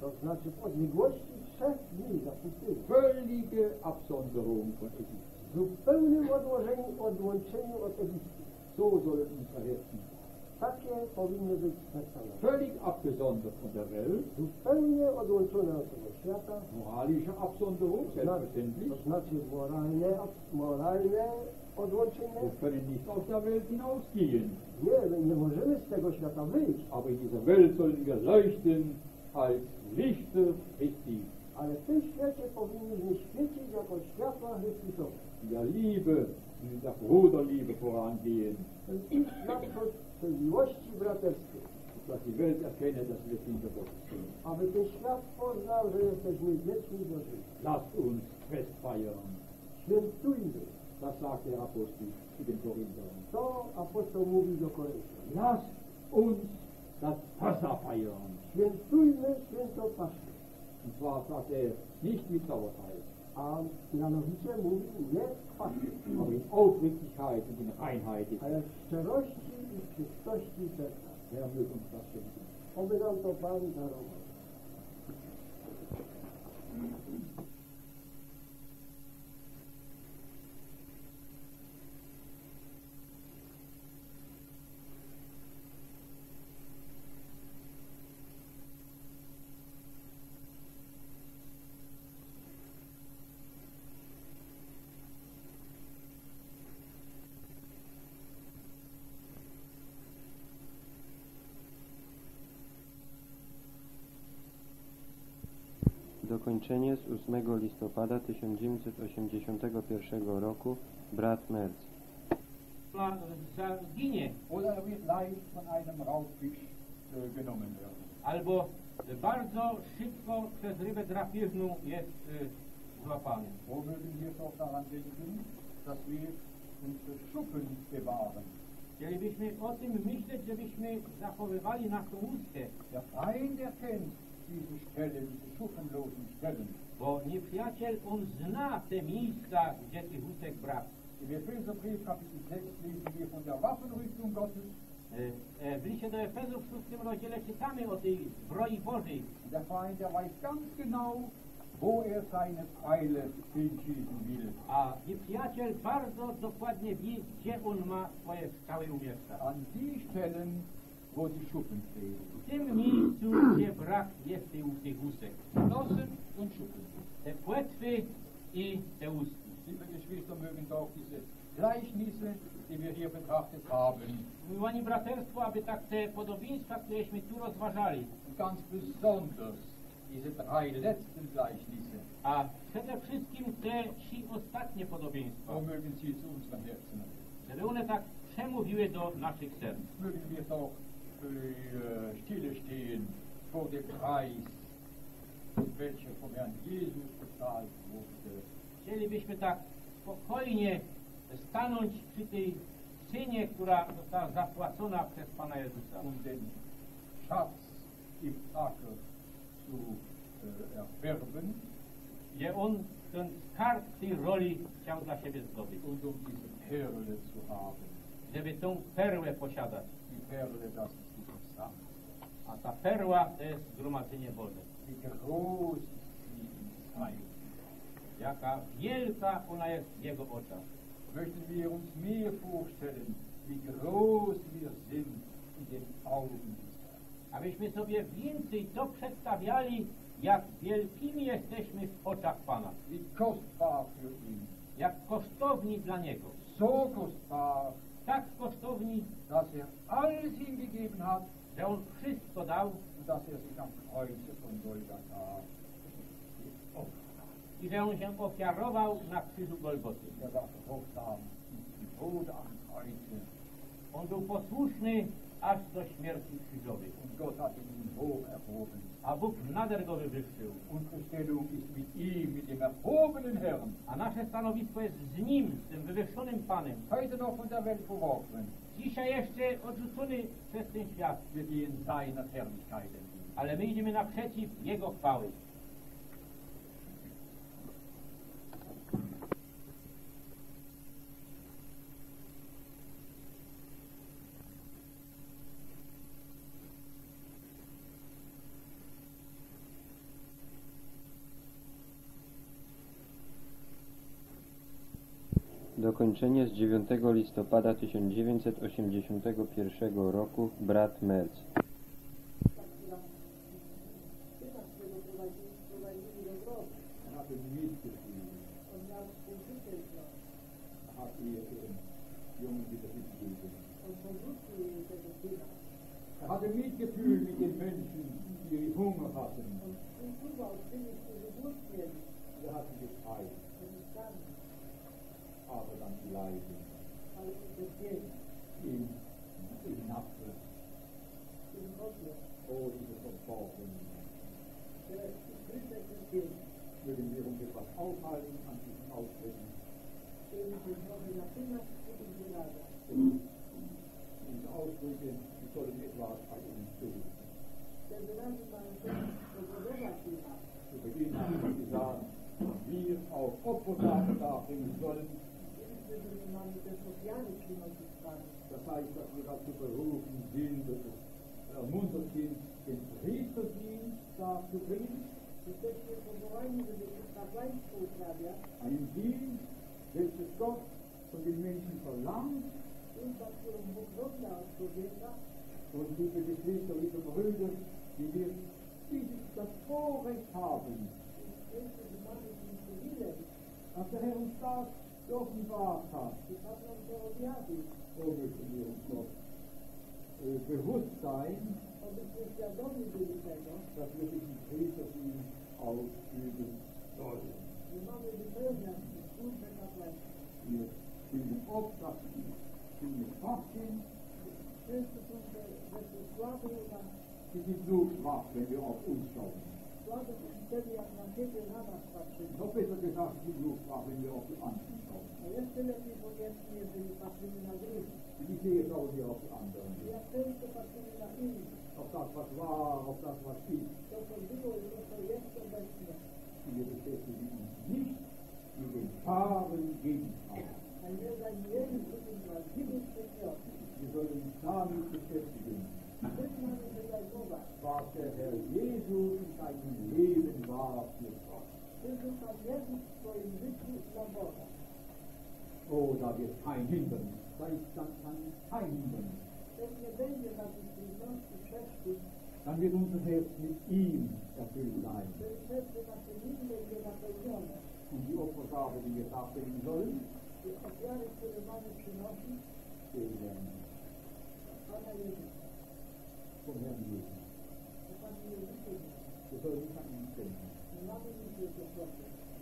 To znaczy w odległości trzech dni za pustynią. Völlige Absonderung von Ägypten. Zupełnym odłożeniu, odłączeniu od Egiptu. So sollen unsere Herzen sein. Takie powinny być nasze. Völlig abgesondert von der Welt. Zupełnie odłączone od tego świata, Moralische Absonderung, to selbstverständlich. znaczy moralne, moralne odłączenie. Wir können nicht aus der Welt hinausgehen. Nie, nie możemy z tego świata wyjść, Aber in dieser Welt sollen wir leuchten als Lichter Christi. ale w tym świecie powinniśmy świecić jako światła Chrystusowe. Der Liebe, in der Bruderliebe vorangehen. Naprzód w miłości braterskiej, Dass die Welt erkenne, dass wir Kinder Gottes sind. aby ten świat poznał, że jesteśmy dzieczni Bożymi. Lasst uns Fest feiern. Świętujmy. Das sagt der Apostel zu den Korinthern. To apostoł mówi do Koryntian. Lasst uns das Passa feiern. Świętujmy święto Paszki. Und zwar sagt er nicht mit Sauerkeit, A mianowicie mówi nie kwasie, aber in Aufrichtigkeit und in Reinheit. ale w szczerości i w czystości serca. Herr, möge uns das schenken. Oby nam to Pan darował. Dokończenie z 8 listopada 1981 roku brat Merz. Ona zaginie, Oder er wird leicht von einem Raubfisch äh, genommen werden. albo bardzo szybko przez rybę drapieżną jest y, złapany. Wo mögen wir doch daran denken, dass wir unsere Schuppen bewahren. Chcielibyśmy o tym myśleć, żebyśmy zachowywali naszą łuskę, Der Feind erkennt diese Stellen, diese schuppenlosen Stellen. bo nieprzyjaciel, on zna te miejsca, gdzie tych łusek brak. Im Epheserbrief Kapitel 6 lesen wir von der Waffenrüstung Gottes. W liście do Efezów w szóstym rozdziale czytamy o tej zbroi Bożej. Der Feind, der weiß ganz genau, wo er seine Pfeile hinschießen will. A nieprzyjaciel bardzo dokładnie wie, gdzie on ma swoje strzały umieszczać. An die Stellen, W tym miejscu, gdzie brak jest tych, tych łusek. Flossen und Schuppen. Te płetwy i te ustki. Liebe Geschwister, mögen doch diese Gleichnisse, die wir hier betrachtet haben, Miłani braterstwo, aby tak te podobieństwa, któreśmy tu rozważali, ganz besonders diese drei letzten Gleichnisse, a przede wszystkim te trzy ostatnie podobieństwa, wo mögen sie zu unseren Herzen żeby one tak przemówiły do naszych serc. mögen wir doch stille stehen vor dem Preis, welcher vom Herrn Jesus bezahlt wurde. Chcielibyśmy tak spokojnie stanąć przy tej cenie, która została zapłacona przez Pana Jezusa. um den Schatz im Acker zu äh, erwerben Gdzie On ten skarb tej roli chciał dla siebie zdobyć. und um diese Perle zu haben. Żeby tą perłę posiadać. Die Perle, das Versammlung. A ta perła to jest zgromadzenie Boże. In seinen. Jaka wielka ona jest w Jego oczach. Möchten wir uns mehr vorstellen, wie groß wir sind in den Augen. Abyśmy sobie więcej to przedstawiali, jak wielkimi jesteśmy w oczach Pana. Wie kostbar für ihn. Jak kosztowni dla Niego. So kostbar, Tak kosztowni, dass er alles hingegeben hat że On wszystko dał und dass er sich am Kreuze von Golgatha geopfert hat. i że On się ofiarował na krzyżu Golgoty. Kreuze. On był posłuszny aż do śmierci krzyżowej. A Bóg nader go wywyższył. Unsere Stellung ist mit ihm, mit dem erhobenen Herrn, A nasze stanowisko jest z Nim, z tym wywyższonym Panem. heute noch von der Welt verworfen. Dzisiaj jeszcze odrzucony przez ten świat, Wir gehen seiner Herrlichkeit entgegen. ale my idziemy naprzeciw Jego chwały. Dokończenie z 9 listopada 1981 roku brat Merz. Auch Opfergaben darbringen. Das heißt, dass wir dazu berufen sind, dass es ermuntert sind, den Priesterdienst darzubringen. Einen Dienst, welches Gott von den Menschen verlangt. Und liebe Geschwister, liebe Brüder, die wir das Vorrecht haben, dass der Herr uns das offenbart hat. So möchten wir uns doch äh, bewusst sein, dass wir diesen Priesterdienst ausüben sollen. Wir bilden ob, dass wir mit Fachdienst, sie sind so schwach, wenn wir auf uns schauen. Noch besser gesagt, so schwach, wenn wir auf die anderen. Und ich sehe, schauen wir auf die anderen. Auf das, was war, auf das, was ist. Wir beschäftigen uns nicht mit den wahren Gegenstand. Wir sollen uns damit beschäftigen, was der Herr Jesus in seinem Leben war für Gott. Oh, da wird kein Hindernis. Da ist dann kein, kein Hindernis. Dann wird unser Herz mit ihm erfüllt sein. Und die Opfergabe, die wir darbringen sollen, den Herrn, vom Herrn Jesus. Wir sollen nicht an ihn denken.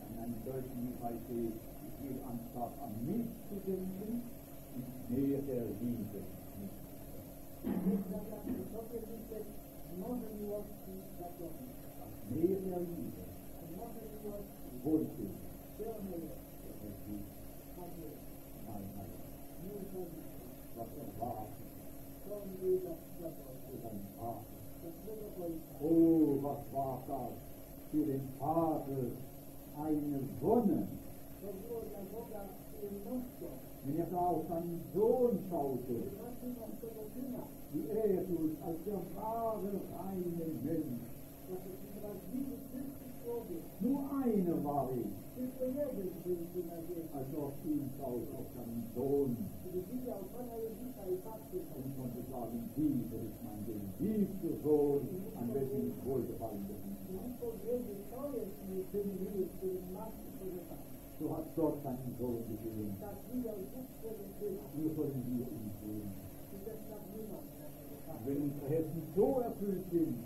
An einem solchen Hinweis ich will anstatt an mich zu denken und mehr der Liebe nicht. Mehr der Liebe, Wohlfühl, der Liebe, mein Herr, was er war, für seinen Vater. Oh, was war das für den Vater eine Wonne, wenn er da auf seinen Sohn schaute, wie er tut, als der wahre, reine Mensch. Nur einer war ich, als auf ihn schaut, auf seinen Sohn. Und konnte sagen, dieser ist mein geliebter Sohn, an welchem ich wohlgefallen bin. So hat Gott seinen Sohn gegeben. Nur sollen wir ihn sehen. Wenn unsere Herzen so erfüllt sind,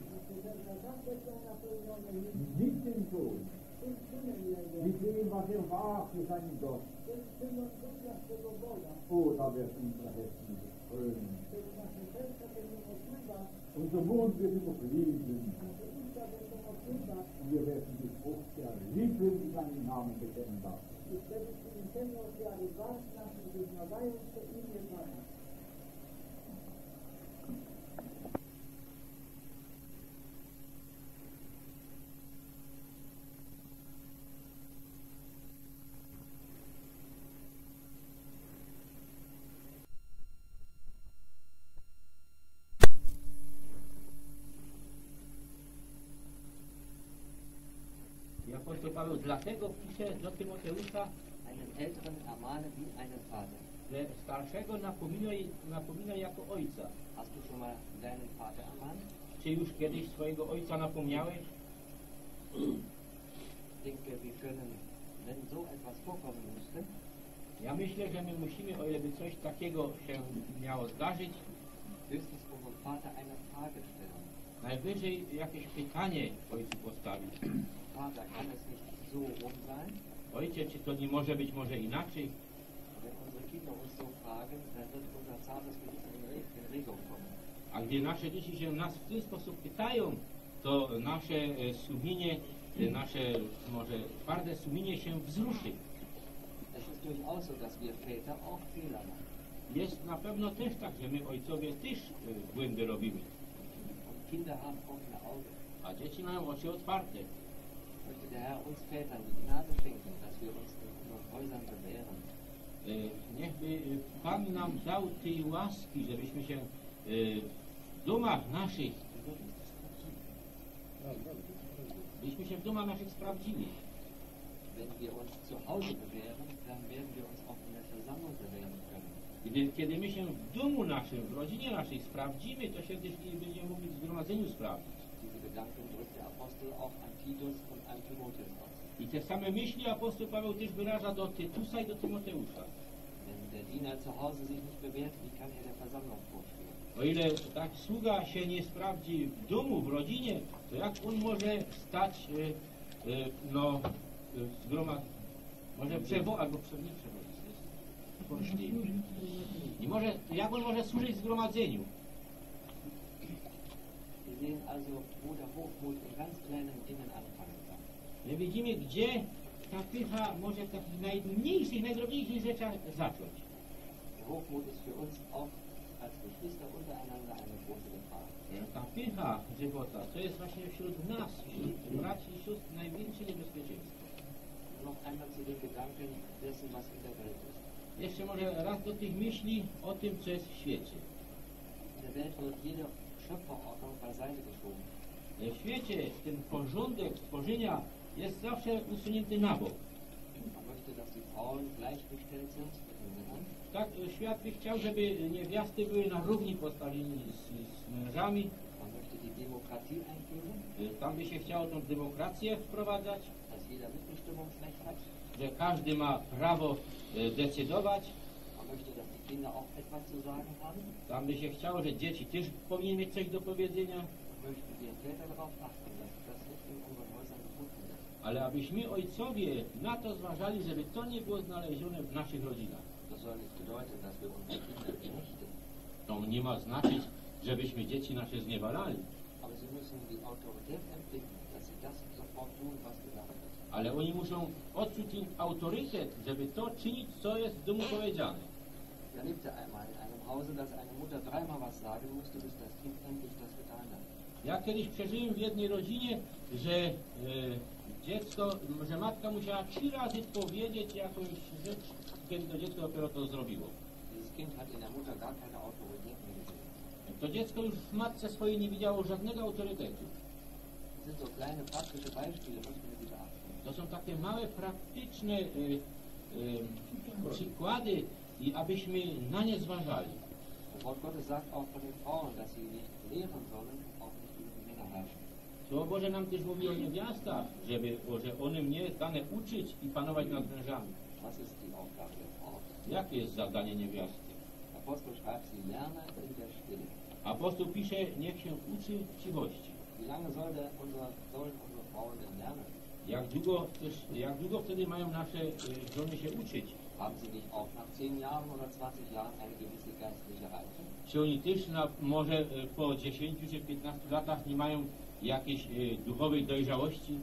mit dem Sohn, mit dem, was er war für seinen Gott, oh, da wird unsere Herzen strömen. Unser Mond wird überfliegen. Und wir werden die Frucht der Liebe in seinen Namen bekennen lassen. Dlatego pisze do Tymoteusza, że starszego napominaj, napominaj jako ojca. Hast du schon mal deinen Vater ermahnt? Czy już kiedyś swojego ojca napomniałeś? Ich denke, wir können, wenn so etwas vorkommen müsste, Ja myślę, że my musimy, o ile by coś takiego się miało zdarzyć, höchstens unserem Vater eine Frage stellen. najwyżej jakieś pytanie ojcu postawić. Vater, kann es nicht Ojcze, czy to nie może być może inaczej? A gdy nasze dzieci się nas w ten sposób pytają, to nasze e, sumienie, e, nasze może twarde sumienie się wzruszy. Jest na pewno też tak, że my ojcowie też e, błędy robimy, a dzieci mają oczy otwarte. Möchte der Herr uns Vätern die Gnade schenken, dass wir uns in unseren Häusern bewähren. E, Niechby e, Pan nam dał tej łaski, żebyśmy się e, w domach naszych, byśmy się w domach naszych sprawdzili. Gdy, kiedy my się w domu naszym, w rodzinie naszej sprawdzimy, to się też będziemy mogli w zgromadzeniu sprawdzić. Gedanken drückt der Apostel auch an Titus und an Timotheus aus. I te same myśli apostoł Paweł też wyraża do Tytusa i do Tymoteusza. Er? O ile tak sługa się nie sprawdzi w domu, w rodzinie, to jak on może stać, e, e, no, e, zgromad, może przewo, albo prze, nie może, jak on może służyć zgromadzeniu? Sehen also, wo der Hochmut in ganz kleinen Dingen anfangen kann. My widzimy, gdzie ta pycha może w takich najmniejszych, najdrobniejszych rzeczach zacząć. Der Hochmut ist für uns auch als Geschwister untereinander eine große Gefahr. Ta pycha żywota, to jest właśnie wśród nas, wśród braci i sióstr największe niebezpieczeństwo. Noch einmal zu den Gedanken dessen, was in der Welt ist. Jeszcze może raz do tych myśli o tym, co jest w świecie. In der Welt wird jede Schöpferordnung beiseite geschoben. W świecie ten porządek stworzenia jest zawsze usunięty na bok. Man möchte, dass die Frauen gleichgestellt sind mit den Männern. Tak e, świat by chciał, żeby niewiasty były na równi postawieni z, z mężami. Man möchte die Demokratie einführen, E, Tam by się chciało tą demokrację wprowadzać, dass jeder Mitbestimmungsrecht hat. że każdy ma prawo e, decydować. Man möchte, dass die Kinder auch etwas zu sagen haben. Się chciało, że dzieci też powinny mieć coś do powiedzenia. Man möchte wir Väter darauf achten, dass das nicht in unseren Häusern gefunden wird. Ale abyśmy ojcowie na to zważali, żeby to nie było znalezione w naszych rodzinach. Soll nicht bedeuten, dass wir unsere Kinder knechten, To nie ma znaczyć, żebyśmy dzieci nasze zniewalali. aber sie müssen die Autorität dass sie das sofort tun, was gesagt wird. Ale oni muszą odczuć autorytet, żeby to czynić, co jest w domu powiedziane. Ich erlebte einmal in einem Hause, dass eine Mutter dreimal was sagen musste, bis das Kind endlich das getan hat. Ja kiedyś przeżyłem w jednej rodzinie, że e, dziecko, że matka musiała trzy razy powiedzieć jakąś rzecz, kiedy to dziecko dopiero to zrobiło. Dieses Kind hat in der Mutter gar keine Autorität mehr gesehen. To dziecko już w matce swojej nie widziało żadnego autorytetu. Das sind so kleine praktische Beispiele, möchten wir sie beachten. To są takie małe, praktyczne e, e, przykłady i abyśmy na nie zważali. Słowo Boże nam też mówi o niewiastach, żeby, że one mnie dane uczyć i panować nad mężami. Jakie jest zadanie niewiasty? Apostel schreibt, sie lerne in der Stille. Apostoł pisze, niech się uczy w cichości. Wie lange soll der, unser, sollen unsere Frauen denn lernen? Jak długo, też, jak długo wtedy mają nasze e, żony się uczyć? Haben sie nicht auch nach 10 Jahren oder 20 Jahren eine gewisse geistliche Reife? Czy oni też na, może e, po 10 czy 15 latach nie mają jakiejś e, duchowej dojrzałości?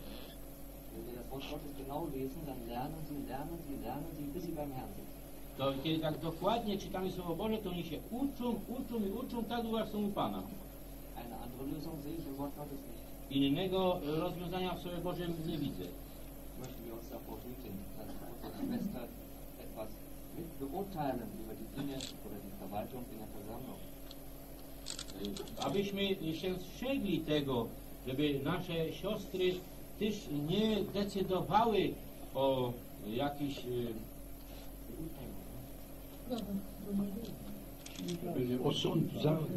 To kiedy tak dokładnie czytamy Słowo Boże, to oni się uczą, uczą i uczą tak długo, są u Pana. Innego e, rozwiązania w Słowie Bożym nie widzę. Möchten wir uns davor hüten, dass unsere Schwester etwas mit beurteilen über die Dinge oder die Verwaltung in der Versammlung. Abyśmy się strzegli tego, żeby nasze siostry też nie decydowały o jakichś e, osądzały.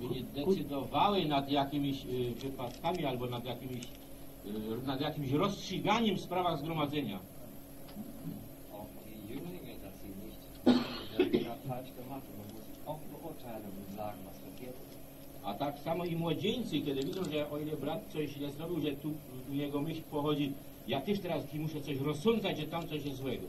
żeby nie decydowały nad jakimiś y, wypadkami albo nad jakimiś, y, nad jakimś rozstrzyganiem w sprawach zgromadzenia. Auch die Jünglinge, dass sie nicht der Fehler falsch gemacht und man muss auch beurteilen und sagen, was verkehrt ist. A tak samo i młodzieńcy, kiedy widzą, że o ile brat coś źle zrobił, że tu u niego myśl pochodzi, ja też teraz muszę coś rozsądzać, że tam coś jest złego.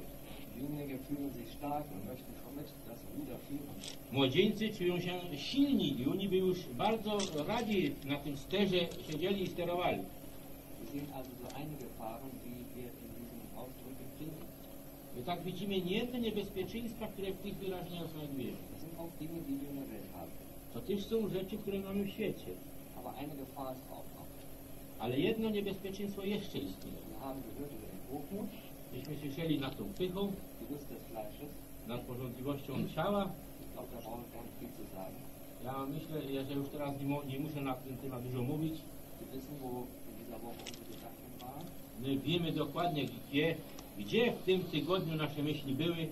Młodzieńcy czują się silni i oni by już bardzo radzi na tym sterze siedzieli i sterowali. Wir sehen also so einige die wir in diesen Ausdrücken finden. I tak widzimy niejedne niebezpieczeństwa, które w tych wyrażeniach znajdujemy. To też są rzeczy, które mamy w świecie. Ale jedno niebezpieczeństwo jeszcze istnieje. Myśmy słyszeli nad tą pychą, nad porządliwością ciała. Ja myślę, że już teraz nie, nie muszę na ten temat dużo mówić. My wiemy dokładnie, gdzie, gdzie w tym tygodniu nasze myśli były,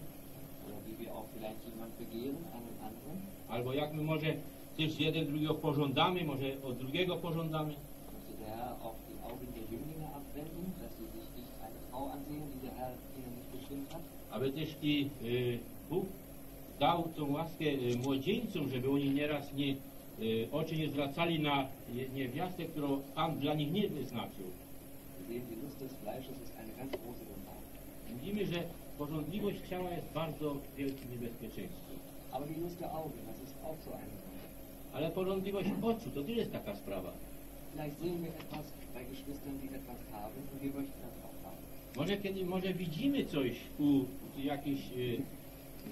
albo jak my może też jeden drugiego pożądamy, może od drugiego pożądamy. Aby też i y, Bóg dał tą łaskę y, młodzieńcom, żeby oni nieraz nie, y, oczy nie zwracali na niewiastę, którą Pan dla nich nie wyznaczył. Sehen, die Lust des Fleisches ist eine ganz große. Widzimy, że porządliwość ciała jest bardzo wielkim niebezpieczeństwem. Aber die Lust der Augen, das ist auch so eine Sache. Ale porządliwość oczu to też jest taka sprawa. Vielleicht sehen wir etwas bei Geschwistern, die etwas haben und wir möchten das auch haben. Może kiedy może widzimy coś u jakichś y,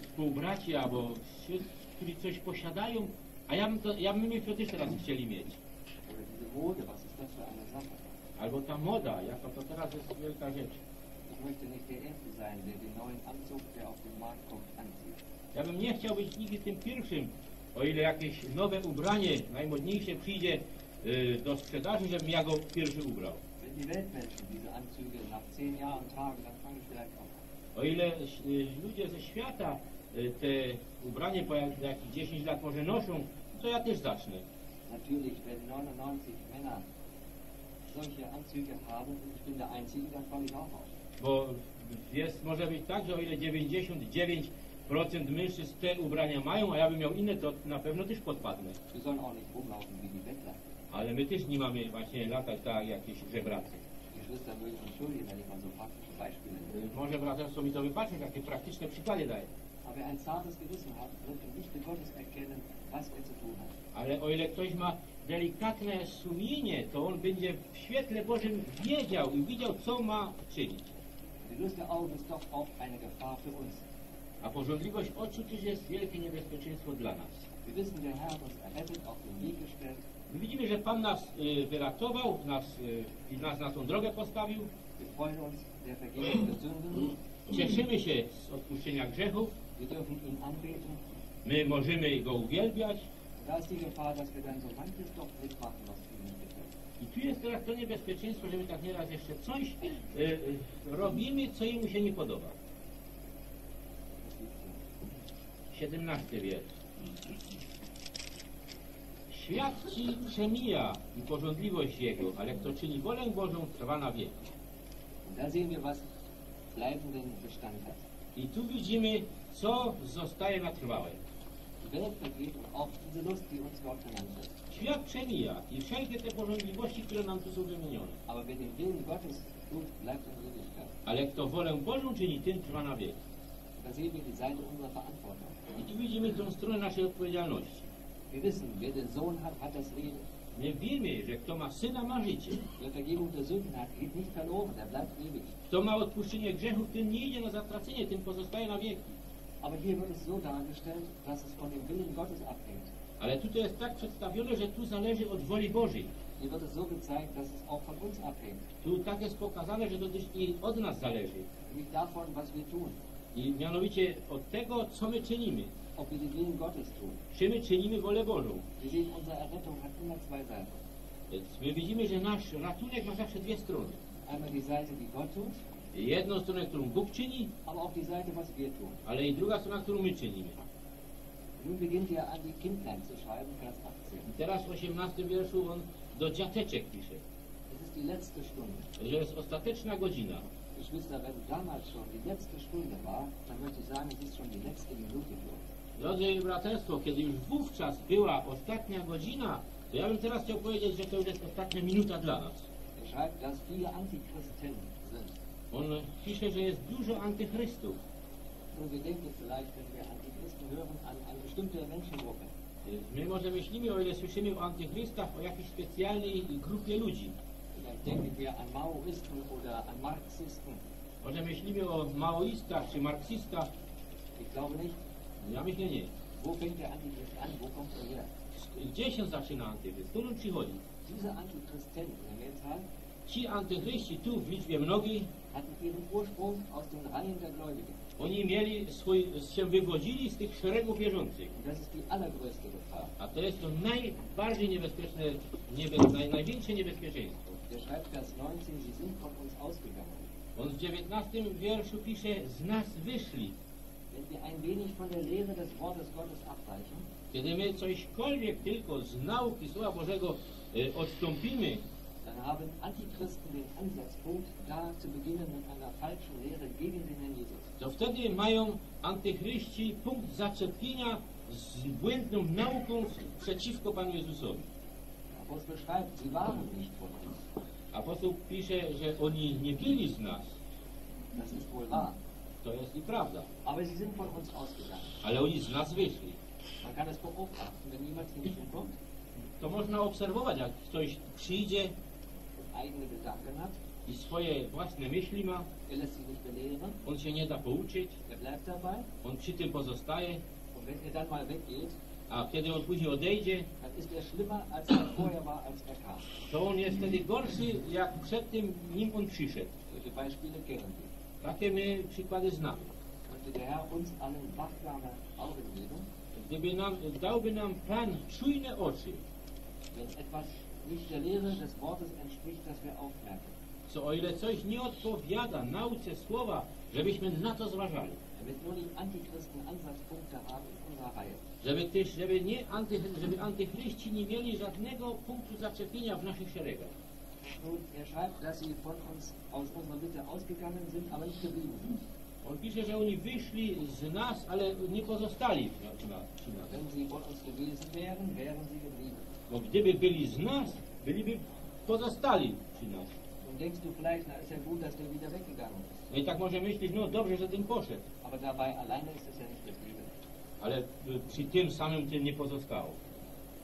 współbraci albo sióstr, którzy coś posiadają, a ja bym, to, ja bym to też teraz chcieli mieć. Albo ta moda, jaka to teraz jest wielka rzecz. Möchte nicht der Erste sein, der den neuen Anzug, der auf den Markt kommt, anzieht. Ja bym nie chciał być nigdy tym pierwszym, o ile jakieś nowe ubranie, najmodniejsze przyjdzie y, do sprzedaży, żebym ja go pierwszy ubrał. Wenn die Weltmenschen diese Anzüge nach zehn Jahren tragen, dann fange ich vielleicht auch an. O ile y, ludzie ze świata y, te ubranie po jak, jakieś 10 lat może noszą, to ja też zacznę. Natürlich, wenn 99 Männer solche Anzüge haben und ich bin der Einzige, dann falle ich auch auf. Bo jest, może być tak, że o ile 99% mężczyzn te ubrania mają, a ja bym miał inne, to na pewno też podpadnę. Ale my też nie mamy właśnie latać tak jak jakieś żebracy. Y, Może braterstwo mi to wybaczy, takie praktyczne przykłady daje. Aber wer ein zartes Gewissen hat, wird im Lichte Gottes erkennen, was er zu tun hat. Ale o ile ktoś ma delikatne sumienie, to on będzie w świetle Bożym wiedział i widział, co ma czynić. Der Augen ist doch auch eine Gefahr für uns. A porządliwość oczu też jest wielkie niebezpieczeństwo dla nas. Wir wissen, der Herr hat uns errettet, auf den Weg gestellt. My widzimy, że Pan nas y, wyratował nas, y, i nas na tą drogę postawił. Wir freuen uns der Vergebung der Sünden. Cieszymy się z odpuszczenia grzechów. Wir dürfen ihn anbeten. My możemy Go uwielbiać. Da ist die Gefahr, dass wir dann so manches doch mitmachen, gefällt. I tu jest teraz to niebezpieczeństwo, że my tak nieraz jeszcze coś y, y, robimy, co Jemu się nie podoba. Das liegt hier. 17 wiersz. Świat ci przemija i porządliwość jego, ale kto czyni wolę Bożą, trwa na wieki. Und da sehen wir, was bleibenden Bestand hat. I tu widzimy, co zostaje na trwałe. Die Welt vergeht auch diese Lust, die uns Gott genannt hat. Świat przemija i wszelkie te porządliwości, które nam tu są wymienione. Ale kto wolę Bożą czyni, ten trwa na wiek. I tu widzimy tą stronę naszej odpowiedzialności. Wir wissen, wer den Sohn hat, hat das Leben. My wiemy, że kto ma syna, ma życie. Kto ma odpuszczenie grzechów, ten nie idzie na zatracenie, tym pozostaje na wieki. Aber hier wird es so dargestellt, dass es von dem Willen Gottes abhängt. Ale tutaj jest tak przedstawione, że tu zależy od woli Bożej. Hier wird es so gezeigt, dass es auch von uns abhängt. Tu tak jest pokazane, że to też i od nas zależy. Nämlich davon, was wir tun. I mianowicie od tego, co my czynimy. Ob wir den Willen Gottes tun. Czy my czynimy wolę Bożą? Wir sehen, unsere Errettung hat immer zwei Seiten. Więc my widzimy, że nasz ratunek ma zawsze dwie strony. Einmal die Seite, die Gott tut, Jedną stronę, którą Bóg czyni, aber auch die Seite, was wir tun. ale i druga strona, którą my czynimy. Teraz w 18 wierszu on do dziateczek pisze, że jest ostateczna godzina. Geschwister, wenn damals schon die letzte Stunde war, dann möchte ich sagen, es ist schon die letzte Minute. Drodzy braterstwo, kiedy już wówczas była ostatnia godzina, to ja bym teraz chciał powiedzieć, że to już jest ostatnia minuta dla nas. Er. On pisze, że jest dużo antychrystów. Und wir denken vielleicht, wenn wir My może myślimy, o ile słyszymy o antychrystach, o jakiejś specjalnej grupie ludzi. Może myślimy o maoistach czy marksistach. Ja myślę nie. Wo fängt der Antichrist an? Wo kommt er her? Gdzie się zaczyna antychryst? Skąd przychodzi? Diese Antichristen in der Mehrzahl Ci antychryści tu w liczbie mnogiej, hatten ihren Ursprung aus den Reihen der Gläubigen. Oni mieli swój, się wywodzili z tych szeregów wierzących. A to jest to najbardziej niebezpieczne, niebe, naj, największe niebezpieczeństwo. Der schreibt Vers 19, sie sind von uns ausgegangen. On w 19 wierszu pisze, z nas wyszli. Kiedy my cośkolwiek tylko z nauki Słowa Bożego e, odstąpimy, haben Antichristen den Ansatzpunkt, da zu beginnen mit einer falschen Lehre gegen den Herrn Jesus. to wtedy mają antychryści punkt zaczepienia z błędną nauką przeciwko Panu Jezusowi. Apostel schreibt, sie waren nicht von uns. Apostoł pisze, że oni nie byli z nas. Das ist wohl wahr. To jest i prawda. Aber sie sind von uns ausgegangen. Ale oni z nas wyszli. Man kann es beobachten, wenn jemand hinzukommt To można obserwować, jak ktoś przyjdzie eigene Gedanken hat, i swoje własne myśli ma, er lässt sich nicht belehren, on się nie da pouczyć, er bleibt dabei on przy tym pozostaje, und wenn er dann mal weggeht, a kiedy on później odejdzie, dann ist er schlimmer, als er vorher war, als er kam. to on jest wtedy gorszy, jak przed tym, nim on przyszedł. Solche Beispiele kennen wir. Takie my przykłady znamy. Möchte der Herr uns allen wachsame Augen geben, Gdyby nam, dałby nam Pan czujne oczy, co o ile coś nie odpowiada nauce słowa, żebyśmy na to zważali. Żeby też, żeby nie anty, żeby antychryści nie mieli żadnego punktu zaczepienia w naszych szeregach. Nun, er schreibt, dass sie von uns aus unserer Mitte ausgegangen sind, aber nicht geblieben sind. On pisze, że oni wyszli z nas, ale nie pozostali przy nas. Bo gdyby byli z nas, byliby pozostali przy nas. Nun denkst du vielleicht, na ist ja gut, dass der wieder weggegangen ist. I tak może myśleć, no dobrze, że ten poszedł, Aber dabei alleine ist es ja nicht geblieben. ale y, przy tym samym tym nie pozostało.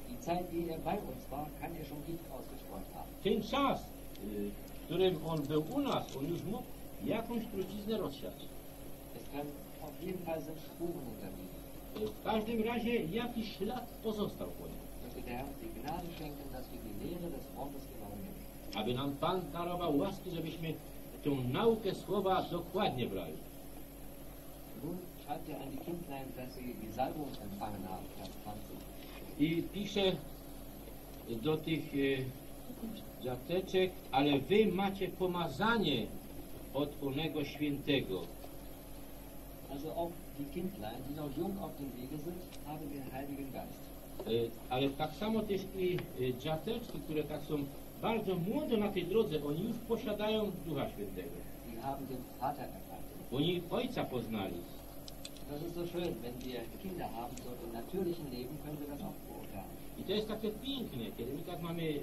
Die Zeit, die er bei uns war, kann er schon Gift ausgestreut haben. Ten czas, y, w którym on był u nas, on już mógł jakąś truciznę rozsiać. Es kann auf jeden Fall sind Spuren W każdym razie jakiś ślad pozostał po nim. Möchte der Herr die Gnade schenken, dass wir die Lehre des Wortes genau nehmen. Aby nam Pan darował łaski, żebyśmy tą naukę słowa dokładnie brali. Er an die Kindlein, dass sie die Salbung empfangen haben, Vers 20. I pisze do tych e, dziateczek, ale wy macie pomazanie od onego świętego. Also auch die Kindlein, die noch jung auf dem Wege sind, haben den Heiligen Geist. E, ale tak samo też i e, dziateczki, które tak są bardzo młode na tej drodze, oni już posiadają Ducha Świętego. Oni Ojca poznali. I to jest takie piękne, kiedy my tak mamy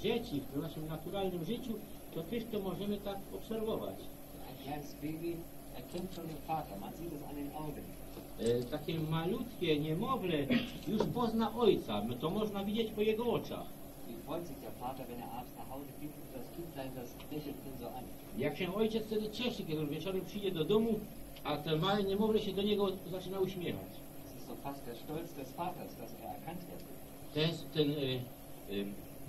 dzieci w naszym naturalnym życiu, to też to możemy tak obserwować. E, takie malutkie niemowlę już pozna ojca, to można widzieć po jego oczach. Freut sich der Vater, wenn er nach Hause geht und das Kindlein, das lächelt ihn so an. Jak się ojciec wtedy cieszy, kiedy on wieczorem przyjdzie do domu, a te małe niemowlę się do niego zaczyna uśmiechać. Es ist so fast der Stolz des Vaters, dass er erkannt wird. To jest ten, e, e,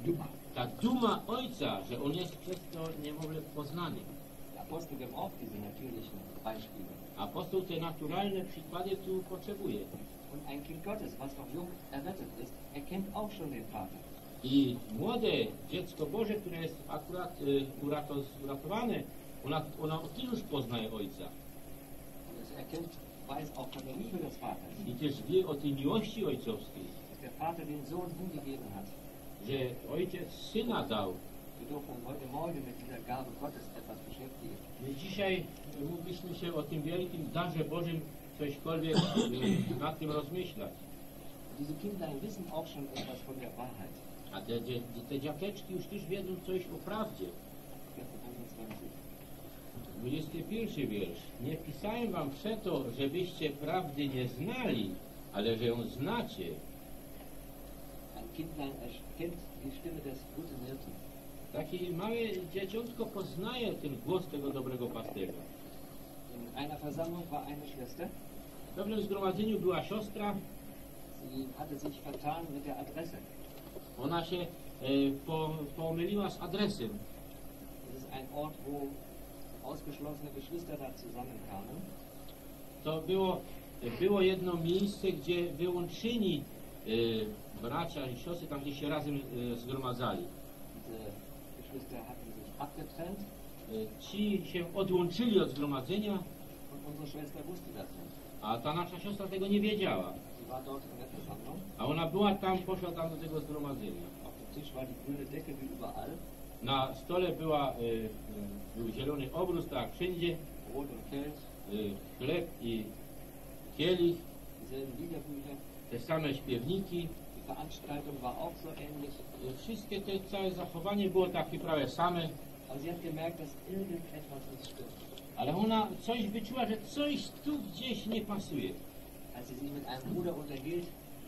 Duma. ta duma ojca, że on jest przez to niemowlę poznany. Apostel gibt auch diese natürlichen Beispiele. Apostoł te naturalne przykłady tu potrzebuje. Und ein Kind Gottes, was noch jung errettet ist, erkennt auch schon den Vater. I młode dziecko Boże, które jest akurat urato, uratowane, ona, ona od tylu już poznaje ojca. I też wie o tej miłości ojcowskiej, że ojciec syna dał. Beschäftigen. My dzisiaj mogliśmy się o tym wielkim darze Bożym cośkolwiek e, nad tym rozmyślać. Diese Kindlein wissen auch schon etwas von der Wahrheit. A te, te, dziateczki już też wiedzą coś o prawdzie. Vers 21. 21 wiersz. Nie pisałem wam przeto, żebyście prawdy nie znali, ale że ją znacie. Takie małe dzieciątko poznaje ten głos tego dobrego pasterza. In einer Versammlung war eine Schwester, W pewnym zgromadzeniu była siostra, sie hatte sich vertan mit der Adresse. Ona się e, po, pomyliła z adresem. Das ist ein Ort, wo ausgeschlossene Geschwister da zusammenkamen. To było, było jedno miejsce, gdzie wyłączyni e, bracia i siostry tam gdzieś się razem e, zgromadzali. Diese Geschwister hatten sich abgetrennt E, ci się odłączyli od zgromadzenia, a ta nasza siostra tego nie wiedziała. A ona była tam, poszła tam do tego zgromadzenia. Na stole była, e, był zielony obrus, tak wszędzie, e, chleb i kielich, te same śpiewniki. Die Veranstaltung war auch so ähnlich. Wszystkie te całe zachowanie było takie prawie same, Aber sie hat gemerkt, dass irgendetwas nicht stimmt. ale ona coś wyczuła, że coś tu gdzieś nie pasuje. Als sie sich mit einem Bruder unterhielt,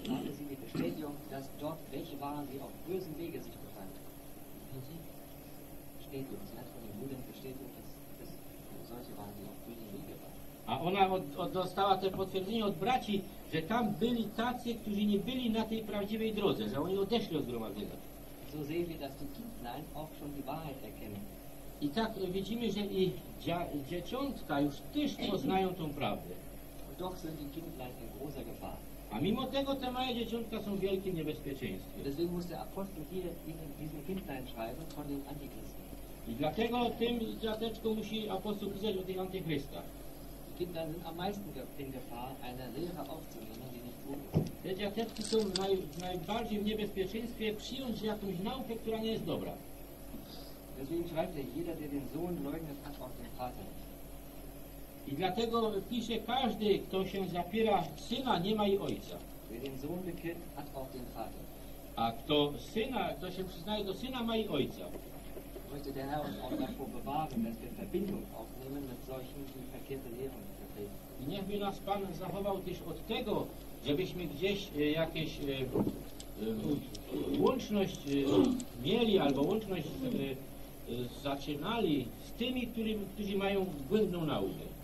hatte sie die Bestätigung, dass dort welche waren, die auf bösen Wege sich befanden. Bestätigung, sie hat von den Brüdern bestätigt, dass, dass solche waren, die auf bösen Wege waren. A ona od, od, dostała te potwierdzenie od braci, że tam byli tacy, którzy nie byli na tej prawdziwej drodze, że oni odeszli od zgromadzenia. So sehen wir, dass die Kindlein auch schon die Wahrheit erkennen. I tak widzimy, że i dzia, dzieciątka już też poznają tą prawdę. Doch sind die Kindlein in großer Gefahr. A mimo tego te małe dzieciątka są w wielkim niebezpieczeństwie. Deswegen muss der Apostel hier diesen Kindlein schreiben von den Antichristen. I dlatego tym dziateczkom musi apostoł pisać o tych antychrystach. Die Kindlein sind am meisten in Gefahr, eine Lehre aufzunehmen, die nicht gut ist. Te dziateczki są naj, najbardziej w niebezpieczeństwie przyjąć jakąś naukę, która nie jest dobra. Deswegen schreibt er, jeder, der den Sohn leugnet, hat auch den Vater. I dlatego pisze każdy, kto się zapiera syna, nie ma i ojca. A kto syna, kto się przyznaje do syna, ma i ojca. I niechby nas Pan zachował też od tego, żebyśmy gdzieś e, jakieś e, e, łączność e, mieli albo łączność e, e, zaczynali z tymi, którym, którzy mają błędną naukę.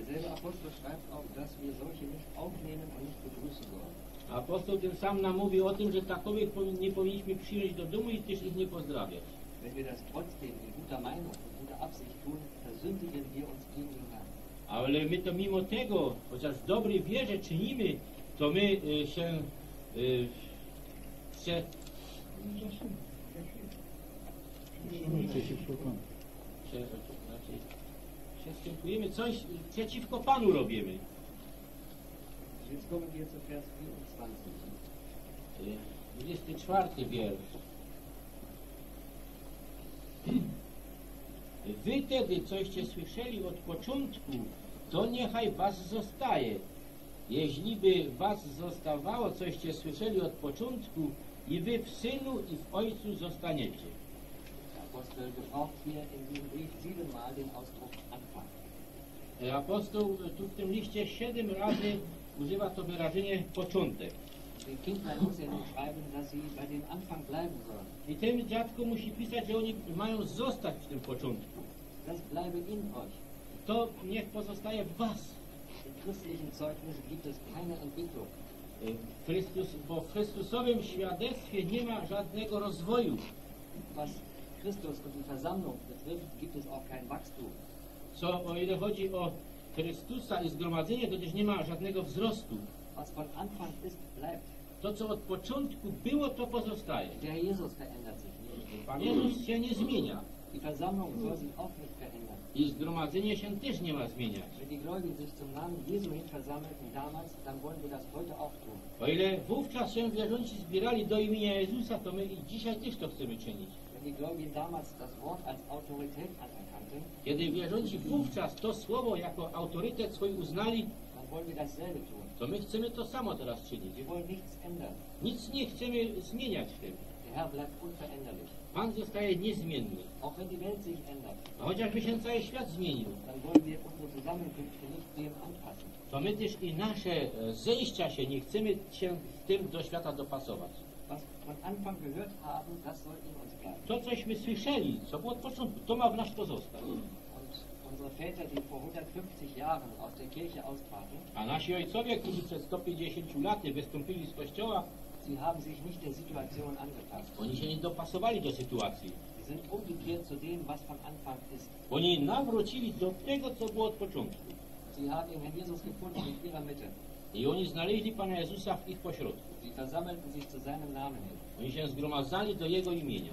Derselbe Apostel schreibt auch, dass wir solche nicht aufnehmen und nicht begrüßen sollen. Apostoł tym sam nam mówi o tym, że takowych nie powinniśmy przyjąć do domu i też ich nie pozdrawiać. Wenn wir das trotzdem in guter Meinung und guter Absicht tun, versündigen wir uns gegen den Herrn. Ale my to mimo tego, chociaż w dobrej wierze czynimy, to my y, się y, prze, się, znaczy, przestępujemy coś przeciwko Panu robimy. Jetzt kommen wir zu Vers 24. 24 wiersz. Wy tedy, coście słyszeli od początku, to niechaj was zostaje. Jeśli by was zostawało, coście słyszeli od początku, i wy w Synu i w Ojcu zostaniecie. Apostel gebraucht hier in diesem Brief siebenmal den Ausdruck Anfang. E, Apostoł e, tu w tym liście siedem razy używa to wyrażenie początek. I tym dziadku musi pisać, że oni mają zostać w tym początku. Das bleibe in euch. To niech pozostaje w was. Im christlichen Zeugnis gibt es keine Entwicklung. E, Chrystus, bo w Chrystusowym świadectwie nie ma żadnego rozwoju. Was Christus und die Versammlung betrifft, gibt es auch kein Wachstum. Co o ile chodzi o Chrystusa i zgromadzenie, to też nie ma żadnego wzrostu. Was von Anfang ist, bleibt. To, co od początku było, to pozostaje. Der Jesus verändert sich nicht. Pan Jezus się nie zmienia. Die Versammlung soll sich auch nicht verändern. I zgromadzenie się też nie ma zmieniać. O ile wówczas się wierzący zbierali do imienia Jezusa, to my i dzisiaj też to chcemy czynić. Wenn die Gläubigen damals das Wort als Autorität anerkannten, Kiedy wierzący wówczas to słowo jako autorytet swój uznali, to my chcemy to samo teraz czynić. Nic nie chcemy zmieniać w tym. Pan zostaje niezmienny. A chociażby się cały świat zmienił, to my też i nasze e, zejścia się nie chcemy się tym do świata dopasować. Was von Anfang gehört haben, das soll in uns bleiben. To, cośmy słyszeli, co było od początku, to ma w nas pozostać. Und unsere Väter, die vor 150 Jahren aus der Kirche austraten, A nasi ojcowie, którzy przed 150 laty wystąpili z kościoła, sie haben sich nicht der Situation angepasst. oni się nie dopasowali do sytuacji. Sie sind umgekehrt zu dem, was von Anfang ist. Oni nawrócili do tego, co było od początku. Sie haben Herrn Jesus gefunden in ihrer Mitte. I oni znaleźli Pana Jezusa w ich pośrodku. Sie versammelten sich zu seinem Namen hin. Oni się zgromadzali do Jego imienia.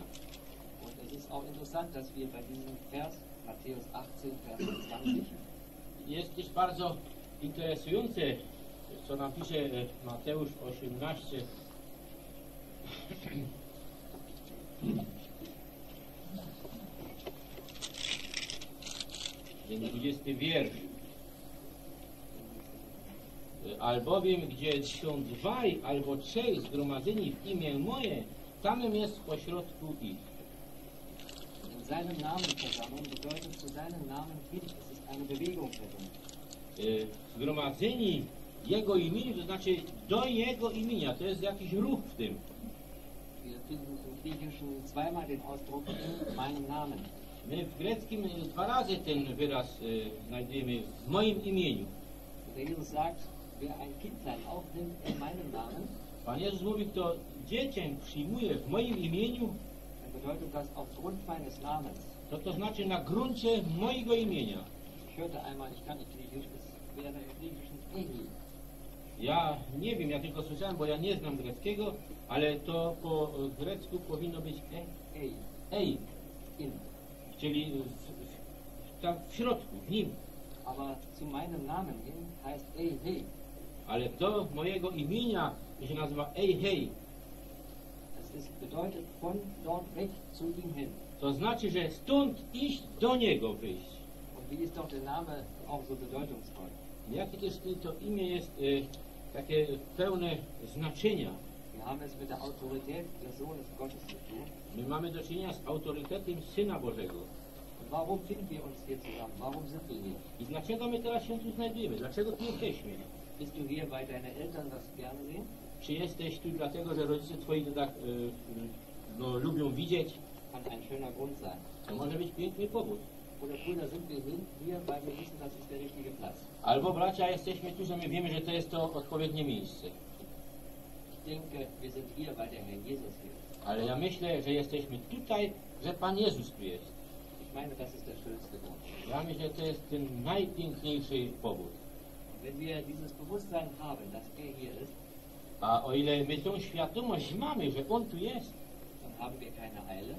Und es ist auch interessant, dass wir bei diesem Vers, Matthäus 18, Vers 20, Jest też bardzo interesujące, co nam pisze e, Mateusz 18. Ten 20 wiersz. Albowiem, gdzie są dwaj albo trzej zgromadzeni w imię moje, tamym jest pośrodku ich. in seinem Namen versammeln, bedeutet zu seinem Namen hin. Es ist eine Bewegungsstellung. e, zgromadzeni Jego imieniu, to znaczy do Jego imienia. To jest jakiś ruch w tym. Wir finden im Griechischen zweimal den Ausdruck in meinem Namen. My w greckim dwa razy ten wyraz e, znajdujemy w moim imieniu. Sagt, Pan Jezus mówi, kto dziecię przyjmuje w moim imieniu, to to znaczy na gruncie mojego imienia. Ja nie wiem, ja tylko słyszałem, bo ja nie znam greckiego, ale to po e, grecku powinno być Ei. ej, In. czyli w, w, tam w środku, w nim. Aber zu meinem Namen hin heißt Ei, Hei. Ale do mojego imienia to się nazywa ej, hej. Das ist, bedeutet von dort weg zu ihm hin. To znaczy, że stąd iść do niego wyjść. Und wie ist doch der Name auch so bedeutungsvoll? Jakie też to imię jest e, takie pełne znaczenia. Wir haben es mit der Autorität des Sohnes Gottes zu tun. My mamy do czynienia z autorytetem Syna Bożego. Und warum finden wir uns hier zusammen? Warum sind wir hier? I dlaczego my teraz się tu znajdujemy? Dlaczego tu jesteśmy? Bist du hier, weil deine Eltern das gerne sehen? Czy jesteś tu dlatego, że rodzice twoi to tak e, no, lubią widzieć? Kann ein schöner Grund sein. To może być piękny powód. Oder Brüder, sind wir hier, weil wir wissen, das ist der richtige Platz. Albo bracia, jesteśmy tu, że my wiemy, że to jest to odpowiednie miejsce. Ich denke, wir sind hier, weil der Herr Jesus hier ist. Ale ja myślę, że jesteśmy tutaj, że Pan Jezus tu jest. Ich meine, das ist der schönste Grund. Ja myślę, że to jest ten najpiękniejszy powód. A o ile my tą świadomość mamy, że On tu jest, dann haben wir keine Eile.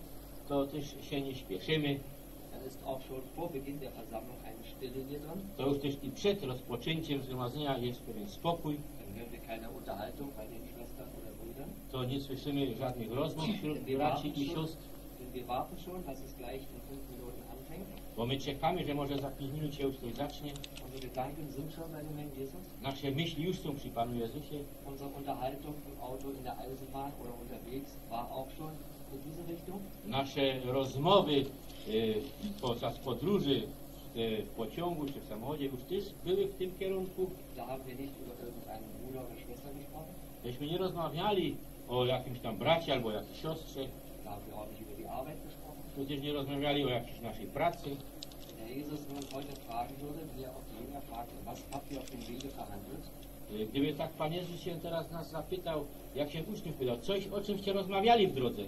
to też się nie śpieszymy. Dann ist auch schon vor Beginn der Versammlung eine Stille hier drin. To już też i przed rozpoczęciem zgromadzenia jest pewien spokój. Dann hören wir keine Unterhaltung bei den Schwestern oder Brüdern. To nie słyszymy żadnych rozmów wśród braci i sióstr. Bo my czekamy, że może za 5 minut się już coś zacznie. Unsere Gedanken sind schon bei dem Herrn Jesus. Nasze myśli już są przy Panu Jezusie. Unsere Unterhaltung im Auto, in der Eisenbahn oder unterwegs war auch schon in diese Richtung. Nasze rozmowy y, podczas podróży y, w pociągu czy w samochodzie już też były w tym kierunku. Da haben wir nicht über irgendeinen Bruder oder Schwester gesprochen. Nie rozmawiali o jakimś tam bracie albo jakiejś siostrze, Da haben wir auch nicht über die Arbeit tudzież nie rozmawiali o jakiejś naszej pracy. Y, Gdyby tak Pan Jezus się teraz nas zapytał, jak się uczniów pytał, coś o czymście rozmawiali w drodze,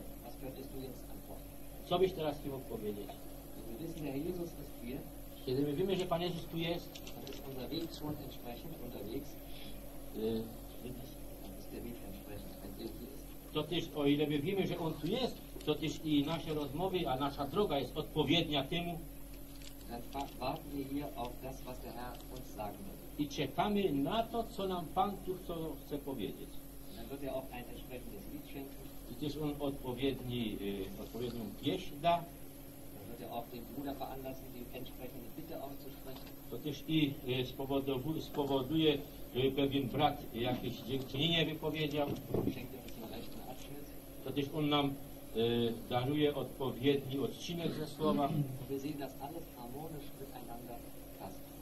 co byś teraz im mógł powiedzieć? Wenn wir wissen, der Herr Jesus ist hier, Kiedy my wiemy, że Pan Jezus tu jest, ist. to też o ile my wiemy, że On tu jest, to też i nasze rozmowy, a nasza droga jest odpowiednia temu i czekamy na to, co nam Pan tu chce, powiedzieć. Er też On odpowiedni, y, odpowiednią pieśń da, er to też i y, spowoduje, żeby pewien brat jakieś dziękczynienie wypowiedział, Schenkt er to też On nam y, daruje odpowiedni odcinek ze słowa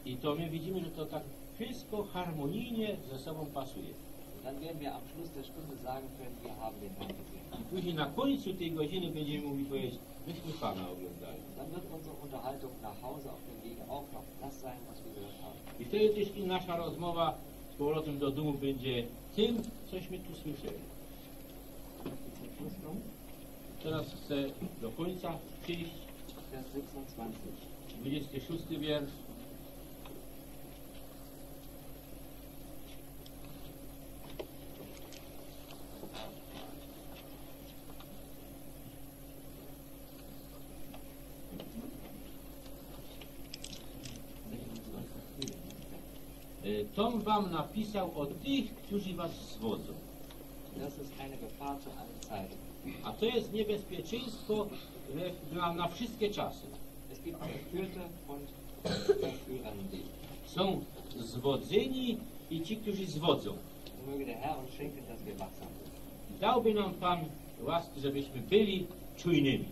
i to my widzimy, że to tak wszystko harmonijnie ze sobą pasuje. I później na końcu tej godziny będziemy mogli powiedzieć, myśmy Pana oglądali. I wtedy też i nasza rozmowa z powrotem do domu będzie tym, cośmy tu słyszeli. Teraz chcę do końca przyjść. Vers 26. 26 wiersz. Y, Tom wam napisał o tych, którzy was zwodzą. Das ist eine Gefahr zu allen Zeiten. A to jest niebezpieczeństwo e, na, na wszystkie czasy. Są zwodzeni i ci, którzy zwodzą. Dałby nam Pan łaski, żebyśmy byli czujnymi.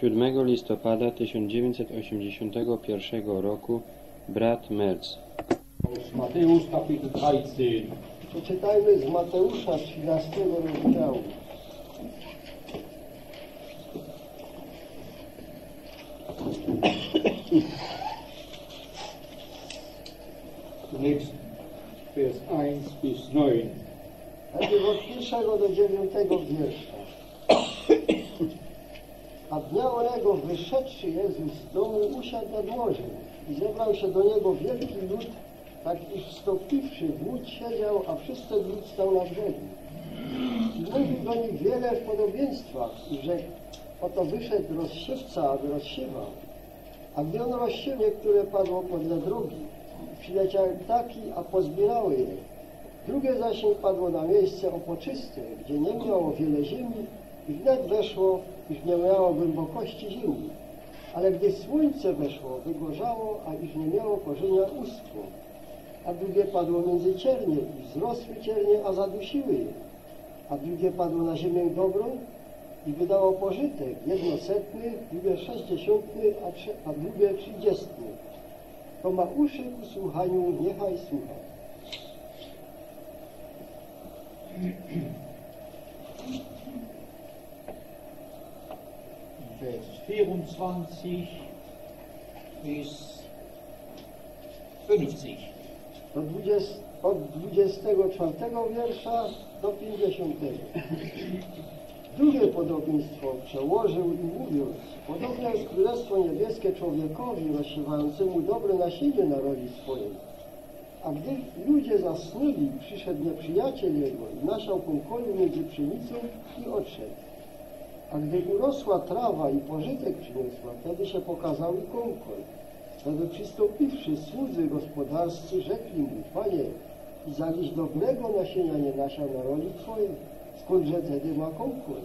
Siódmego listopada 1981 roku brat Merz. Matthäus Kapitel 13. Przeczytajmy z Mateusza 13 rozdziału. Zunächst Vers 1 bis 9. Najpierw od pierwszego do dziewiątego wiersza. A dnia onego wyszedłszy Jezus z usiadł nad morzem i zebrał się do niego wielki lud, tak iż wstąpiwszy w łódź siedział, a wszyscy lud stał na brzegu. I mówił do nich wiele w podobieństwach i rzekł, oto wyszedł rozsiewca, aby rozsiewał. A gdy on rozsiewie, które padło podle drogi, przyleciały ptaki, a pozbierały je. Drugie zaś padło na miejsce opoczyste, gdzie nie miało wiele ziemi i wnet weszło, iż nie miało głębokości ziemi. Ale gdy słońce weszło, wygorzało, a iż nie miało korzenia uschło. A drugie padło między ciernie i wzrosły ciernie, a zadusiły je. A drugie padło na ziemię dobrą i wydało pożytek, jedno setny, drugie sześćdziesiątny, a, trze- a drugie trzydziestny. Kto ma uszy ku słuchaniu, niechaj słucha. (clears throat) Vers 24 bis 50. Do 20, od 24 wiersza do 50. Drugie podobieństwo przełożył i mówiąc, podobne jest Królestwo Niebieskie człowiekowi rozsiewającemu dobre nasienie na roli swojej. A gdy ludzie zasnęli, przyszedł nieprzyjaciel jego i nasiał konkoju między pszenicą i odszedł. A gdy urosła trawa i pożytek przyniosła, wtedy się pokazał i konkol. Wtedy przystąpiwszy słudzy gospodarscy, rzekli mu, Panie, i zaliś dobrego nasienia nie nasiał na roli Twojej, skądże tedy ma konkol?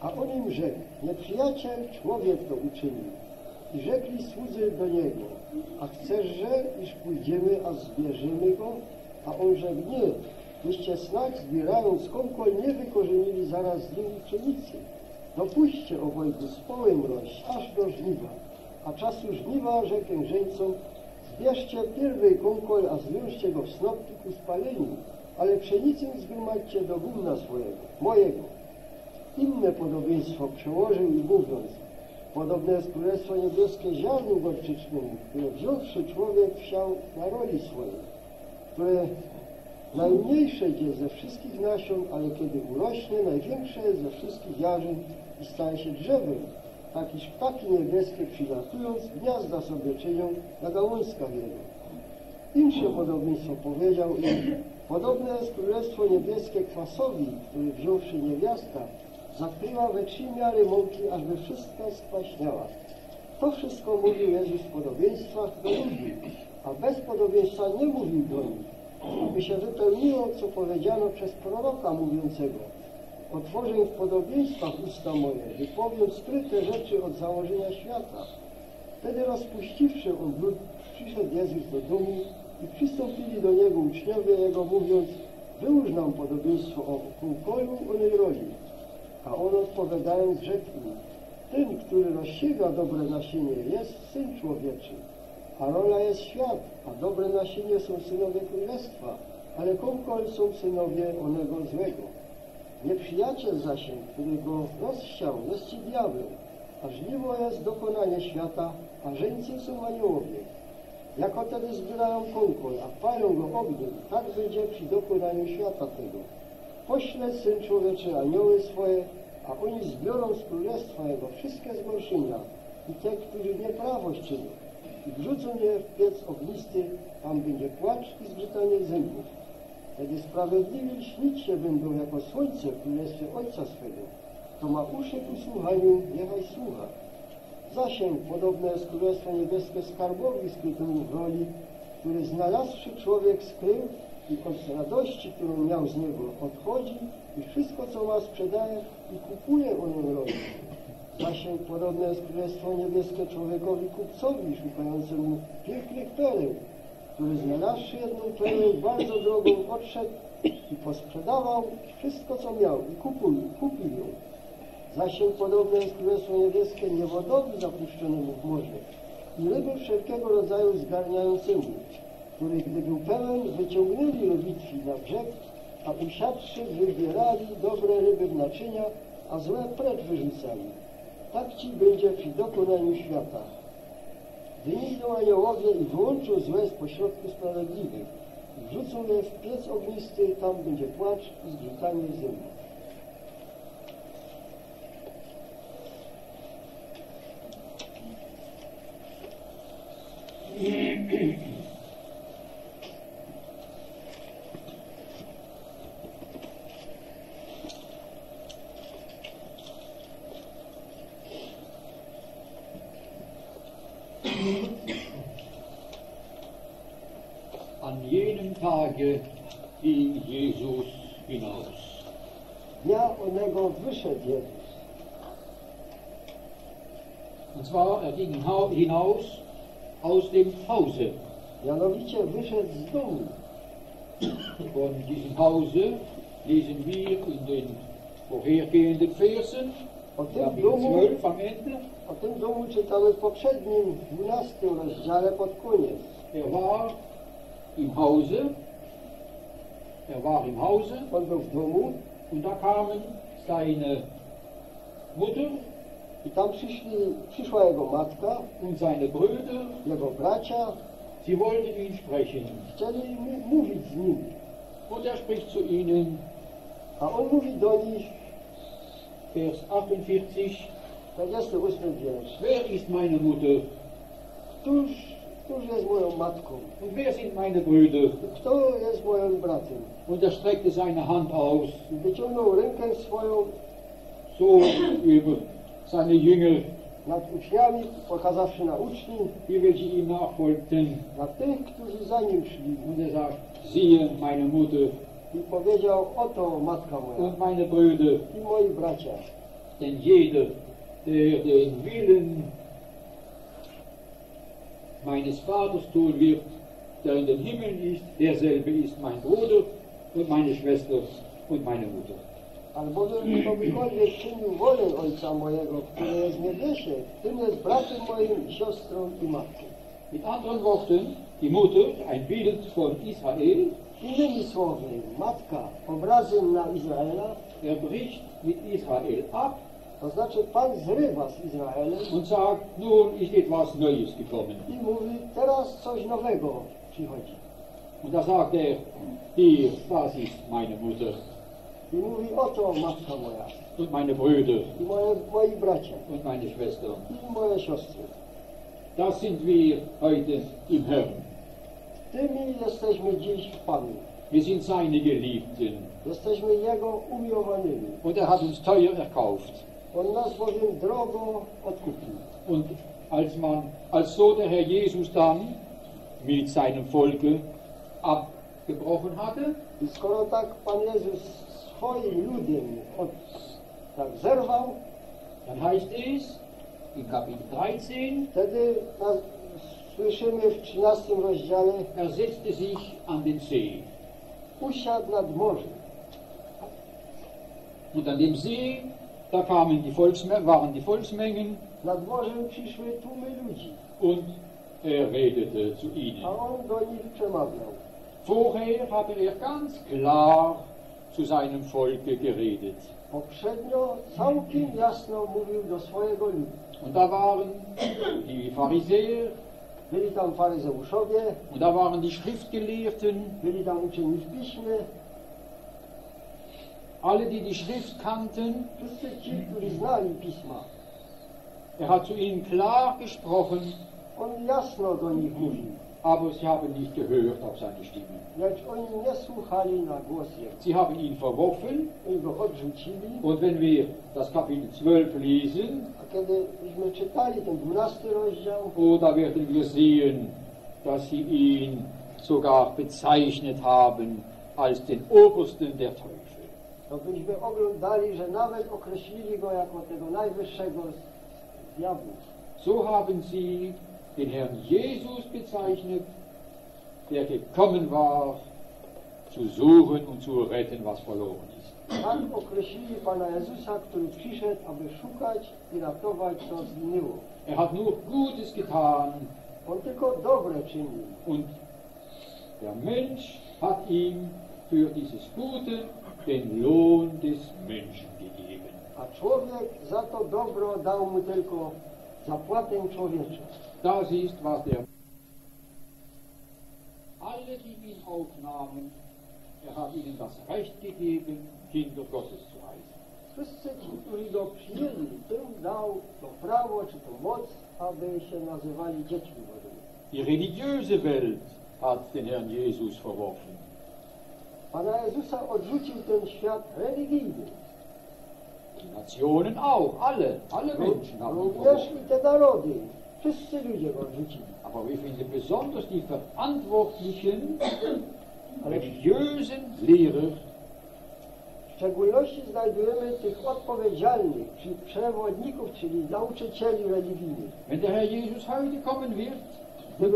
A on im rzekł, nieprzyjaciel człowiek to uczynił. I rzekli słudzy do niego, a chceszże, iż pójdziemy, a zbierzemy go? A on rzekł, nie, byście snać zbierając konkol nie wykorzenili zaraz z nim pszenicy. Dopuśćcie obojgu z połem rość, aż do żniwa. A czasu żniwa rzekę żeńcom, zbierzcie pierwej konkol, a zwiążcie go w snopki ku spaleniu, ale pszenicę zgromadźcie do gówna swojego, mojego. Inne podobieństwo przełożył i mówiąc, podobne jest Królestwo Niebieskie ziarnu gorczycznemu, które wziąwszy człowiek wsiał na roli swojej, które najmniejsze jest ze wszystkich nasion, ale kiedy urośnie, największe jest ze wszystkich jarzyn i staje się drzewem, tak iż ptaki niebieskie przylatując, gniazda sobie czynią na gałązkach jego. Insze podobieństwo powiedział im, podobne jest Królestwo Niebieskie kwasowi, który wziąwszy niewiasta, zakryła we trzy miary mąki, ażby wszystko skwaśniała. To wszystko mówił Jezus w podobieństwach do ludzi, a bez podobieństwa nie mówił do nich, aby się wypełniło, co powiedziano przez proroka mówiącego. Otworzę w podobieństwach usta moje, wypowiem skryte rzeczy od założenia świata. Wtedy rozpuściwszy lud, przyszedł Jezus do domu i przystąpili do Niego uczniowie Jego, mówiąc, wyłóż nam podobieństwo o kółkolu onej roli. A on odpowiadając rzekł im, ten, który rozsiewa dobre nasienie, jest Syn Człowieczy, a rola jest świat, a dobre nasienie są synowie Królestwa, ale konkol są synowie onego złego. Nieprzyjaciel zaś, który go rozsiał, jest ci diabeł, a żniwo jest dokonanie świata, a żeńcy są aniołowie. Jako tedy zbierają konkol, a palą go ogniem, tak będzie przy dokonaniu świata tego. Pośle Syn Człowieczy anioły swoje, a oni zbiorą z Królestwa Jego wszystkie zgorszenia i te, którzy nieprawość czynią i wrzucą je w piec ognisty, tam będzie płacz i zgrzytanie zębów. Wtedy sprawiedliwi śnić się będą jako słońce w królestwie Ojca swego. Kto ma uszy ku słuchaniu, niechaj słucha. Zasięg podobne jest Królestwo Niebieskie skarbowi skrytemu w roli, który znalazłszy człowiek skrył i od radości, którą miał z niego, odchodzi i wszystko, co ma, sprzedaje i kupuje oną rolę. Zasięg podobne jest Królestwo Niebieskie człowiekowi kupcowi szukającemu pięknych pereł, który znalazłszy jedną perłę bardzo drogą odszedł i posprzedawał wszystko, co miał i kupił, kupił ją. Zasięg podobne jest Królestwo Niebieskie niewodowi zapuszczonemu w morze i ryby wszelkiego rodzaju zgarniającemu, który gdy był pełen, wyciągnęli rybitwi na brzeg, a usiadłszy wybierali dobre ryby w naczynia, a złe precz wyrzucali. Tak ci będzie przy dokonaniu świata. Wyjdą aniołowie i wyłączą złe z pośrodku sprawiedliwych. Wrzucą je w piec ognisty, tam będzie płacz i zgrzytanie zębów. (clears throat) An jenem Tage ging Jesus hinaus. Dnia onego wyszedł Jezus. Und zwar, er ging hinaus aus dem Hause. Mianowicie wyszedł z domu. Von diesem Hause lesen wir in den vorhergehenden Versen, O tym domu, 12 am Ende. O tym domu czytamy w poprzednim, 12 rozdziale pod koniec. Er war im Hause, er war im Hause On był w domu. Und da kamen seine Mutter i tam przyszli, przyszła jego matka, und seine Brüder jego bracia. Sie wollten ihn sprechen. Chcieli mówić z nimi. Und er spricht zu ihnen, A on mówi do nich, Vers 48, 48 wiersz. Wer ist meine Mutter? Któż, któż jest moją matką? Und wer sind meine Brüder? Kto jest moim bratem? Und er streckte seine Hand aus, wyciągnął rękę swoją so über seine Jünger, nad uczniami, pokazawszy na uczniów, die welche ihm nachfolgten. na tych, którzy za nim szli. Und er sagt, siehe meine Mutter I powiedział, oto matka moja und meine Brüder, i moi bracia. denn jeder, der den Willen meines Vaters tun wird, der in den Himmeln ist, derselbe ist mein Bruder und meine Schwester und meine Mutter. Albowiem bykolwiek czynił wolę Ojca mojego, który jest niebiesie, tym jest bratem moim, siostrą i matką. Mit anderen Worten, die Mutter, ein Bild von Israel, Innymi słowy, matka obrazem na Izraela, er bricht mit Israel ab to znaczy Pan zrywa z Izraelem und sagt, nun ist etwas Neues gekommen. i mówi, teraz coś nowego przychodzi. Und da sagt er, hier, das ist meine Mutter I mówi, oto matka moja und meine Brüder i moje, moi bracia und meine Schwestern. i moje siostry. Das sind wir heute im Herrn. Tymi jesteśmy dziś w Panu. Wir sind seine Geliebten. Jesteśmy Jego umiłowanymi. Und er hat uns teuer erkauft. Und als man, als so der Herr Jesus dann mit seinem Volke abgebrochen hatte, I skoro tak Pan Jezus swoim ludem od, tak zerwał, dann heißt es in Kapitel 13, wtedy nas, słyszymy w 13 rozdziale, er setzte sich an den See. usiadł nad morzem. Und an dem See, da kamen die waren die Volksmengen. Und er redete zu ihnen. Vorher hatte er ganz klar zu seinem Volke geredet. Und da waren die Pharisäer, Byli tam faryzeuszowie, und da waren die Schriftgelehrten, byli tam uczeni w piśmie, alle, die die Schrift kannten. Er hat zu ihnen klar gesprochen, aber sie haben nicht gehört auf seine Stimme. Sie haben ihn verworfen. Und wenn wir das Kapitel 12 lesen, a kiedy byśmy czytali ten 12 rozdział, oh, werden wir sehen, dass sie ihn sogar bezeichnet haben als den Obersten der Teufel. To byśmy oglądali, że nawet określili go jako tego najwyższego z diabłów. So haben sie den Herrn Jesus bezeichnet, der gekommen war, zu suchen und zu retten, was verloren ist. Tak określili Pana Jezusa, który przyszedł, aby szukać i ratować, co zginęło. Er hat nur Gutes getan On tylko dobre czynił. und der Mensch hat ihm für dieses Gute den Lohn des Menschen gegeben. A człowiek za to dobro dał mu tylko zapłatę człowieczą. Das ist, was der alle, die ihn aufnahmen, er hat ihnen das Recht gegeben, Kinder Gottes zu heißen. Wszyscy ci, którzy go przyjęli, tym dał to prawo czy to moc, aby się nazywali dziećmi Bożymi. Die religiöse Welt hat den Herrn Jesus verworfen. Pana Jezusa odrzucił ten świat religijny. Die Nationen auch, alle, alle Menschen haben Również i te narody. Wszyscy ludzie go odrzucili. Aber wir finden besonders die verantwortlichen w religiösen Lehrer, szczególności znajdujemy tych odpowiedzialnych, czyli przewodników, czyli nauczycieli religijnych. wenn der Herr Jesus heute kommen wird,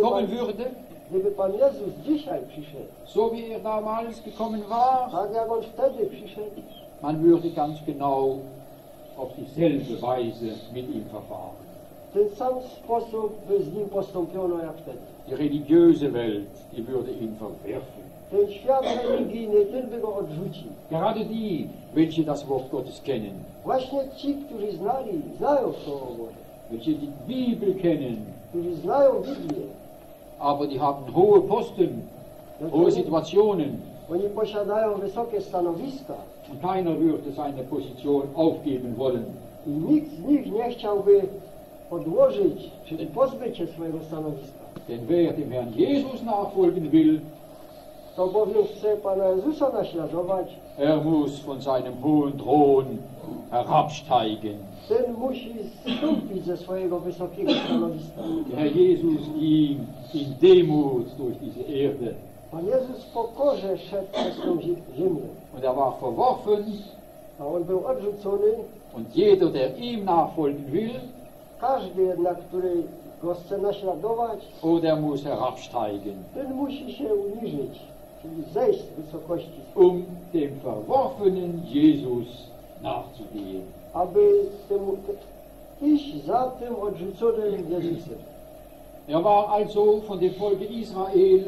kommen würde, gdyby Pan Jezus dzisiaj przyszedł, so wie er damals gekommen war, tak jak On wtedy przyszedł, man würde ganz genau auf dieselbe Weise mit ihm verfahren. ten sam sposób by z Nim postąpiono jak wtedy. Die religiöse Welt, die würde ihn verwerfen. Ten świat religijny, ten by go odrzucił. Gerade die, welche das Wort Gottes kennen, Właśnie ci, którzy znali, znają Słowo Boże, welche die Bibel kennen, którzy znają Biblię, aber die haben hohe Posten, hohe Situationen. Oni posiadają wysokie stanowiska Und keiner würde seine Position aufgeben wollen. i nikt z nich nie chciałby odłożyć, czyli pozbyć się swojego stanowiska. Denn wer dem Herrn Jesus nachfolgen will, er muss von seinem hohen Thron herabsteigen. ten musi zstąpić ze swojego wysokiego stanowiska. Der Herr Jesus ging in Demut durch diese Erde. Pan Jezus w pokorze szedł przez tą zie- ziemię, Und er war verworfen a On był odrzucony. und jeder, der ihm nachfolgen will, Każdy jednak, który Go chce naśladować, oh, der muss herabsteigen, ten musi się uniżyć, z wysokości, um dem verworfenen Jesus nachzugehen. aby temu, iść za tym odrzuconym Jezusem. Er war also von dem Volke Israel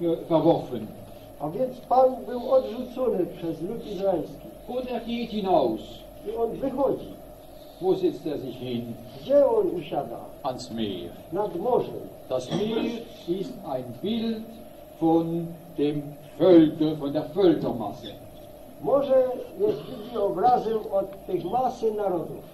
ver- verworfen. A więc Pan był odrzucony przez lud izraelski. Und er geht hinaus. I On wychodzi. Wo setzt er sich hin? Gdzie On usiada? Ans Meer. Nad morzem. Das Meer ist ein Bild von dem Völker, von der Völkermasse. Morze jest Biblii obrazem od tych masy narodów.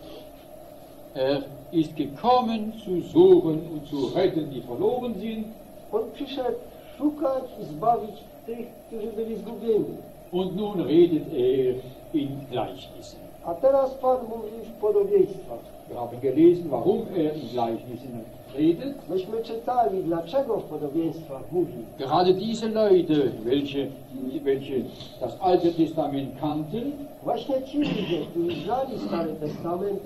Er ist gekommen zu suchen und zu retten, die verloren sind. On przyszedł szukać i zbawić tych, którzy byli zgubieni. Und nun redet er in Gleichnissen. A teraz Pan mówi w podobieństwach. Wir haben gelesen, warum er in Gleichnissen redet. Myśmy czytali, dlaczego w podobieństwach mówi. Gerade diese Leute, welche, welche das Alte Testament kannten, Właśnie ci ludzie, którzy znali Stary Testament,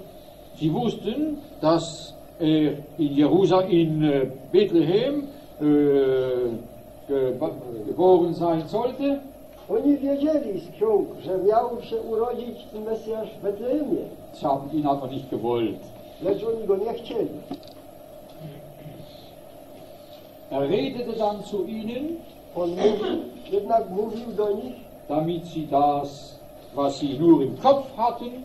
sie wussten, dass er in Jerusalem, in äh, Bethlehem äh, geboren sein sollte. oni wiedzieli z ksiąg, że miał się urodzić Mesjasz w Betleemie, Sie haben ihn aber nicht gewollt. lecz oni go nie chcieli. Er redete dann zu ihnen, nich, damit sie das, was sie nur im Kopf hatten,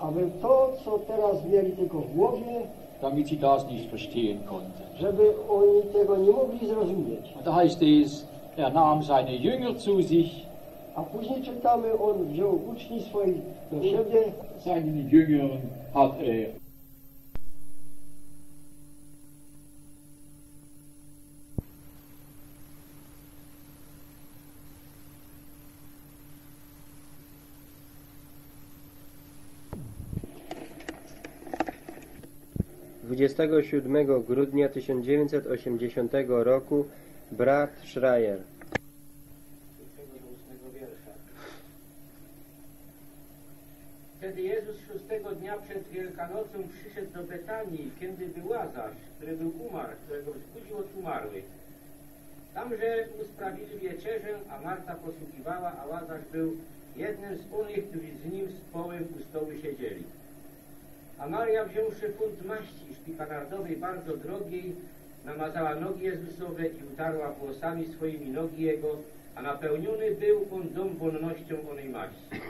aby to, co teraz mieli tylko w głowie, damit sie das nicht verstehen konnten. żeby oni tego nie mogli zrozumieć. Und da heißt es, er nahm seine Jünger zu sich, A później czytamy, on wziął uczni swoich do siebie, seinen Jüngern hat er 27 grudnia 1980 roku brat Schreier. Wtedy Jezus szóstego dnia przed Wielkanocą przyszedł do Betanii, kiedy był Łazarz, który był umarł, którego wzbudził od umarłych. Tamże usprawili wieczerzę, a Marta posługiwała, a Łazarz był jednym z onych, którzy z nim z połem u stołu siedzieli. A Maria wziąwszy funt maści szpikanardowej bardzo drogiej, namazała nogi Jezusowe i utarła włosami swoimi nogi Jego, a napełniony był on dom wonnością onej maści.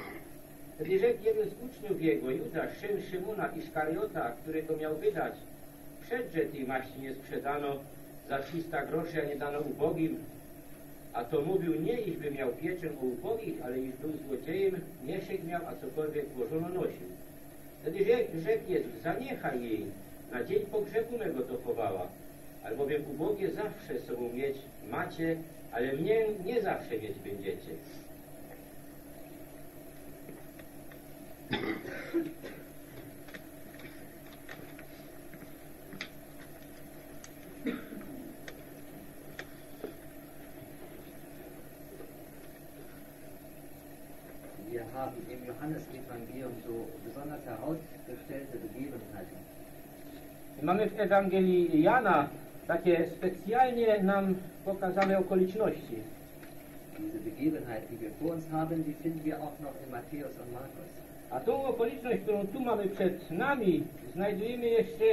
Wtedy rzekł jeden z uczniów jego, Judasz, syn Szymona Iskariota, który go miał wydać, przedże tej maści nie sprzedano za 300 groszy, a nie dano ubogim. A to mówił nie, iżby miał pieczę o ubogich, ale iż był złodziejem, mieszek miał, a cokolwiek włożono nosił. Wtedy rzekł, Jezus, zaniechaj jej, na dzień pogrzebu mego to chowała, albowiem ubogie zawsze sobą mieć macie, ale mnie nie zawsze mieć będziecie. Wir haben im Johannesevangelium so besonders herausgestellte Begebenheiten. Mamy w Ewangelii Jana takie specjalnie nam pokazane okoliczności. Diese Begebenheit, die wir vor uns haben, die finden wir auch noch in Matthäus und Markus. A tą okoliczność, którą tu mamy przed nami, znajdujemy jeszcze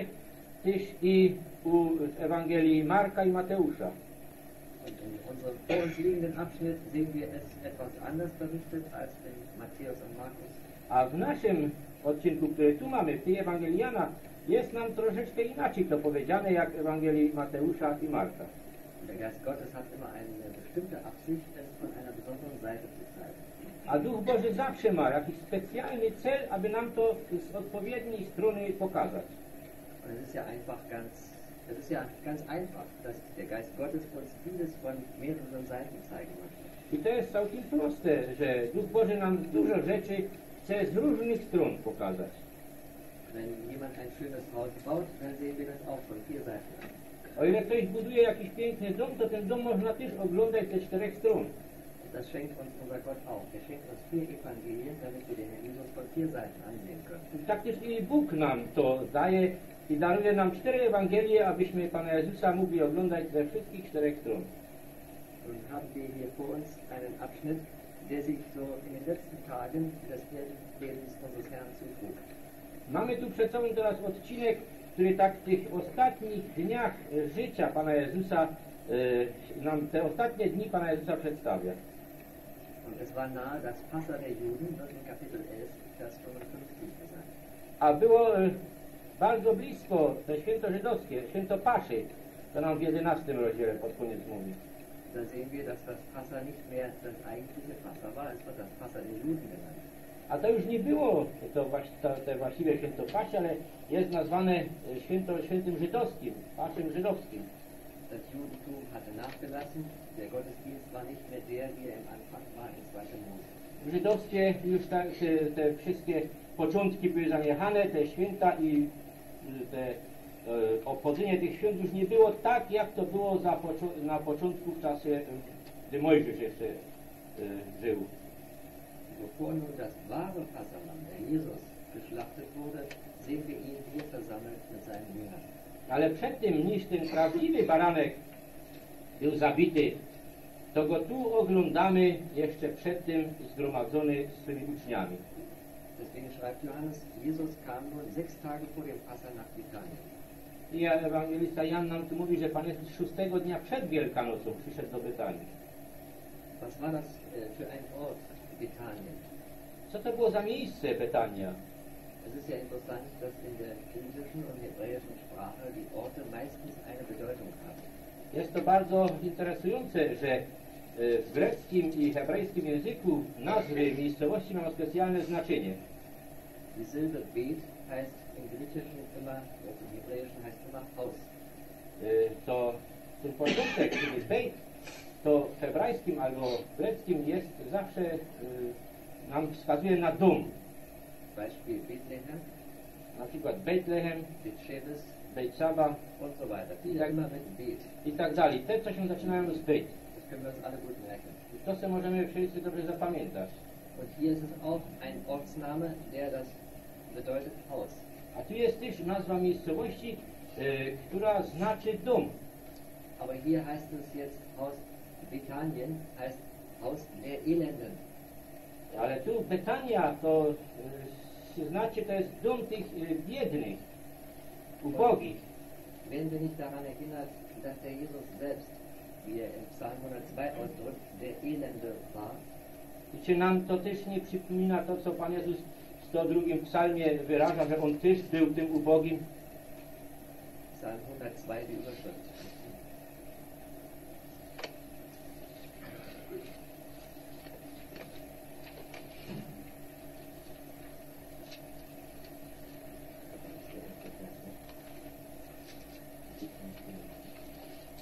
też i u w Ewangelii Marka i Mateusza. In unserem vor uns liegenden Abschnitt sehen wir es etwas anders berichtet als in Matthäus und Markus. A w naszym odcinku, który tu mamy, w tej Ewangelii Jana, jest nam troszeczkę inaczej to powiedziane, jak w Ewangelii Mateusza i Marka. Der Geist Gottes hat immer eine bestimmte Absicht, es von einer besonderen Seite zu zeigen. A Duch Boży zawsze ma jakiś specjalny cel, aby nam to z odpowiedniej strony pokazać. Und es ist ja einfach ganz, es ist ja ganz einfach, dass der Geist Gottes uns vieles von mehreren Seiten zeigen möchte. I to jest całkiem proste, że Duch Boży nam dużo rzeczy chce z różnych stron pokazać. Wenn jemand ein schönes Haus baut, dann sehen wir das auch von vier Seiten. O ile ktoś buduje jakiś piękny dom, to ten dom można też oglądać ze czterech stron. Das schenkt uns unser Gott auch. Er schenkt uns vier Evangelien, damit wir den Herrn Jesus von vier Seiten ansehen können. I tak też i Bóg nam to daje i daruje nam cztery Ewangelie, abyśmy Pana Jezusa mogli oglądać ze wszystkich czterech stron. Und haben wir hier vor uns einen Abschnitt, der sich so in den letzten Tagen des Lebens unseres Herrn zutrug. Mamy tu przed sobą teraz odcinek, który tak w tych ostatnich dniach e, życia Pana Jezusa, e, nam te ostatnie dni Pana Jezusa przedstawia. Und es war nahe, das Passa der Juden wird in Kapitel 11, Vers 55 gesagt. A było e, bardzo blisko to święto żydowskie, święto Paszy, to nam w 11 rozdziale pod koniec mówi. Da sehen wir, dass das Passa nicht mehr das eigentliche Passa war, es wird das Passa der Juden genannt. A to już nie było to, to, te właściwe święto Paszy, ale jest nazwane e, święto świętym żydowskim, Paszem żydowskim. Das Judentum hatte nachgelassen, der Gottesdienst war nicht mehr der, wie er im Anfang war in 2. Mose. W żydowstwie już tak, te wszystkie początki były zaniechane, te święta i te e, obchodzenie tych świąt już nie było tak, jak to było na początku w czasie, e, gdy Mojżesz jeszcze e, żył. Bevor nun das wahre Passalam, der Jesus, geschlachtet wurde, sehen wir ihn hier versammelt mit seinen Jüngern. Ale przed tym, niż ten prawdziwy baranek był zabity, to go tu oglądamy jeszcze przed tym zgromadzony z swymi uczniami. Deswegen schreibt Johannes, Jesus kam nun sechs Tage vor dem Passa nach Bethanien. I ewangelista Jan nam tu mówi, że Pan Jezus szóstego dnia przed Wielkanocą przyszedł do Betanii. Was war das äh, für ein Ort, Bethanien? Co to było za miejsce Betania? Es ist ja interessant, dass in der griechischen und hebräischen Sprache die Orte meistens eine Bedeutung haben. Jest to bardzo interesujące, że w greckim i hebrajskim języku nazwy miejscowości mają specjalne znaczenie. Die Silbe Bet heißt im Griechischen immer, also im Hebräischen heißt immer Haus. E, To ten początek, czyli bejt, to w hebrajskim albo greckim jest zawsze, e, nam wskazuje na dom. Beispiel Bethlehem, Na przykład Bethlehem, Bethshemes Beit Saba und so weiter. Die Tak. i tak dalej. Te, co się zaczynają z bejt. Wir uns alle gut merken. I to sobie możemy wszyscy dobrze zapamiętać. Und hier ist es auch ein Ortsname, der das bedeutet Haus. A tu jest też nazwa miejscowości, e, która znaczy dom. Aber hier heißt es jetzt Haus Bethanien, heißt Haus der Elenden. Ale tu Betania to e, znaczy to jest dom tych e, biednych, ubogich. Werden wir nicht daran erinnert, dass der Jesus selbst, wie er im Psalm 102 ausdrückt, der Elende war? I czy nam to też nie przypomina to, co Pan Jezus w 102 psalmie wyraża, że On też był tym ubogim? Psalm 102, die Überschrift.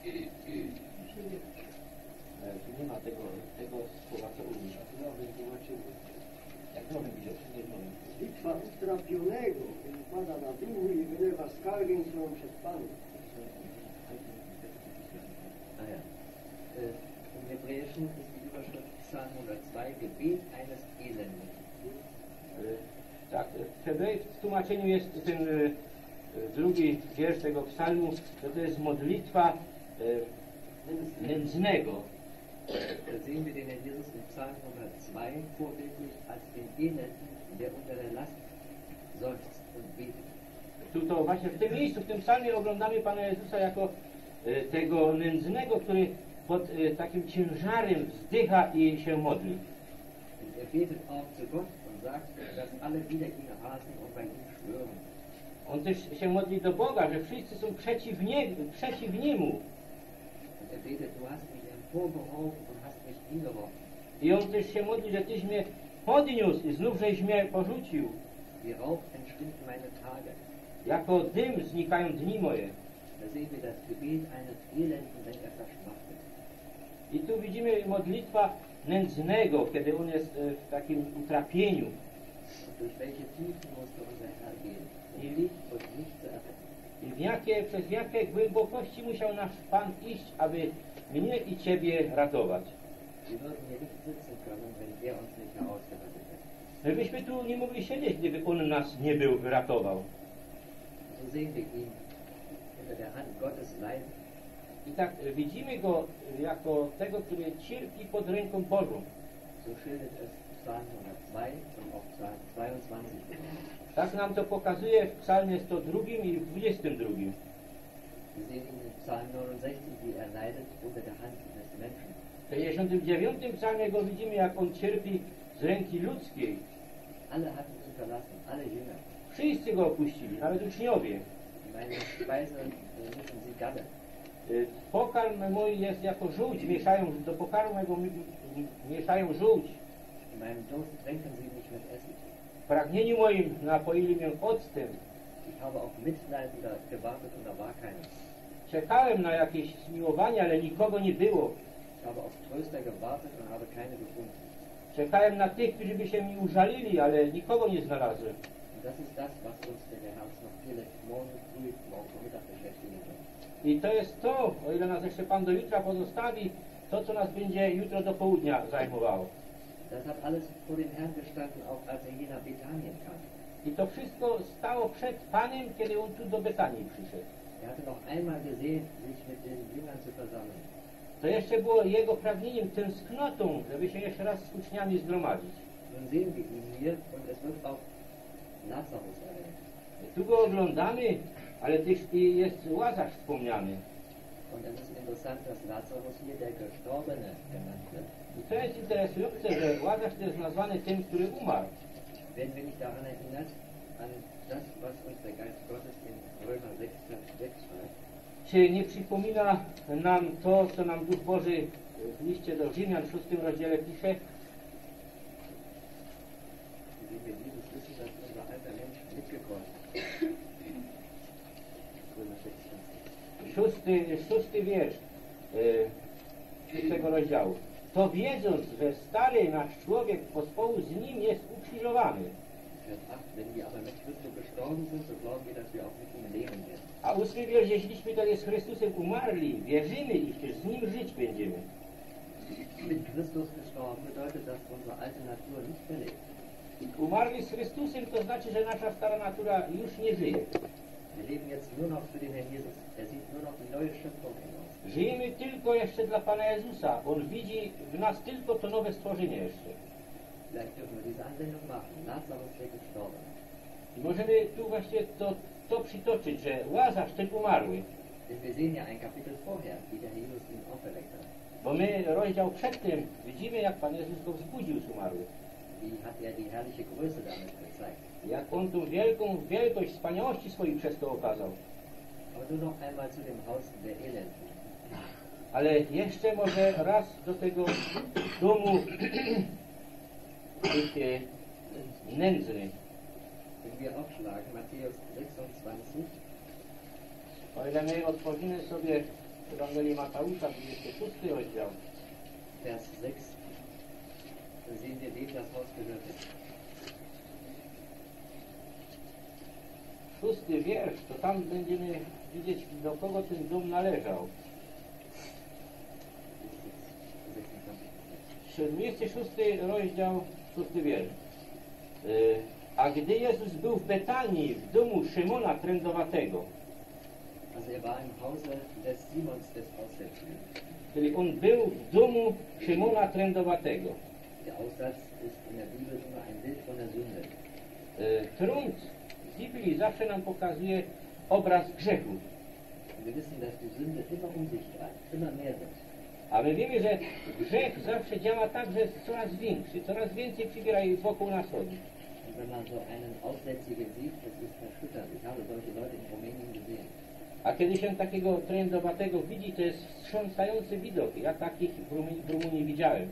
E, Tu nie ma tego, tego słowa, co umiesz. A tu nowy tłumaczymy. Jak nowy widział, czy nie nowy? Bitwa utrapionego upada na duchu i wylewa Ah ja. Äh, Im Hebräischen ist die Überschrift Psalm 102, Gebet eines Elenden. E, Tak, w hebrej- w tłumaczeniu jest ten e, e, drugi wiersz tego psalmu, że to jest modlitwa e, nędznego. Da sehen wir den Herrn Jesus im Psalm 102 vorbildlich als den Elenden, der unter der Last seufzt und betet. Tu to właśnie w tym miejscu, w tym psalmie oglądamy Pana Jezusa jako e, tego nędznego, który pod e, takim ciężarem wzdycha i się modli. Er. On też się modli do Boga, że wszyscy są przeciw, nie, przeciw Niemu. Er. I on też się modli, że Tyś mnie podniósł i znów żeś mnie porzucił. Wie Rauch entschwinden meine Tage. Jako dym znikają dni moje. I tu widzimy modlitwa nędznego, kiedy on jest e, w takim utrapieniu. I w jakie, przez jakie głębokości musiał nasz Pan iść, aby mnie i Ciebie ratować. My byśmy tu nie mogli siedzieć, gdyby On nas nie był wyratował. Sehen wir ihn unter der Hand Gottes leiden. I tak e, widzimy Go e, jako tego, który cierpi pod ręką Bożą. So schildert es Psalm 102 und auch Psalm 22. Tak nam to pokazuje w psalmie 102 i w 22. Wir sehen in Psalm 69, wie er leidet unter der Hand des Menschen. W 69 psalmie Go widzimy, jak On cierpi z ręki ludzkiej. Alle hatten ihn verlassen, alle Jünger. Wszyscy Go opuścili, nawet uczniowie. Y, Pokarm mój jest jako żółć, mieszają, do pokarmu mego mi- mi- mieszają żółć. W pragnieniu moim napoili mnie octem. Czekałem na jakieś zmiłowanie, ale nikogo nie było. Czekałem na tych, którzy by się mi użalili, ale nikogo nie znalazłem. Das ist das, was uns der noch vielleicht morgen früh, morgen Mittag beschäftigen wird. I to jest to, o ile nas jeszcze Pan do jutra pozostawi, to co nas będzie jutro do południa zajmowało. Das hat alles vor dem Herrn gestanden, auch als er hier nach Bethanien kam. I to wszystko stało przed Panem, kiedy On tu do Betanii przyszedł. Er hatte noch einmal gesehen, sich mit den Jüngern zu versammeln. To jeszcze było Jego pragnieniem, tęsknotą, żeby się jeszcze raz z uczniami zgromadzić. Nun sehen wir ihn hier und es wird auch Lazarus erwähnt. Tu go oglądamy, ale też jest Łazarz wspomniany. I to jest interesujące, że Łazarz to jest nazwany tym, który umarł. Werden wir nicht daran erinnert, an das, was uns der Geist Gottes in Römer 6, Vers 6 schreibt? Czy nie przypomina nam to, co nam Duch Boży w liście do Rzymian w szóstym rozdziale pisze? Wie wir dieses wissen, dass unser alter Mensch mitgekommen ist. Römer 6, Vers 6. Szósty, szósty wiersz e, szóstego rozdziału. To wiedząc, że stary nasz człowiek pospołu z nim jest ukrzyżowany, Vers 8. Wenn wir aber mit Christus gestorben sind, so glauben wir, dass wir auch mit ihm leben werden. a ósmy wiersz, jeśliśmy tedy z Chrystusem umarli, wierzymy, iż z nim żyć będziemy. Umarli z Chrystusem to znaczy, że nasza stara natura już nie żyje. Er. Żyjemy tylko jeszcze dla Pana Jezusa. On widzi w nas tylko to nowe stworzenie jeszcze. I możemy tu właśnie to, to przytoczyć, że Łazarz ten umarły. Bo my rozdział przedtem widzimy, jak Pan Jezus go wzbudził z umarłych. Wie hat er die herrliche Größe damit gezeigt. Jak On tą wielką wielkość wspaniałości swojej przez to okazał. Dem. Ale jeszcze może raz do tego domu tych e, nędznych. Wenn wir aufschlagen, Matthäus 26, O ile my otworzymy sobie Ewangelię Mateusza, 26 rozdział, Vers 6, dann sehen wir, wem das Haus gehörte. Szósty wiersz, to tam będziemy widzieć, do kogo ten dom należał. 26 rozdział, szósty wiersz. Y, A gdy Jezus był w Betanii, w domu Szymona Trędowatego, czyli on był w domu Szymona Trędowatego. Der Aussatz ist in der Bibel immer ein Bild von der Sünde. Y, Trąd z Biblii zawsze nam pokazuje obraz grzechu. A my wiemy, że grzech zawsze działa tak, że jest coraz większy, coraz więcej przybiera i wokół nas chodzi. A kiedy się takiego trędowatego widzi, to jest wstrząsający widok. Ja takich w Rumunii, widziałem.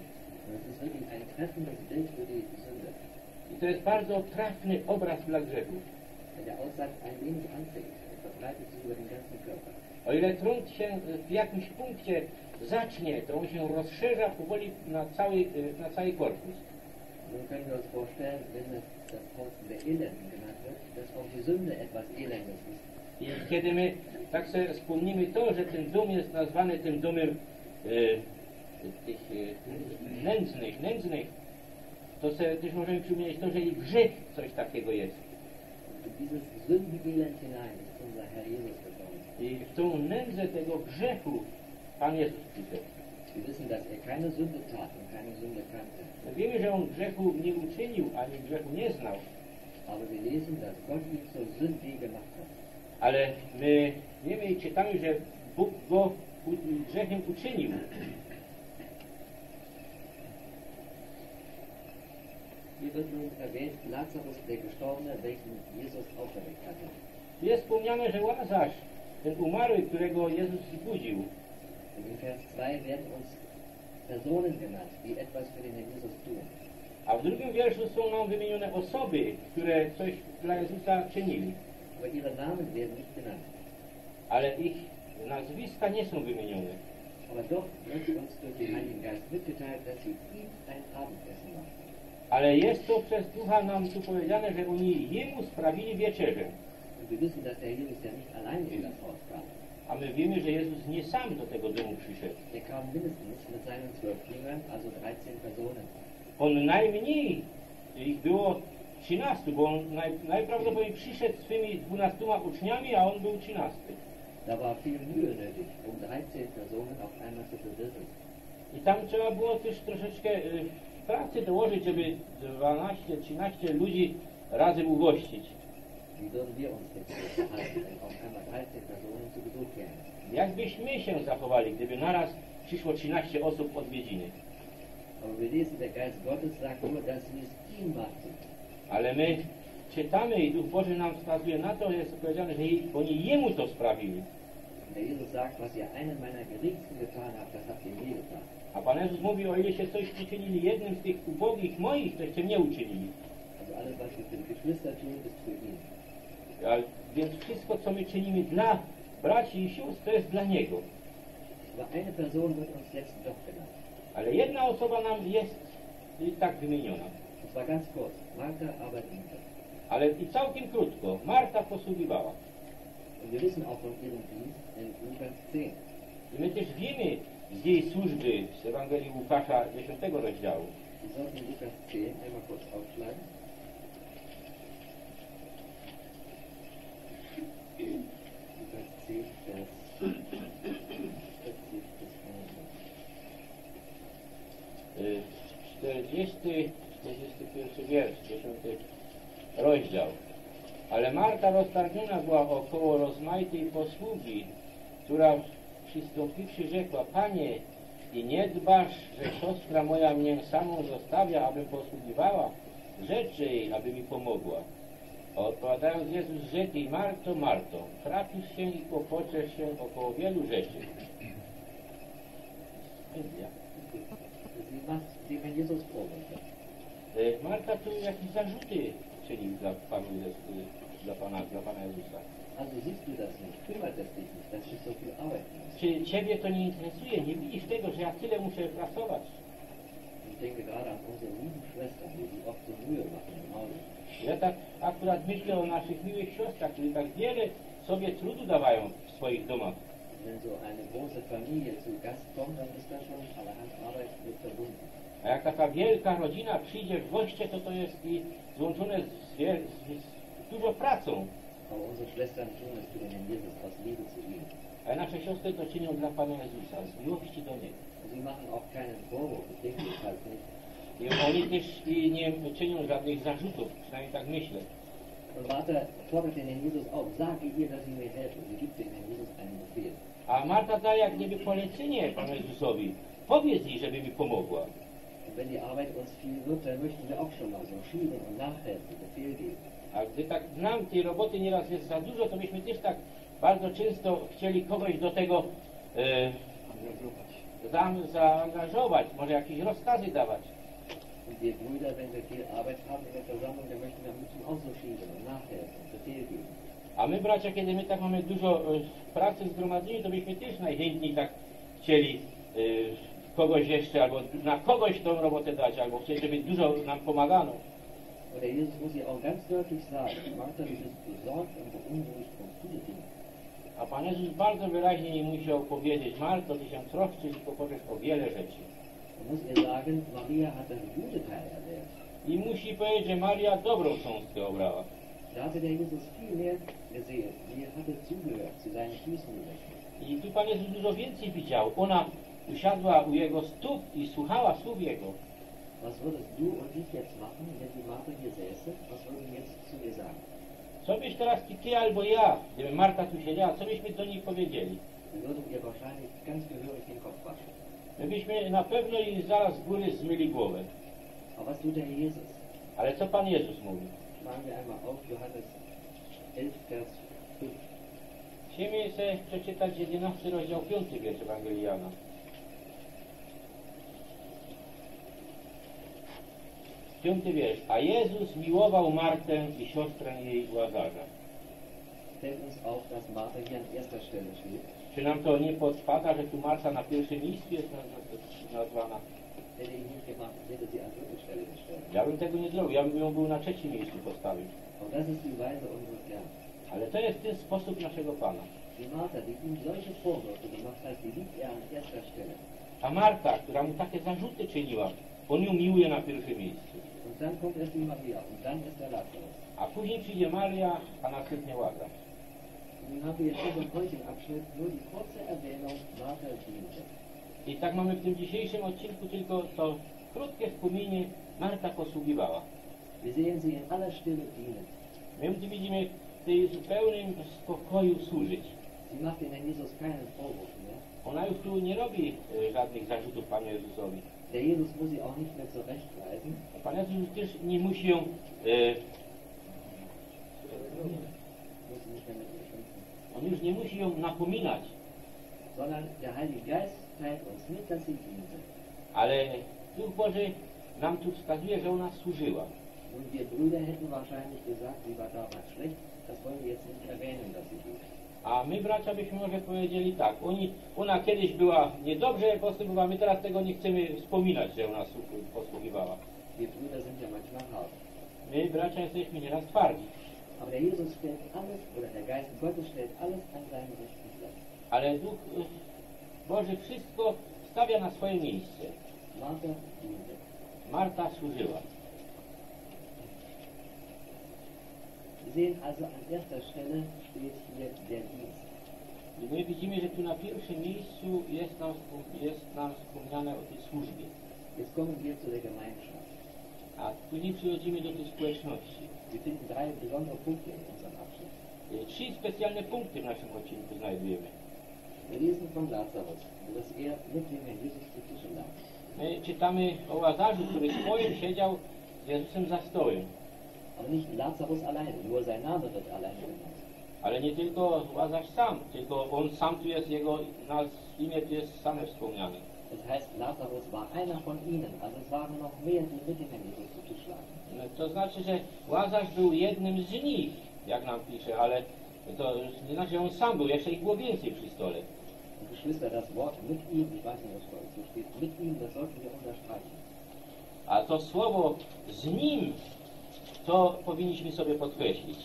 I to jest bardzo trafny obraz dla grzechu. Der Aussatz ein wenig anfängt, verbreitet sich über den ganzen Körper. O ile trąd się w jakimś punkcie zacznie, to on się rozszerza powoli na cały, y, na cały korpus. Nun können wir uns vorstellen, wenn das, der genannt wird, dass auch die Sünde etwas Elendes ist. I kiedy my tak sobie wspomnimy to, że ten dom jest nazwany tym domem e, tych e, nędznych, nędznych, to sobie też możemy przypomnieć to, że i grzech coś takiego jest. Und in dieses Sündenelend hinein ist unser Herr Jesus gekommen. I w tą nędzę tego grzechu Pan Jezus przyszedł. Wir wissen, dass er keine Sünde tat und keine Sünde kannte. Wiemy, że On grzechu nie uczynił, ani grzechu nie znał, Aber wir lesen, dass Gott ihn zur Sünde gemacht hat. ale my wiemy i czytamy, że Bóg go grzechem uczynił. Hier wird nun erwähnt Lazarus, der Gestorbene, welchen Jesus auferweckt hatte. Jest wspomniane, że Łazarz, ten umarły, którego Jezus zbudził, in Vers 2 werden uns Personen genannt, die etwas für den Herrn Jesus tun. A w drugim wierszu są nam wymienione osoby, które coś dla Jezusa czynili, Aber ihre Namen werden nicht genannt. ale ich nazwiska nie są wymienione. Aber doch wird uns durch den Heiligen Geist mitgeteilt, dass sie ihm ein Abendessen. Ale jest to przez Ducha nam tu powiedziane, że oni Jemu sprawili wieczerzę. A my wiemy, że Jezus nie sam do tego domu przyszedł. Kam mindestens mit seinen zwölf Jüngern, also 13 Personen. On najmniej ich było 13, bo on naj, najprawdopodobniej przyszedł z swymi 12 uczniami, a on był 13. Da war viel Mühe nötig, um 13 Personen auf einmal zu bewirten. I tam trzeba było też troszeczkę y, pracy dołożyć, żeby 12-13 ludzi razem ugościć. Wie würden wir uns jetzt verhalten, wenn auf einmal 13 Personen zu Besuch kämen? Jak byśmy się zachowali, gdyby naraz przyszło 13 osób odwiedziny? Ale my czytamy i Duch Boży nam wskazuje na to, jest powiedziane, że oni Jemu to sprawili. Jesus sagt, was ihr einen meiner Geringsten getan habt, das habt ihr mir getan. A Pan Jezus mówi, o ile się coś przyczynili jednym z tych ubogich moich, toście mnie uczynili. Also alles, was wir für die Geschwister tun, ist für ihn. A więc wszystko, co my czynimy dla braci i sióstr, to jest dla Niego. Ale jedna osoba nam jest i tak wymieniona. Ale i całkiem krótko, Marta posługiwała. Und wir wissen auch von ihrem Dienst in Lukas 10. I my też wiemy z jej służby z Ewangelii Łukasza 10 rozdziału. Wir sollten Lukas 10 einmal kurz aufschlagen. Lukas 10, Vers 40 bis 51. Y, 40, 41 wiersz, 10 rozdział. Ale Marta roztargniona była około rozmaitej posługi, która przystąpiwszy rzekła, Panie, i nie dbasz, że siostra moja mnie samą zostawia, abym posługiwała? Rzecz jej, aby mi pomogła. A Odpowiadając Jezus rzekł jej, Marto, Marto, trafisz się i kłopoczesz się około wielu rzeczy. Jesus Vorwürfe. E, Marta tu jakieś zarzuty czynił dla, dla, Pana, dla Pana Jezusa. Czy Ciebie to nie interesuje? Nie widzisz tego, że ja tyle muszę pracować? Ja tak akurat myślę o naszych miłych siostrach, które tak wiele sobie trudu dawają w swoich domach. A jak taka wielka rodzina przyjdzie w goście, to to jest i złączone z, z, z dużo pracą. Aber unsere Schwestern tun es für den Jesus aus Liebe zu ihm. A nasze siostry to czynią dla Pana Jezusa, z miłości do Niego. Sie machen auch keinen Vorwurf, ich denke jedenfalls nicht. I oni też i nie czynią żadnych zarzutów, przynajmniej tak myślę. Und Martha fordert den Herrn Jesus auf, sage ihr, dass sie mir helfen. Sie gibt dem Herrn Jesus einen Befehl. A Marta daje jak gdyby polecenie Panu Jezusowi. Powiedz jej, żeby mi pomogła. Und wenn die Arbeit uns viel wird, dann möchten wir auch schon mal so schieben und nachhelfen, Befehl geben. A gdy tak nam tej roboty nieraz jest za dużo, to byśmy też tak bardzo często chcieli kogoś do tego e, zam- zaangażować, może jakieś rozkazy dawać. Und wir Brüder, wenn wir viel Arbeit haben in der Versammlung, dann möchten wir am liebsten auch so schieben und nachhelfen und Befehl geben. A my bracia, kiedy my tak mamy dużo e, pracy w zgromadzeniu, to byśmy też najchętniej tak chcieli e, kogoś jeszcze, albo na kogoś tą robotę dać, albo chcieli, żeby dużo nam pomagano. Der Jesus muss ihr auch ganz deutlich sagen, Martha, du bist besorgt und beunruhigt um viele Dinge. A Pan Jezus bardzo wyraźnie jej musiał powiedzieć, Marto, ty się troszczysz i pokorzysz o wiele rzeczy. Er muss ihr sagen, Maria hat das gute Teil erwählt. I musi powiedzieć, że Maria dobrą cząstkę obrała. Da hatte der Jesus viel mehr gesehen. Sie hatte zugehört, zu seinen Füßen gerechnet. I tu Pan Jezus dużo więcej widział. Ona usiadła u Jego stóp i słuchała słów Jego. Was würdest du und ich jetzt machen, wenn die Martha hier säße? Was würden wir jetzt zu ihr sagen? Co byś teraz ty, ty albo ja, gdyby Marta tu siedziała, co byśmy do niej powiedzieli? My byśmy na pewno jej zaraz z góry zmyli głowę. Ale co Pan Jezus mówi? Schlagen wir einmal auf Johannes 11, Vers 5. Siemię sobie przeczytać 11 rozdział 5 wiersz Ewangelii Jana. Piąty wiersz. A Jezus miłował Martę i siostrę jej Łazarza. Fällt uns auf, dass Martha hier an erster Stelle steht. Czy nam to nie podpada, że tu Marta na pierwszym miejscu jest naz- nazwana? Ja bym tego nie zrobił, ja bym ją był na trzecim miejscu postawił. Ale to jest ten sposób naszego Pana. Erster Stelle. A Marta, która mu takie zarzuty czyniła, on ją miłuje na pierwszym miejscu. Die Maria der Lazarus. A później przyjdzie Maria, a następnie Łazarz. Nun haben wir jetzt hier im heutigen Abschnitt nur die kurze Erwähnung Martha diente. I tak mamy w tym dzisiejszym odcinku tylko to krótkie wspomnienie Marta posługiwała. Wir sehen sie in aller Stille dienen. My widzimy w tej zupełnym spokoju służyć. Sie macht den Herrn Jesus keinen Vorwurf mehr. Ona już tu nie robi e, żadnych zarzutów Panu Jezusowi. Der Jesus muss sie auch nicht mehr zurechtweisen. Pan Jezus też nie musi ją e, on już nie musi ją napominać, Sondern der Heilige Geist teilt uns mit, dass sie diente. ale Duch Boży nam tu wskazuje, że ona służyła. Und wir Brüder hätten wahrscheinlich gesagt, sie war damals schlecht, das wollen wir jetzt nicht erwähnen, dass sie diente. A my bracia byśmy może powiedzieli tak, oni, ona kiedyś była niedobrze postępowała, my teraz tego nie chcemy wspominać, że ona słu- posługiwała. My bracia jesteśmy nieraz twardzi, Aber der Jesus stellt alles, oder der Geist Gottes stellt alles an seinen rechten Platz. ale Duch e, Boży wszystko stawia na swoje miejsce. Marta służyła. Wir sehen also an erster Stelle I my widzimy, że tu na pierwszym miejscu jest nam, jest nam wspomniane o tej służbie. Jetzt kommen wir zu der Gemeinschaft. A później przychodzimy do tej społeczności. Wir finden drei besondere Punkte in unserem Abschnitt. Trzy specjalne punkty w naszym odcinku znajdujemy. Wir lesen von Lazarus, dass er mit dem Herrn Jesus zu Tische lag. My czytamy o Łazarzu, który swoim siedział z Jezusem za stołem. Aber nicht Lazarus alleine, nur sein Name wird alleine genannt. Ale nie tylko Łazarz sam, tylko on sam tu jest, jego nas, imię tu jest same wspomniane. Das heißt, Lazarus war einer von ihnen, also es waren noch mehr, die mit dem Herrn Jesus. No, To znaczy, że Łazarz był jednym z nich, jak nam pisze, ale to nie znaczy, że on sam był, jeszcze ich było więcej przy stole. Geschwister, das Wort mit ihm, ich weiß nicht, was bei uns steht, mit ihm, das sollten wir unterstreichen. A to słowo z nim, to powinniśmy sobie podkreślić.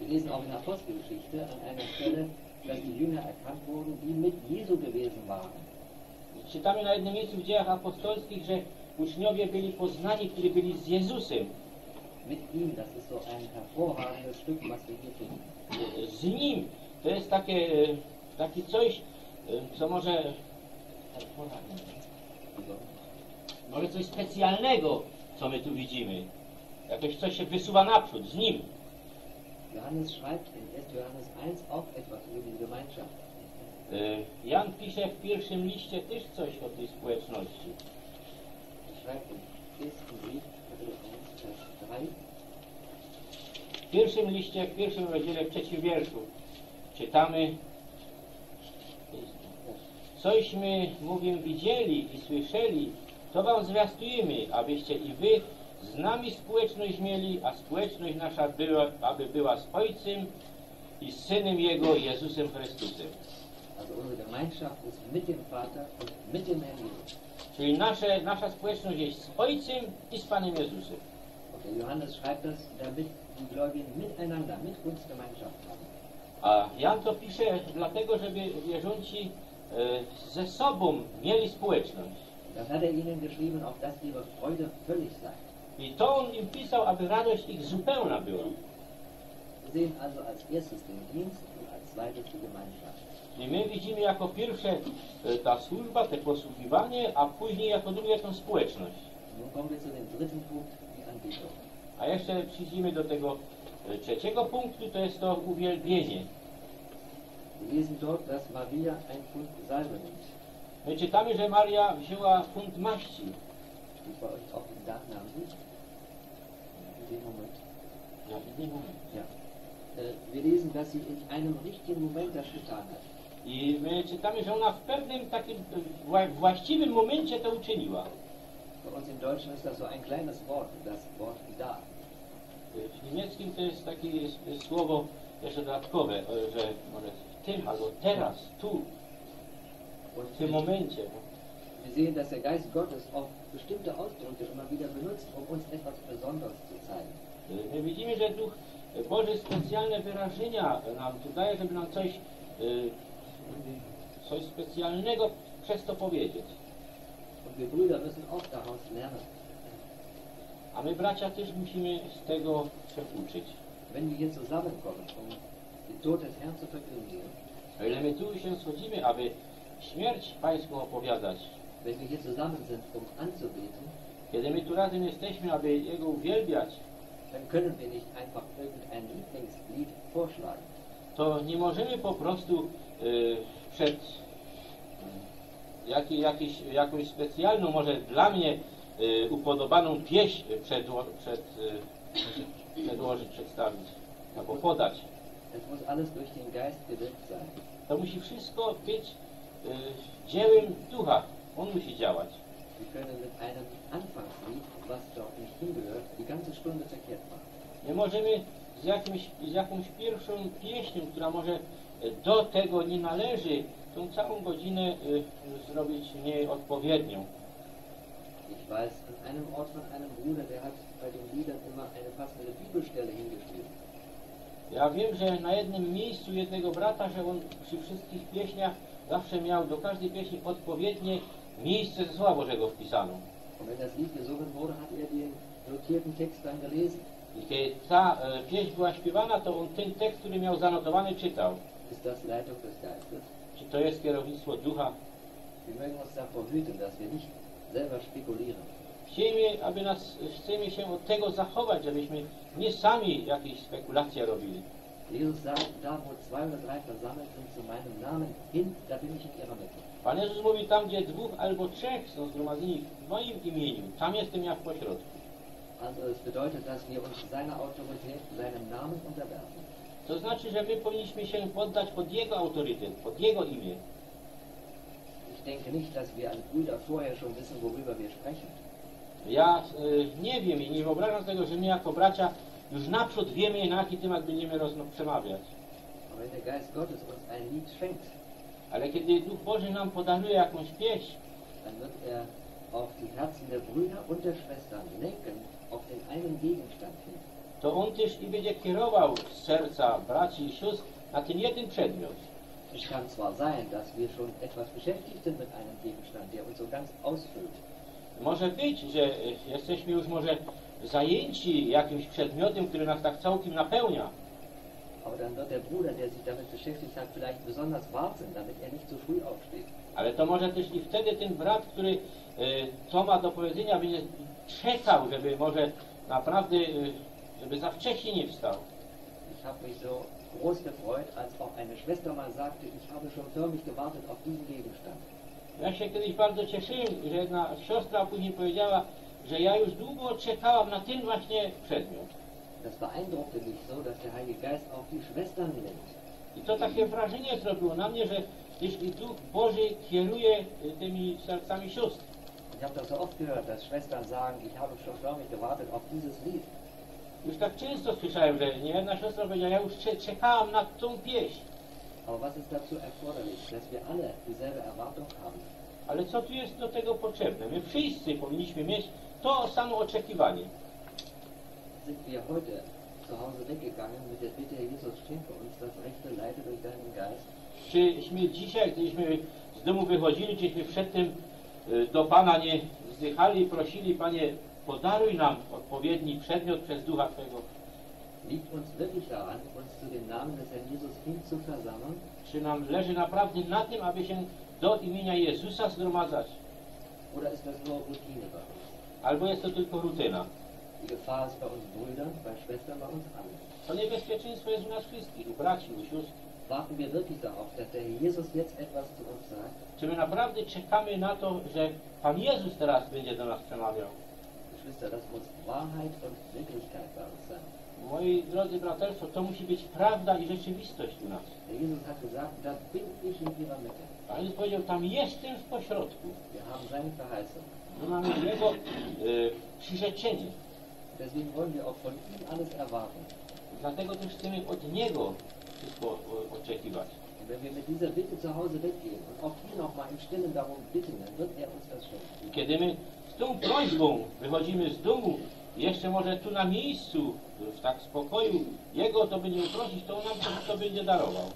Wir lesen auch in der Apostelgeschichte an einer Stelle, dass die Jünger erkannt wurden, die mit Jesu gewesen waren. Czytamy na jednym miejscu w dziejach apostolskich, że uczniowie byli poznani, którzy byli z Jezusem. Mit ihm, das ist so ein hervorragendes Stück, was wir hier finden. Z nim. To jest takie, e, taki coś, e, co może może coś specjalnego, co my tu widzimy. Jakoś coś się wysuwa naprzód, z nim. Johannes schreibt in 1. Johannes 1 auch etwas über die Gemeinschaft. E, Jan pisze w pierwszym liście też coś o tej społeczności. Er schreibt im ersten Brief, Kapitel 1, Vers 3, W pierwszym liście, w pierwszym rozdziale, w trzecim wierszu czytamy Cośmy, mówię, widzieli i słyszeli, to wam zwiastujemy, abyście i wy z nami społeczność mieli, a społeczność nasza była, aby była z Ojcem i z Synem Jego, Jezusem Chrystusem. Czyli nasze, nasza społeczność jest z Ojcem i z Panem Jezusem. Johannes schreibt das, damit die Gläubigen miteinander, mit uns Gemeinschaft haben. A Jan to pisze dlatego, żeby wierzący e, ze sobą mieli społeczność. Das hat er ihnen geschrieben, auf dass ihre Freude völlig sei. I to on im pisał, aby radość ich zupełna była. Wir sehen also als erstes den Dienst und als zweites die Gemeinschaft. I my widzimy jako pierwsze e, ta służba, te posługiwanie, a później jako drugie tą społeczność. Punkt. A jeszcze przyjdziemy do tego e, trzeciego punktu, to jest to uwielbienie. My czytamy, że Maria wzięła funt maści. Im Nachnamen nicht? In dem Moment. Ja. Ja. Äh, Wir lesen, dass sie in einem richtigen Moment das getan hat. I my czytamy, że ona w pewnym takim e, wła- właściwym momencie to uczyniła. Bei uns im Deutschen ist das so ein kleines Wort, das Wort da. W niemieckim to jest takie jest, słowo jeszcze dodatkowe, e, że może w tym albo teraz, tu, w tym momencie. Wir sehen, dass der Geist Gottes auch bestimmte Ausdrücke immer wieder benutzt, um uns etwas Besonderes zu zeigen. E, My widzimy, że Duch Boży specjalne wyrażenia nam tu daje, żeby nam coś, e, coś specjalnego przez to powiedzieć. Und wir Brüder müssen auch daraus lernen. A my bracia też musimy z tego się uczyć. Wenn wir hier zusammenkommen, um den Tod des Herrn zu verkündigen, O ile my tu się schodzimy, aby śmierć Pańską opowiadać, kiedy my tu razem jesteśmy, aby Jego uwielbiać, dann können wir nicht einfach irgendein Lieblingslied vorschlagen. to nie możemy po prostu y, przed jaki, jakiś, jakąś specjalną, może dla mnie y, upodobaną pieśń przedło, przed, y, przedłożyć, przedstawić albo podać. To musi wszystko być y, dziełem ducha. On musi działać. Nie możemy z, jakimś, z jakąś pierwszą pieśnią, która może y, do tego nie należy, tą całą godzinę y, zrobić nieodpowiednią. Ich weiß an einem Ort von einem Bruder, der hat bei den Liedern immer eine passende Bibelstelle hingeschrieben. Ja wiem, że na jednym miejscu jednego brata, że on przy wszystkich pieśniach zawsze miał do każdej pieśni odpowiednie miejsce Słowa Bożego hat er. I kiedy ta e, pieśń była śpiewana, to on ten tekst, który miał zanotowany, czytał. Ist das Leitung des Geistes? Czy to jest kierownictwo ducha? Chcieliśmy, aby nas, chcemy się od tego zachować, żebyśmy nie sami jakieś spekulacje robili. Jesus sagt, da wo zwei oder drei versammelt sind zu meinem Namen, hin, da bin ich in ihrer Mitte. Pan Jezus mówi, tam gdzie dwóch albo trzech są zgromadzeni w moim imieniu, tam jestem ja w pośrodku. Also es bedeutet, dass wir uns seiner Autorität, seinem Namen unterwerfen. To znaczy, że my powinniśmy się poddać pod Jego autorytet, pod Jego imię. Ich denke nicht, dass wir als Brüder vorher schon wissen, worüber wir sprechen. Ja y, nie wiem i nie wyobrażam tego, że my jako bracia już naprzód wiemy, na jaki temat będziemy przemawiać. Aber wenn der Geist Gottes uns ein Lied schenkt, Ale kiedy Duch Boży nam podaruje jakąś pieśń, dann wird er auf die Herzen der Brüder und der Schwestern lenken, auf den einen Gegenstand hin. to On też i będzie kierował serca braci i sióstr na ten jeden przedmiot. Es kann zwar sein, dass wir schon etwas beschäftigt sind mit einem Gegenstand, der uns so ganz ausfüllt, Może być, że y, jesteśmy już może zajęci jakimś przedmiotem, który nas tak całkiem napełnia, aber dann wird der Bruder, der sich damit beschäftigt hat, vielleicht besonders warten, damit er nicht zu früh aufsteht. ale to może też i wtedy ten brat, który y, to ma do powiedzenia, będzie czekał, żeby może naprawdę, y, żeby za wcześnie nie wstał. Ich habe mich so groß gefreut, als auch eine Schwester mal sagte, ich habe schon förmlich gewartet auf diesen Gegenstand. Ja się kiedyś bardzo cieszyłem, że jedna siostra później powiedziała, że ja już długo czekałam na ten właśnie przedmiot. Das beeindruckte mich so, dass der Heilige Geist auch die Schwestern lenkt. I to takie wrażenie zrobiło na mnie, że jeśli Duch Boży kieruje y, tymi sercami sióstr, Ich habe das so oft gehört, dass Schwestern sagen, ich habe schon förmlich gewartet auf dieses Lied. już tak często słyszałem, że niejedna siostra powiedziała, ja już cze- czekałam na tą pieśń. Aber was ist dazu erforderlich? Dass wir alle dieselbe Erwartung haben. Ale co tu jest do tego potrzebne? My wszyscy powinniśmy mieć to samo oczekiwanie. Sind wir heute zu Hause weggegangen mit der Bitte, Jesus schenke uns das Rechte, leite durch deinen Geist? Czyśmy dzisiaj, gdyśmy z domu wychodzili, czyśmy przedtem y, do Pana nie wzdychali i prosili, Panie, podaruj nam odpowiedni przedmiot przez Ducha Twego. Liegt uns wirklich daran, uns zu dem Namen des Herrn Jesus hin zu versammeln? Czy nam leży naprawdę na tym, aby się do imienia Jezusa zgromadzać? Oder ist das nur Routine bei uns? Albo jest to tylko rutyna? Die Gefahr ist bei uns Brüdern, bei Schwestern, bei uns allen. To niebezpieczeństwo jest u nas wszystkich, u braci, u sióstr. Warten wir wirklich darauf, dass der Herr Jesus jetzt etwas zu uns sagt? Czy my naprawdę czekamy na to, że Pan Jezus teraz będzie do nas przemawiał? Geschwister, das muss Wahrheit und Wirklichkeit bei uns sein. Moi drodzy braterstwo, to musi być prawda i rzeczywistość u nas. Der Jesus hat gesagt, da bin ich in ihrer Mitte. Pan Jezus powiedział, tam jestem w pośrodku. Wir haben seine Verheißung. My mamy Jego y, przyrzeczenie. Deswegen wollen wir auch von ihm alles erwarten. Dlatego też chcemy od Niego wszystko o, oczekiwać. Und wenn wir mit dieser Bitte zu Hause weggehen und auch hier nochmal im Stillen darum bitten, dann wird er uns das schenken. I kiedy my z tą prośbą wychodzimy z domu, jeszcze może tu na miejscu, w tak spokoju, Jego to będziemy prosić, to On nam to, to będzie darował.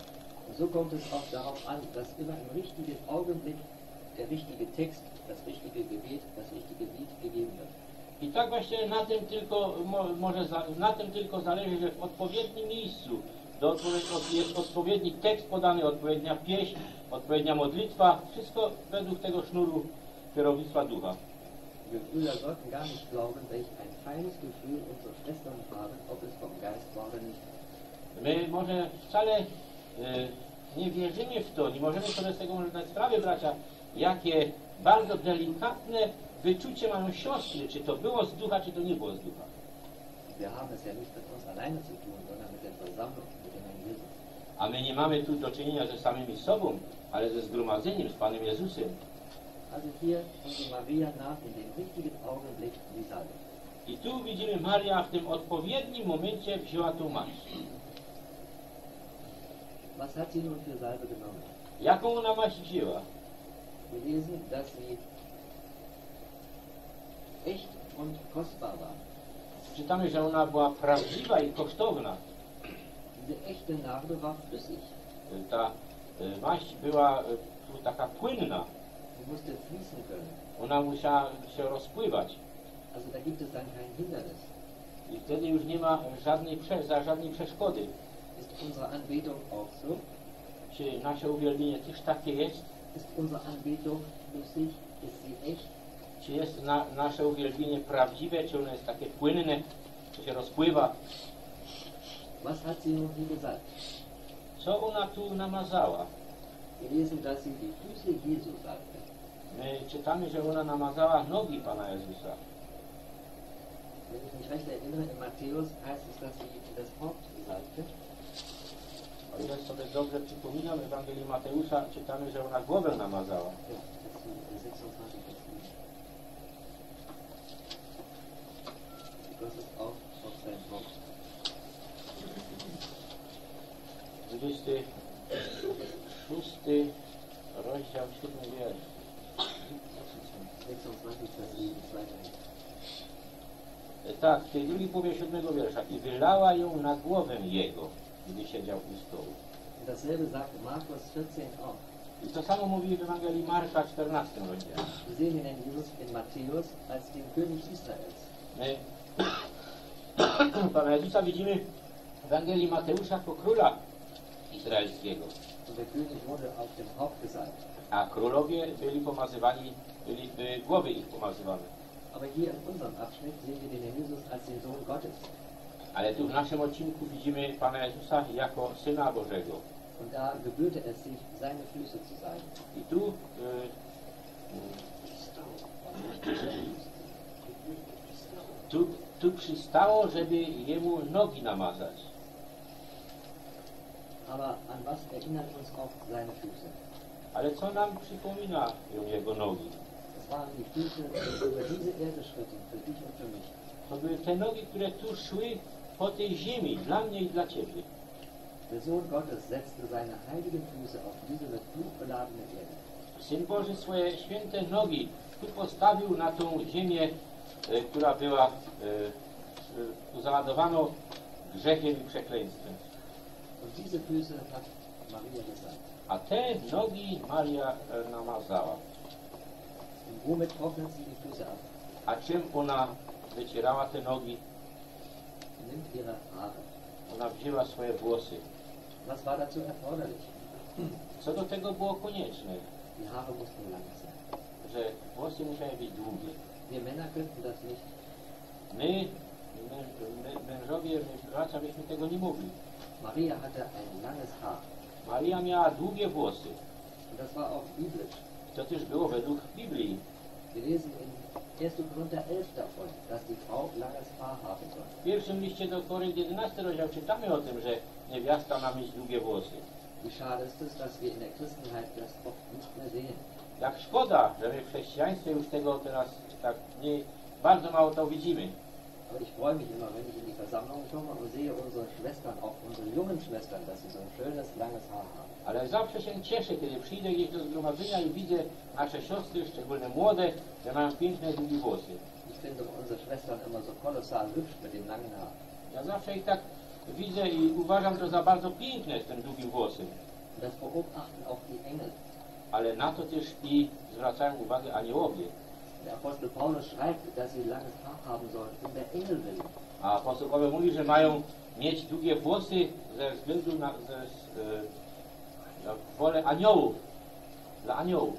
So kommt es auch darauf an, dass immer im richtigen Augenblick der richtige Text, das richtige Gebet, das richtige Lied gegeben wird. I tak właśnie na tym tylko, mo, może na tym tylko zależy, że w odpowiednim miejscu do jest odpowiedni tekst podany, odpowiednia pieśń, odpowiednia modlitwa, wszystko według tego sznuru kierownictwa ducha. Wir Brüder sollten gar nicht glauben, welch ein feines Gefühl unsere Schwestern haben, ob es vom Geist war oder nicht. My może wcale e, nie wierzymy w to, nie możemy sobie z tego może zdać sprawy, bracia, jakie bardzo delikatne wyczucie mają siostry, czy to było z ducha, czy to nie było z ducha. A my nie mamy tu do czynienia ze samymi sobą, ale ze zgromadzeniem, z Panem Jezusem. I tu widzimy, Maria w tym odpowiednim momencie wzięła tą maść. Was hat sie nun für Salbe genommen? Jaką ona maść wzięła? Wir lesen, dass sie echt und kostbar war. Czytamy, że ona była prawdziwa i kosztowna. Ta e, maść była e, taka płynna. Ona musiała się rozpływać. Also da gibt es dann kein Hindernis. I wtedy już nie ma żadnej, za żadnej przeszkody. Ist unsere Anbetung auch so? Czy nasze uwielbienie też takie jest? Ist unsere Anbetung flüssig? Ist sie echt? Czy jest na, nasze uwielbienie prawdziwe, czy ono jest takie płynne, czy się rozpływa? Was hat sie nun hier gesagt? Co ona tu namazała? Wir lesen, dass sie die Füße Jesu salbte. My czytamy, że ona namazała nogi Pana Jezusa. Wenn ich mich recht erinnere, in Matthäus heißt es, dass sie das Haupt salbte. O ile sobie dobrze przypominam, w Ewangelii Mateusza czytamy, że ona głowę namazała. Ja, das ist 26 Vers 7. Das ist auch Haupt. 26 rozdział 7 wiersz. 26 Vers 7 ist weiterhin. Tak, w tej drugiej połowie siódmego wiersza. I wylała ją na głowę jego, gdy siedział u stołu. Und dasselbe sagt Markus 14 auch. I to samo mówi w Ewangelii Marka 14 rozdziale. Wir sehen Herrn Jesus in Matthäus als den König Israels. My (clears throat) Pana Jezusa widzimy w Ewangelii Mateusza jako króla izraelskiego. A królowie byli pomazywani, byli, by głowy ich pomazywane. Ale tu w naszym odcinku widzimy Pana Jezusa jako Syna Bożego. I tu, y, tu, tu przystało, żeby jemu nogi namazać. Aber an was erinnern uns auch seine Füße? Ale co nam przypominają jego nogi? Es waren die Füße, die über diese Erde schritten, für dich und für mich. To były te nogi, które tu szły po tej ziemi, dla mnie i dla Ciebie. Der Sohn Gottes setzte seine heiligen Füße auf diese mit Blut beladene Erde. Syn Boży swoje święte nogi tu postawił na tą ziemię, która była e, e, załadowaną grzechem i przekleństwem. A te nogi Maria e, namazała. A czym ona wycierała te nogi? Ona wzięła swoje włosy. Co do tego było konieczne? Że włosy musiały być długie. Wir Männer könnten das nicht. My, mę- my mężowie, my bracia, byśmy tego nie mogli. Maria hatte ein langes Haar. Maria miała długie włosy. Das war auch biblisch. To też było według Biblii. Wir lesen in 1. Korinther 11 davon, dass die Frau langes Haar haben soll. W pierwszym liście do Korynt 11 rozdział czytamy o tym, że niewiasta ma mieć długie włosy. Wie schade ist es, dass wir in der Christenheit das oft nicht mehr sehen. Jak szkoda, że my w chrześcijaństwie już tego teraz tak nie, bardzo mało to widzimy. Aber ich freue mich immer, wenn ich in die Versammlung komme und sehe unsere Schwestern, auch unsere jungen Schwestern, dass sie so ein schönes, langes Haar haben. Ale zawsze się cieszę, kiedy przyjdę gdzieś do zgromadzenia i widzę nasze siostry, szczególnie młode, że mają piękne, długie włosy. Ich finde unsere Schwestern immer so kolossal hübsch mit den langen Haaren. Ja zawsze ich tak widzę i uważam to za bardzo piękne z tym długim włosem. Das beobachten auch die Engel. Ale na to też i zwracają uwagę aniołowie. Der Apostel Paulus schreibt, dass sie langes Haar haben sollen, um der Engel willen. A apostoł Paweł mówi, że mają mieć długie włosy ze względu na ze, e, na wolę aniołów. Dla aniołów.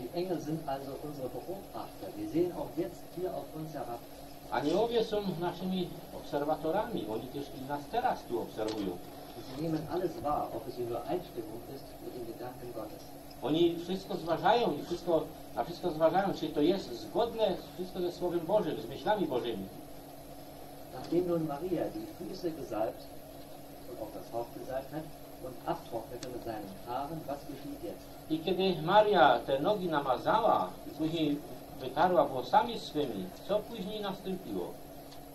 Die Engel sind also unsere Beobachter. Wir sehen auch jetzt hier auf uns herab. Aniołowie są naszymi obserwatorami. Oni też i nas teraz tu obserwują. Sie nehmen alles wahr, ob es in Übereinstimmung ist mit den Gedanken Gottes. Oni wszystko zważają i wszystko, na wszystko zważają, czy to jest zgodne wszystko ze Słowem Bożym, z myślami Bożymi. Nachdem nun Maria die Füße gesalbt und auch das Haupt gesalbt hat und abtrocknete mit seinen Haaren, was geschieht jetzt? I kiedy Maria te nogi namazała i później wytarła włosami swymi, co później nastąpiło?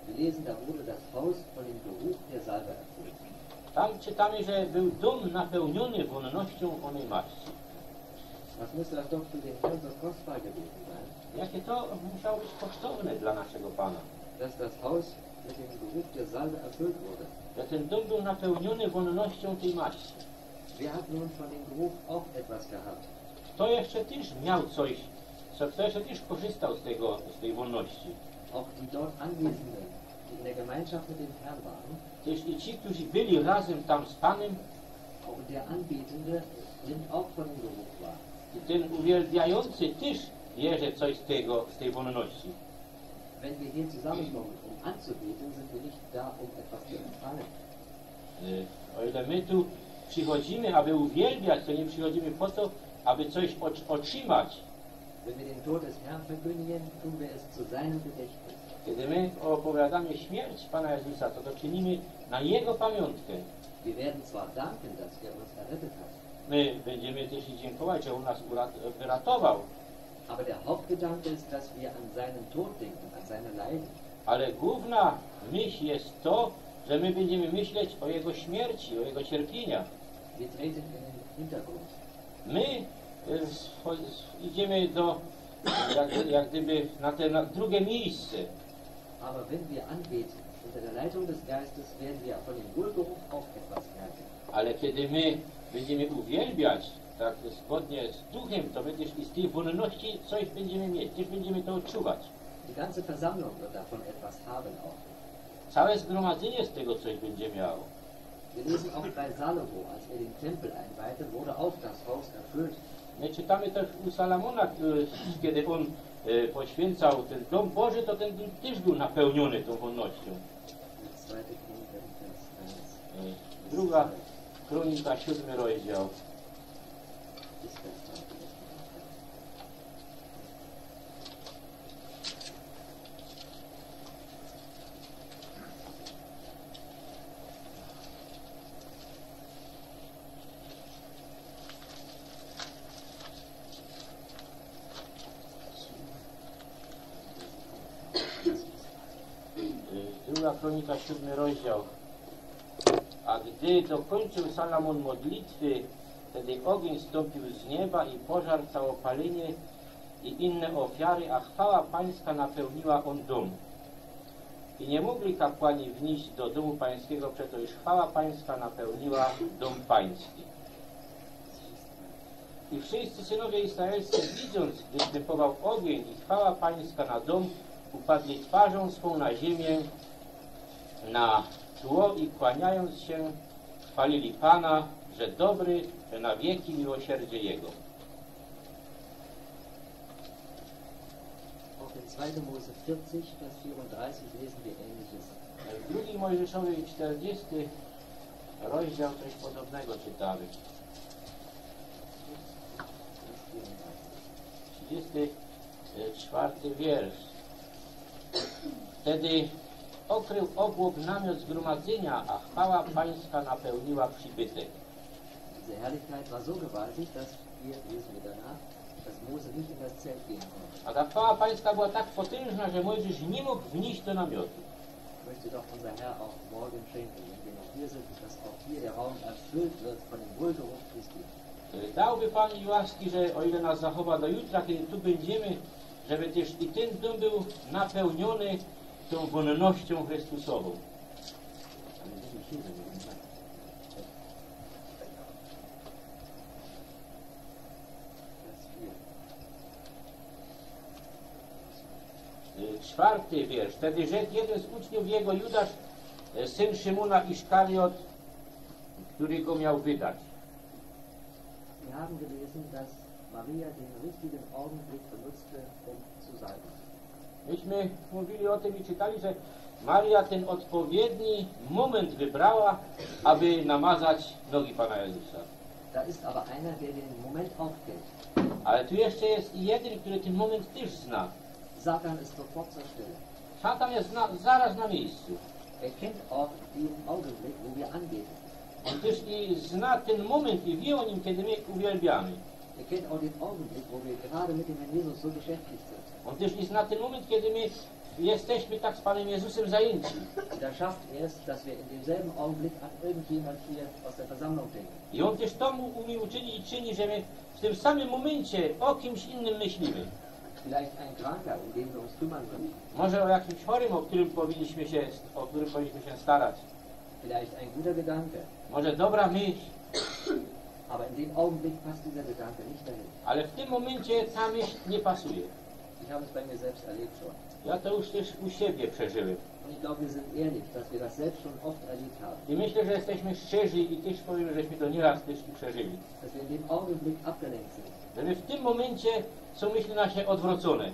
Wir lesen, da wurde das Haus von dem Geruch der Salbe erfüllt. Tam czytamy, że był dom napełniony wonnością onej maści. Jakie to musiało być kosztowne dla naszego Pana. dass das Haus mit dem Geruch der Salbe erfüllt wurde. Że ten dom był napełniony wonnością tej maści. Wer hat nun von dem Geruch auch etwas gehabt? Kto jeszcze też miał coś, co kto jeszcze też korzystał z, tego, z tej wolności. Auch die dort Anwesenden, die in der Gemeinschaft mit dem Herrn waren, Też i ci, którzy byli razem tam z Panem, auch der Anbetende nimmt auch von dem Geruch wahr. Ten uwielbiający też bierze coś z tego, z tej wolności. Wenn wir hier zusammenkommen, um anzubeten, sind wir nicht da, um etwas zu empfangen. O ile my tu przychodzimy, aby uwielbiać, to nie przychodzimy po to, aby coś otrz- otrzymać. Wenn wir den Tod des Herrn verkündigen, tun wir es zu seinem Gedächtnis. Kiedy my opowiadamy śmierć Pana Jezusa, to to czynimy na Jego pamiątkę. Wir werden zwar danken, dass er uns errettet hat, My będziemy też i dziękować, że On nas wyratował, aber der Hauptgedanke ist, dass wir an seinen Tod denken, an seine Leiden. ale główna myśl jest to, że my będziemy myśleć o Jego śmierci, o Jego cierpieniach. Wir treten in den Hintergrund. My s- idziemy do, jak, jak gdyby na te na drugie miejsce. Aber wenn wir anbeten, unter der Leitung des Geistes, werden wir von dem Wohlgeruch auch etwas merken. Ale kiedy my będziemy uwielbiać, tak zgodnie z duchem, to będziesz i z tej wolności coś będziemy mieć, też będziemy to odczuwać. Die ganze Versammlung wird davon etwas haben auch. Całe zgromadzenie z tego coś będzie miało. Wir lesen auch bei Salomo, als er den Tempel einweihte, wurde auch das Haus erfüllt. My czytamy też u Salamona, y, kiedy on y, poświęcał ten dom Boży, to ten dom też był napełniony tą wolnością. Zweite Chronik, Vers 1 Y, Druga Kronika, siódmy rozdział. Druga kronika, siódmy rozdział. A gdy dokończył Salomon modlitwy, wtedy ogień stąpił z nieba i pożar całopalenie i inne ofiary, a chwała pańska napełniła on dom. I nie mogli kapłani wnieść do domu pańskiego, przeto iż chwała pańska napełniła dom pański. I wszyscy synowie izraelscy, widząc, gdy wstępował ogień i chwała pańska na dom, upadli twarzą swą na ziemię, na tło i kłaniając się, chwalili Pana, że dobry, że na wieki miłosierdzie Jego. Auch in 2. Mose 40, Vers 34 lesen wir ähnliches. W drugiej Mojżeszowej 40 rozdział coś podobnego czytamy. 34 wiersz. Wtedy okrył obłok namiot zgromadzenia, a chwała pańska napełniła przybytek. Diese Herrlichkeit war so gewaltig, dass wir, lesen wir danach, dass Mose nicht in das Zelt gehen konnte. A ta chwała pańska była tak potężna, że Mojżesz nie mógł wnieść do namiotu. Möchte doch unser Herr auch morgen schenken, wenn wir hier sind, dass auch hier der Raum erfüllt wird von dem Wohlgeruch Christi. Dałby Pan i łaski, że o ile nas zachowa do jutra, kiedy tu będziemy, żeby też i ten dom był napełniony tą wonnością Chrystusową. Ale nicht hier sind wir nicht. Vers 4. Czwarty wiersz. Wtedy rzekł jeden z uczniów jego, Judasz, syn Szymona Iszkariot, który go miał wydać. Wir haben gelesen, dass Maria den richtigen Augenblick benutzte, um zu salben. Myśmy mówili o tym i czytali, że Maria ten odpowiedni moment wybrała, aby namazać nogi Pana Jezusa. Da ist aber einer, der den Moment auch kennt. Ale tu jeszcze jest jeden, który ten moment też zna. Satan ist sofort zur Stelle. Szatan jest na, zaraz na miejscu. Er kennt auch den Augenblick, wo wir anbeten. On też i zna ten moment i wie o nim, kiedy my uwielbiamy. Er kennt auch den Augenblick, wo wir gerade mit dem Herrn Jesus so beschäftigt sind. On też i zna ten moment, kiedy my jesteśmy tak z Panem Jezusem zajęci. Da schafft es, dass wir in demselben Augenblick an irgendjemand hier aus der Versammlung denken. I on też to mu umie uczynić i czyni, że my w tym samym momencie o kimś innym myślimy. Vielleicht ein Kranker, um den wir uns kümmern müssen. Może o jakimś chorym, o którym powinniśmy się, o którym powinniśmy się starać. Vielleicht ein guter Gedanke. Może dobra myśl, Aber in dem Augenblick passt dieser Gedanke nicht dahin. ale w tym momencie ta myśl nie pasuje. Ich habe es bei mir selbst erlebt schon. Ja to już też u siebie przeżyłem. Und ich glaube, wir sind ehrlich, dass wir das selbst schon oft erlebt haben. I myślę, że jesteśmy szczerzy i też powiem, żeśmy to nieraz też przeżyli. Dass wir in dem Augenblick abgelenkt sind. Że my w tym momencie są myśli nasze odwrócone.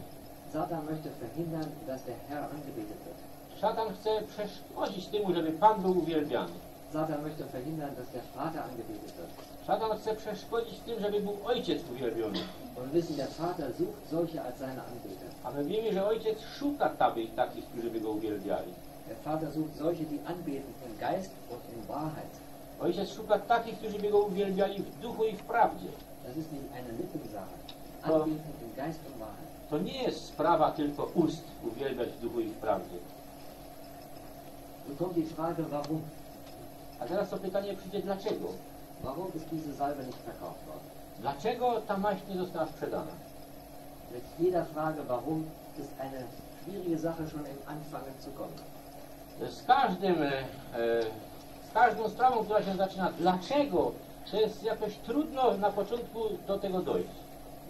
Satan möchte verhindern, dass der Herr angebetet wird. Szatan chce przeszkodzić temu, żeby Pan był uwielbiany. Satan möchte verhindern, dass der Vater angebetet wird. Szatan chce przeszkodzić tym, żeby był ojciec uwielbiony. Und wissen, der Vater sucht solche als seine Anbeter. A my wiemy, że ojciec szuka takich, takich którzy by go uwielbiali. Der Vater sucht solche, die anbeten im Geist und in Wahrheit. Ojciec szuka takich, którzy by go uwielbiali w duchu i w prawdzie. Das ist nicht eine Lippensache. Anbeten im Geist und Wahrheit. To nie jest sprawa tylko ust uwielbiać w duchu i w prawdzie. Nun kommt die Frage, warum? A teraz to pytanie przyjdzie dlaczego? Warum ist diese Salbe nicht verkauft worden? Dlaczego ta maść nie została sprzedana? Mit jeder Frage, warum, ist eine schwierige Sache schon im Anfangen zu kommen. Z każdym, e, z każdą sprawą, która się zaczyna dlaczego, to jest jakoś trudno na początku do tego dojść.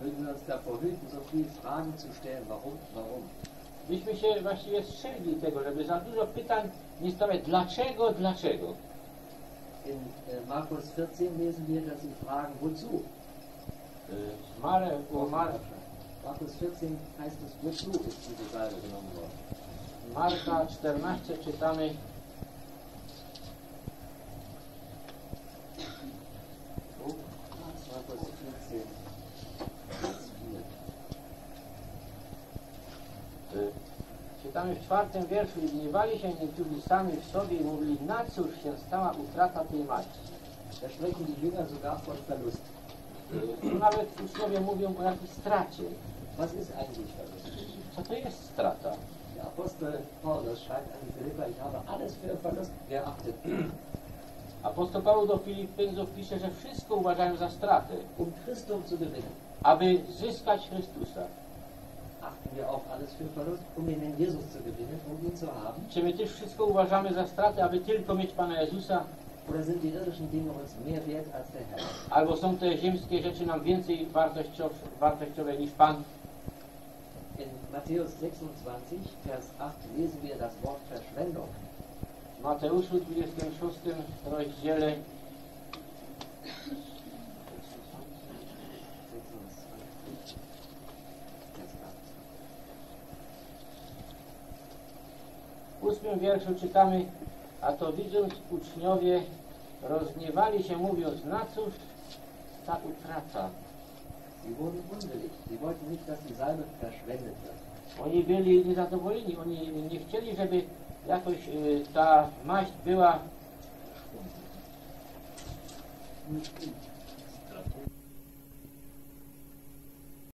Mögen wir uns davor hüten, so viele Fragen zu stellen, warum, warum? Myśmy się właściwie strzegli tego, żeby za dużo pytań nie stawiać dlaczego, dlaczego. In äh, Markus 14 lesen wir, dass sie fragen, wozu? E, Mare, o Mar, Markus 14 heißt es, wozu ist diese Salbe genommen worden? Marka 14 czytamy Markus 14, Vers 4. Y, Czytamy w czwartym wierszu i gniewali się niektórzy sami w sobie i mówili, na cóż się stała utrata tej maści. Da sprechen die Jünger sogar von Verlust. Tu nawet uczniowie mówią o jakiejś stracie. Was ist eigentlich Verlust? Co to jest strata? Der Apostel Paulus schreibt an die Philipper, ich habe alles für Verlust geachtet, Apostoł Paweł do Filipińców pisze, że wszystko uważają za stratę, um Christum zu gewinnen. aby zyskać Chrystusa. Achten wir auch alles für Verlust, um den Herrn Jesus zu gewinnen, um ihn zu haben? Czy my też wszystko uważamy za stratę, aby tylko mieć Pana Jezusa? Oder sind die irdischen Dinge uns mehr wert als der Herr? Albo są te ziemskie rzeczy nam więcej wartościowe, wartościowe niż Pan? In Matthäus 26, Vers 8 lesen wir das Wort Verschwendung. W Mateuszu 26 rozdziale 26, Vers 8. w ósmym wierszu czytamy, a to widząc uczniowie rozgniewali się mówiąc, na cóż ta utrata? Oni byli niezadowoleni, oni nie chcieli, żeby jakoś y, ta maść była